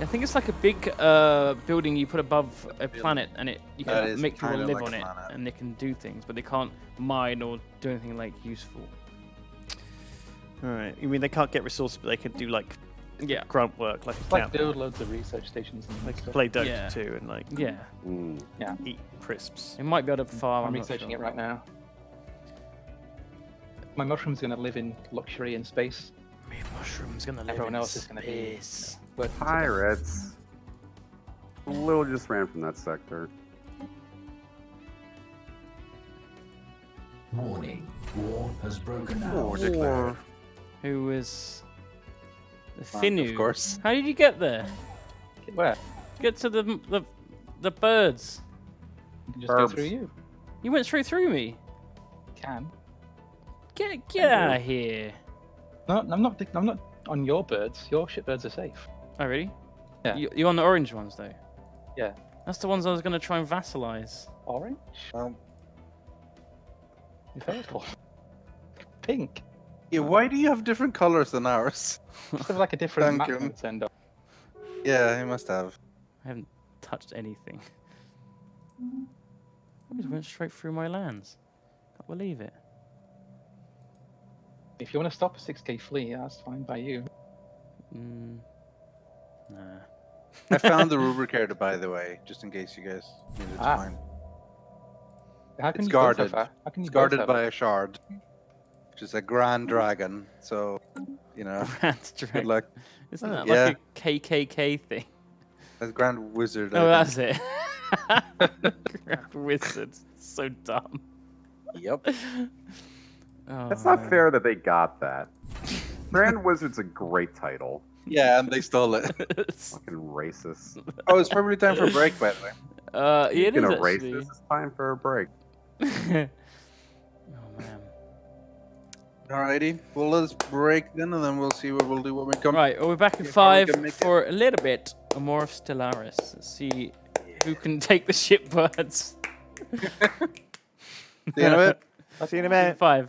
I think it's like a big uh, building you put above a planet, and it you That can is make people live like on it, planet. and they can do things, but they can't mine or do anything like useful. All right. You mean they can't get resources, but they can do like Yeah. grunt work, like a It's like build loads of research stations and Like stuff. play Dota Yeah. 2 and like Yeah, Mm. Yeah, eat crisps. it might be able to farm. I'm I'm researching sure. it right now. My mushroom's gonna live in luxury in space. Me mushroom's gonna live Everyone in else is gonna be you know, space. working together. Pirates. A little just ran from that sector. Warning. War has broken out. War declared. Who is the Fine, Of course. How did you get there? Where? Get to the the the birds. You can just go through you. You went straight through me. Can. Get get out of here. No, I'm not. I'm not on your birds. Your shitbirds are safe. Oh really? Yeah. You, you're on the orange ones though. Yeah. That's the ones I was gonna try and vassalize. Orange. Um, Purple. Pink. yeah, why do you have different colors than ours? Must have like a different map Duncan. to send up. Yeah, he must have. I haven't touched anything. I just went straight through my lands. Can't believe it. If you want to stop a 6k fleet, that's fine by you. Mm. Nah. I found the rubricator, by the way, just in case you guys needed to Ah. find. How can It's you both guarded. How can you It's guarded by a shard, which is a grand dragon. So, you know, Grand good Dragon. luck. Isn't that Yeah. like a KKK thing? That's grand wizard. Oh, that's it. Grand Wizard. So dumb. Yep. Oh, That's not man. fair that they got that. Grand Wizard's a great title. Yeah, and they stole it. Fucking racist. Oh, it's probably time for a break, by the way. uh, yeah, it Speaking is of actually. racist, it's time for a break. oh man. Alrighty. Well, let's break then, and then we'll see what we'll do when we come. Right, well, we're back in See how we five can make it. for a little bit more of Stellaris. Let's see who can take the shipbirds. See you in a bit. See you in a minute. Five.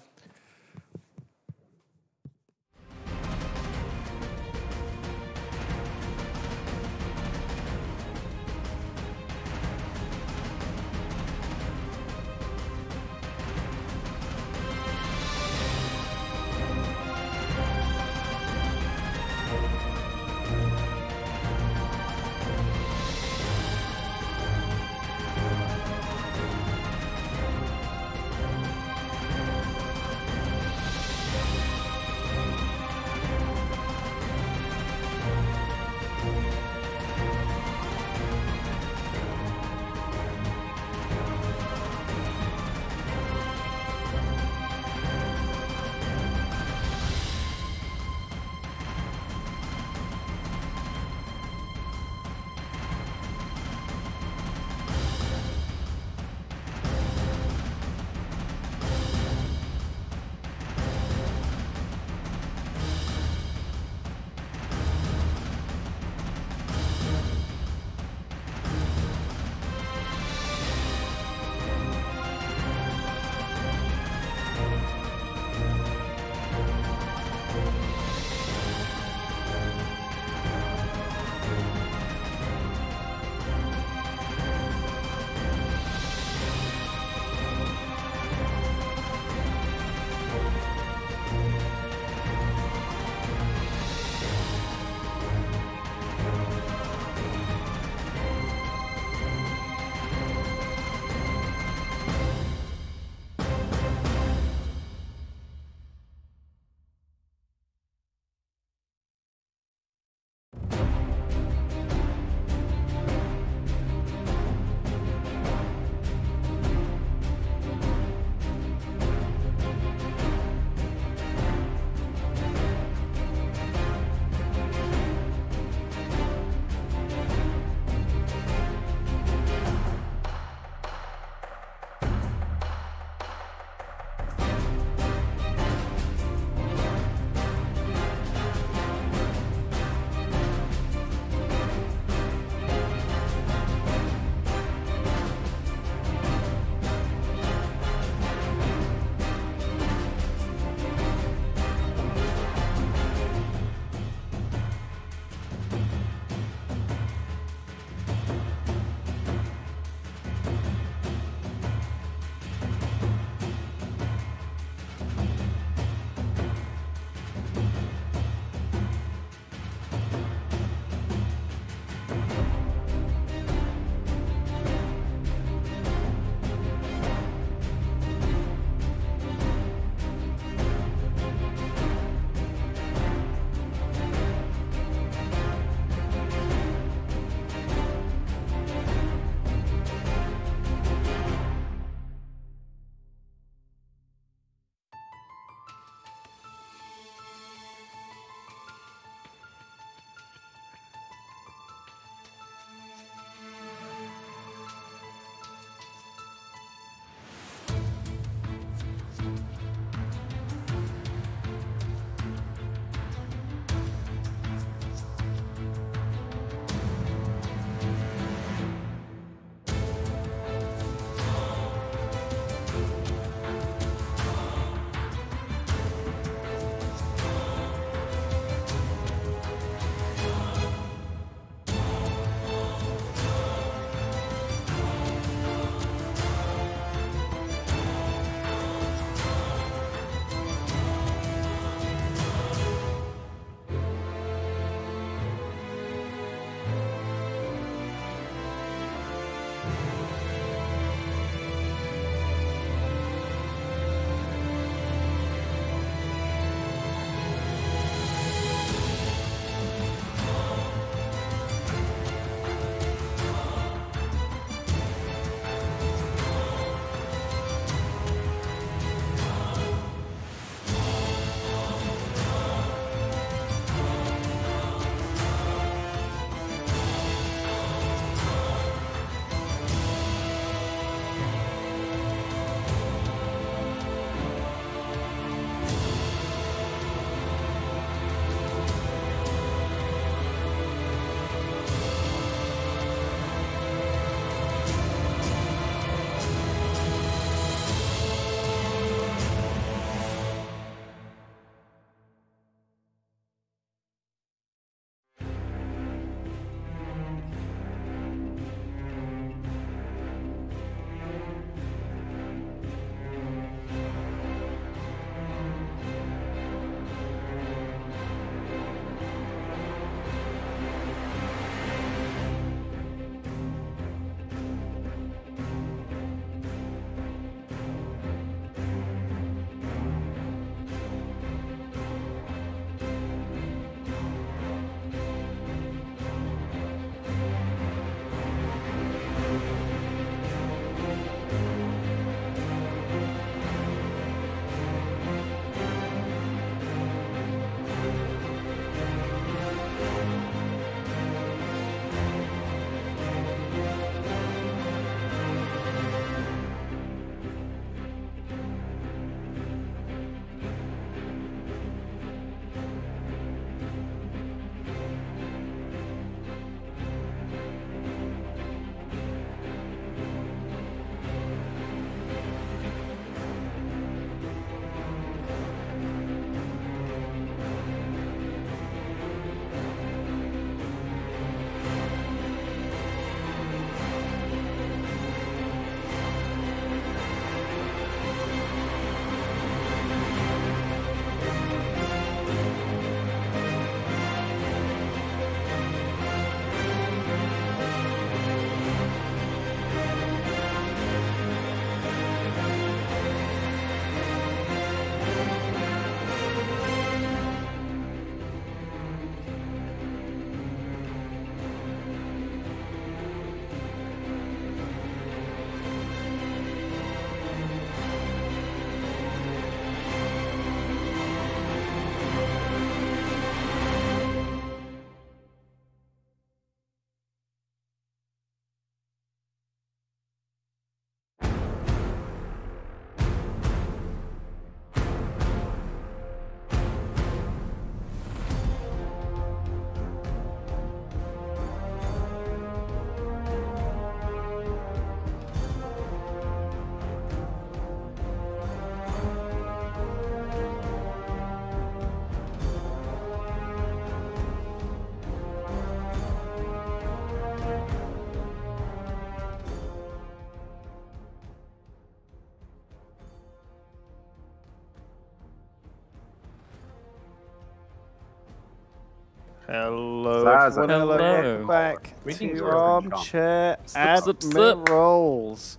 Hello, Zaza. everyone. Hello. Hello. Welcome back Greetings, to Robin Armchair. Admirals.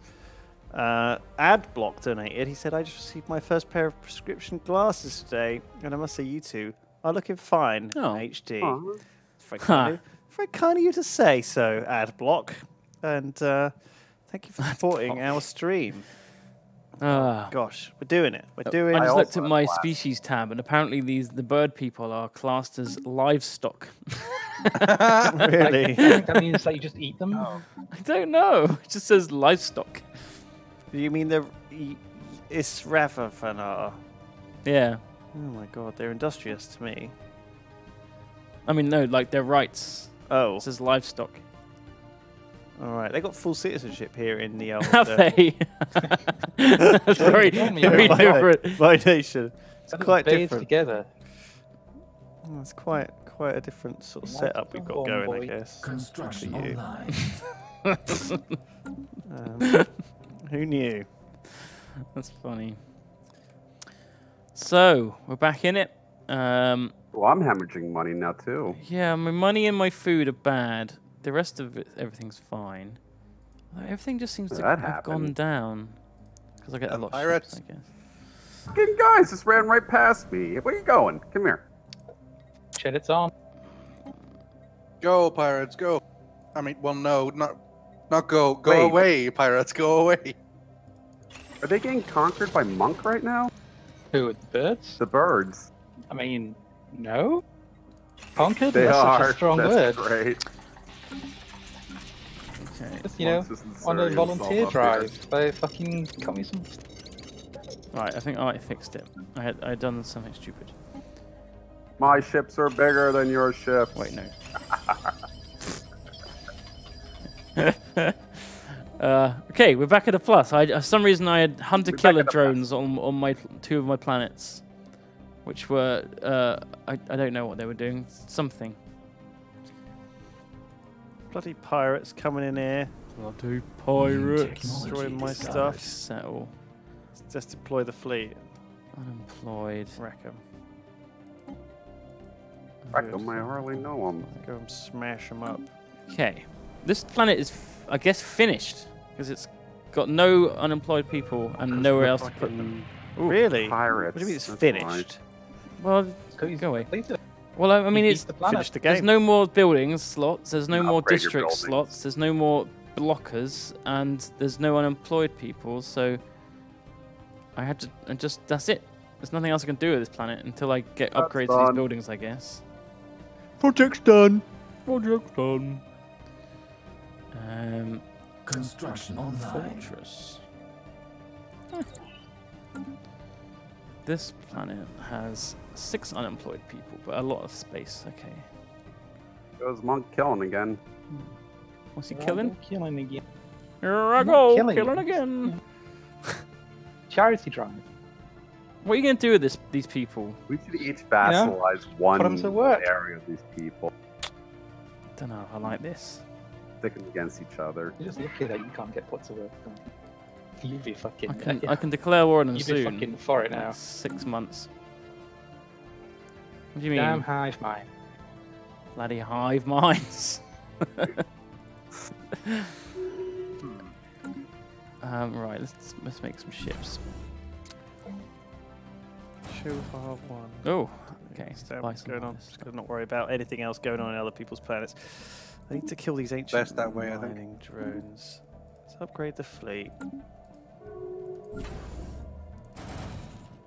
Uh, Adblock donated. He said, I just received my first pair of prescription glasses today, and I must say, you two are looking fine Oh. in HD. Aw. It's very kind, of, very kind of you to say so, Adblock. And uh, thank you for supporting our stream. Ah. Gosh, we're doing it. We're doing I just looked at my have species tab, and apparently these the bird people are classed as livestock. really. I think that means that you just eat them. I don't know. It just says livestock. you mean the Isravafanar? Yeah. Oh my god, they're industrious to me. I mean, no, like their rights. Oh, It says livestock. all right. They got full citizenship here in the old. Have uh, they? That's very, very different. my nation. It's quite different. together. Oh, It's quite quite a different sort of Like setup we've got one going, I guess. Construction online. Um, who knew? That's funny. So we're back in it. Um, Well, I'm hemorrhaging money now too. yeah, my money and my food are bad. The rest of it, everything's fine. Although Everything just seems to That have gone down. Because I get a lot of pirates. ships, I guess. Fucking guys just ran right past me. Where are you going? Come here. Shed its on. Go, pirates, go. I mean, well, no, not, not go. Go Wait. away, pirates, go away. Are they getting conquered by Monk right now? Who? The birds? The birds. I mean, no. Conquered? They That's are. such a strong That's word. great. Okay. Just, you know, Monks just on a volunteer himself up here. drive. They fucking cut me some. Right, I think I fixed it. I had I had done something stupid. My ships are bigger than your ships. Wait, no. uh, okay, we're back at a plus. I, for some reason, I had hunter We're back killer at plus. drones on on my two of my planets, which were uh, I I don't know what they were doing. Something. Bloody pirates coming in here. Bloody pirates. Destroying my stuff. Settle. Just deploy the fleet. Unemployed. Wreck them. Wreck 'em, I hardly know 'em. Go and smash them up. Okay, this planet is, f- I guess, finished because it's got no unemployed people and nowhere else to put them. Ooh. Really? Pirates. What do you mean it's that's finished? right. Well, go away. Well, I, I mean, it's beat the planet. Finish the there's no more buildings slots. There's no more Upgrade your district slots. There's no more blockers, and there's no unemployed people. So I had to, and just that's it. There's nothing else I can do with this planet until I get That's upgrades to these buildings, I guess. Project's done. Project's done. Um, Construction online. fortress. Huh. This planet has six unemployed people, but a lot of space. Okay. Goes Monk killing again. What's he killing? Killing again. Here I go, killing killing again. Charity drive. What are you gonna do with this? These people? We should each vassalize one put 'em to work. area of these people. I Don't know I like this. Stick them against each other. You're just lucky that you can't get put to work. you? You'd be fucking. I can yeah. I can declare war on them You'd be soon. fucking for it Like now. Six months. What do you mean? Damn hive mind. Bloody hive minds. um, right, let's let's make some ships. Shofar one. Oh, okay. So buy what's going on? Just gonna not worry about anything else going on in other people's planets. I need to kill these ancient Best that way, I think. mining drones. Let's upgrade the fleet.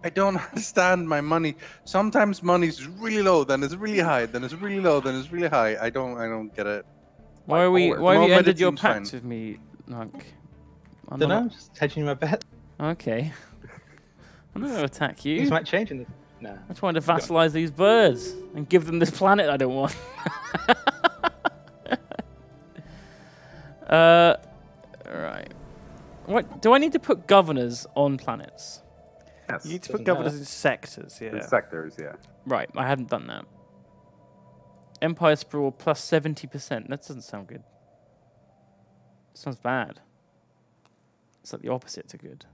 I don't understand my money. Sometimes money's really low, then it's really high, then it's really low, then it's really high. I don't, I don't get it. Why are we? Oh, why have you ended your seems fine. with me, Nunk? I'm Don't not- know. Just hedging my bet. Okay. I'm not gonna attack Things you. might change in the. Nah. I'm trying to vassalize these birds and give them this planet I don't want. uh, right. What do I need to put governors on planets? Yes. You need to put Doesn't governors hurt. in sectors, Yeah. In sectors, yeah. Right, I hadn't done that. Empire sprawl plus seventy percent. That doesn't sound good. sounds bad. It's like the opposite to good.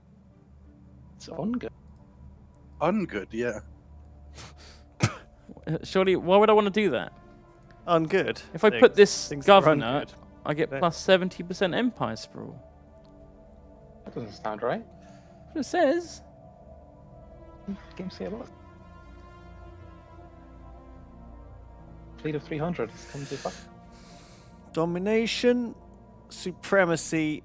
It's on good. Ungood, yeah. Surely, why would I want to do that? ungood. If I things. put this Things that governor. I get plus 70% empire sprawl. That doesn't sound right. That's what it says. Mm, game say a lot. Fleet of 300 comes to fuck. Domination, supremacy.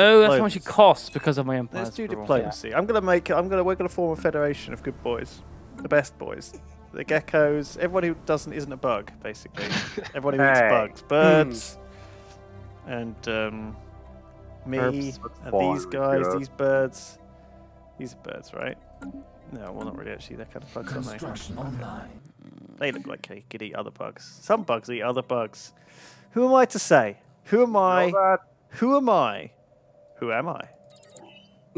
Oh, that's how much it costs because of my empire Let's do sprawl. diplomacy. I'm gonna make. I'm gonna. We're gonna form a federation of good boys, the best boys, the geckos. Everyone who doesn't isn't a bug, basically. Everyone who eats bugs, birds, and um, me, Herbs. and Spawn, these guys, yeah. these birds. These are birds, right? No, well, not really. Actually, they're kind of bugs, aren't they? Construction online. They look like they could eat other bugs. Some bugs eat other bugs. Who am I to say? Who am I? Who am I? Who am I?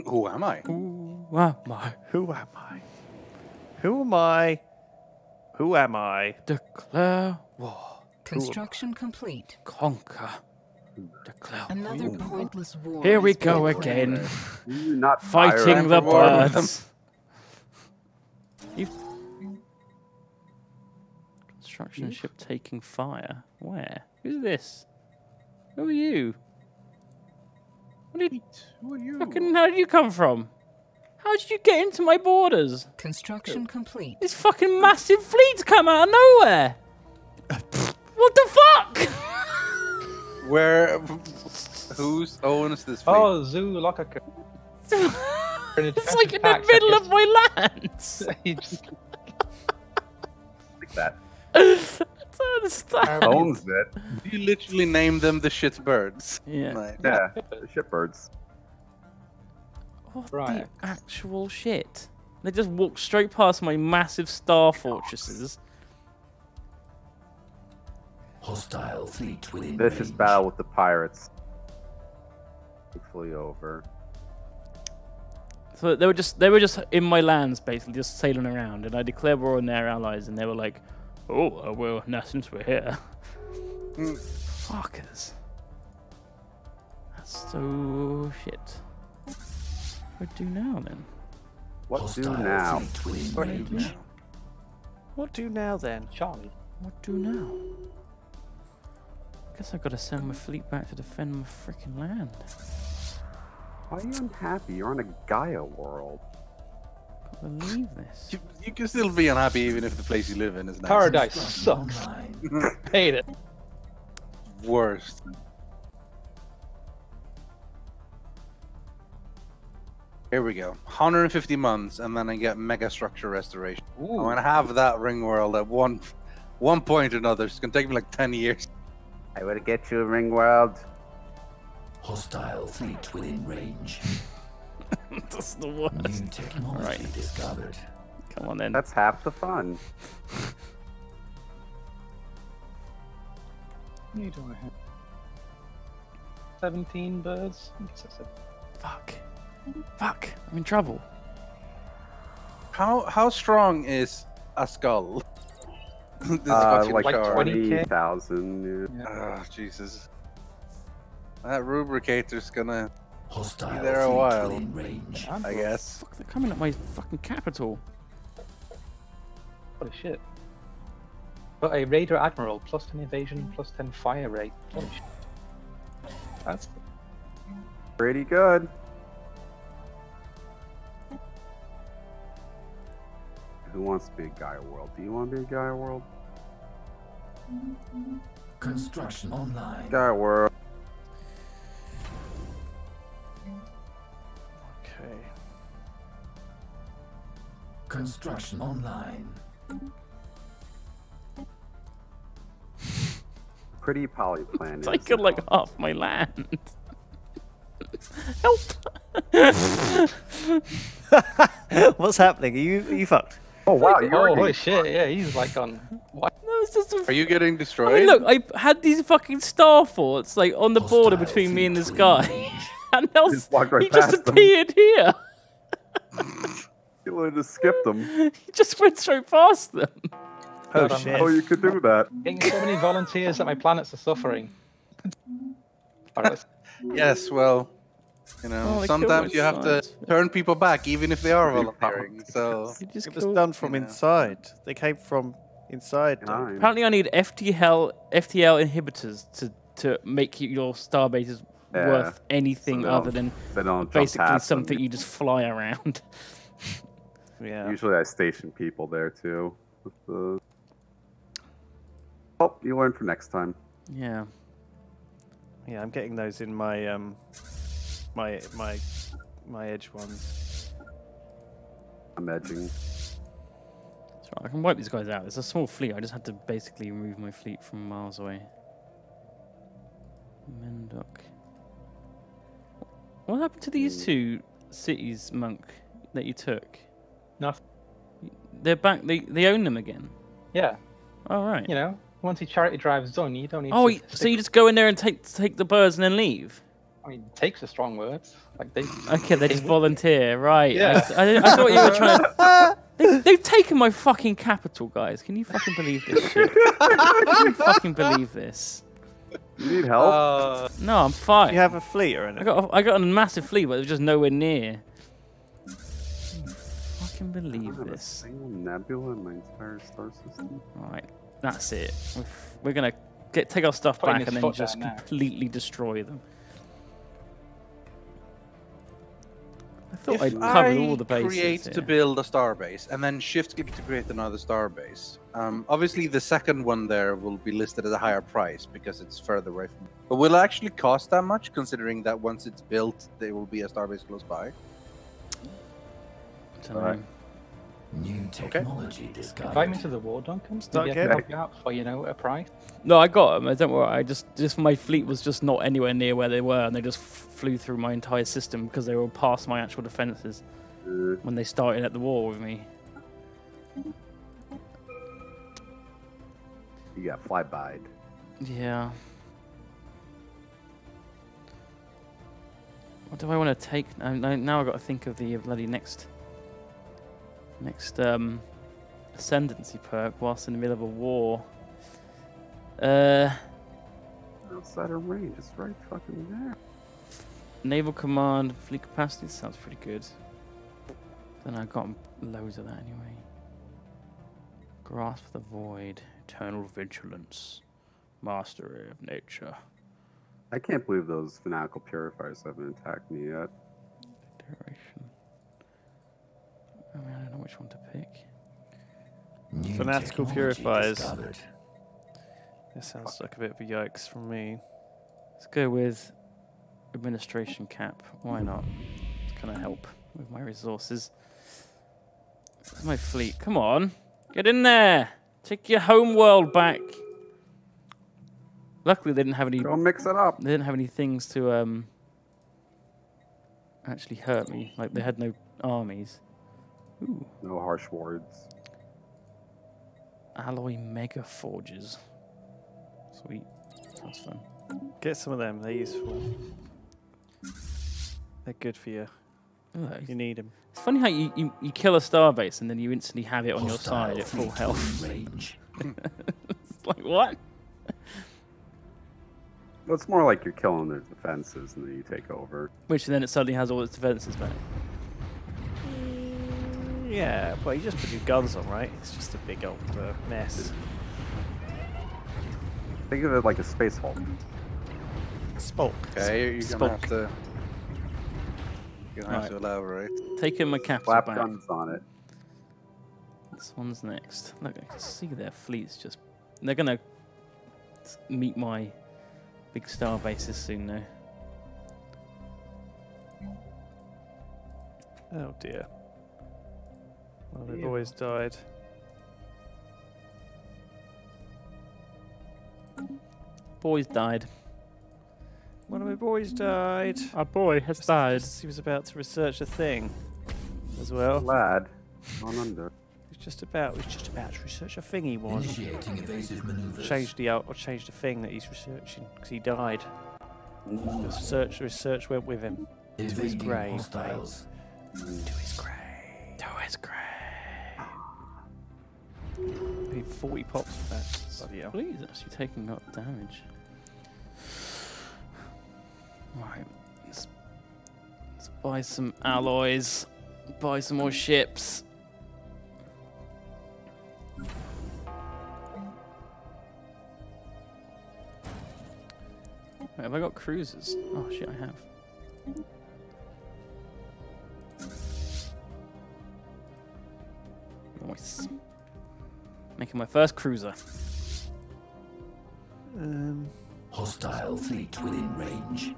Who am I? Who am I? Who am I? Who am I? Who am I? Declare war. Construction complete. Conquer. Declare Another pointless war. Here we go again. You not Fighting the emperor war with them. birds. You... Construction ship taking fire. Where? Who's this? Who are you? What did Who are you? fucking? How did you come from? How did you get into my borders? Construction complete. This fucking massive fleet's come out of nowhere. what the fuck? Where? Who's owns this fleet? Oh, Zoo Lokaka. it's like in the middle of my lands. just like that. I don't understand. Owns it. You literally name them the shit birds. Yeah. Like, Yeah, the shipbirds. What Right. the actual shit? They just walked straight past my massive star fortresses. Hostile fleet within This is battle with the pirates. Hopefully over. So they were just they were just in my lands basically, just sailing around, and I declared war on their allies, and they were like, "Oh, uh, well, now since we're here, Mm. fuckers." That's so shit. What do now then? What do Hostile now? What do now? What do now then? Charlie. What do now? Guess I gotta send my fleet back to defend my freaking land. Why are you unhappy? You're on a Gaia world. Can't believe this. You, you can still be unhappy even if the place you live in is nice. Paradise Construction sucks. Hate it. Worst. Here we go. 150 months, and then I get mega structure restoration. I'm gonna have that ring world at one, one point or another. It's gonna take me like 10 years. I will get you, a Ring World. Hostile fleet within range. That's the worst. New technology Right. discovered. Come on then. That's half the fun. What are you doing 17 birds? I guess I said. Fuck. Fuck. I'm in trouble. How how strong is a skull? this Uh, like Like 20,000. Yeah. Ah, Jesus. That rubricator's gonna, Hostile there a while. range. I guess. Fuck, they're coming at my fucking capital. Holy shit. But a Raider Admiral, plus 10 evasion, plus 10 fire rate. Holy shit. That's Pretty good. Who wants to be a Gaia world? Do you want to be a Gaia world? Construction online. Gaia world. Okay. Construction online. Pretty poly planet. Taken like half my land. Help! What's happening? Are you are you fucked? Oh wow, oh, you're holy getting- shit, yeah, he's like on. What? No, it's just a Are you getting I destroyed? mean, look, I had these fucking star forts like on the border between me and this guy, within range. and else Just walked right he just past them. appeared here. You would have just skipped them. He just went straight past them. Oh God, I'm shit! Oh, you could do that. Getting so many volunteers that my planets are suffering. Yes, well, you know, Oh, sometimes you have to turn people back, even if they are volunteering. So just It was killed- done from you know. inside. They came from inside. Apparently, I need FTL FTL inhibitors to to make your star bases Yeah, worth anything they other than they don't jump basically past them. something you just fly around. Yeah. Usually I station people there too. The... Oh, you learn for next time. yeah. Yeah, I'm getting those in my um my my my edge ones. I'm edging. That's right, I can wipe these guys out. It's a small fleet. I just had to basically remove my fleet from miles away. Mendok. What happened to these two cities, Monk, that you took? Nothing. They're back. They they own them again. Yeah. All right. You know, once your charity drive's done, you don't need Oh, so you just go in there and take take the birds and then leave? I mean, takes a strong words. Like they. Okay, they just volunteer, right? Yeah. I, I, I thought you were trying to. They, they've taken my fucking capital, guys. Can you fucking believe this shit? Can you fucking believe this? You need help? Uh, No, I'm fine. You have a fleet or I anything? got a, I got a massive fleet, but it was just nowhere near. I can you fucking believe Not a this? single nebula in my entire star system. Right, that's it. We're, f- we're gonna get take our stuff Putting back and then just down now. completely destroy them. I thought if I'd covered I all the bases. create here. to build a star base and then shift click to create another star base. Um, obviously, the second one there will be listed at a higher price because it's further away from. But will it actually cost that much, considering that once it's built, there will be a star base close by? Dunno. Alright. New technology Invite me to the war, Duncan. Start Maybe I can help you out for you know a price. No, I got them. I don't worry. I just just my fleet was just not anywhere near where they were, and they just flew through my entire system because they were past my actual defenses Uh, when they started at the war with me. you got flyby. Yeah. What do I want to take? Now, now- now I've got to think of the bloody next, next um, ascendancy perk whilst in the middle of a war. Uh, Outside of range, it's right fucking there. naval command, fleet capacity sounds pretty good. Then I've got loads of that anyway. Grasp the void, eternal vigilance, mastery of nature. I can't believe those fanatical purifiers haven't attacked me yet. Duration. I mean, I don't know which one to pick. New Fanatical purifiers. discovered. This sounds like a bit of a yikes from me. Let's go with administration cap. Why not? It's gonna help with my resources. Where's my fleet? Come on, get in there. Take your home world back. Luckily, they didn't have any. Go mix it up. They didn't have any things to um actually hurt me. Like they had no armies. Ooh, No harsh words. alloy mega forges. Sweet, That's fun. Get some of them. They're useful. They're good for you. Ooh, You need them. It's funny how you, you, you kill a starbase and then you instantly have it on your side at full health. within Range. it's like, what? Well, it's more like you're killing their defenses and then you take over. Which then it suddenly has all its defenses back. Yeah, well, you just put your guns on, right? It's just a big old uh, mess. Think of it like a space Hulk. Spolk. Okay, you're gonna Spoke. have to. You're gonna have to Right. elaborate. Taking my capital Flap back. guns on it. This one's next. Look, I can see their fleets just. They're gonna meet my big star bases soon, though. Oh dear. Well, they've Yeah. always died. Boys died. One of my boys died. Our boy has died. He was about to research a thing as well. Lad. On under. He was just about. He was just about to research a thing. He was. Initiating evasive maneuvers. Changed the out or changed the thing that he's researching because he died. The research, research went with him to his grave. hostiles. To his grave. To his grave. I need 40 pops for that. Bloody hell. Please, actually taking up damage. Right, let's, let's buy some alloys, buy some more ships. Wait, have I got cruisers? Oh shit, I have. Nice. Making my first cruiser. Um, Hostile fleet within range.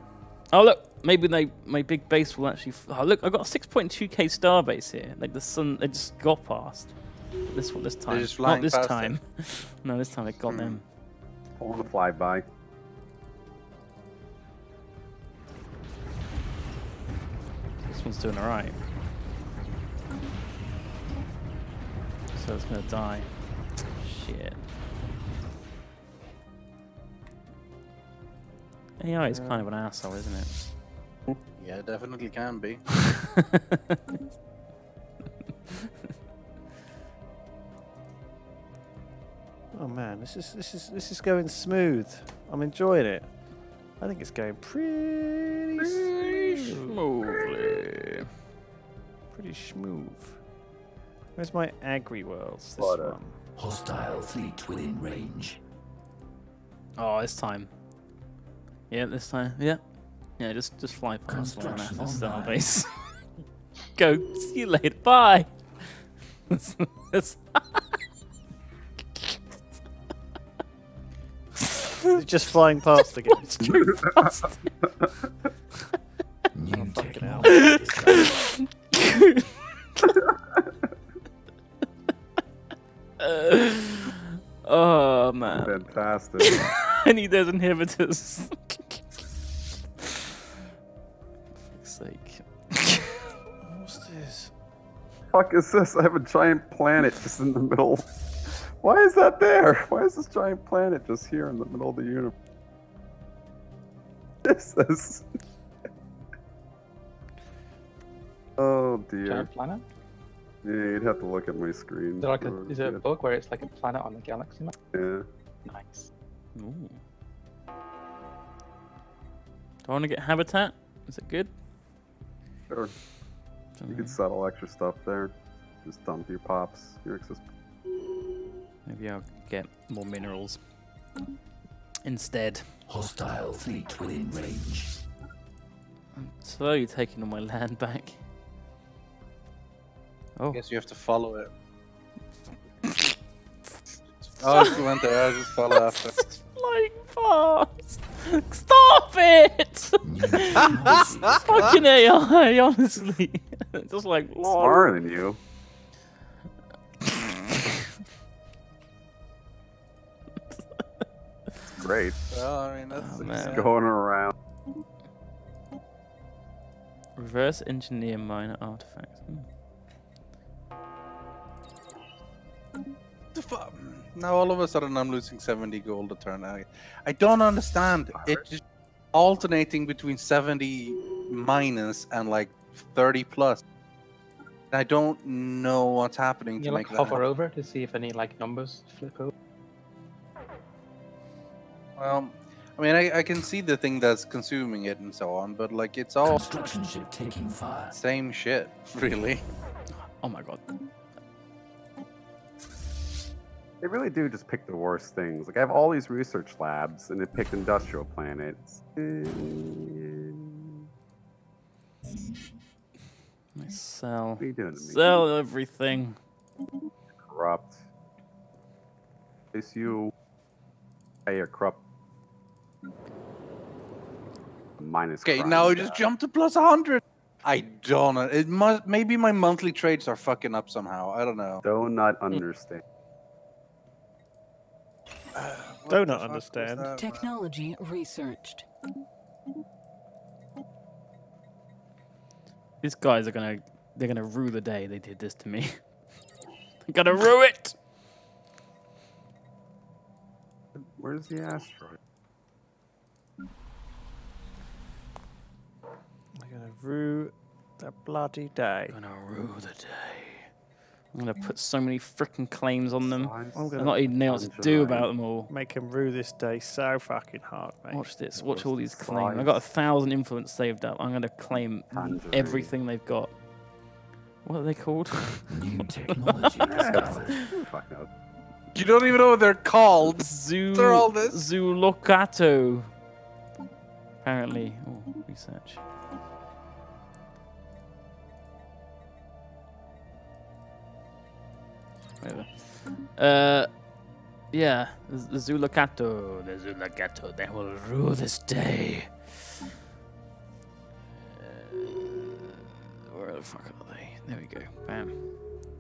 Oh look, maybe they my big base will actually. F- oh look, I got a 6.2k star base here. Like the sun, it just got past. This one, this time. just Not this time. no, this time it got them. Pulling a flyby. This one's doing alright. So it's gonna die. Shit. AI is kind of an asshole, isn't it? Yeah, definitely can be. oh man, this is this is this is going smooth. I'm enjoying it. I think it's going pretty, smooth. Smoothly. Pretty smooth. Where's my agri worlds? This Butter. one. Hostile fleet within range. Oh, this time. Yeah, this time. Yeah. Yeah, just just fly past one Construction at the online. starbase. Go. See you later. Bye. That's- It's just flying past again. New oh, fucking oh man. Fantastic. I need those inhibitors. For fuck's sake. What's this? fuck is this? I have a giant planet just in the middle. Why is that there? Why is this giant planet just here in the middle of the universe? This is. oh dear. Giant planet? Yeah, you'd have to look at my screen. Is there like a, for- is there a yeah. bug where it's like a planet on the galaxy map? Yeah. Nice. Ooh. Do I want to get habitat? Is it good? Sure. You could settle extra stuff there. Just dump your pops, your excess. Maybe I'll get more minerals instead. Hostile fleet within range. I'm slowly taking all my land back. Oh, I guess you have to follow it. oh, you went there. I just follow after. it's flying fast. Stop it! New. Fucking AI, honestly. Just like lol. Smarter than you. Great. Well, I mean, that's Oh, man. Going around. Reverse engineer minor artifacts. Hmm. The fuck? Now all of a sudden I'm losing 70 gold a turn. I, I don't understand. It's just alternating between 70 minus and like 30 plus. I don't know what's happening Can to you like that. hover happen. over to see if any like numbers flip over? Well, I mean, I, I can see the thing that's consuming it and so on, but like it's all Construction ship taking fire. same shit, really. Oh my god. They really do just pick the worst things. Like I have all these research labs, and they picked industrial planets. I sell. What are you doing to me? Sell everything. Corrupt. Place you. Hey, you're corrupt. Minus. Okay, crime now I just jumped to plus 100. I don't know. It must maybe my monthly trades are fucking up somehow. I don't know. Do not understand. What Do the not understand. that? Technology researched. These guys are gonna they're gonna rue the day they did this to me. they're gonna rue it! Where's the asteroid? I'm gonna rue the bloody day. gonna rue the day. I'm gonna put so many freaking claims on them. I'm I'm gonna not even know what to do about them all. make him rue this day so fucking hard, mate. Watch this. Watch all these claims. I've got a thousand influence saved up. I'm gonna claim Tangerine. everything they've got. What are they called? New technology. Fuck knows. You don't even know what they're called. Zoo They're all this. Zoolocato. Apparently, oh, research. Whatever. Uh, yeah, the, the Zulakato, the Zulakato, they will rule this day. Uh, where the fuck are they? There we go. Bam.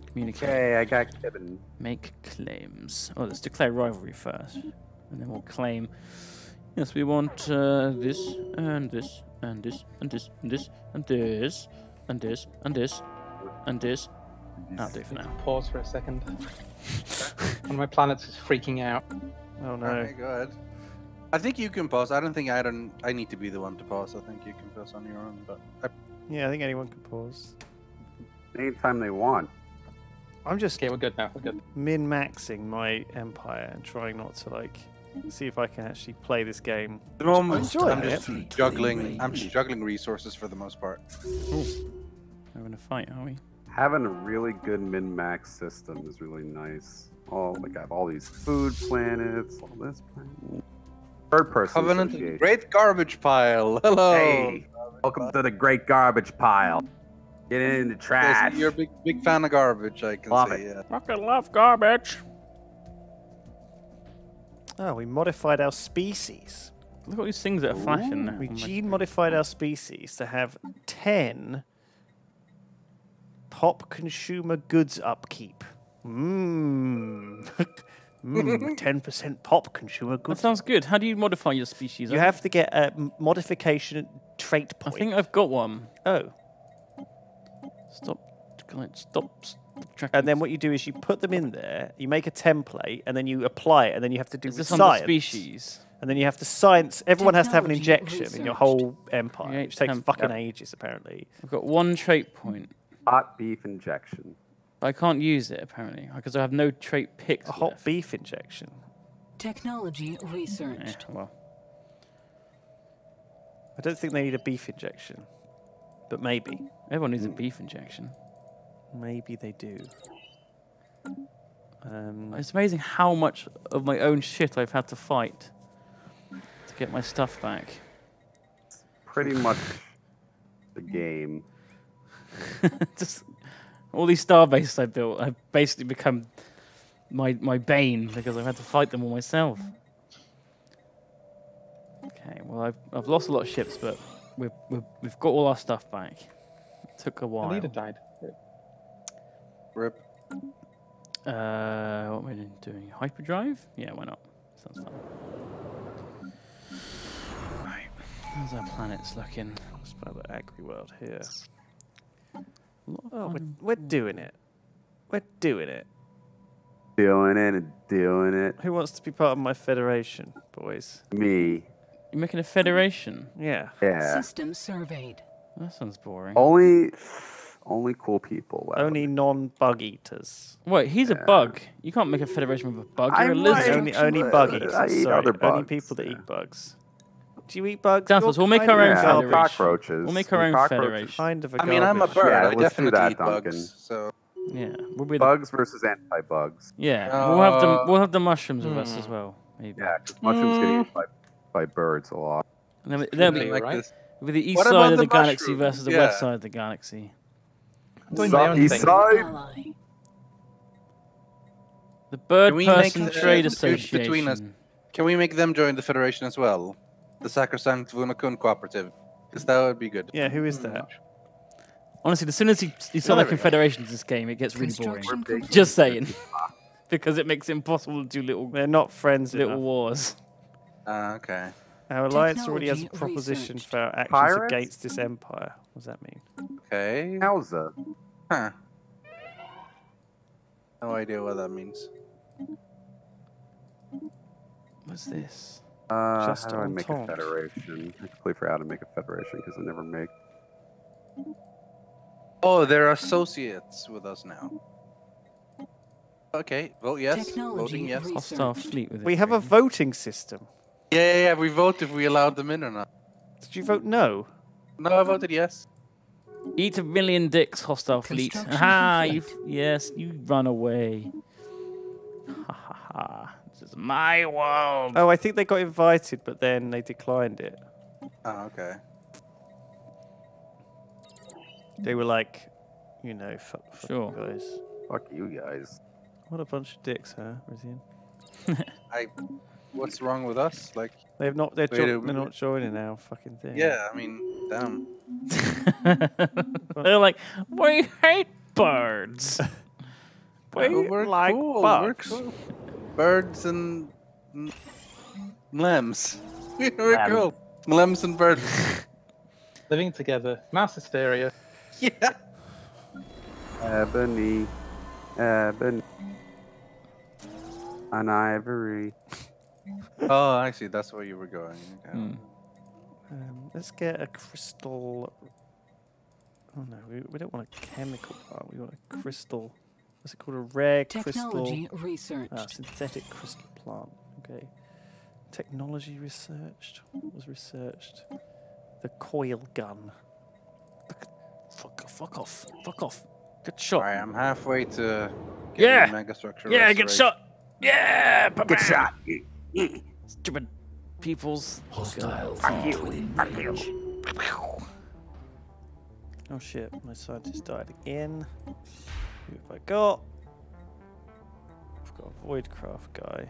Communicate. Okay, I got Kevin. Make claims. Oh, let's declare rivalry first, and then we'll claim. Yes, we want uh, this and this and this and this and this and this and this and this and this. I'll do for now. Pause for a second. One of my planets is freaking out. Oh no. Okay, go ahead. I think you can pause. I don't think I don't. I need to be the one to pause. I think you can pause on your own. But I, Yeah, I think anyone can pause. Anytime they want. I'm just Okay, we're good now. We're good. min maxing my empire and trying not to like see if I can actually play this game. at the moment, enjoy I'm just juggling. I'm juggling resources for the most part. We're gonna fight, are we? Having a really good min-max system is really nice. Oh, like I have all these food planets, all this planet. Third person Covenant, association. great garbage pile. Hello. Hey, welcome to the great garbage pile. Get in the Yes, trash. You're a big, big fan of garbage. I can Love see. it. Yeah. Fucking love garbage. Oh, we modified our species. Look at all these things that are flashing now. We oh on gene modified our species to have 10 top consumer goods upkeep. Mmm. Mmm. 10% pop consumer goods. That sounds good. How do you modify your species? You have to get a modification trait point. I think I've got one. Oh. Stop. Stop. And then what you do is you put them in there, you make a template, and then you apply it, and then you have to do Is this science. species? And then you have to science. Everyone has to have an Technology injection in your whole empire, which takes temp- fucking Yep. ages, apparently. I've got one trait point. Hot beef injection. But I can't use it apparently because I have no trait picked. A hot left. beef injection. Technology Eh, researched. well, I don't think they need a beef injection, but maybe. everyone needs a beef injection. Maybe they do. Um, It's amazing how much of my own shit I've had to fight to get my stuff back. Pretty much the game. Just all these star bases I built have basically become my my bane because I've had to fight them all myself. Okay, well I've I've lost a lot of ships, but we've we've, we've got all our stuff back. It took a The while. leader died. Rip. Uh, what am I doing? Hyperdrive? Yeah, why not? Sounds fun. Right, how's our planets looking? spell the agri world here. A lot of Oh, we're, we're doing it. We're doing it. Doing it and doing it. Who wants to be part of my federation, boys? Me. You're making a federation? Yeah. Yeah. System surveyed. That sounds boring. Only, only cool people. allowed. Only non-bug eaters. Wait, he's a bug. You can't make a federation with a bug. You're I a lizard. Only, only but bug I eaters. eat Sorry, other only people that yeah. eat bugs. Do you eat bugs? Daltos, You're we'll make kind our own yeah, federation. cockroaches. We'll make our own cockroaches. federation. Kind of a I mean, I'm a bird. Yeah, I let's definitely that, eat Duncan. bugs. So Yeah, we'll be the, Bugs versus anti-bugs. yeah. we'll have the Uh, we'll have the mushrooms with us as hmm. well. Maybe. Yeah, 'cause mushrooms get Mm. eaten by, by birds a lot. And then we- there'll be, like right? this. with the east What side of the, the galaxy mushrooms? versus the Yeah. west side of the galaxy. I'm doing my own East thing. side. The Bird Can we make Person the- Trade uh, Association. between us? Can we make them join the Federation as well? The Sacrosanct Vunakun Cooperative. Because that would be good. Yeah, who is that? Honestly, as soon as you, you start there making we go. federations in this game, it gets really boring. Just saying. because it makes it impossible to do little They're not friends little enough. wars. Ah, okay. Our alliance already has a proposition researched. for our actions Pirates? against this empire. What does that mean? Okay. Howza. Huh. No idea what that means. What's this? Uh, Just how do I make a federation? I completely forgot how to make a federation because I never make. Oh, they're associates with us now. Okay. Vote yes. Technology Voting yes. Hostile fleet with We have a voting system. Yeah, yeah, yeah. We vote if we allowed them in or not. Did you vote no? No, I voted yes. Eat a million dicks, hostile fleet. Construction Ha! You, yes, you run away. Ha ha ha. This is my world. Oh, I think they got invited, but then they declined it. Oh, okay. They were like, you know, fuck, fuck you Sure. guys. Fuck you guys. What a bunch of dicks, huh, Rythian? I. What's wrong with us? Like, They've not. They're, Wait jo- they're not joining our fucking thing. yeah, I mean, damn. They're like, we hate birds. we like cool, we're bugs. cool. Birds and and lambs. We're Lamb. cool. Lambs and birds. Living together, mass hysteria. yeah. Ebony, ebony, and ivory. Oh, actually. That's where you were going. Okay. Hmm. Um, let's get a crystal. Oh no, we, we don't want a chemical plant. We want a crystal. What's it called? A rare Technology crystal. researched. Ah, synthetic crystal plant. Okay. Technology researched. What was researched? The coil gun. Fuck, fuck off. Fuck off. Good shot. Alright, I'm halfway to. Yeah. getting Mega structure. Yeah, get shot. Yeah, Get shot. Stupid peoples. Hostile Fuck fleet within range. Oh shit, my scientist died again. Who have I got? I've got a Voidcraft guy.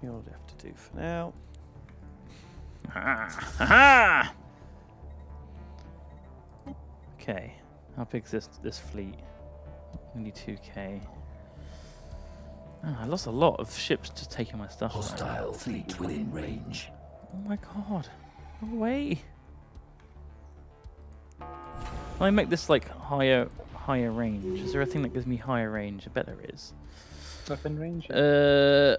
He'll have to do for now. Ha ha! Okay, how big's this this fleet? Only 2k. Oh, I lost a lot of ships just taking my stuff. around. Hostile fleet within range. Oh my god. No way. Can I make this like higher higher range? Is there a thing that gives me higher range? I bet there is. Weapon range. Uh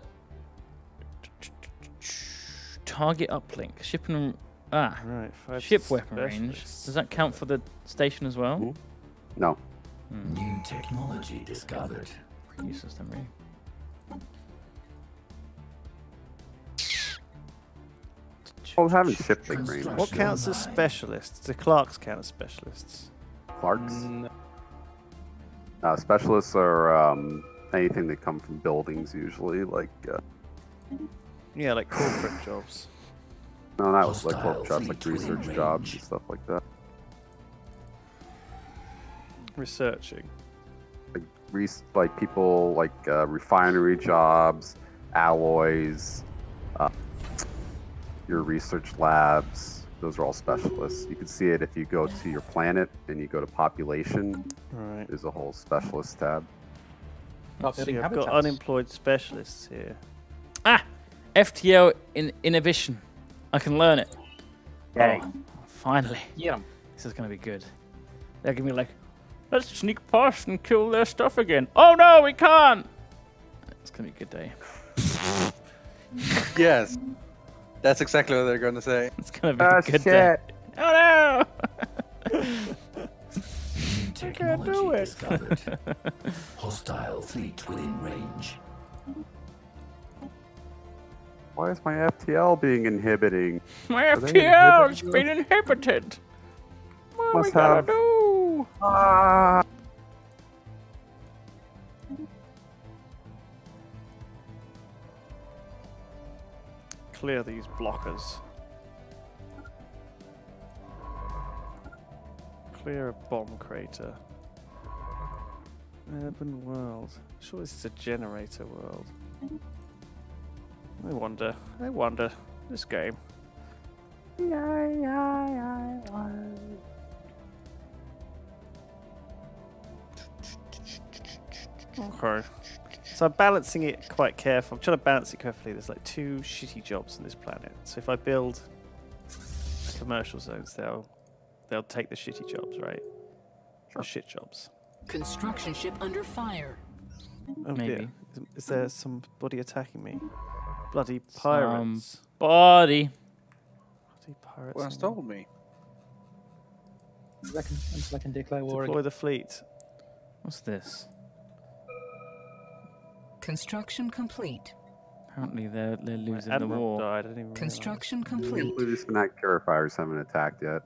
target uplink. Ship and ah Right, five ship weapon range. Does that count for the station as well? Mhm. No. Hmm. New technology discovered. Pretty useless then really. Well, having ship range. What counts as specialists? The Clerks count as specialists? Clerks. Mm, Uh, specialists are um, anything that come from buildings, usually. Like, uh, Yeah, like corporate jobs. no, not like corporate jobs, like fleet within research jobs and stuff like that. Researching. Like, res- like people like uh, refinery jobs, alloys, uh, your research labs. Those are all specialists. You can see it if you go to your planet and you go to population. Right. There's a whole specialist tab. not See, building I've got unemployed specialists here. Ah! FTL in innovation. I can learn it. Yay. Oh, finally. Yeah. This is gonna be good. They're gonna be like, let's sneak past and kill their stuff again. Oh no, we can't! It's gonna be a good day. Yes. That's exactly what they're going to say. It's gonna be Ah, a good day. Oh no! New technology discovered. Hostile fleet within range. Why is my FTL being inhibiting? My Are they FTL's been inhibited. What Must we gotta have- do? Ah! Clear these blockers. Clear a bomb crater. Urban world. Sure, this is a generator world. I wonder. I wonder. This game. Okay. So I'm balancing it quite careful. I'm trying to balance it carefully. There's like two shitty jobs on this planet. So if I build commercial zones, they'll they'll take the shitty jobs, right? The shit jobs. Construction ship under fire. Oh Maybe. dear. Is, is there somebody attacking me? Bloody pirates. Body. Bloody pirates. Well, on me. told me. I reckon, until I can declare war Deploy again. the fleet. What's this? Construction complete. Apparently they're they're My losing the admiral war. died. I didn't even. Construction I can't complete. believe these Fanatic purifiers haven't attacked yet.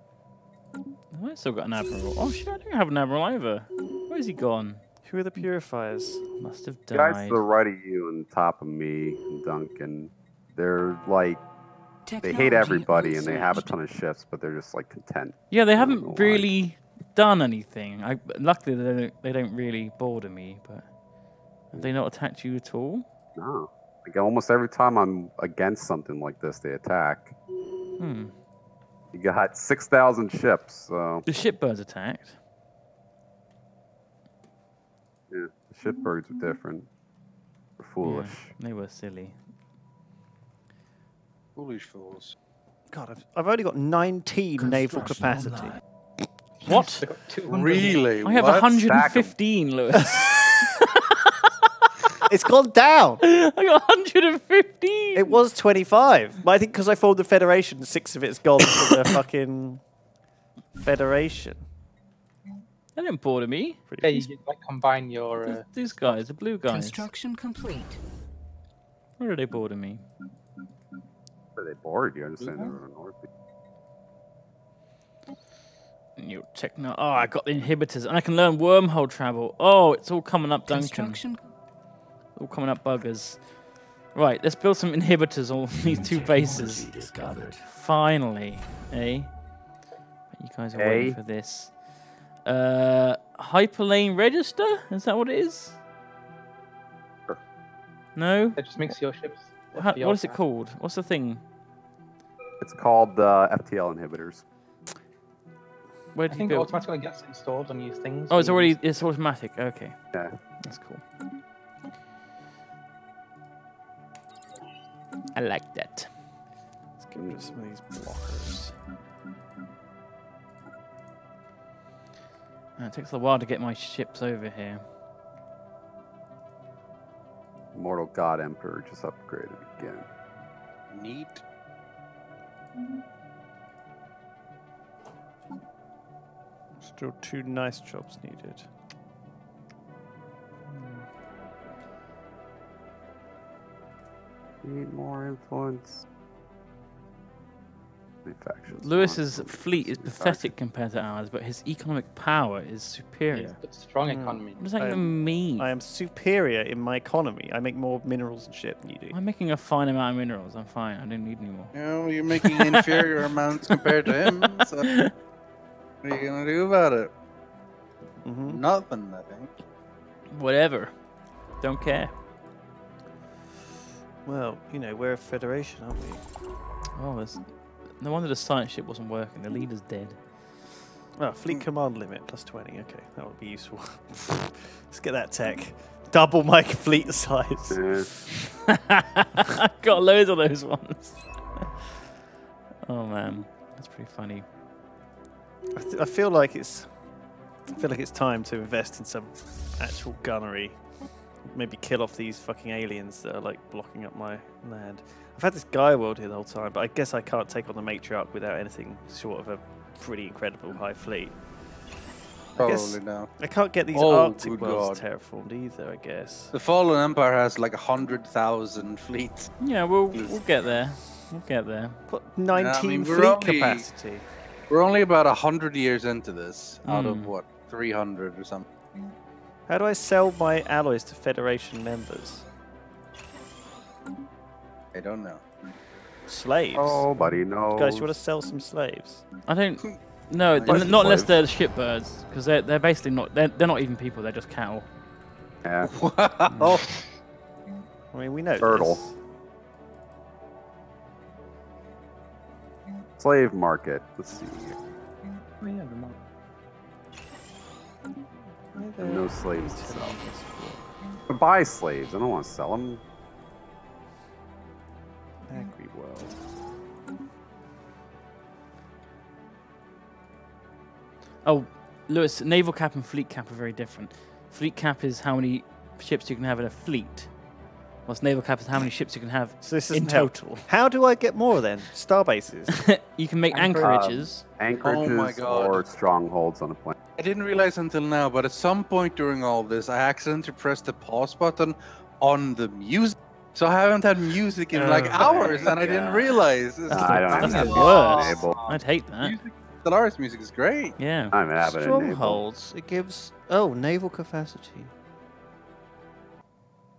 Oh, I still got an admiral. Oh shit, I don't have an admiral either. Where's he gone? Who are the purifiers? Must have The guys to the right of you and top of me and Duncan, they're like they hate everybody and they have a ton of ships, but they're just like content. Yeah, they I don't know haven't why. really done anything. I luckily they don't, they don't really bother me, but have they not attacked you at all? No. Like almost every time I'm against something like this, they attack. Hmm. You got six thousand ships, so The shipbirds attacked. yeah, the shipbirds are different. They're Yeah, foolish. they were silly. Foolish fools. God, I've, I've only got 19 naval capacity. online. What? They've got 200. Really? I have What? 115, Lewis. it's gone down. I got 115. It was 25. But I think because I formed the Federation, six of it's gone to the fucking Federation. They didn't border me. Yeah, you you, like combine your. Uh, These guys, the blue guys. Construction complete. Where are they border me? Are they bored? You understand? They're north. New techno. Oh, I got the inhibitors, and I can learn wormhole travel. Oh, it's all coming up, Duncan. Construction All coming up, buggers. Right, let's build some inhibitors on these two bases. Discovered. Finally, eh? You guys are waiting for this. Uh, hyperlane register? Is that what it is? Sure. No. that just makes your ships. How, FPL what is it called? What's the thing? It's called uh, FTL inhibitors. Where I do you think it build? automatically gets installed on these things. Oh, it's already it's automatic. Okay, Yeah. that's cool. I like that. Let's get rid of some of these blockers. Uh, it takes a while to get my ships over here. Mortal God Emperor just upgraded again. Neat. Still two nice jobs needed. Need more influence. Any factions Lewis's fleet is pathetic compared to ours, but his economic power is superior. But strong Hmm. economy. What does that even mean? I am superior in my economy. I make more minerals and shit than you do. I'm making a fine amount of minerals. I'm fine. I don't need any more. You know, you're making inferior amounts compared to him. So what are you gonna do about it? hmm Nothing, I think. Whatever. Don't care. Well, you know, we're a federation, aren't we? Oh, there's... no wonder the science ship wasn't working. The leader's dead. Oh, fleet hmm. command limit plus 20. Okay, that would be useful. Let's get that tech. Double my fleet size. I've Got loads of those ones. oh man, that's pretty funny. I, th- I feel like it's. I feel like it's time to invest in some actual gunnery. Maybe kill off these fucking aliens that are like blocking up my land. I've had this guy world here the whole time, but I guess I can't take on the matriarch without anything short of a pretty incredible high fleet. I guess Probably now. I can't get these Oh, Arctic good worlds God. terraformed either. I guess. The Fallen Empire has like a hundred thousand fleets. Yeah, we'll Please. we'll get there. We'll get there. What 19 we're fleet only- capacity? We're only about a hundred years into this, out Hmm. of what, three hundred or something. How do I sell my alloys to Federation members? I don't know. Slaves. oh, buddy, no. Guys, you want to sell some slaves? I don't. No, Where's n- not unless they're shipbirds, because they're they're basically not. They're, they're not even people. They're just cattle. Yeah. Wow. I mean, we know. Turtle. this. Slave market. Let's see. Oh, No slaves to sell. But buy slaves. I don't want to sell them. Angry world. Oh, Lewis, naval cap and fleet cap are very different. Fleet cap is how many ships you can have in a fleet, whilst naval cap is how many ships you can have So this in isn't help. total. How do I get more then? Star bases. you can make Anchor- anchorages. Anchorages Oh my God. or strongholds on a planet. I didn't realize until now, but at some point during all this, I accidentally pressed the pause button on the music. So I haven't had music in like Oh my hours, and I didn't realize. It's I don't That's have the it enabled. I'd hate that. Music, Stellaris music is great. Yeah. I have it enabled. Strongholds. It gives. Oh, naval capacity.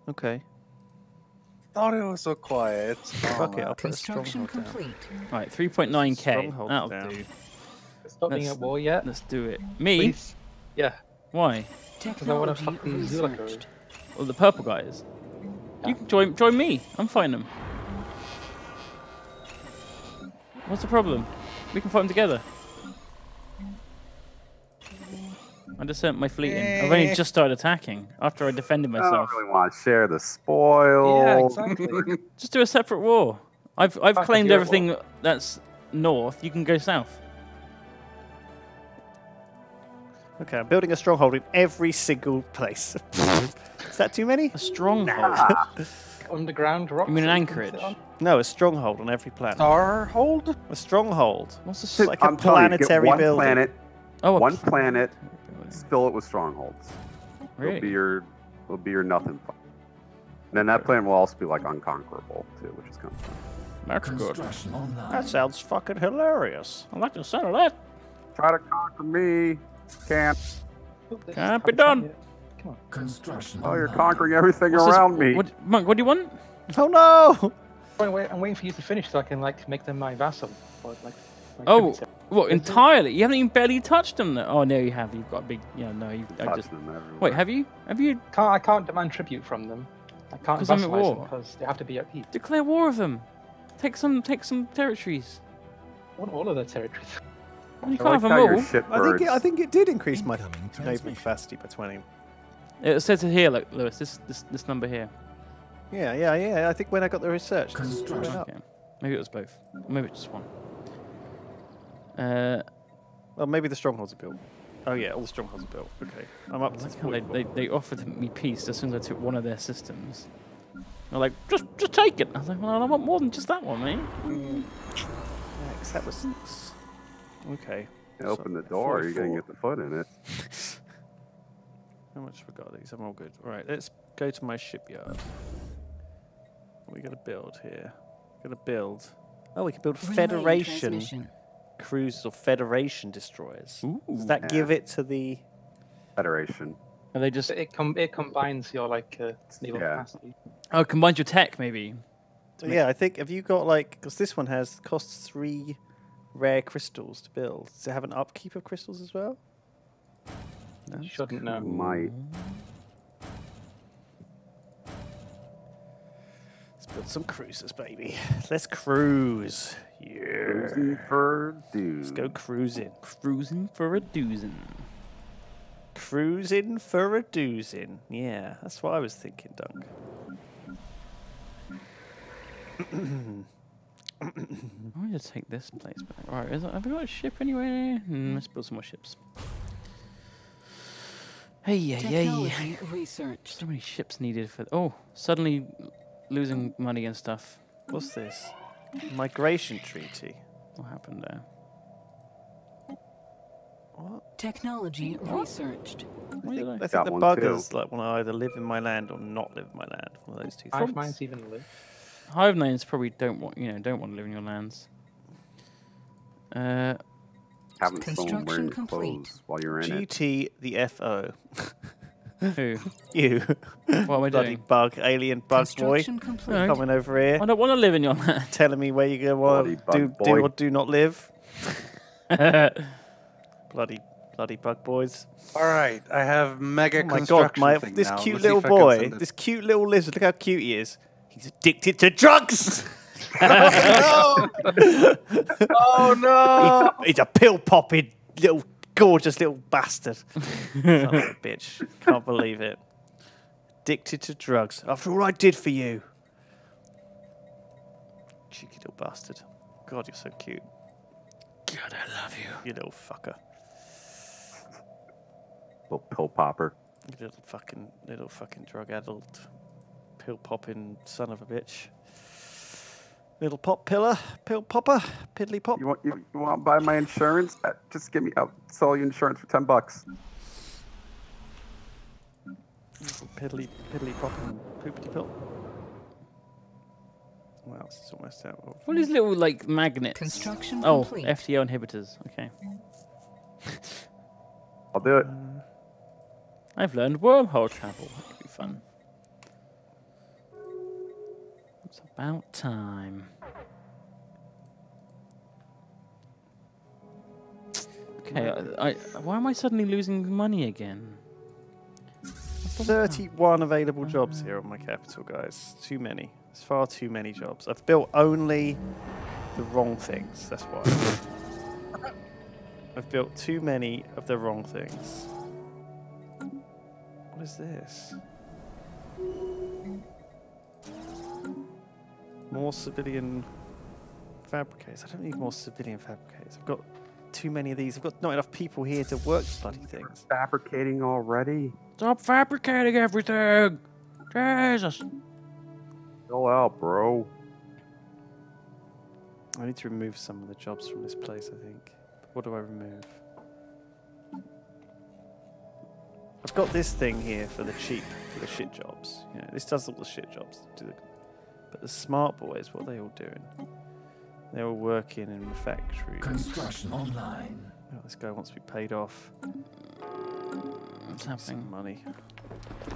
Okay. thought it was so quiet. Fuck it, Oh, I'll put a Construction stronghold down. complete. Right, 3.9k. Stronghold That'll down. do. Stop being Let's- at war yet. Let's do it. Me? Please. Yeah. Why? Because I want to Technology fuck researched. Well, the purple guy guys. You can join join me. I'm fighting them. What's the problem? We can fight them together. I just sent my fleet in. I've only just started attacking after I defended myself. I don't myself. really want to share the spoil. Yeah, exactly. Just do a separate war. I've I've claimed you're at everything that's north. You can go south. Okay, I'm building a stronghold in every single place. Is that too many? A stronghold. Underground rocks. You mean an that you can sit anchorage? No, a stronghold on every planet. Starhold? A stronghold. What's It's the like a I'm telling you, planetary one building. planet, Oh, a one pl- planet, oh, fill it with strongholds. It'll be your, it'll be your nothing. planet. And then that planet will also be like unconquerable too, which is kind of fun. That's good. Online. That sounds fucking hilarious. I like the sound of that. Try to conquer me, can't. They just Can't be done. Come on. Construction Oh, you're conquering everything What's this- around me. What, Monk, what do you want? Oh no! Wait, wait, I'm waiting for you to finish so I can like make them my vassal. Or, like, my Oh, tributary. what Is entirely? You haven't even barely touched them. Though. Oh no, you have. You've got a big. Yeah, no, you. I Touch just. them. Wait, have you? Have you Can't, I can't demand tribute from them. I can't 'Cause I'm at vassalize them war. because they have to be at peace. declare war of them? Take some. Take some territories. I want all of their territories. You I can't like have them how all. I think it, I think it did increase my Incoming naval transmission. capacity by 20. It says it here, look, Lewis. This this this number here. Yeah, yeah, yeah. I think when I got the research, it Construction. up. Okay. Maybe it was both. Or maybe it's just one. Uh, Well, maybe the strongholds are built. Oh yeah, all the strongholds are built. Okay, I'm up to like how they, they, they offered me peace as soon as I took one of their systems. They're like, just just take it. I was like, well, I want more than just that one, mate. Yeah, 'cause that was s- okay. You So, open the door, you're gonna get the foot in it. How much we got these? I'm all good. All right, let's go to my shipyard. What we got to build here? We Got to build. Oh, we can build Relay Federation cruisers or Federation destroyers. Ooh. Does that give it to the? Federation. Are they just it com- it combines your like uh, naval Yeah. capacity. oh combines your tech maybe? So yeah, I think have you got like because this one has costs three rare crystals to build. Does it have an upkeep of crystals as well? No. You shouldn't know. Might. Let's build some cruisers, baby. Let's cruise. Yeah. Cruising for dude. Let's go cruising. Cruising for a dozen. Cruising for a doozin. Yeah, that's what I was thinking, Dunk. I'm going to take this place back. Right, is it, have we got a ship anywhere? Hmm, let's build some more ships. Hey, yeah, yeah, yeah. Technology researched. So many ships needed for. Oh, suddenly losing money and stuff. What's this? Migration treaty. What happened there? What? Technology researched. I think, I think the one too. buggers like want to either live in my land or not live in my land. One of those two Hive things. minds even live. Hive minds probably don't want you know don't want to live in your lands. Uh, Having someone Construction wearing complete. clothes while you're in it. GT the FO. who? You. What am I Bloody doing? bug, alien bug boy. Construction complete. Coming over here, I don't want to live in your land. telling me where you're going to want Bloody to bug do, boy. do or do not live. bloody, bloody bug boys. All right, I have mega Oh my god, my thing this now. cute Let's little if I can boy, this cute little lizard. Look how cute he is. He's addicted to drugs. oh no! Oh He's, he's a pill popping little gorgeous little bastard. Son of a bitch. Can't believe it. Addicted to drugs. After all I did for you. Cheeky little bastard. God, you're so cute. God, I love you. You little fucker. Little pill popper. You little fucking little fucking drug addled pill popping son of a bitch. Little pop pillar, pill popper, piddly pop. You want you, you want to buy my insurance? Uh, Just give me. I'll sell you insurance for ten bucks. Little piddly piddly pop and poopity pill. Well, it's almost out. of- What these little like magnets? Construction Oh, complete. FTO inhibitors. Okay. I'll do it. I've learned wormhole travel. That could be fun. About time. Okay, I, I, why am I suddenly losing money again? 31 available oh, jobs here on my capital, guys. Too many. It's far too many jobs. I've built only the wrong things. That's why. I've built too many of the wrong things. What is this? More civilian fabricators. I don't need more civilian fabricators. I've got too many of these. I've got not enough people here to work bloody things. Fabricating already? Stop fabricating everything! Jesus! Chill out, bro. I need to remove some of the jobs from this place, I think. What do I remove? I've got this thing here for the cheap, for the shit jobs. You know, this does all the shit jobs. Do the, but the smart boys, what are they all doing? They're all working in the factory. Construction online. Oh, this guy wants to be paid off. What's Some happening? money.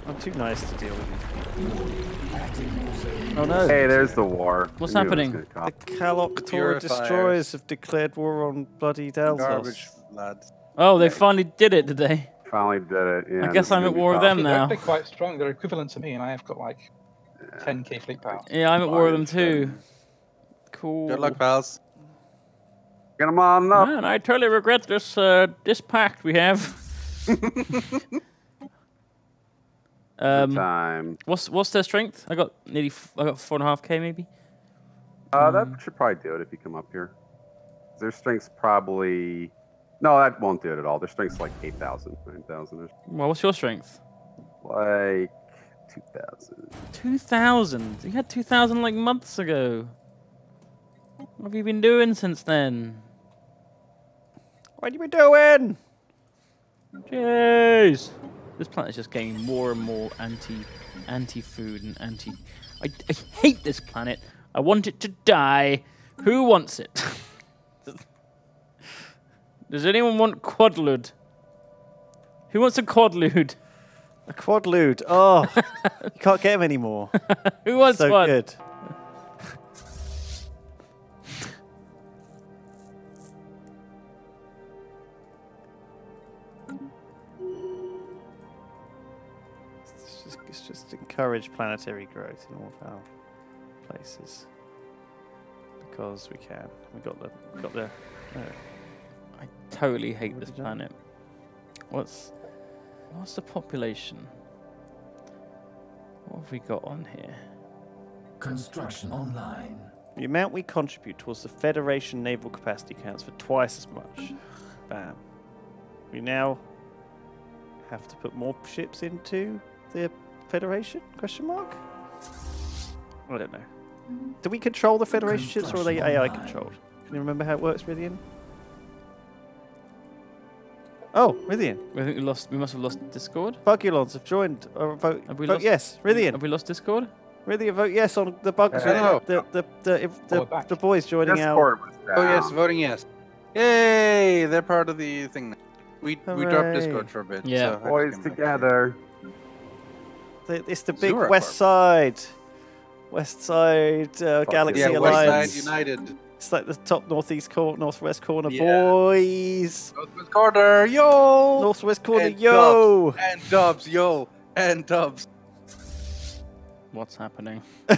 I'm too nice to deal with these people. Oh no! Hey, there's the war. What's I knew it was happening? The come. Kalok Tora Purifiers. destroyers have declared war on bloody Daltos. Garbage, lads. Oh, they finally did it, did they? Finally did it. Yeah, I guess I'm at war with them now. They're quite strong. They're equivalent to me, and I have got like 10k fleet power. Yeah, I'm at war with them too. Cool. Good luck, pals. Get them on up. Man, I totally regret this uh, this pact we have. Good um, time. what's what's their strength? I got nearly f- I got four and a half k maybe. Uh, that should probably do it if you come up here. Their strength's probably. No, that won't do it at all. Their strength's like 8,000, 9,000 or Well, what's your strength? like 2,000. Two thousand. You had two thousand like months ago. What have you been doing since then? What have you been doing? Jeez. This planet is just getting more and more anti anti food and anti I, I hate this planet. I want it to die. Who wants it? Does anyone want quadlud? Who wants a quadlude? A quad quadlude. Oh, you can't get them anymore. Who wants so one? good. It's just, it's just encourage planetary growth in all of our places because we can. We got the we got the. I totally hate What this have you done? planet. What's what's the population? What have we got on here? Construction online. The amount we contribute towards the Federation naval capacity counts for twice as much. Bam. We now have to put more ships into the Federation? Question mark? I don't know. Do we control the Federation ships or are they AI controlled? Can you remember how it works, Rythian? Oh, Rythian. I think we lost. We must have lost Discord. Bugulons have joined. Uh, vote Have we vote lost- yes. Rythian. Have we lost Discord? Rythian, vote yes on the bug. Hello. The, the, the, if Oh, we're the, back. the boys joining our. Discord was. Oh yes, voting yes. Yay! They're part of the thing. now. We we dropped Discord for a bit. Yeah. so Boys just came back. together. The- It's the big Zura West Side, West Side uh, Galaxy Yeah, yeah, West Alliance. Side United. It's like the top northeast corner, northwest corner, Yeah. boys. Northwest Corner, yo! Northwest corner, And yo. And Dubs, yo! And Dubs. What's happening? And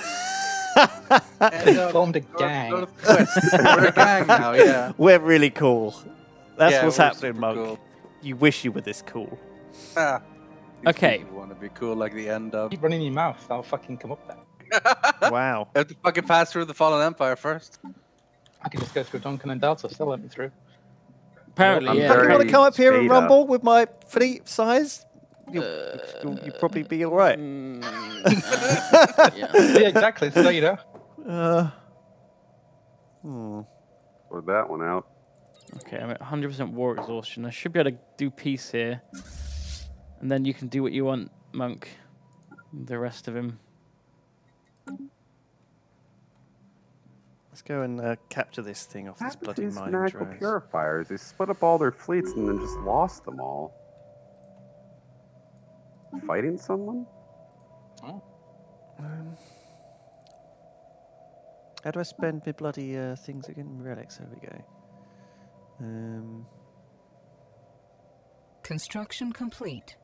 Dubs. Formed a gang. We're a gang now, yeah. We're really cool. That's Yeah, what's happening, super Monk. cool. You wish you were this cool. Ah, Okay. people want to be cool like the end of. Keep running your mouth. I'll fucking come up there. wow. have to fucking pass through the Fallen Empire first. I can just go through Duncan and Delta. Still let me through. Apparently, I'm yeah. If you want to come up here and speed up. rumble with my fleet size, you'll, you'll, you'll probably be all right. Mm, uh, yeah. yeah, exactly. So you know. Uh, hmm. Sort that one out. Okay, I'm at 100% war exhaustion. I should be able to do peace here. And then you can do what you want, Monk. The rest of him. Let's go and uh, capture this thing off this Happened to bloody these mining magical drones. purifiers. They split up all their fleets and then just lost them all. Fighting someone? Um, How do I spend my bloody uh, things again? Relics. There we go. Um, Construction complete.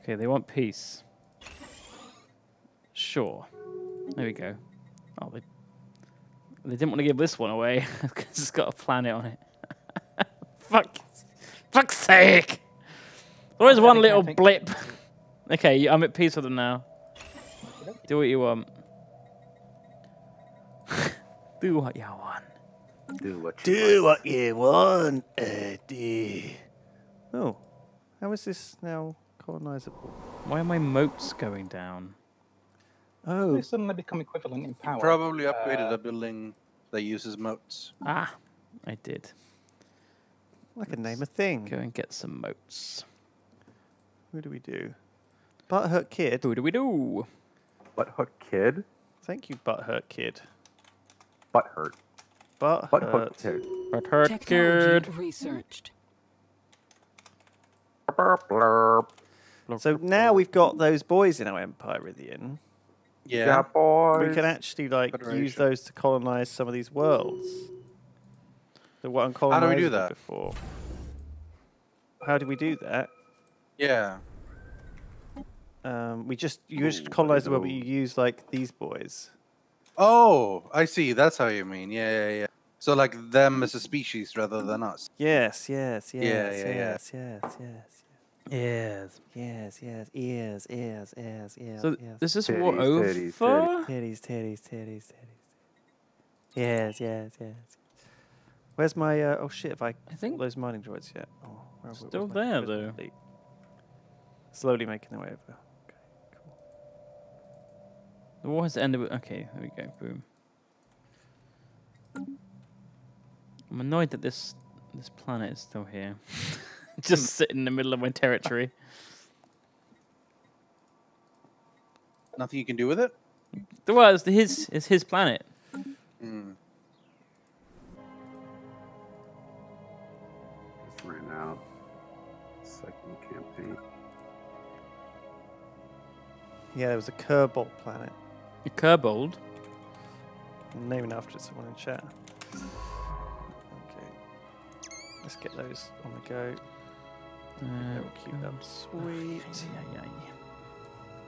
Okay, they want peace. Sure. There we go. Oh, they, they didn't want to give this one away because it's got a planet on it. Fuck. Fuck's sake! Always one little blip. okay, I'm at peace with them now. Do what you want. Do what you want. Do what do what you want, Eddie. Oh, how is this now colonizable? Why are my motes going down? Oh, They suddenly become equivalent in power. Probably upgraded Uh, a building that uses motes. Ah, I did. I can name a thing. Go and get some motes. Who do we do? Butthurt Kid. Who do we do? Butt hook kid. Thank you, Butthurt Kid. Butt hurt. Butthurt. Butt hook kid. But hurt Technology kid. researched. Blurp, blurp. So now we've got those boys in our empire, Rythian. Yeah. Yeah, boys. We can actually like use those to colonize some of these worlds. That were How do we do that? before. How do we do that? Yeah. Um, we just you just colonize the world, but you use like these boys. Oh, I see. That's how you mean. Yeah, yeah, yeah. So like them as a species rather than us. Yes, yes, yes, Yeah, yeah, yeah. yes, yes, yes, Yes. yes, yes, yes, yes, yes, yes, So yes. is this war Titties, over? titties, Titties, titties, titties, titties. Yes, yes, yes. Where's my? Uh, oh shit! Have I? I think- those mining droids yet? Oh, where, where's Still there, though. fleet? Slowly making their way over. Okay, cool. The war has ended with. Okay, there we go. Boom. I'm annoyed that this this planet is still here. Just sit in the middle of my territory. Nothing you can do with it. Well, it's his it's his planet. Hmm. Just ran out. Second campaign. Yeah, there was a Kerbal planet. A Kerbold. I'm naming after someone in chat. Okay. Let's get those on the go. Uh, That will keep them sweet. ay, ay, ay.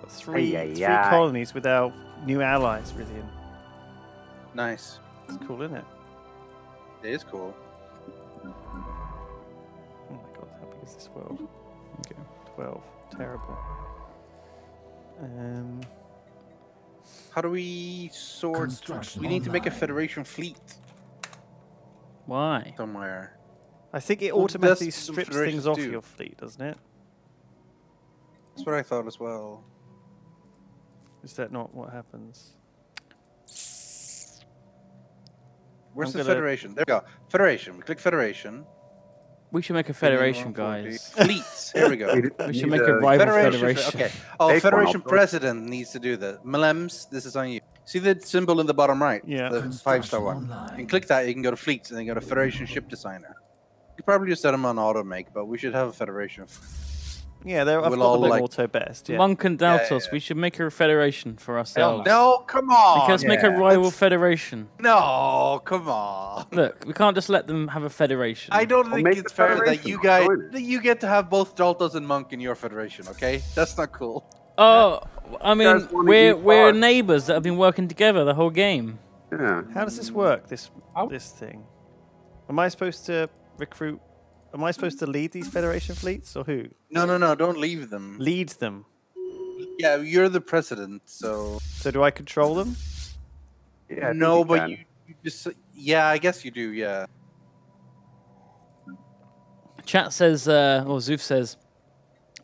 Got three, ay, three ay. colonies with our new allies, Rythian. Nice. It's cool, isn't it? It is cool. Oh my god, how big is this world? Okay. 12. Terrible. Um, How do we sort? We need to make a. Federation fleet Why? somewhere. I think it automatically that's strips things off do. your fleet, doesn't it? That's what I thought as well. Is that not what happens? Where's I'm the gonna- Federation? There we go. Federation. We click Federation. We should make a federation, guys. Fleets. Here we go. We should make a a rival Federation. federation. Okay. Oh, Take Federation President needs to do that. Malems, this is on you. See the symbol in the bottom right? Yeah. The five star one. online. You can click that, you can go to Fleets, and then you go to Federation Ship Designer. You probably just set them on auto make, but we should have a Federation. Yeah, they're, I've We'll got all, them like- auto best. Yeah. Monk and Yeah, Daltos, yeah, we should make a federation for ourselves. No, come on. Okay, let's make a rival let's- federation. No, come on. Look, we can't just let them have a federation. I don't Well, think it's fair that you guys that you get to have both Daltos and Monk in your federation. Okay, that's not cool. Oh, I mean, we're we're part. neighbors that have been working together the whole game. Yeah. How does this work? This How- this thing? Am I supposed to recruit? Am I supposed to lead these Federation fleets, or who No, no, no, don't leave them. leads them? Yeah, you're the president, so So do I control them? Yeah. I no, you but can. you, you just yeah, I guess you do. Yeah, Chat says, uh, or Zoof says,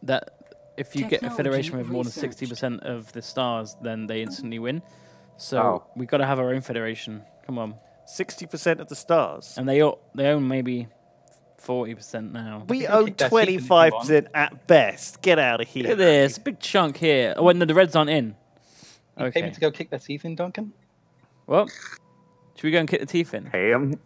that if you get a federation with more than 60% of the stars, then they instantly win. So Oh. we got to have our own federation. Come on. Sixty percent of the stars. And they o- they own maybe 40% now. We can own keep that secret if you twenty-five want. percent at best. Get out of here. Look here. at this, big chunk here. Oh, wait, the reds aren't in. You pay me to go kick their teeth in, Duncan? Well, should we go and kick the teeth in? Pay him.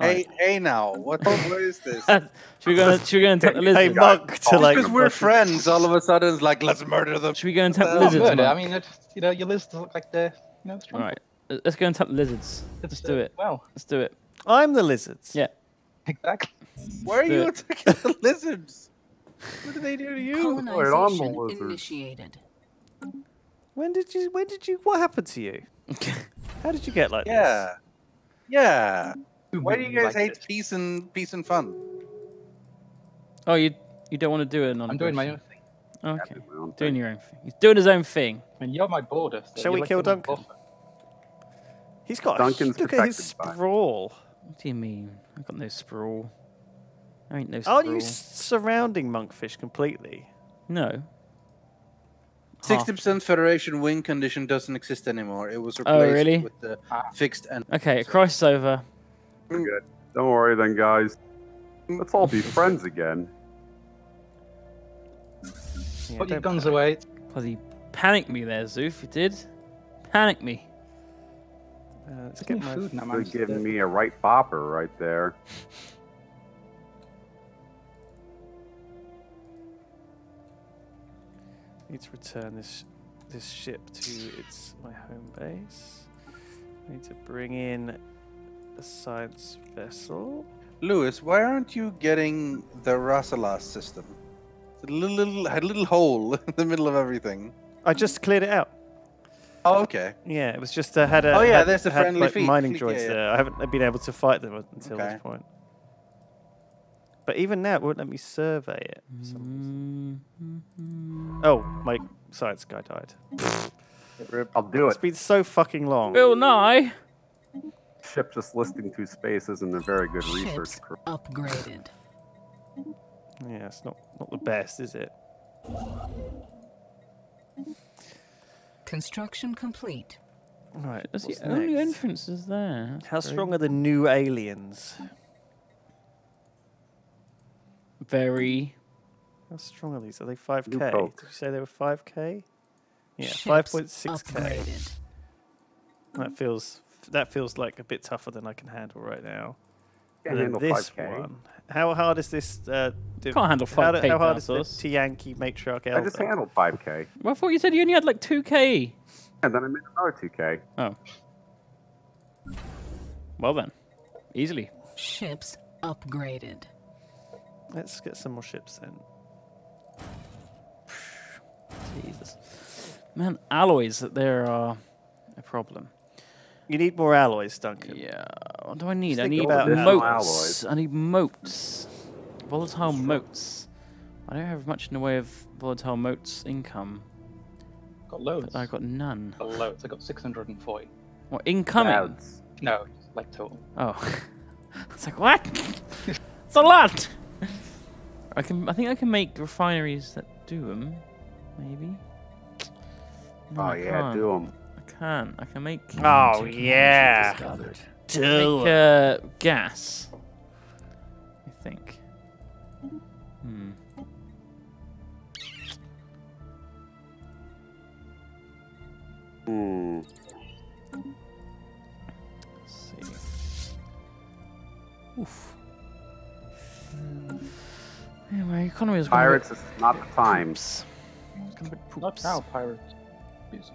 hey, hey, now, what, what is this? should we go? Should we go and tap the Hey, lizards? Monk, to like. because we're friends, all of a sudden it's like let's murder them. Should we go and tap the lizards? murder. I mean, it, you know, your lizards look like they're, you know, strong. right, Let's go and tap the lizards. Let's do it. Well, Let's do it. I'm the lizards. Yeah. Exactly. Why are you attacking the lizards? What did they do to you? Colonization lizards. initiated. When did you? When did you? What happened to you? How did you get like this? Yeah. Yeah. Why do you guys like hate this? peace and peace and fun? Oh, you you don't want to do it? I'm doing my own thing. Okay. Own Doing thing. your own thing. He's doing his own thing. I mean, you're my border. So Shall we like kill Duncan? He's got. Duncan's a, look at his protected by- sprawl. What do you mean? I've got no sprawl. I ain't no sprawl. Aren't you surrounding monkfish completely? No. Sixty percent Federation win condition doesn't exist anymore. It was Oh, replaced really? with the Ah. fixed end. Okay, a crisis over. We're good. Don't worry then, guys. Let's all be friends again. Yeah, Put your guns panic. away. Bloody panicked me there, Zoof. You did. Panic me. Uh, let's Give get my. food now, They're man. giving me a right bopper right there. Need to return this this ship to its my home base. Need to bring in a science vessel. Lewis, why aren't you getting the Rassalas system? It's a little, little, had a little hole in the middle of everything. I just cleared it out. Oh, okay. Yeah, it was just uh, had a. Oh, yeah, had, there's the had, friendly like, fleet- mining fleet, droids yeah, yeah. there. I haven't been able to fight them until Okay. this point. But even now, it won't let me survey it. for some reason. Oh, my science guy died. I'll do It's It's been so fucking long. Bill Nye. Ship just listing two spaces and a very good research Ships crew. upgraded. Yeah, it's not not the best, is it? Construction complete. Right. That's what's the only next? entrance is there. That's How very- strong are the new aliens? Very. How strong are these? Are they 5k? Did you say they were 5k? Yeah, 5.6k. That feels that feels like a bit tougher than I can handle right now. Can't And then handle this 5K. one. How hard is this? Uh, div- Can't handle 5K how hard is dinosaurs. the Tiyanki matriarch I elder? just handled 5k. Well, I thought you said you only had like 2k. And then I made another 2k. Oh. Well then. Easily. Ships upgraded. Let's get some more ships then. Jesus. Man, alloys, there are a problem. You need more alloys, Duncan. Yeah. What do I need? I need about motes. I need motes. Volatile motes. I don't have much in the way of volatile motes income. Got loads. I got none. Got loads. I got 640. What, incoming? Ads. No, like total. Oh. it's like, what? it's a lot! I can. I think I can make refineries that do them. Maybe. Oh, no, Oh I yeah, can't. do them. I can. I can make. Oh yeah. Discovered. make uh, gas. I think. Hmm. Hmm. Let's see. Oof. Yeah, my economy is. gonna be- Pirates, this is not the time. Poops. It's gonna be Not now, pirates. Jeez.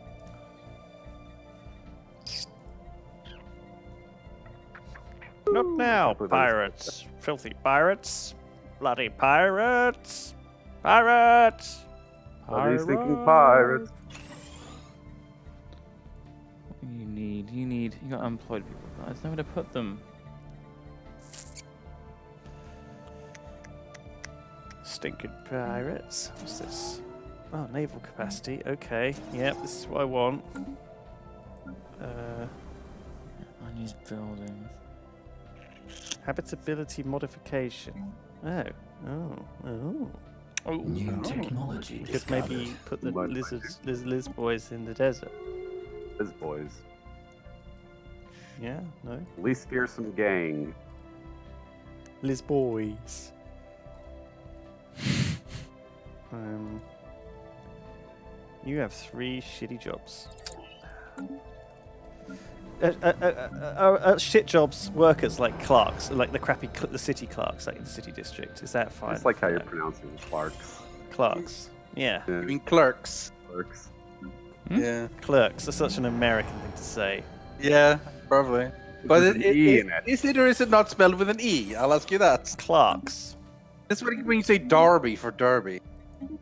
Not now, pirates. Filthy pirates. Bloody pirates. Pirates. Are these thinking pirates? What do you need? You need. You got unemployed people. There's nowhere to put them. Stinking pirates. What's this? Oh, naval capacity. Okay. Yep, this is what I want. Uh, I need buildings. Habitability modification. Oh. Oh. Oh. Oh. New technology We could maybe discovered. put the Like- lizards, liz, liz boys in the desert. His boys. Yeah. No. Least fearsome gang. Liz boys. um. You have three shitty jobs. Uh, uh, uh, uh, shit jobs, workers like clerks, like the crappy cl- the city clerks, like in the city district. Is that fine? It's like how you're them? pronouncing clerks. Clerks. Yeah, Yeah, I mean, clerks. clerks. Hmm? Yeah. clerks. That's such an American thing to say. Yeah, probably. But There's it, it, E it- it. is it or is it not spelled with an E? I'll ask you that. Clerks. That's what when you say Derby for Derby,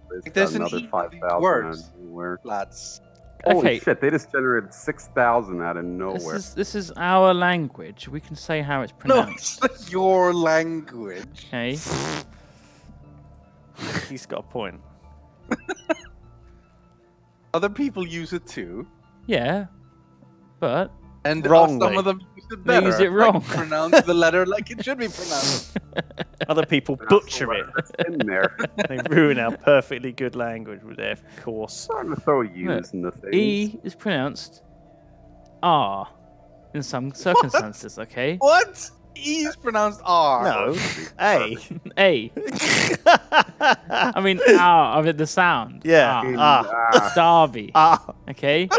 There's Like, there's an another E in five words. anywhere. lads. Holy Okay. shit! They just generated six thousand out of This nowhere. is this is our language. We can say how it's pronounced. No, pronounced. it's your language. Okay. He's got a point. Other people use it too, Yeah. But and Wrongly. some of them use it They better. use it like, wrong. pronounce the letter like it should be pronounced. Other people butcher it. in there. They ruin our perfectly good language with their course. Starting to throw U's in the things. E is pronounced R in some circumstances, okay? What? E is pronounced R. No, A. A. I mean R, I mean the sound. Yeah. R. Ah. Derby. Ah. Okay?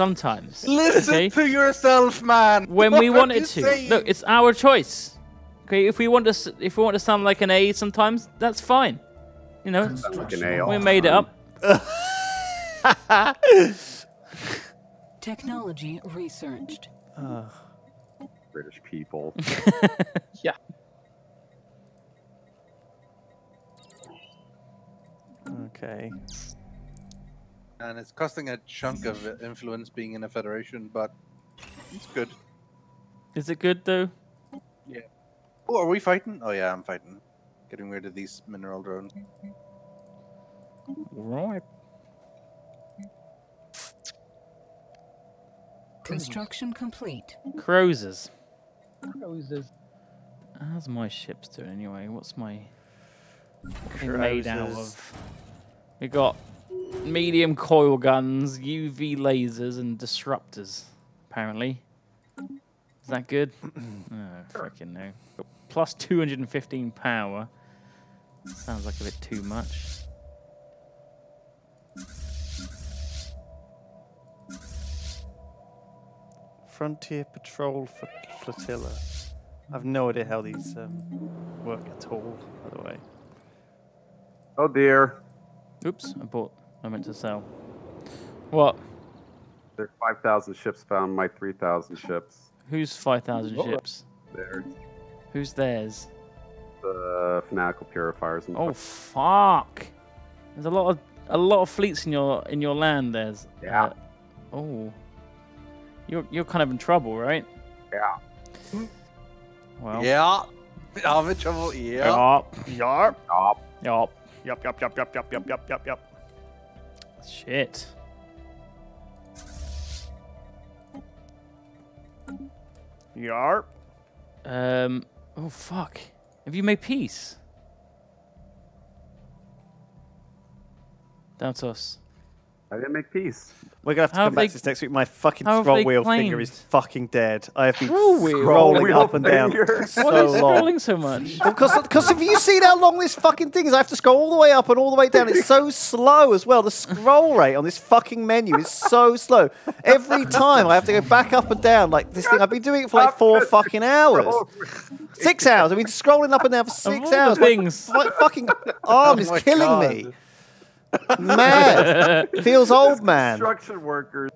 Sometimes. Listen okay? to yourself, man. when What we wanted to. saying? Look, it's our choice. Okay, if we want to, if we want to sound like an A sometimes, that's fine. You know, Like an A we the made it up. Technology researched. Ah. British people. Yeah. Okay. And it's costing a chunk of influence being in a federation, but it's good. Is it good though? Yeah. Oh, are we fighting? Oh yeah, I'm fighting. Getting rid of these mineral drones. Right. Construction complete. Cruisers. Roses. How's my ships doing anyway? What's my they made out of? We got medium coil guns, UV lasers, and disruptors. Apparently, is that good? oh, freaking no. Got plus 215 power. Sounds like a bit too much. Frontier Patrol F- Flotilla. I've no idea how these um, work at all, by the way. Oh dear. Oops, I bought. I meant to sell. What? There are 5,000 ships found, my 3,000 ships. Who's 5,000 What? ships? There's Who's theirs? the fanatical purifiers. And Oh fuck! There's a lot of a lot of fleets in your in your land. There's Yeah. uh, oh, you're you're kind of in trouble, right? Yeah. Well. Yeah, I'm in trouble. Yeah. Yup. Yarp. Stop. Yup. Yup, yup, yup, yup, yup, yup, yup, yup, yup. Shit. Yarp. Um. Oh fuck. Have you made peace? To us. I didn't make peace. We're gonna have to How come back they- to this next week. My fucking scroll they wheel finger is fucking dead. I have been Scroll scrolling Wheel up and down finger. so Why are you long. scrolling so much? Because have you seen how long this fucking thing is? I have to scroll all the way up and all the way down. It's so slow as well. The scroll rate on this fucking menu is so slow. Every time I have to go back up and down like this thing. I've been doing it for like four fucking hours. Six hours. I've been scrolling up and down for six hours. My, things. my fucking arm Oh is killing God. me. Mad. Feels old, man. Construction workers.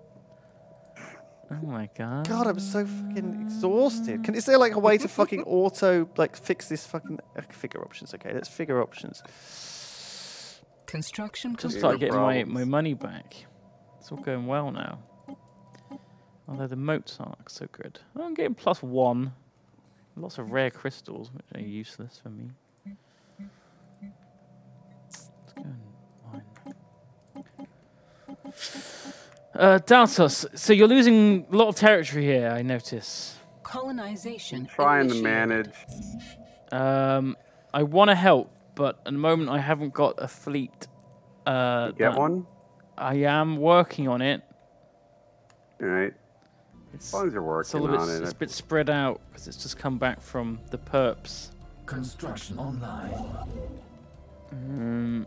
Oh my god. God, I'm so fucking exhausted. Can is there like a way to fucking auto like fix this fucking uh, figure options? Okay, let's figure options. Construction Just complete. start getting my, my money back. It's all going well now. Although the motes aren't so good. Oh, I'm getting plus one. Lots of rare crystals, which are useless for me. Uh, Daltos, so you're losing a lot of territory here, I notice. Colonization. Trying to manage. Um, I want to help, but at the moment I haven't got a fleet. Uh, Get one? I am working on it. All right. It's, As long as you're it's a working little on bit, it. it's a bit spread out because it's just come back from the perps. Construction online. Um,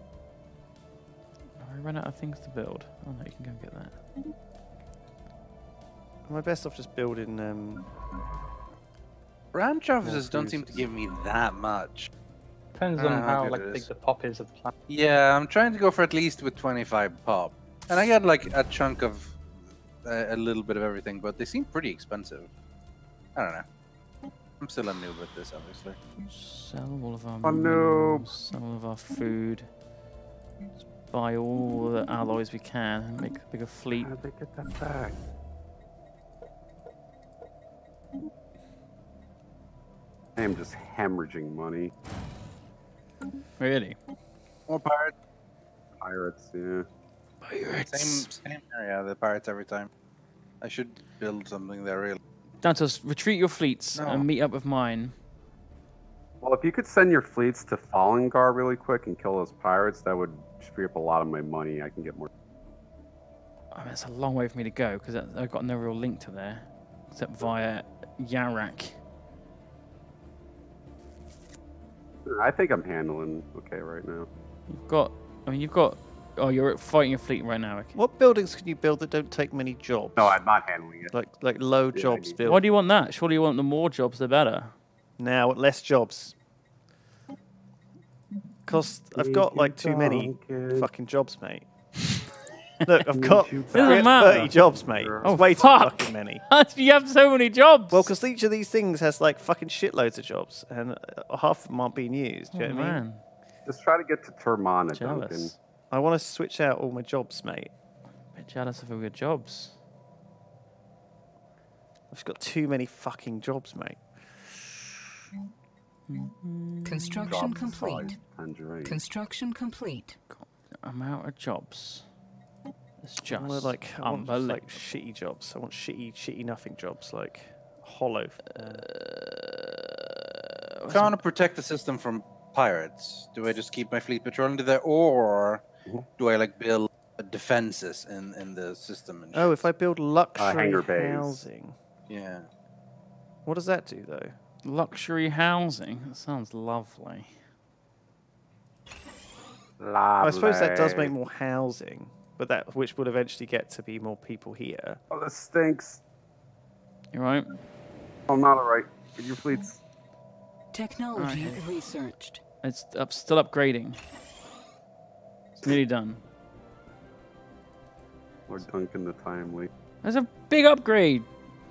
I run out of things to build? Oh no, you can go and get that. Am I best off just building? Um, Branch offices don't seem to give me that much. Depends on don't how like big the pop is of the planet. Yeah, I'm trying to go for at least with 25 pop, and I get like a chunk of a, a little bit of everything, but they seem pretty expensive. I don't know. I'm still a noob at this, obviously. Sell all of our A noob. sell all of our food. Just buy all the alloys we can and make a bigger fleet. How did they get that back? I am just hemorrhaging money. Really? More pirates. Pirates, yeah. Same same area. The pirates every time. I should build something there. Really. Daltos, retreat your fleets No. and meet up with mine. Well, if you could send your fleets to Fallengar really quick and kill those pirates, that would free up a lot of my money. I can get more. I mean, it's a long way for me to go because I've got no real link to there, except via Yarak. I think I'm handling okay right now. You've got, I mean, you've got. Oh, you're fighting your fleet right now. Okay. What buildings can you build that don't take many jobs? No, I'm not handling it. Like like low Yeah, jobs need- built. Why do you want that? Surely you want the more jobs, the better. Now less jobs. Cause I've got like too many fucking jobs, mate. Look, I've got 30 jobs, mate. Oh, It's way too fuck. fucking many. you have so many jobs. Well, because each of these things has like fucking shitloads of jobs, and uh, half of them aren't being used. Do you Oh, know what I mean? man. Just try to get to Termana, Duncan. Jealous. I want to switch out all my jobs, mate. Bit jealous of all your jobs. I've got too many fucking jobs, mate. Construction Job complete. size, Tangerine. Construction complete. Amount of jobs. It's I just want like I want just, like shitty jobs. I want shitty, shitty nothing jobs, like hollow. uh, If I want to protect the system from pirates, do I just keep my fleet patrolling to there, or do I like build defenses in in the system? And Oh, if I build luxury hangar bays. housing, yeah. what does that do though? Luxury housing. That sounds lovely. I suppose that does make more housing, but that which would eventually get to be more people here. Oh, this stinks. You right? Oh, I'm not alright. Get your fleets. Technology Okay. researched. It's up, still upgrading. It's nearly done. We're dunking the Timely. There's a big upgrade.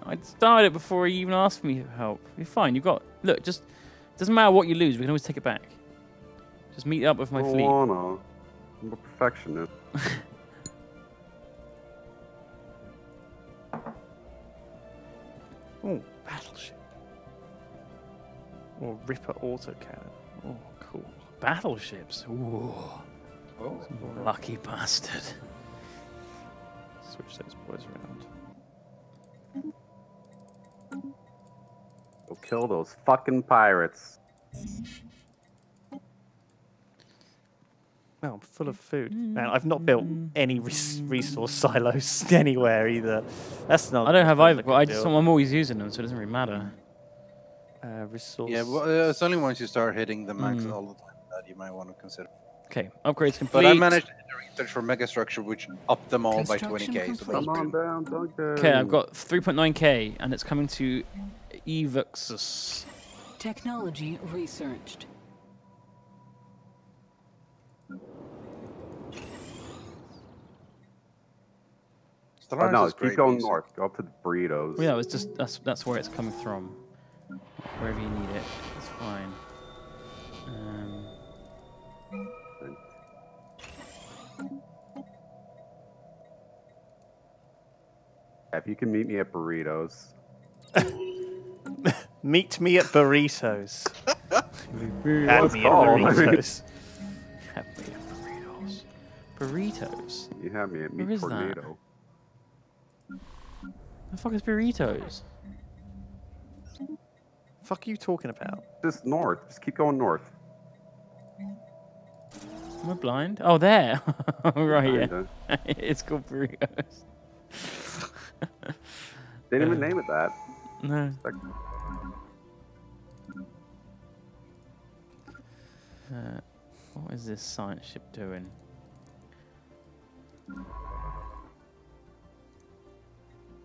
I started it before he even asked me for help. You're fine. You've got look. Just doesn't matter what you lose. We can always take it back. Just meet up with my I fleet. wanna. I'm a perfectionist. Oh, battleship. Or Ripper autocannon. Oh, cool. Battleships. Ooh, Oh. lucky bastard. Switch those boys around. Go kill those fucking pirates. Well, I'm full of food. Man, I've not built any res- resource silos anywhere either. That's not. I don't have either, look but a I just. I'm always using them, so it doesn't really matter. Uh, resource. Yeah, well, uh, it's only once you start hitting the max Mm. all the time that you might want to consider. Okay, upgrades complete. But I managed to research for megastructure, which upped them all by 20k. So Come on down, Duncan. Okay, I've got 3.9k, and it's coming to Evuxus. Technology researched. Oh, Stellaris no, keep going music. north. Go up to the burritos. Well, yeah, it's just that's that's where it's coming from. Wherever you need it, it's fine. Um, If you can meet me at burritos. Meet me at burritos. Well, At me at called. I mean- burritos. have me burritos. Burritos. You have me at Where meat is that? The fuck is burritos? Fuck are you talking about? Just north. Just keep going north. Am I blind? Oh, there. right, yeah. Kinda. it's called burritos. They didn't even name it that. No. Like, Uh, what is this science ship doing?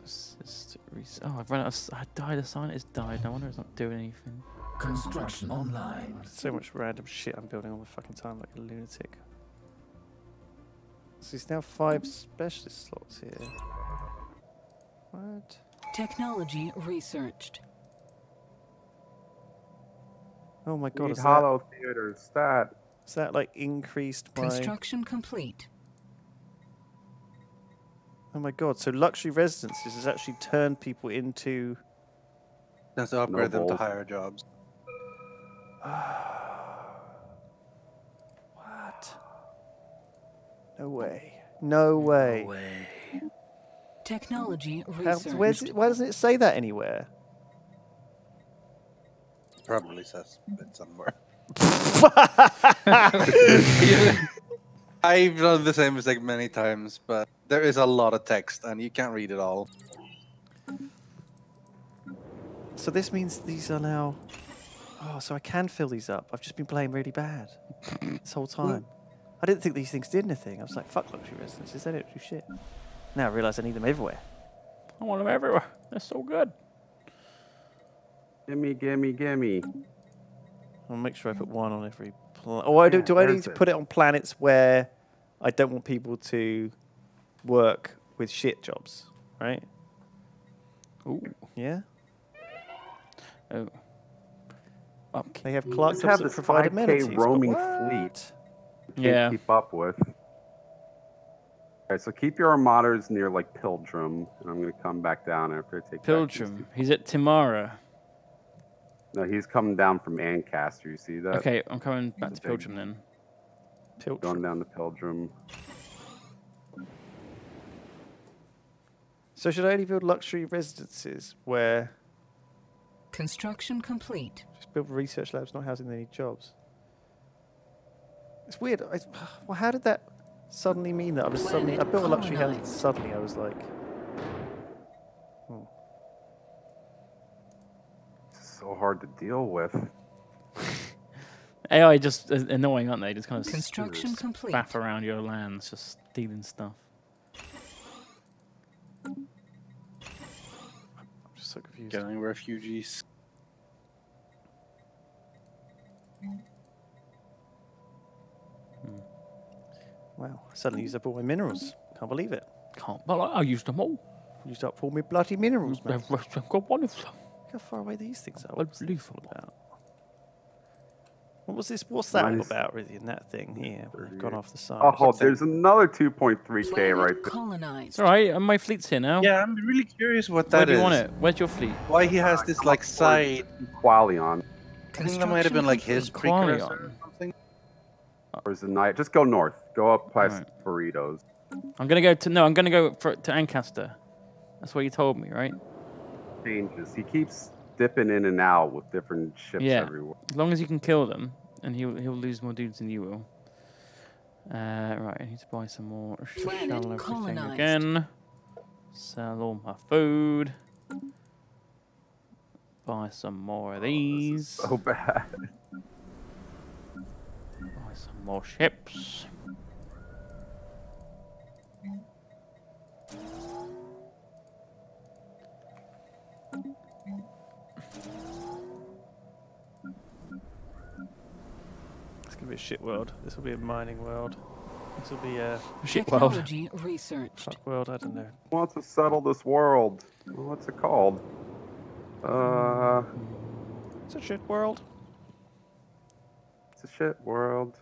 Assist Oh, I've run out of. s- I died. The scientist died. No wonder it's not doing anything. Construction online. So much random shit I'm building all the fucking time like a lunatic. So there's now five specialist slots here. Technology researched. Oh my god, Need is that, holo theater stat. is that like increased by? Construction complete. Oh my god! So luxury residences has actually turned people into. That's to upgrade them to higher jobs. What? No way. No way. Technology How, researched. where's it, why doesn't it say that anywhere? Probably says it somewhere. I've done the same mistake many times, but there is a lot of text and you can't read it all. So this means these are now. Oh, so I can fill these up. I've just been playing really bad this whole time. I didn't think these things did anything. I was like, fuck luxury residences. They don't do shit. Now I realise I need them everywhere. I want them everywhere. They're so good. Gimme, gimme, gimme. I'll make sure I put one on every planet. Oh, I do. Yeah, Do I need there's to put it on planets where I don't want people to work with shit jobs, right? Ooh. Yeah. Oh. Okay. They have Clerk jobs have that provide 5K amenities. but roaming fleet. You Yeah. Can't keep up with. Okay, so keep your armadas near like Pilgrim, and I'm gonna come back down after I take. back Pilgrim. He's at Timara. No, he's coming down from Ancaster. You see that? Okay, I'm coming back to a big- Pilgrim then. Going down to Pilgrim. So should I only build luxury residences where Construction complete. just build research labs, not housing they need jobs? It's weird. I, well, how did that suddenly mean that I was suddenly I built a luxury house and suddenly I was like, hmm. It's so hard to deal with. AI just annoying, aren't they? Just kind of Construction complete. faff around your lands, just stealing stuff. I'm just so confused. Getting refugees. Wow, I suddenly used up all my minerals. Can't believe it. Can't. Well, I, I used them all. Used up all my bloody minerals, man. I've I've got one of them. Look how far away these things are. What's this Unbelievable. all about? What was this? What's that all Minus about, really, in that thing here? where I've gone off the side. Oh, What's that? there's another 2.3k right there. colonized. It's all right. and My fleet's here now. Yeah, I'm really curious what Where that do you is. want it? Where's your fleet? Why he has this like side. Qualion. I think that might have been like his Construction precursor or something. Or is it night? Just go north. Go up past Alright. burritos. I'm gonna go to no. I'm gonna go for, to Ancaster. That's what you told me, right? Changes. He keeps dipping in and out with different ships Yeah. everywhere. As long as you can kill them, and he'll he'll lose more dudes than you will. Uh, right, I need to buy some more. Planet Sell everything again. Sell all my food. Buy some more of these. So bad. Buy some more ships. It's gonna be a shit world. This will be a mining world. This will be a Shit world. Researched. fuck world. I don't know. Who wants to settle this world? What's it called? Uh, It's a shit world. It's a shit world.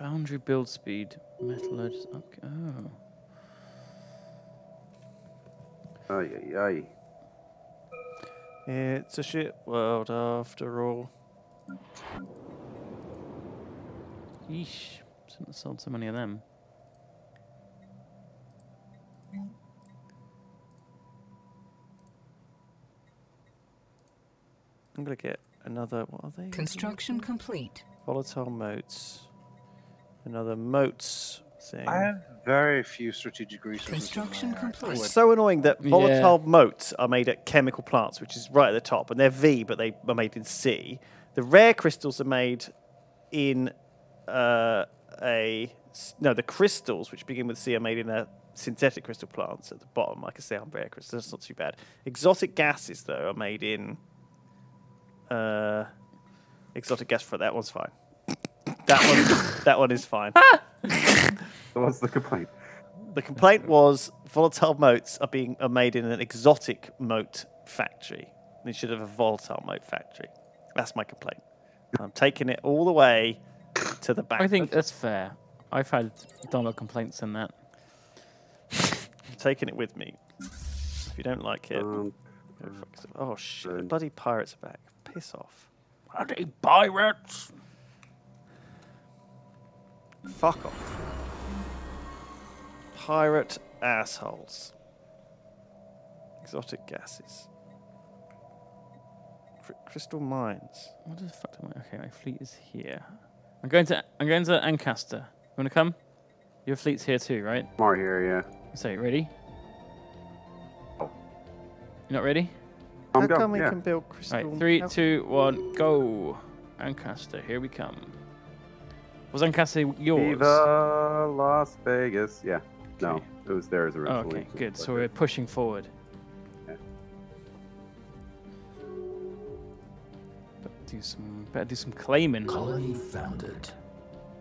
Boundary build speed. Metallurgist. Okay. Oh. Ay, ay, ay. It's a shit world after all. Yeesh. Shouldn't have sold so many of them. I'm gonna get another. What are they? Construction complete. Volatile motes. Another motes thing. I have very few strategic resources. Construction complete. It's so annoying that Yeah. volatile motes are made at chemical plants, which is right at the top, and they're V, but they are made in C. The rare crystals are made in uh, a s- no. The crystals, which begin with C, are made in a synthetic crystal plants at the bottom. Like I say, on rare crystals, that's not too bad. Exotic gases, though, are made in uh, exotic gas. For that one's fine. That one, that one is fine. So what's the complaint? The complaint was volatile motes are being are made in an exotic mote factory. They should have a volatile mote factory. That's my complaint. I'm taking it all the way to the back. I think that's fair. I've had dumber complaints than that. I'm taking it with me. If you don't like it, Um, go fuck. Oh shit! Bloody pirates are back. Piss off. Bloody pirates! Fuck off. Pirate assholes. Exotic gases. Cr- crystal mines. What the fuck am I? Okay, my fleet is here. I'm going to I'm going to Ancaster. You wanna come? Your fleet's here too, right? More here, yeah. So ready? Oh. You're not ready? I'm How go- come we yeah. can build crystal? Right, three, how- two, one, go. Ancaster, here we come. Was Ancaster yours? Viva Las Vegas. Yeah. No, it was theirs originally. okay, good. So we're pushing forward. Yeah. Better do some, better do some claiming. Colony founded.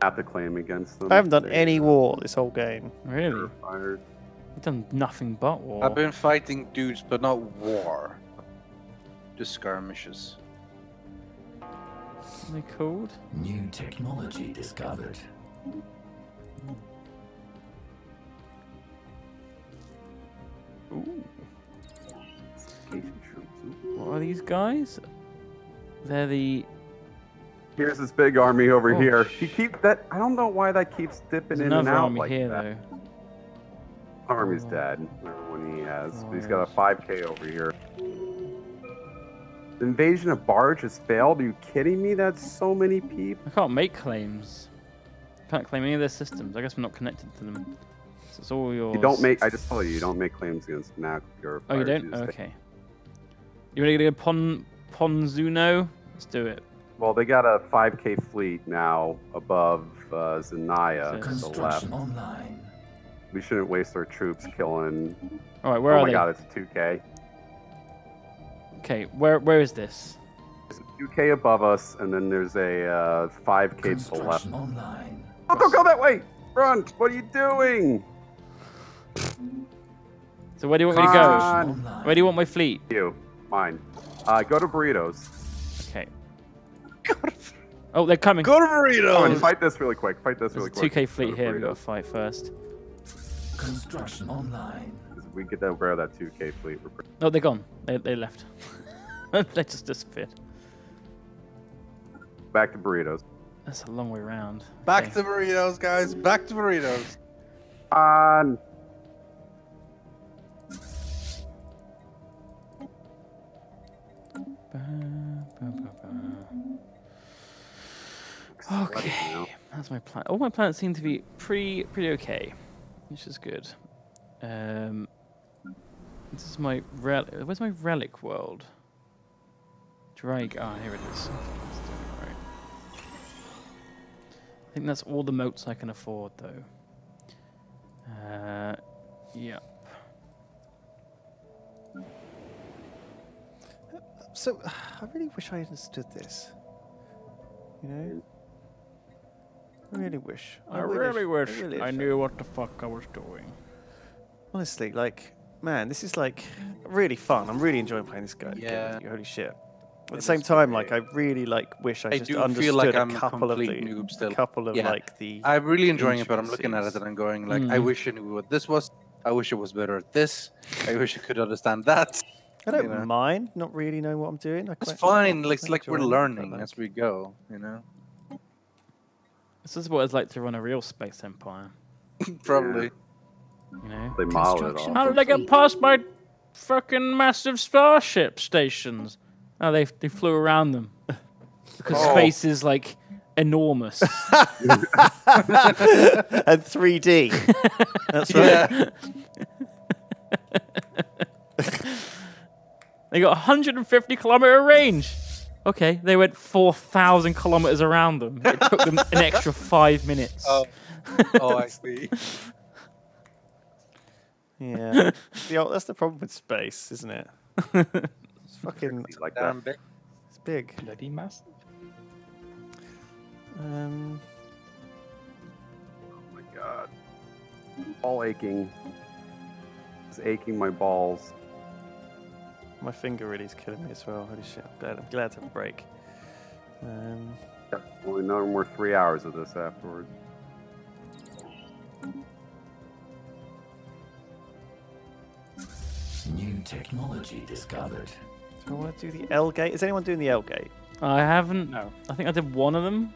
have to claim against them. I haven't done any war this whole game. Really? were fired. We've done nothing but war. I've been fighting dudes, but not war. Just skirmishes. What are they called? New technology discovered. Ooh. Station troops. Ooh. What are these guys? They're the. Here's this big army over Oh, here. He keep that. I don't know why that keeps dipping There's in and another out army like here, that. though. Army's Oh. dead. Whatever one he has. But he's got a 5k over here. The invasion of barge has failed. Are you kidding me? That's so many people. I can't make claims. I Can't claim any of their systems. I guess we're not connected to them. So it's all yours. You don't make. I just told you, you don't make claims against Fnac or. Oh, you don't? Okay. You ready to go Pon Ponzuno? Let's do it. Well, they got a 5k fleet now above uh, Zanaya to the left. Construction online. We shouldn't waste our troops killing. All right, where oh are my god, it's 2k. Okay, where where is this? There's a 2k above us, and then there's a uh, 5k to the left. Construction online. Oh, don't go that way! Run! What are you doing? So where do you want me to go? Where do you want my fleet? You, mine. Uh, go to burritos. Okay. Oh, they're coming. Go to Come on, burritos! fight this really quick. Fight this There's really quick. 2k fleet Go here. We gotta fight first. Construction online. If we get over that 2k fleet. We're pretty- Oh, they're gone. They they left. they just disappeared. Back to burritos. That's a long way round. Back Okay. to burritos, guys. Back to burritos. On. Ba. Okay, that's my plan. All my planets seem to be pretty pretty okay, which is good. Um, this is my rel. Where's my relic world? Drake. Ah, here it is. Okay, that's doing all right. I think that's all the motes I can afford, though. Uh, yeah. So, I really wish I understood this. You know? I really wish. I really wish really I knew what the fuck I was doing. Honestly, like, man, this is like really fun. I'm really enjoying playing this guy. Yeah. Holy shit. At It the same is time, like. I really like wish I, I just understood feel like a I'm a couple of the complete noob still. a couple of like the. I'm really enjoying it, but I'm looking at it and I'm going like, I Mm. wish I knew what this was. I wish it was better at this. I wish I could understand that. I don't you know. mind not really knowing what I'm doing. I It's fine. I Like, it's like we're enjoy it, but, learning like, as we go. You know, This is what it's like to run a real space empire. probably. You know. They model it Construction all. How did I get past my fucking massive starship stations? Oh, they they flew around them because Oh. space is like enormous. and 3D. That's right. Yeah. they got 150 kilometer range. Okay, they went 4,000 kilometers around them. It took them an extra five minutes. Oh. oh, I see. Yeah. the, old- that's the problem with space, isn't it? It's fucking. Like that. Damn big. It's big. Bloody massive. Um, Oh my god. All aching. It's aching my balls. My finger really is killing me as well. Holy shit! I'm glad. I'm glad to have a break. Um, Only no more three hours of this afterwards. New technology discovered. do I want to do the L gate? Is anyone doing the L gate? I haven't. No. I think I did one of them,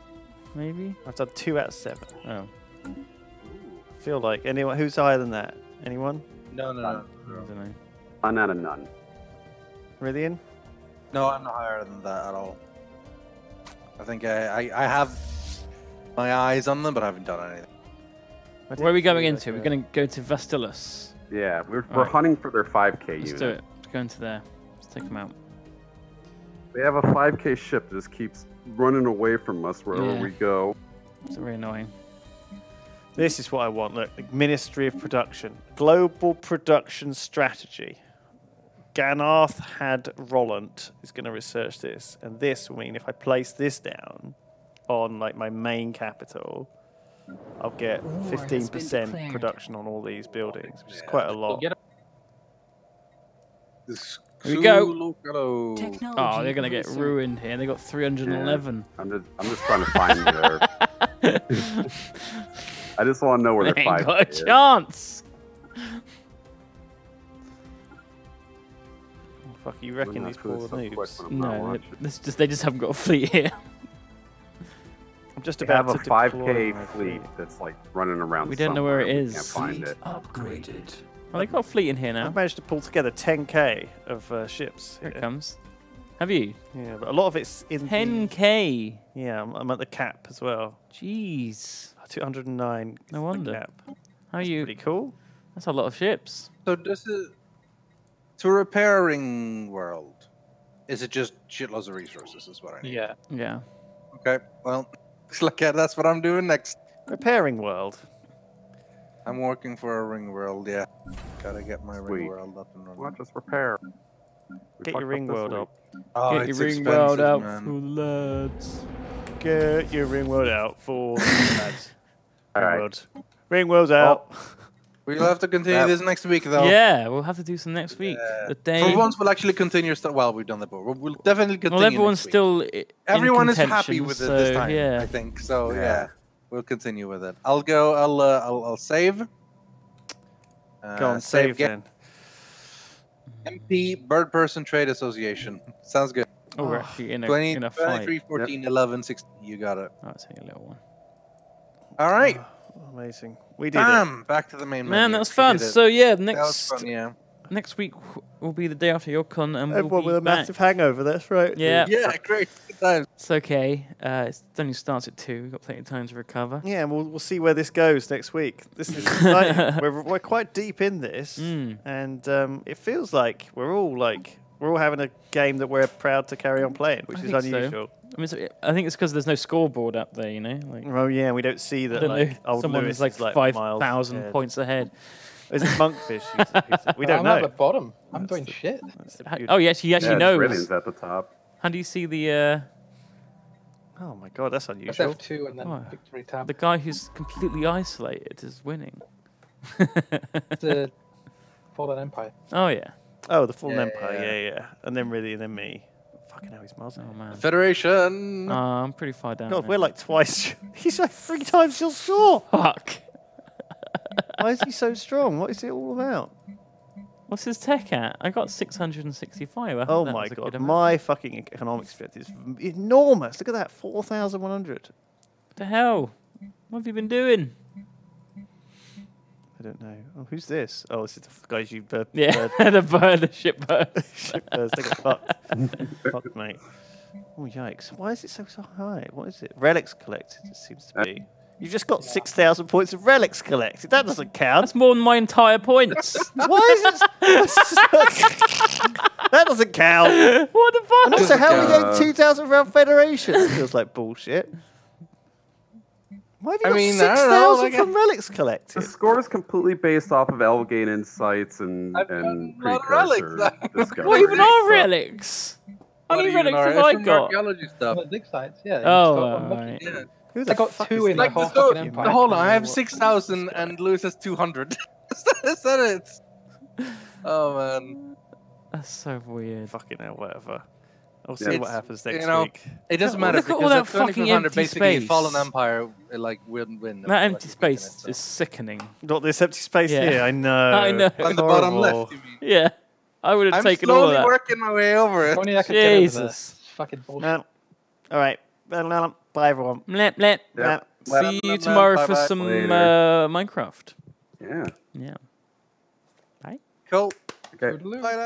maybe. I've done two out of seven. Oh. Feel like anyone who's higher than that? Anyone? No, no, no. I no. don't know. None out of none. Rythian? No, I'm not higher than that at all. I think I, I, I have my eyes on them, but I haven't done anything. I Where are we going into? like We're going to go to Vestilus. Yeah, we're, we're Alright. hunting for their 5k Let's unit. do it. Let's go into there. Let's take them out. They have a 5k ship that just keeps running away from us wherever Yeah. we go. It's very annoying. This is what I want. Look, the Ministry of Production, global production strategy. Ganarth had Roland is going to research this, and this will mean if I place this down on like my main capital, I'll get War has been fifteen percent production on all these buildings, which is quite a lot. Here we go. Oh, they're going to get ruined here. They got 311. I'm just, I'm just trying to find their. I just want to know where They their ain't 5k got a is. chance. Oh, fuck, you reckon these that poor go so quick noobs? when I'm not No, just they just haven't got a fleet here. I'm just They about have a to deploy 5k my fleet that's like running around. We don't know where it somewhere. We. Can't find Fleet it. upgraded. Well, they got a fleet in here now. I've managed to pull together 10k of uh, ships. Here it comes. Have you? Yeah, but a lot of it's in 10k. Yeah, I'm, I'm at the cap as well. Jeez. 209. No is the wonder. Cap. How are you? Pretty cool. That's a lot of ships. So this is to repairing world. Is it just shitloads of resources? Is what I need. Yeah. Yeah. Okay. Well, looks like that's what I'm doing next. Repairing world. I'm working for a ring world. Yeah. Gotta get my Sweet. ring world up and running. Well, just repair. We Get your ring this world week. up. Oh, Get your ring world expensive, out man. for the lads. Get your ring world out for lads. All Ring right. world. Ring world's out. We'll have to continue That- this next week, though. Yeah, we'll have to do some next week. Yeah. The day. For once, we'll actually continue. St- well, we've done that, but we'll, we'll definitely continue. well, everyone's next week. still. i- in Everyone is happy contention, with it this time. Yeah. I think so. Yeah. Yeah. we'll continue with it. I'll go. I'll. Uh, I'll, I'll save. Uh, Go on, save get then. MP Bird Person Trade Association. Sounds good. Oh, we're Oh, actually in a, 20, in a fight. 23, 14, 11, 16. You got it. Oh, it's only a little one. All right. Oh, amazing. We did it. Back to the main Man, menu. that was fun. So yeah, that was next fun. Yeah. next week will be the day after YogCon, and we'll Everyone be with a back. massive hangover, that's right. Yeah, Yeah. Great. Good times. it's okay. Uh, it only starts at two. We've got plenty of time to recover. Yeah, and we'll, we'll see where this goes next week. This is exciting. we're, we're quite deep in this, Mm. and um, it feels like we're all like we're all having a game that we're proud to carry on playing, which I is unusual. so. Unusual. I mean, so- I think it's because there's no scoreboard up there. You know, like Oh yeah, we don't see that don't like know, old someone Lewis is like is, like five miles thousand ahead. points ahead. Is it Monkfish? who's- who's- we don't I'm know. at the bottom. I'm That's doing the- shit. the oh, yes, he actually yeah, knows. Brilliant's at the top. How do you see the uh, Oh my god, that's Press unusual. F2 and then Oh. victory tab. the guy who's completely isolated is winning? the Fallen Empire. oh yeah. Oh, the Fallen Yeah, Empire, yeah. yeah, yeah. And then really, and then me. Fucking hell, he's miles Oh man. Federation. Oh, I'm pretty far down. God, there. we're like twice. He's like three times your score. fuck. Why is he so strong? What is it all about? What's his tech at? I got 665. I Oh my was a good god, my fucking economics fit is enormous. Look at that, four thousand one hundred. What the hell? What have you been doing? I don't know. Oh, who's this? Oh, this is the guys you bird. Yeah, bird the bird, the ship bird. ship birds. They get fucked. fucked, mate. Oh yikes! Why is it so so high? What is it? Relics collected. It seems to be. You've just got six thousand points of relics collected. That doesn't count. That's more than my entire points. Why is it? that doesn't count. what the fuck? And also, how are we Uh, getting two thousand round federation? That feels like bullshit. Why have you I got mean, I six don't know, from relics The score is completely based off of L-Gate insights and, I've got and a lot of relics. What even are relics? How many relics Nora? have It's I from got? Archaeology stuff. the dig sites, yeah. Oh, just got unlucky. alright. I got fuck two is in that? the whole so, fucking empire. hold on, I have six thousand and Lewis has two hundred. is, that- is that it? Oh man, That's so weird. Fucking hell, whatever. I'll see It's- what happens next you next know, week. it doesn't Look matter at all because that at fucking 2400 empty basically Fallen space. Empire uh, like wouldn't win. That empty what you put in space it, so. is sickening. Not this empty space Yeah. here. I know. I know. on the bottom left. You mean? Yeah, I would have I'm taken all of slowly that. working my way over it. only I could get over Jesus. Fucking bullshit. Well, all right. Bye, everyone. Blep, blep. Yep. See you tomorrow for Bye-bye. some Later. uh, Minecraft. Yeah. Yeah. Bye. Cool. Okay. Bye, lads.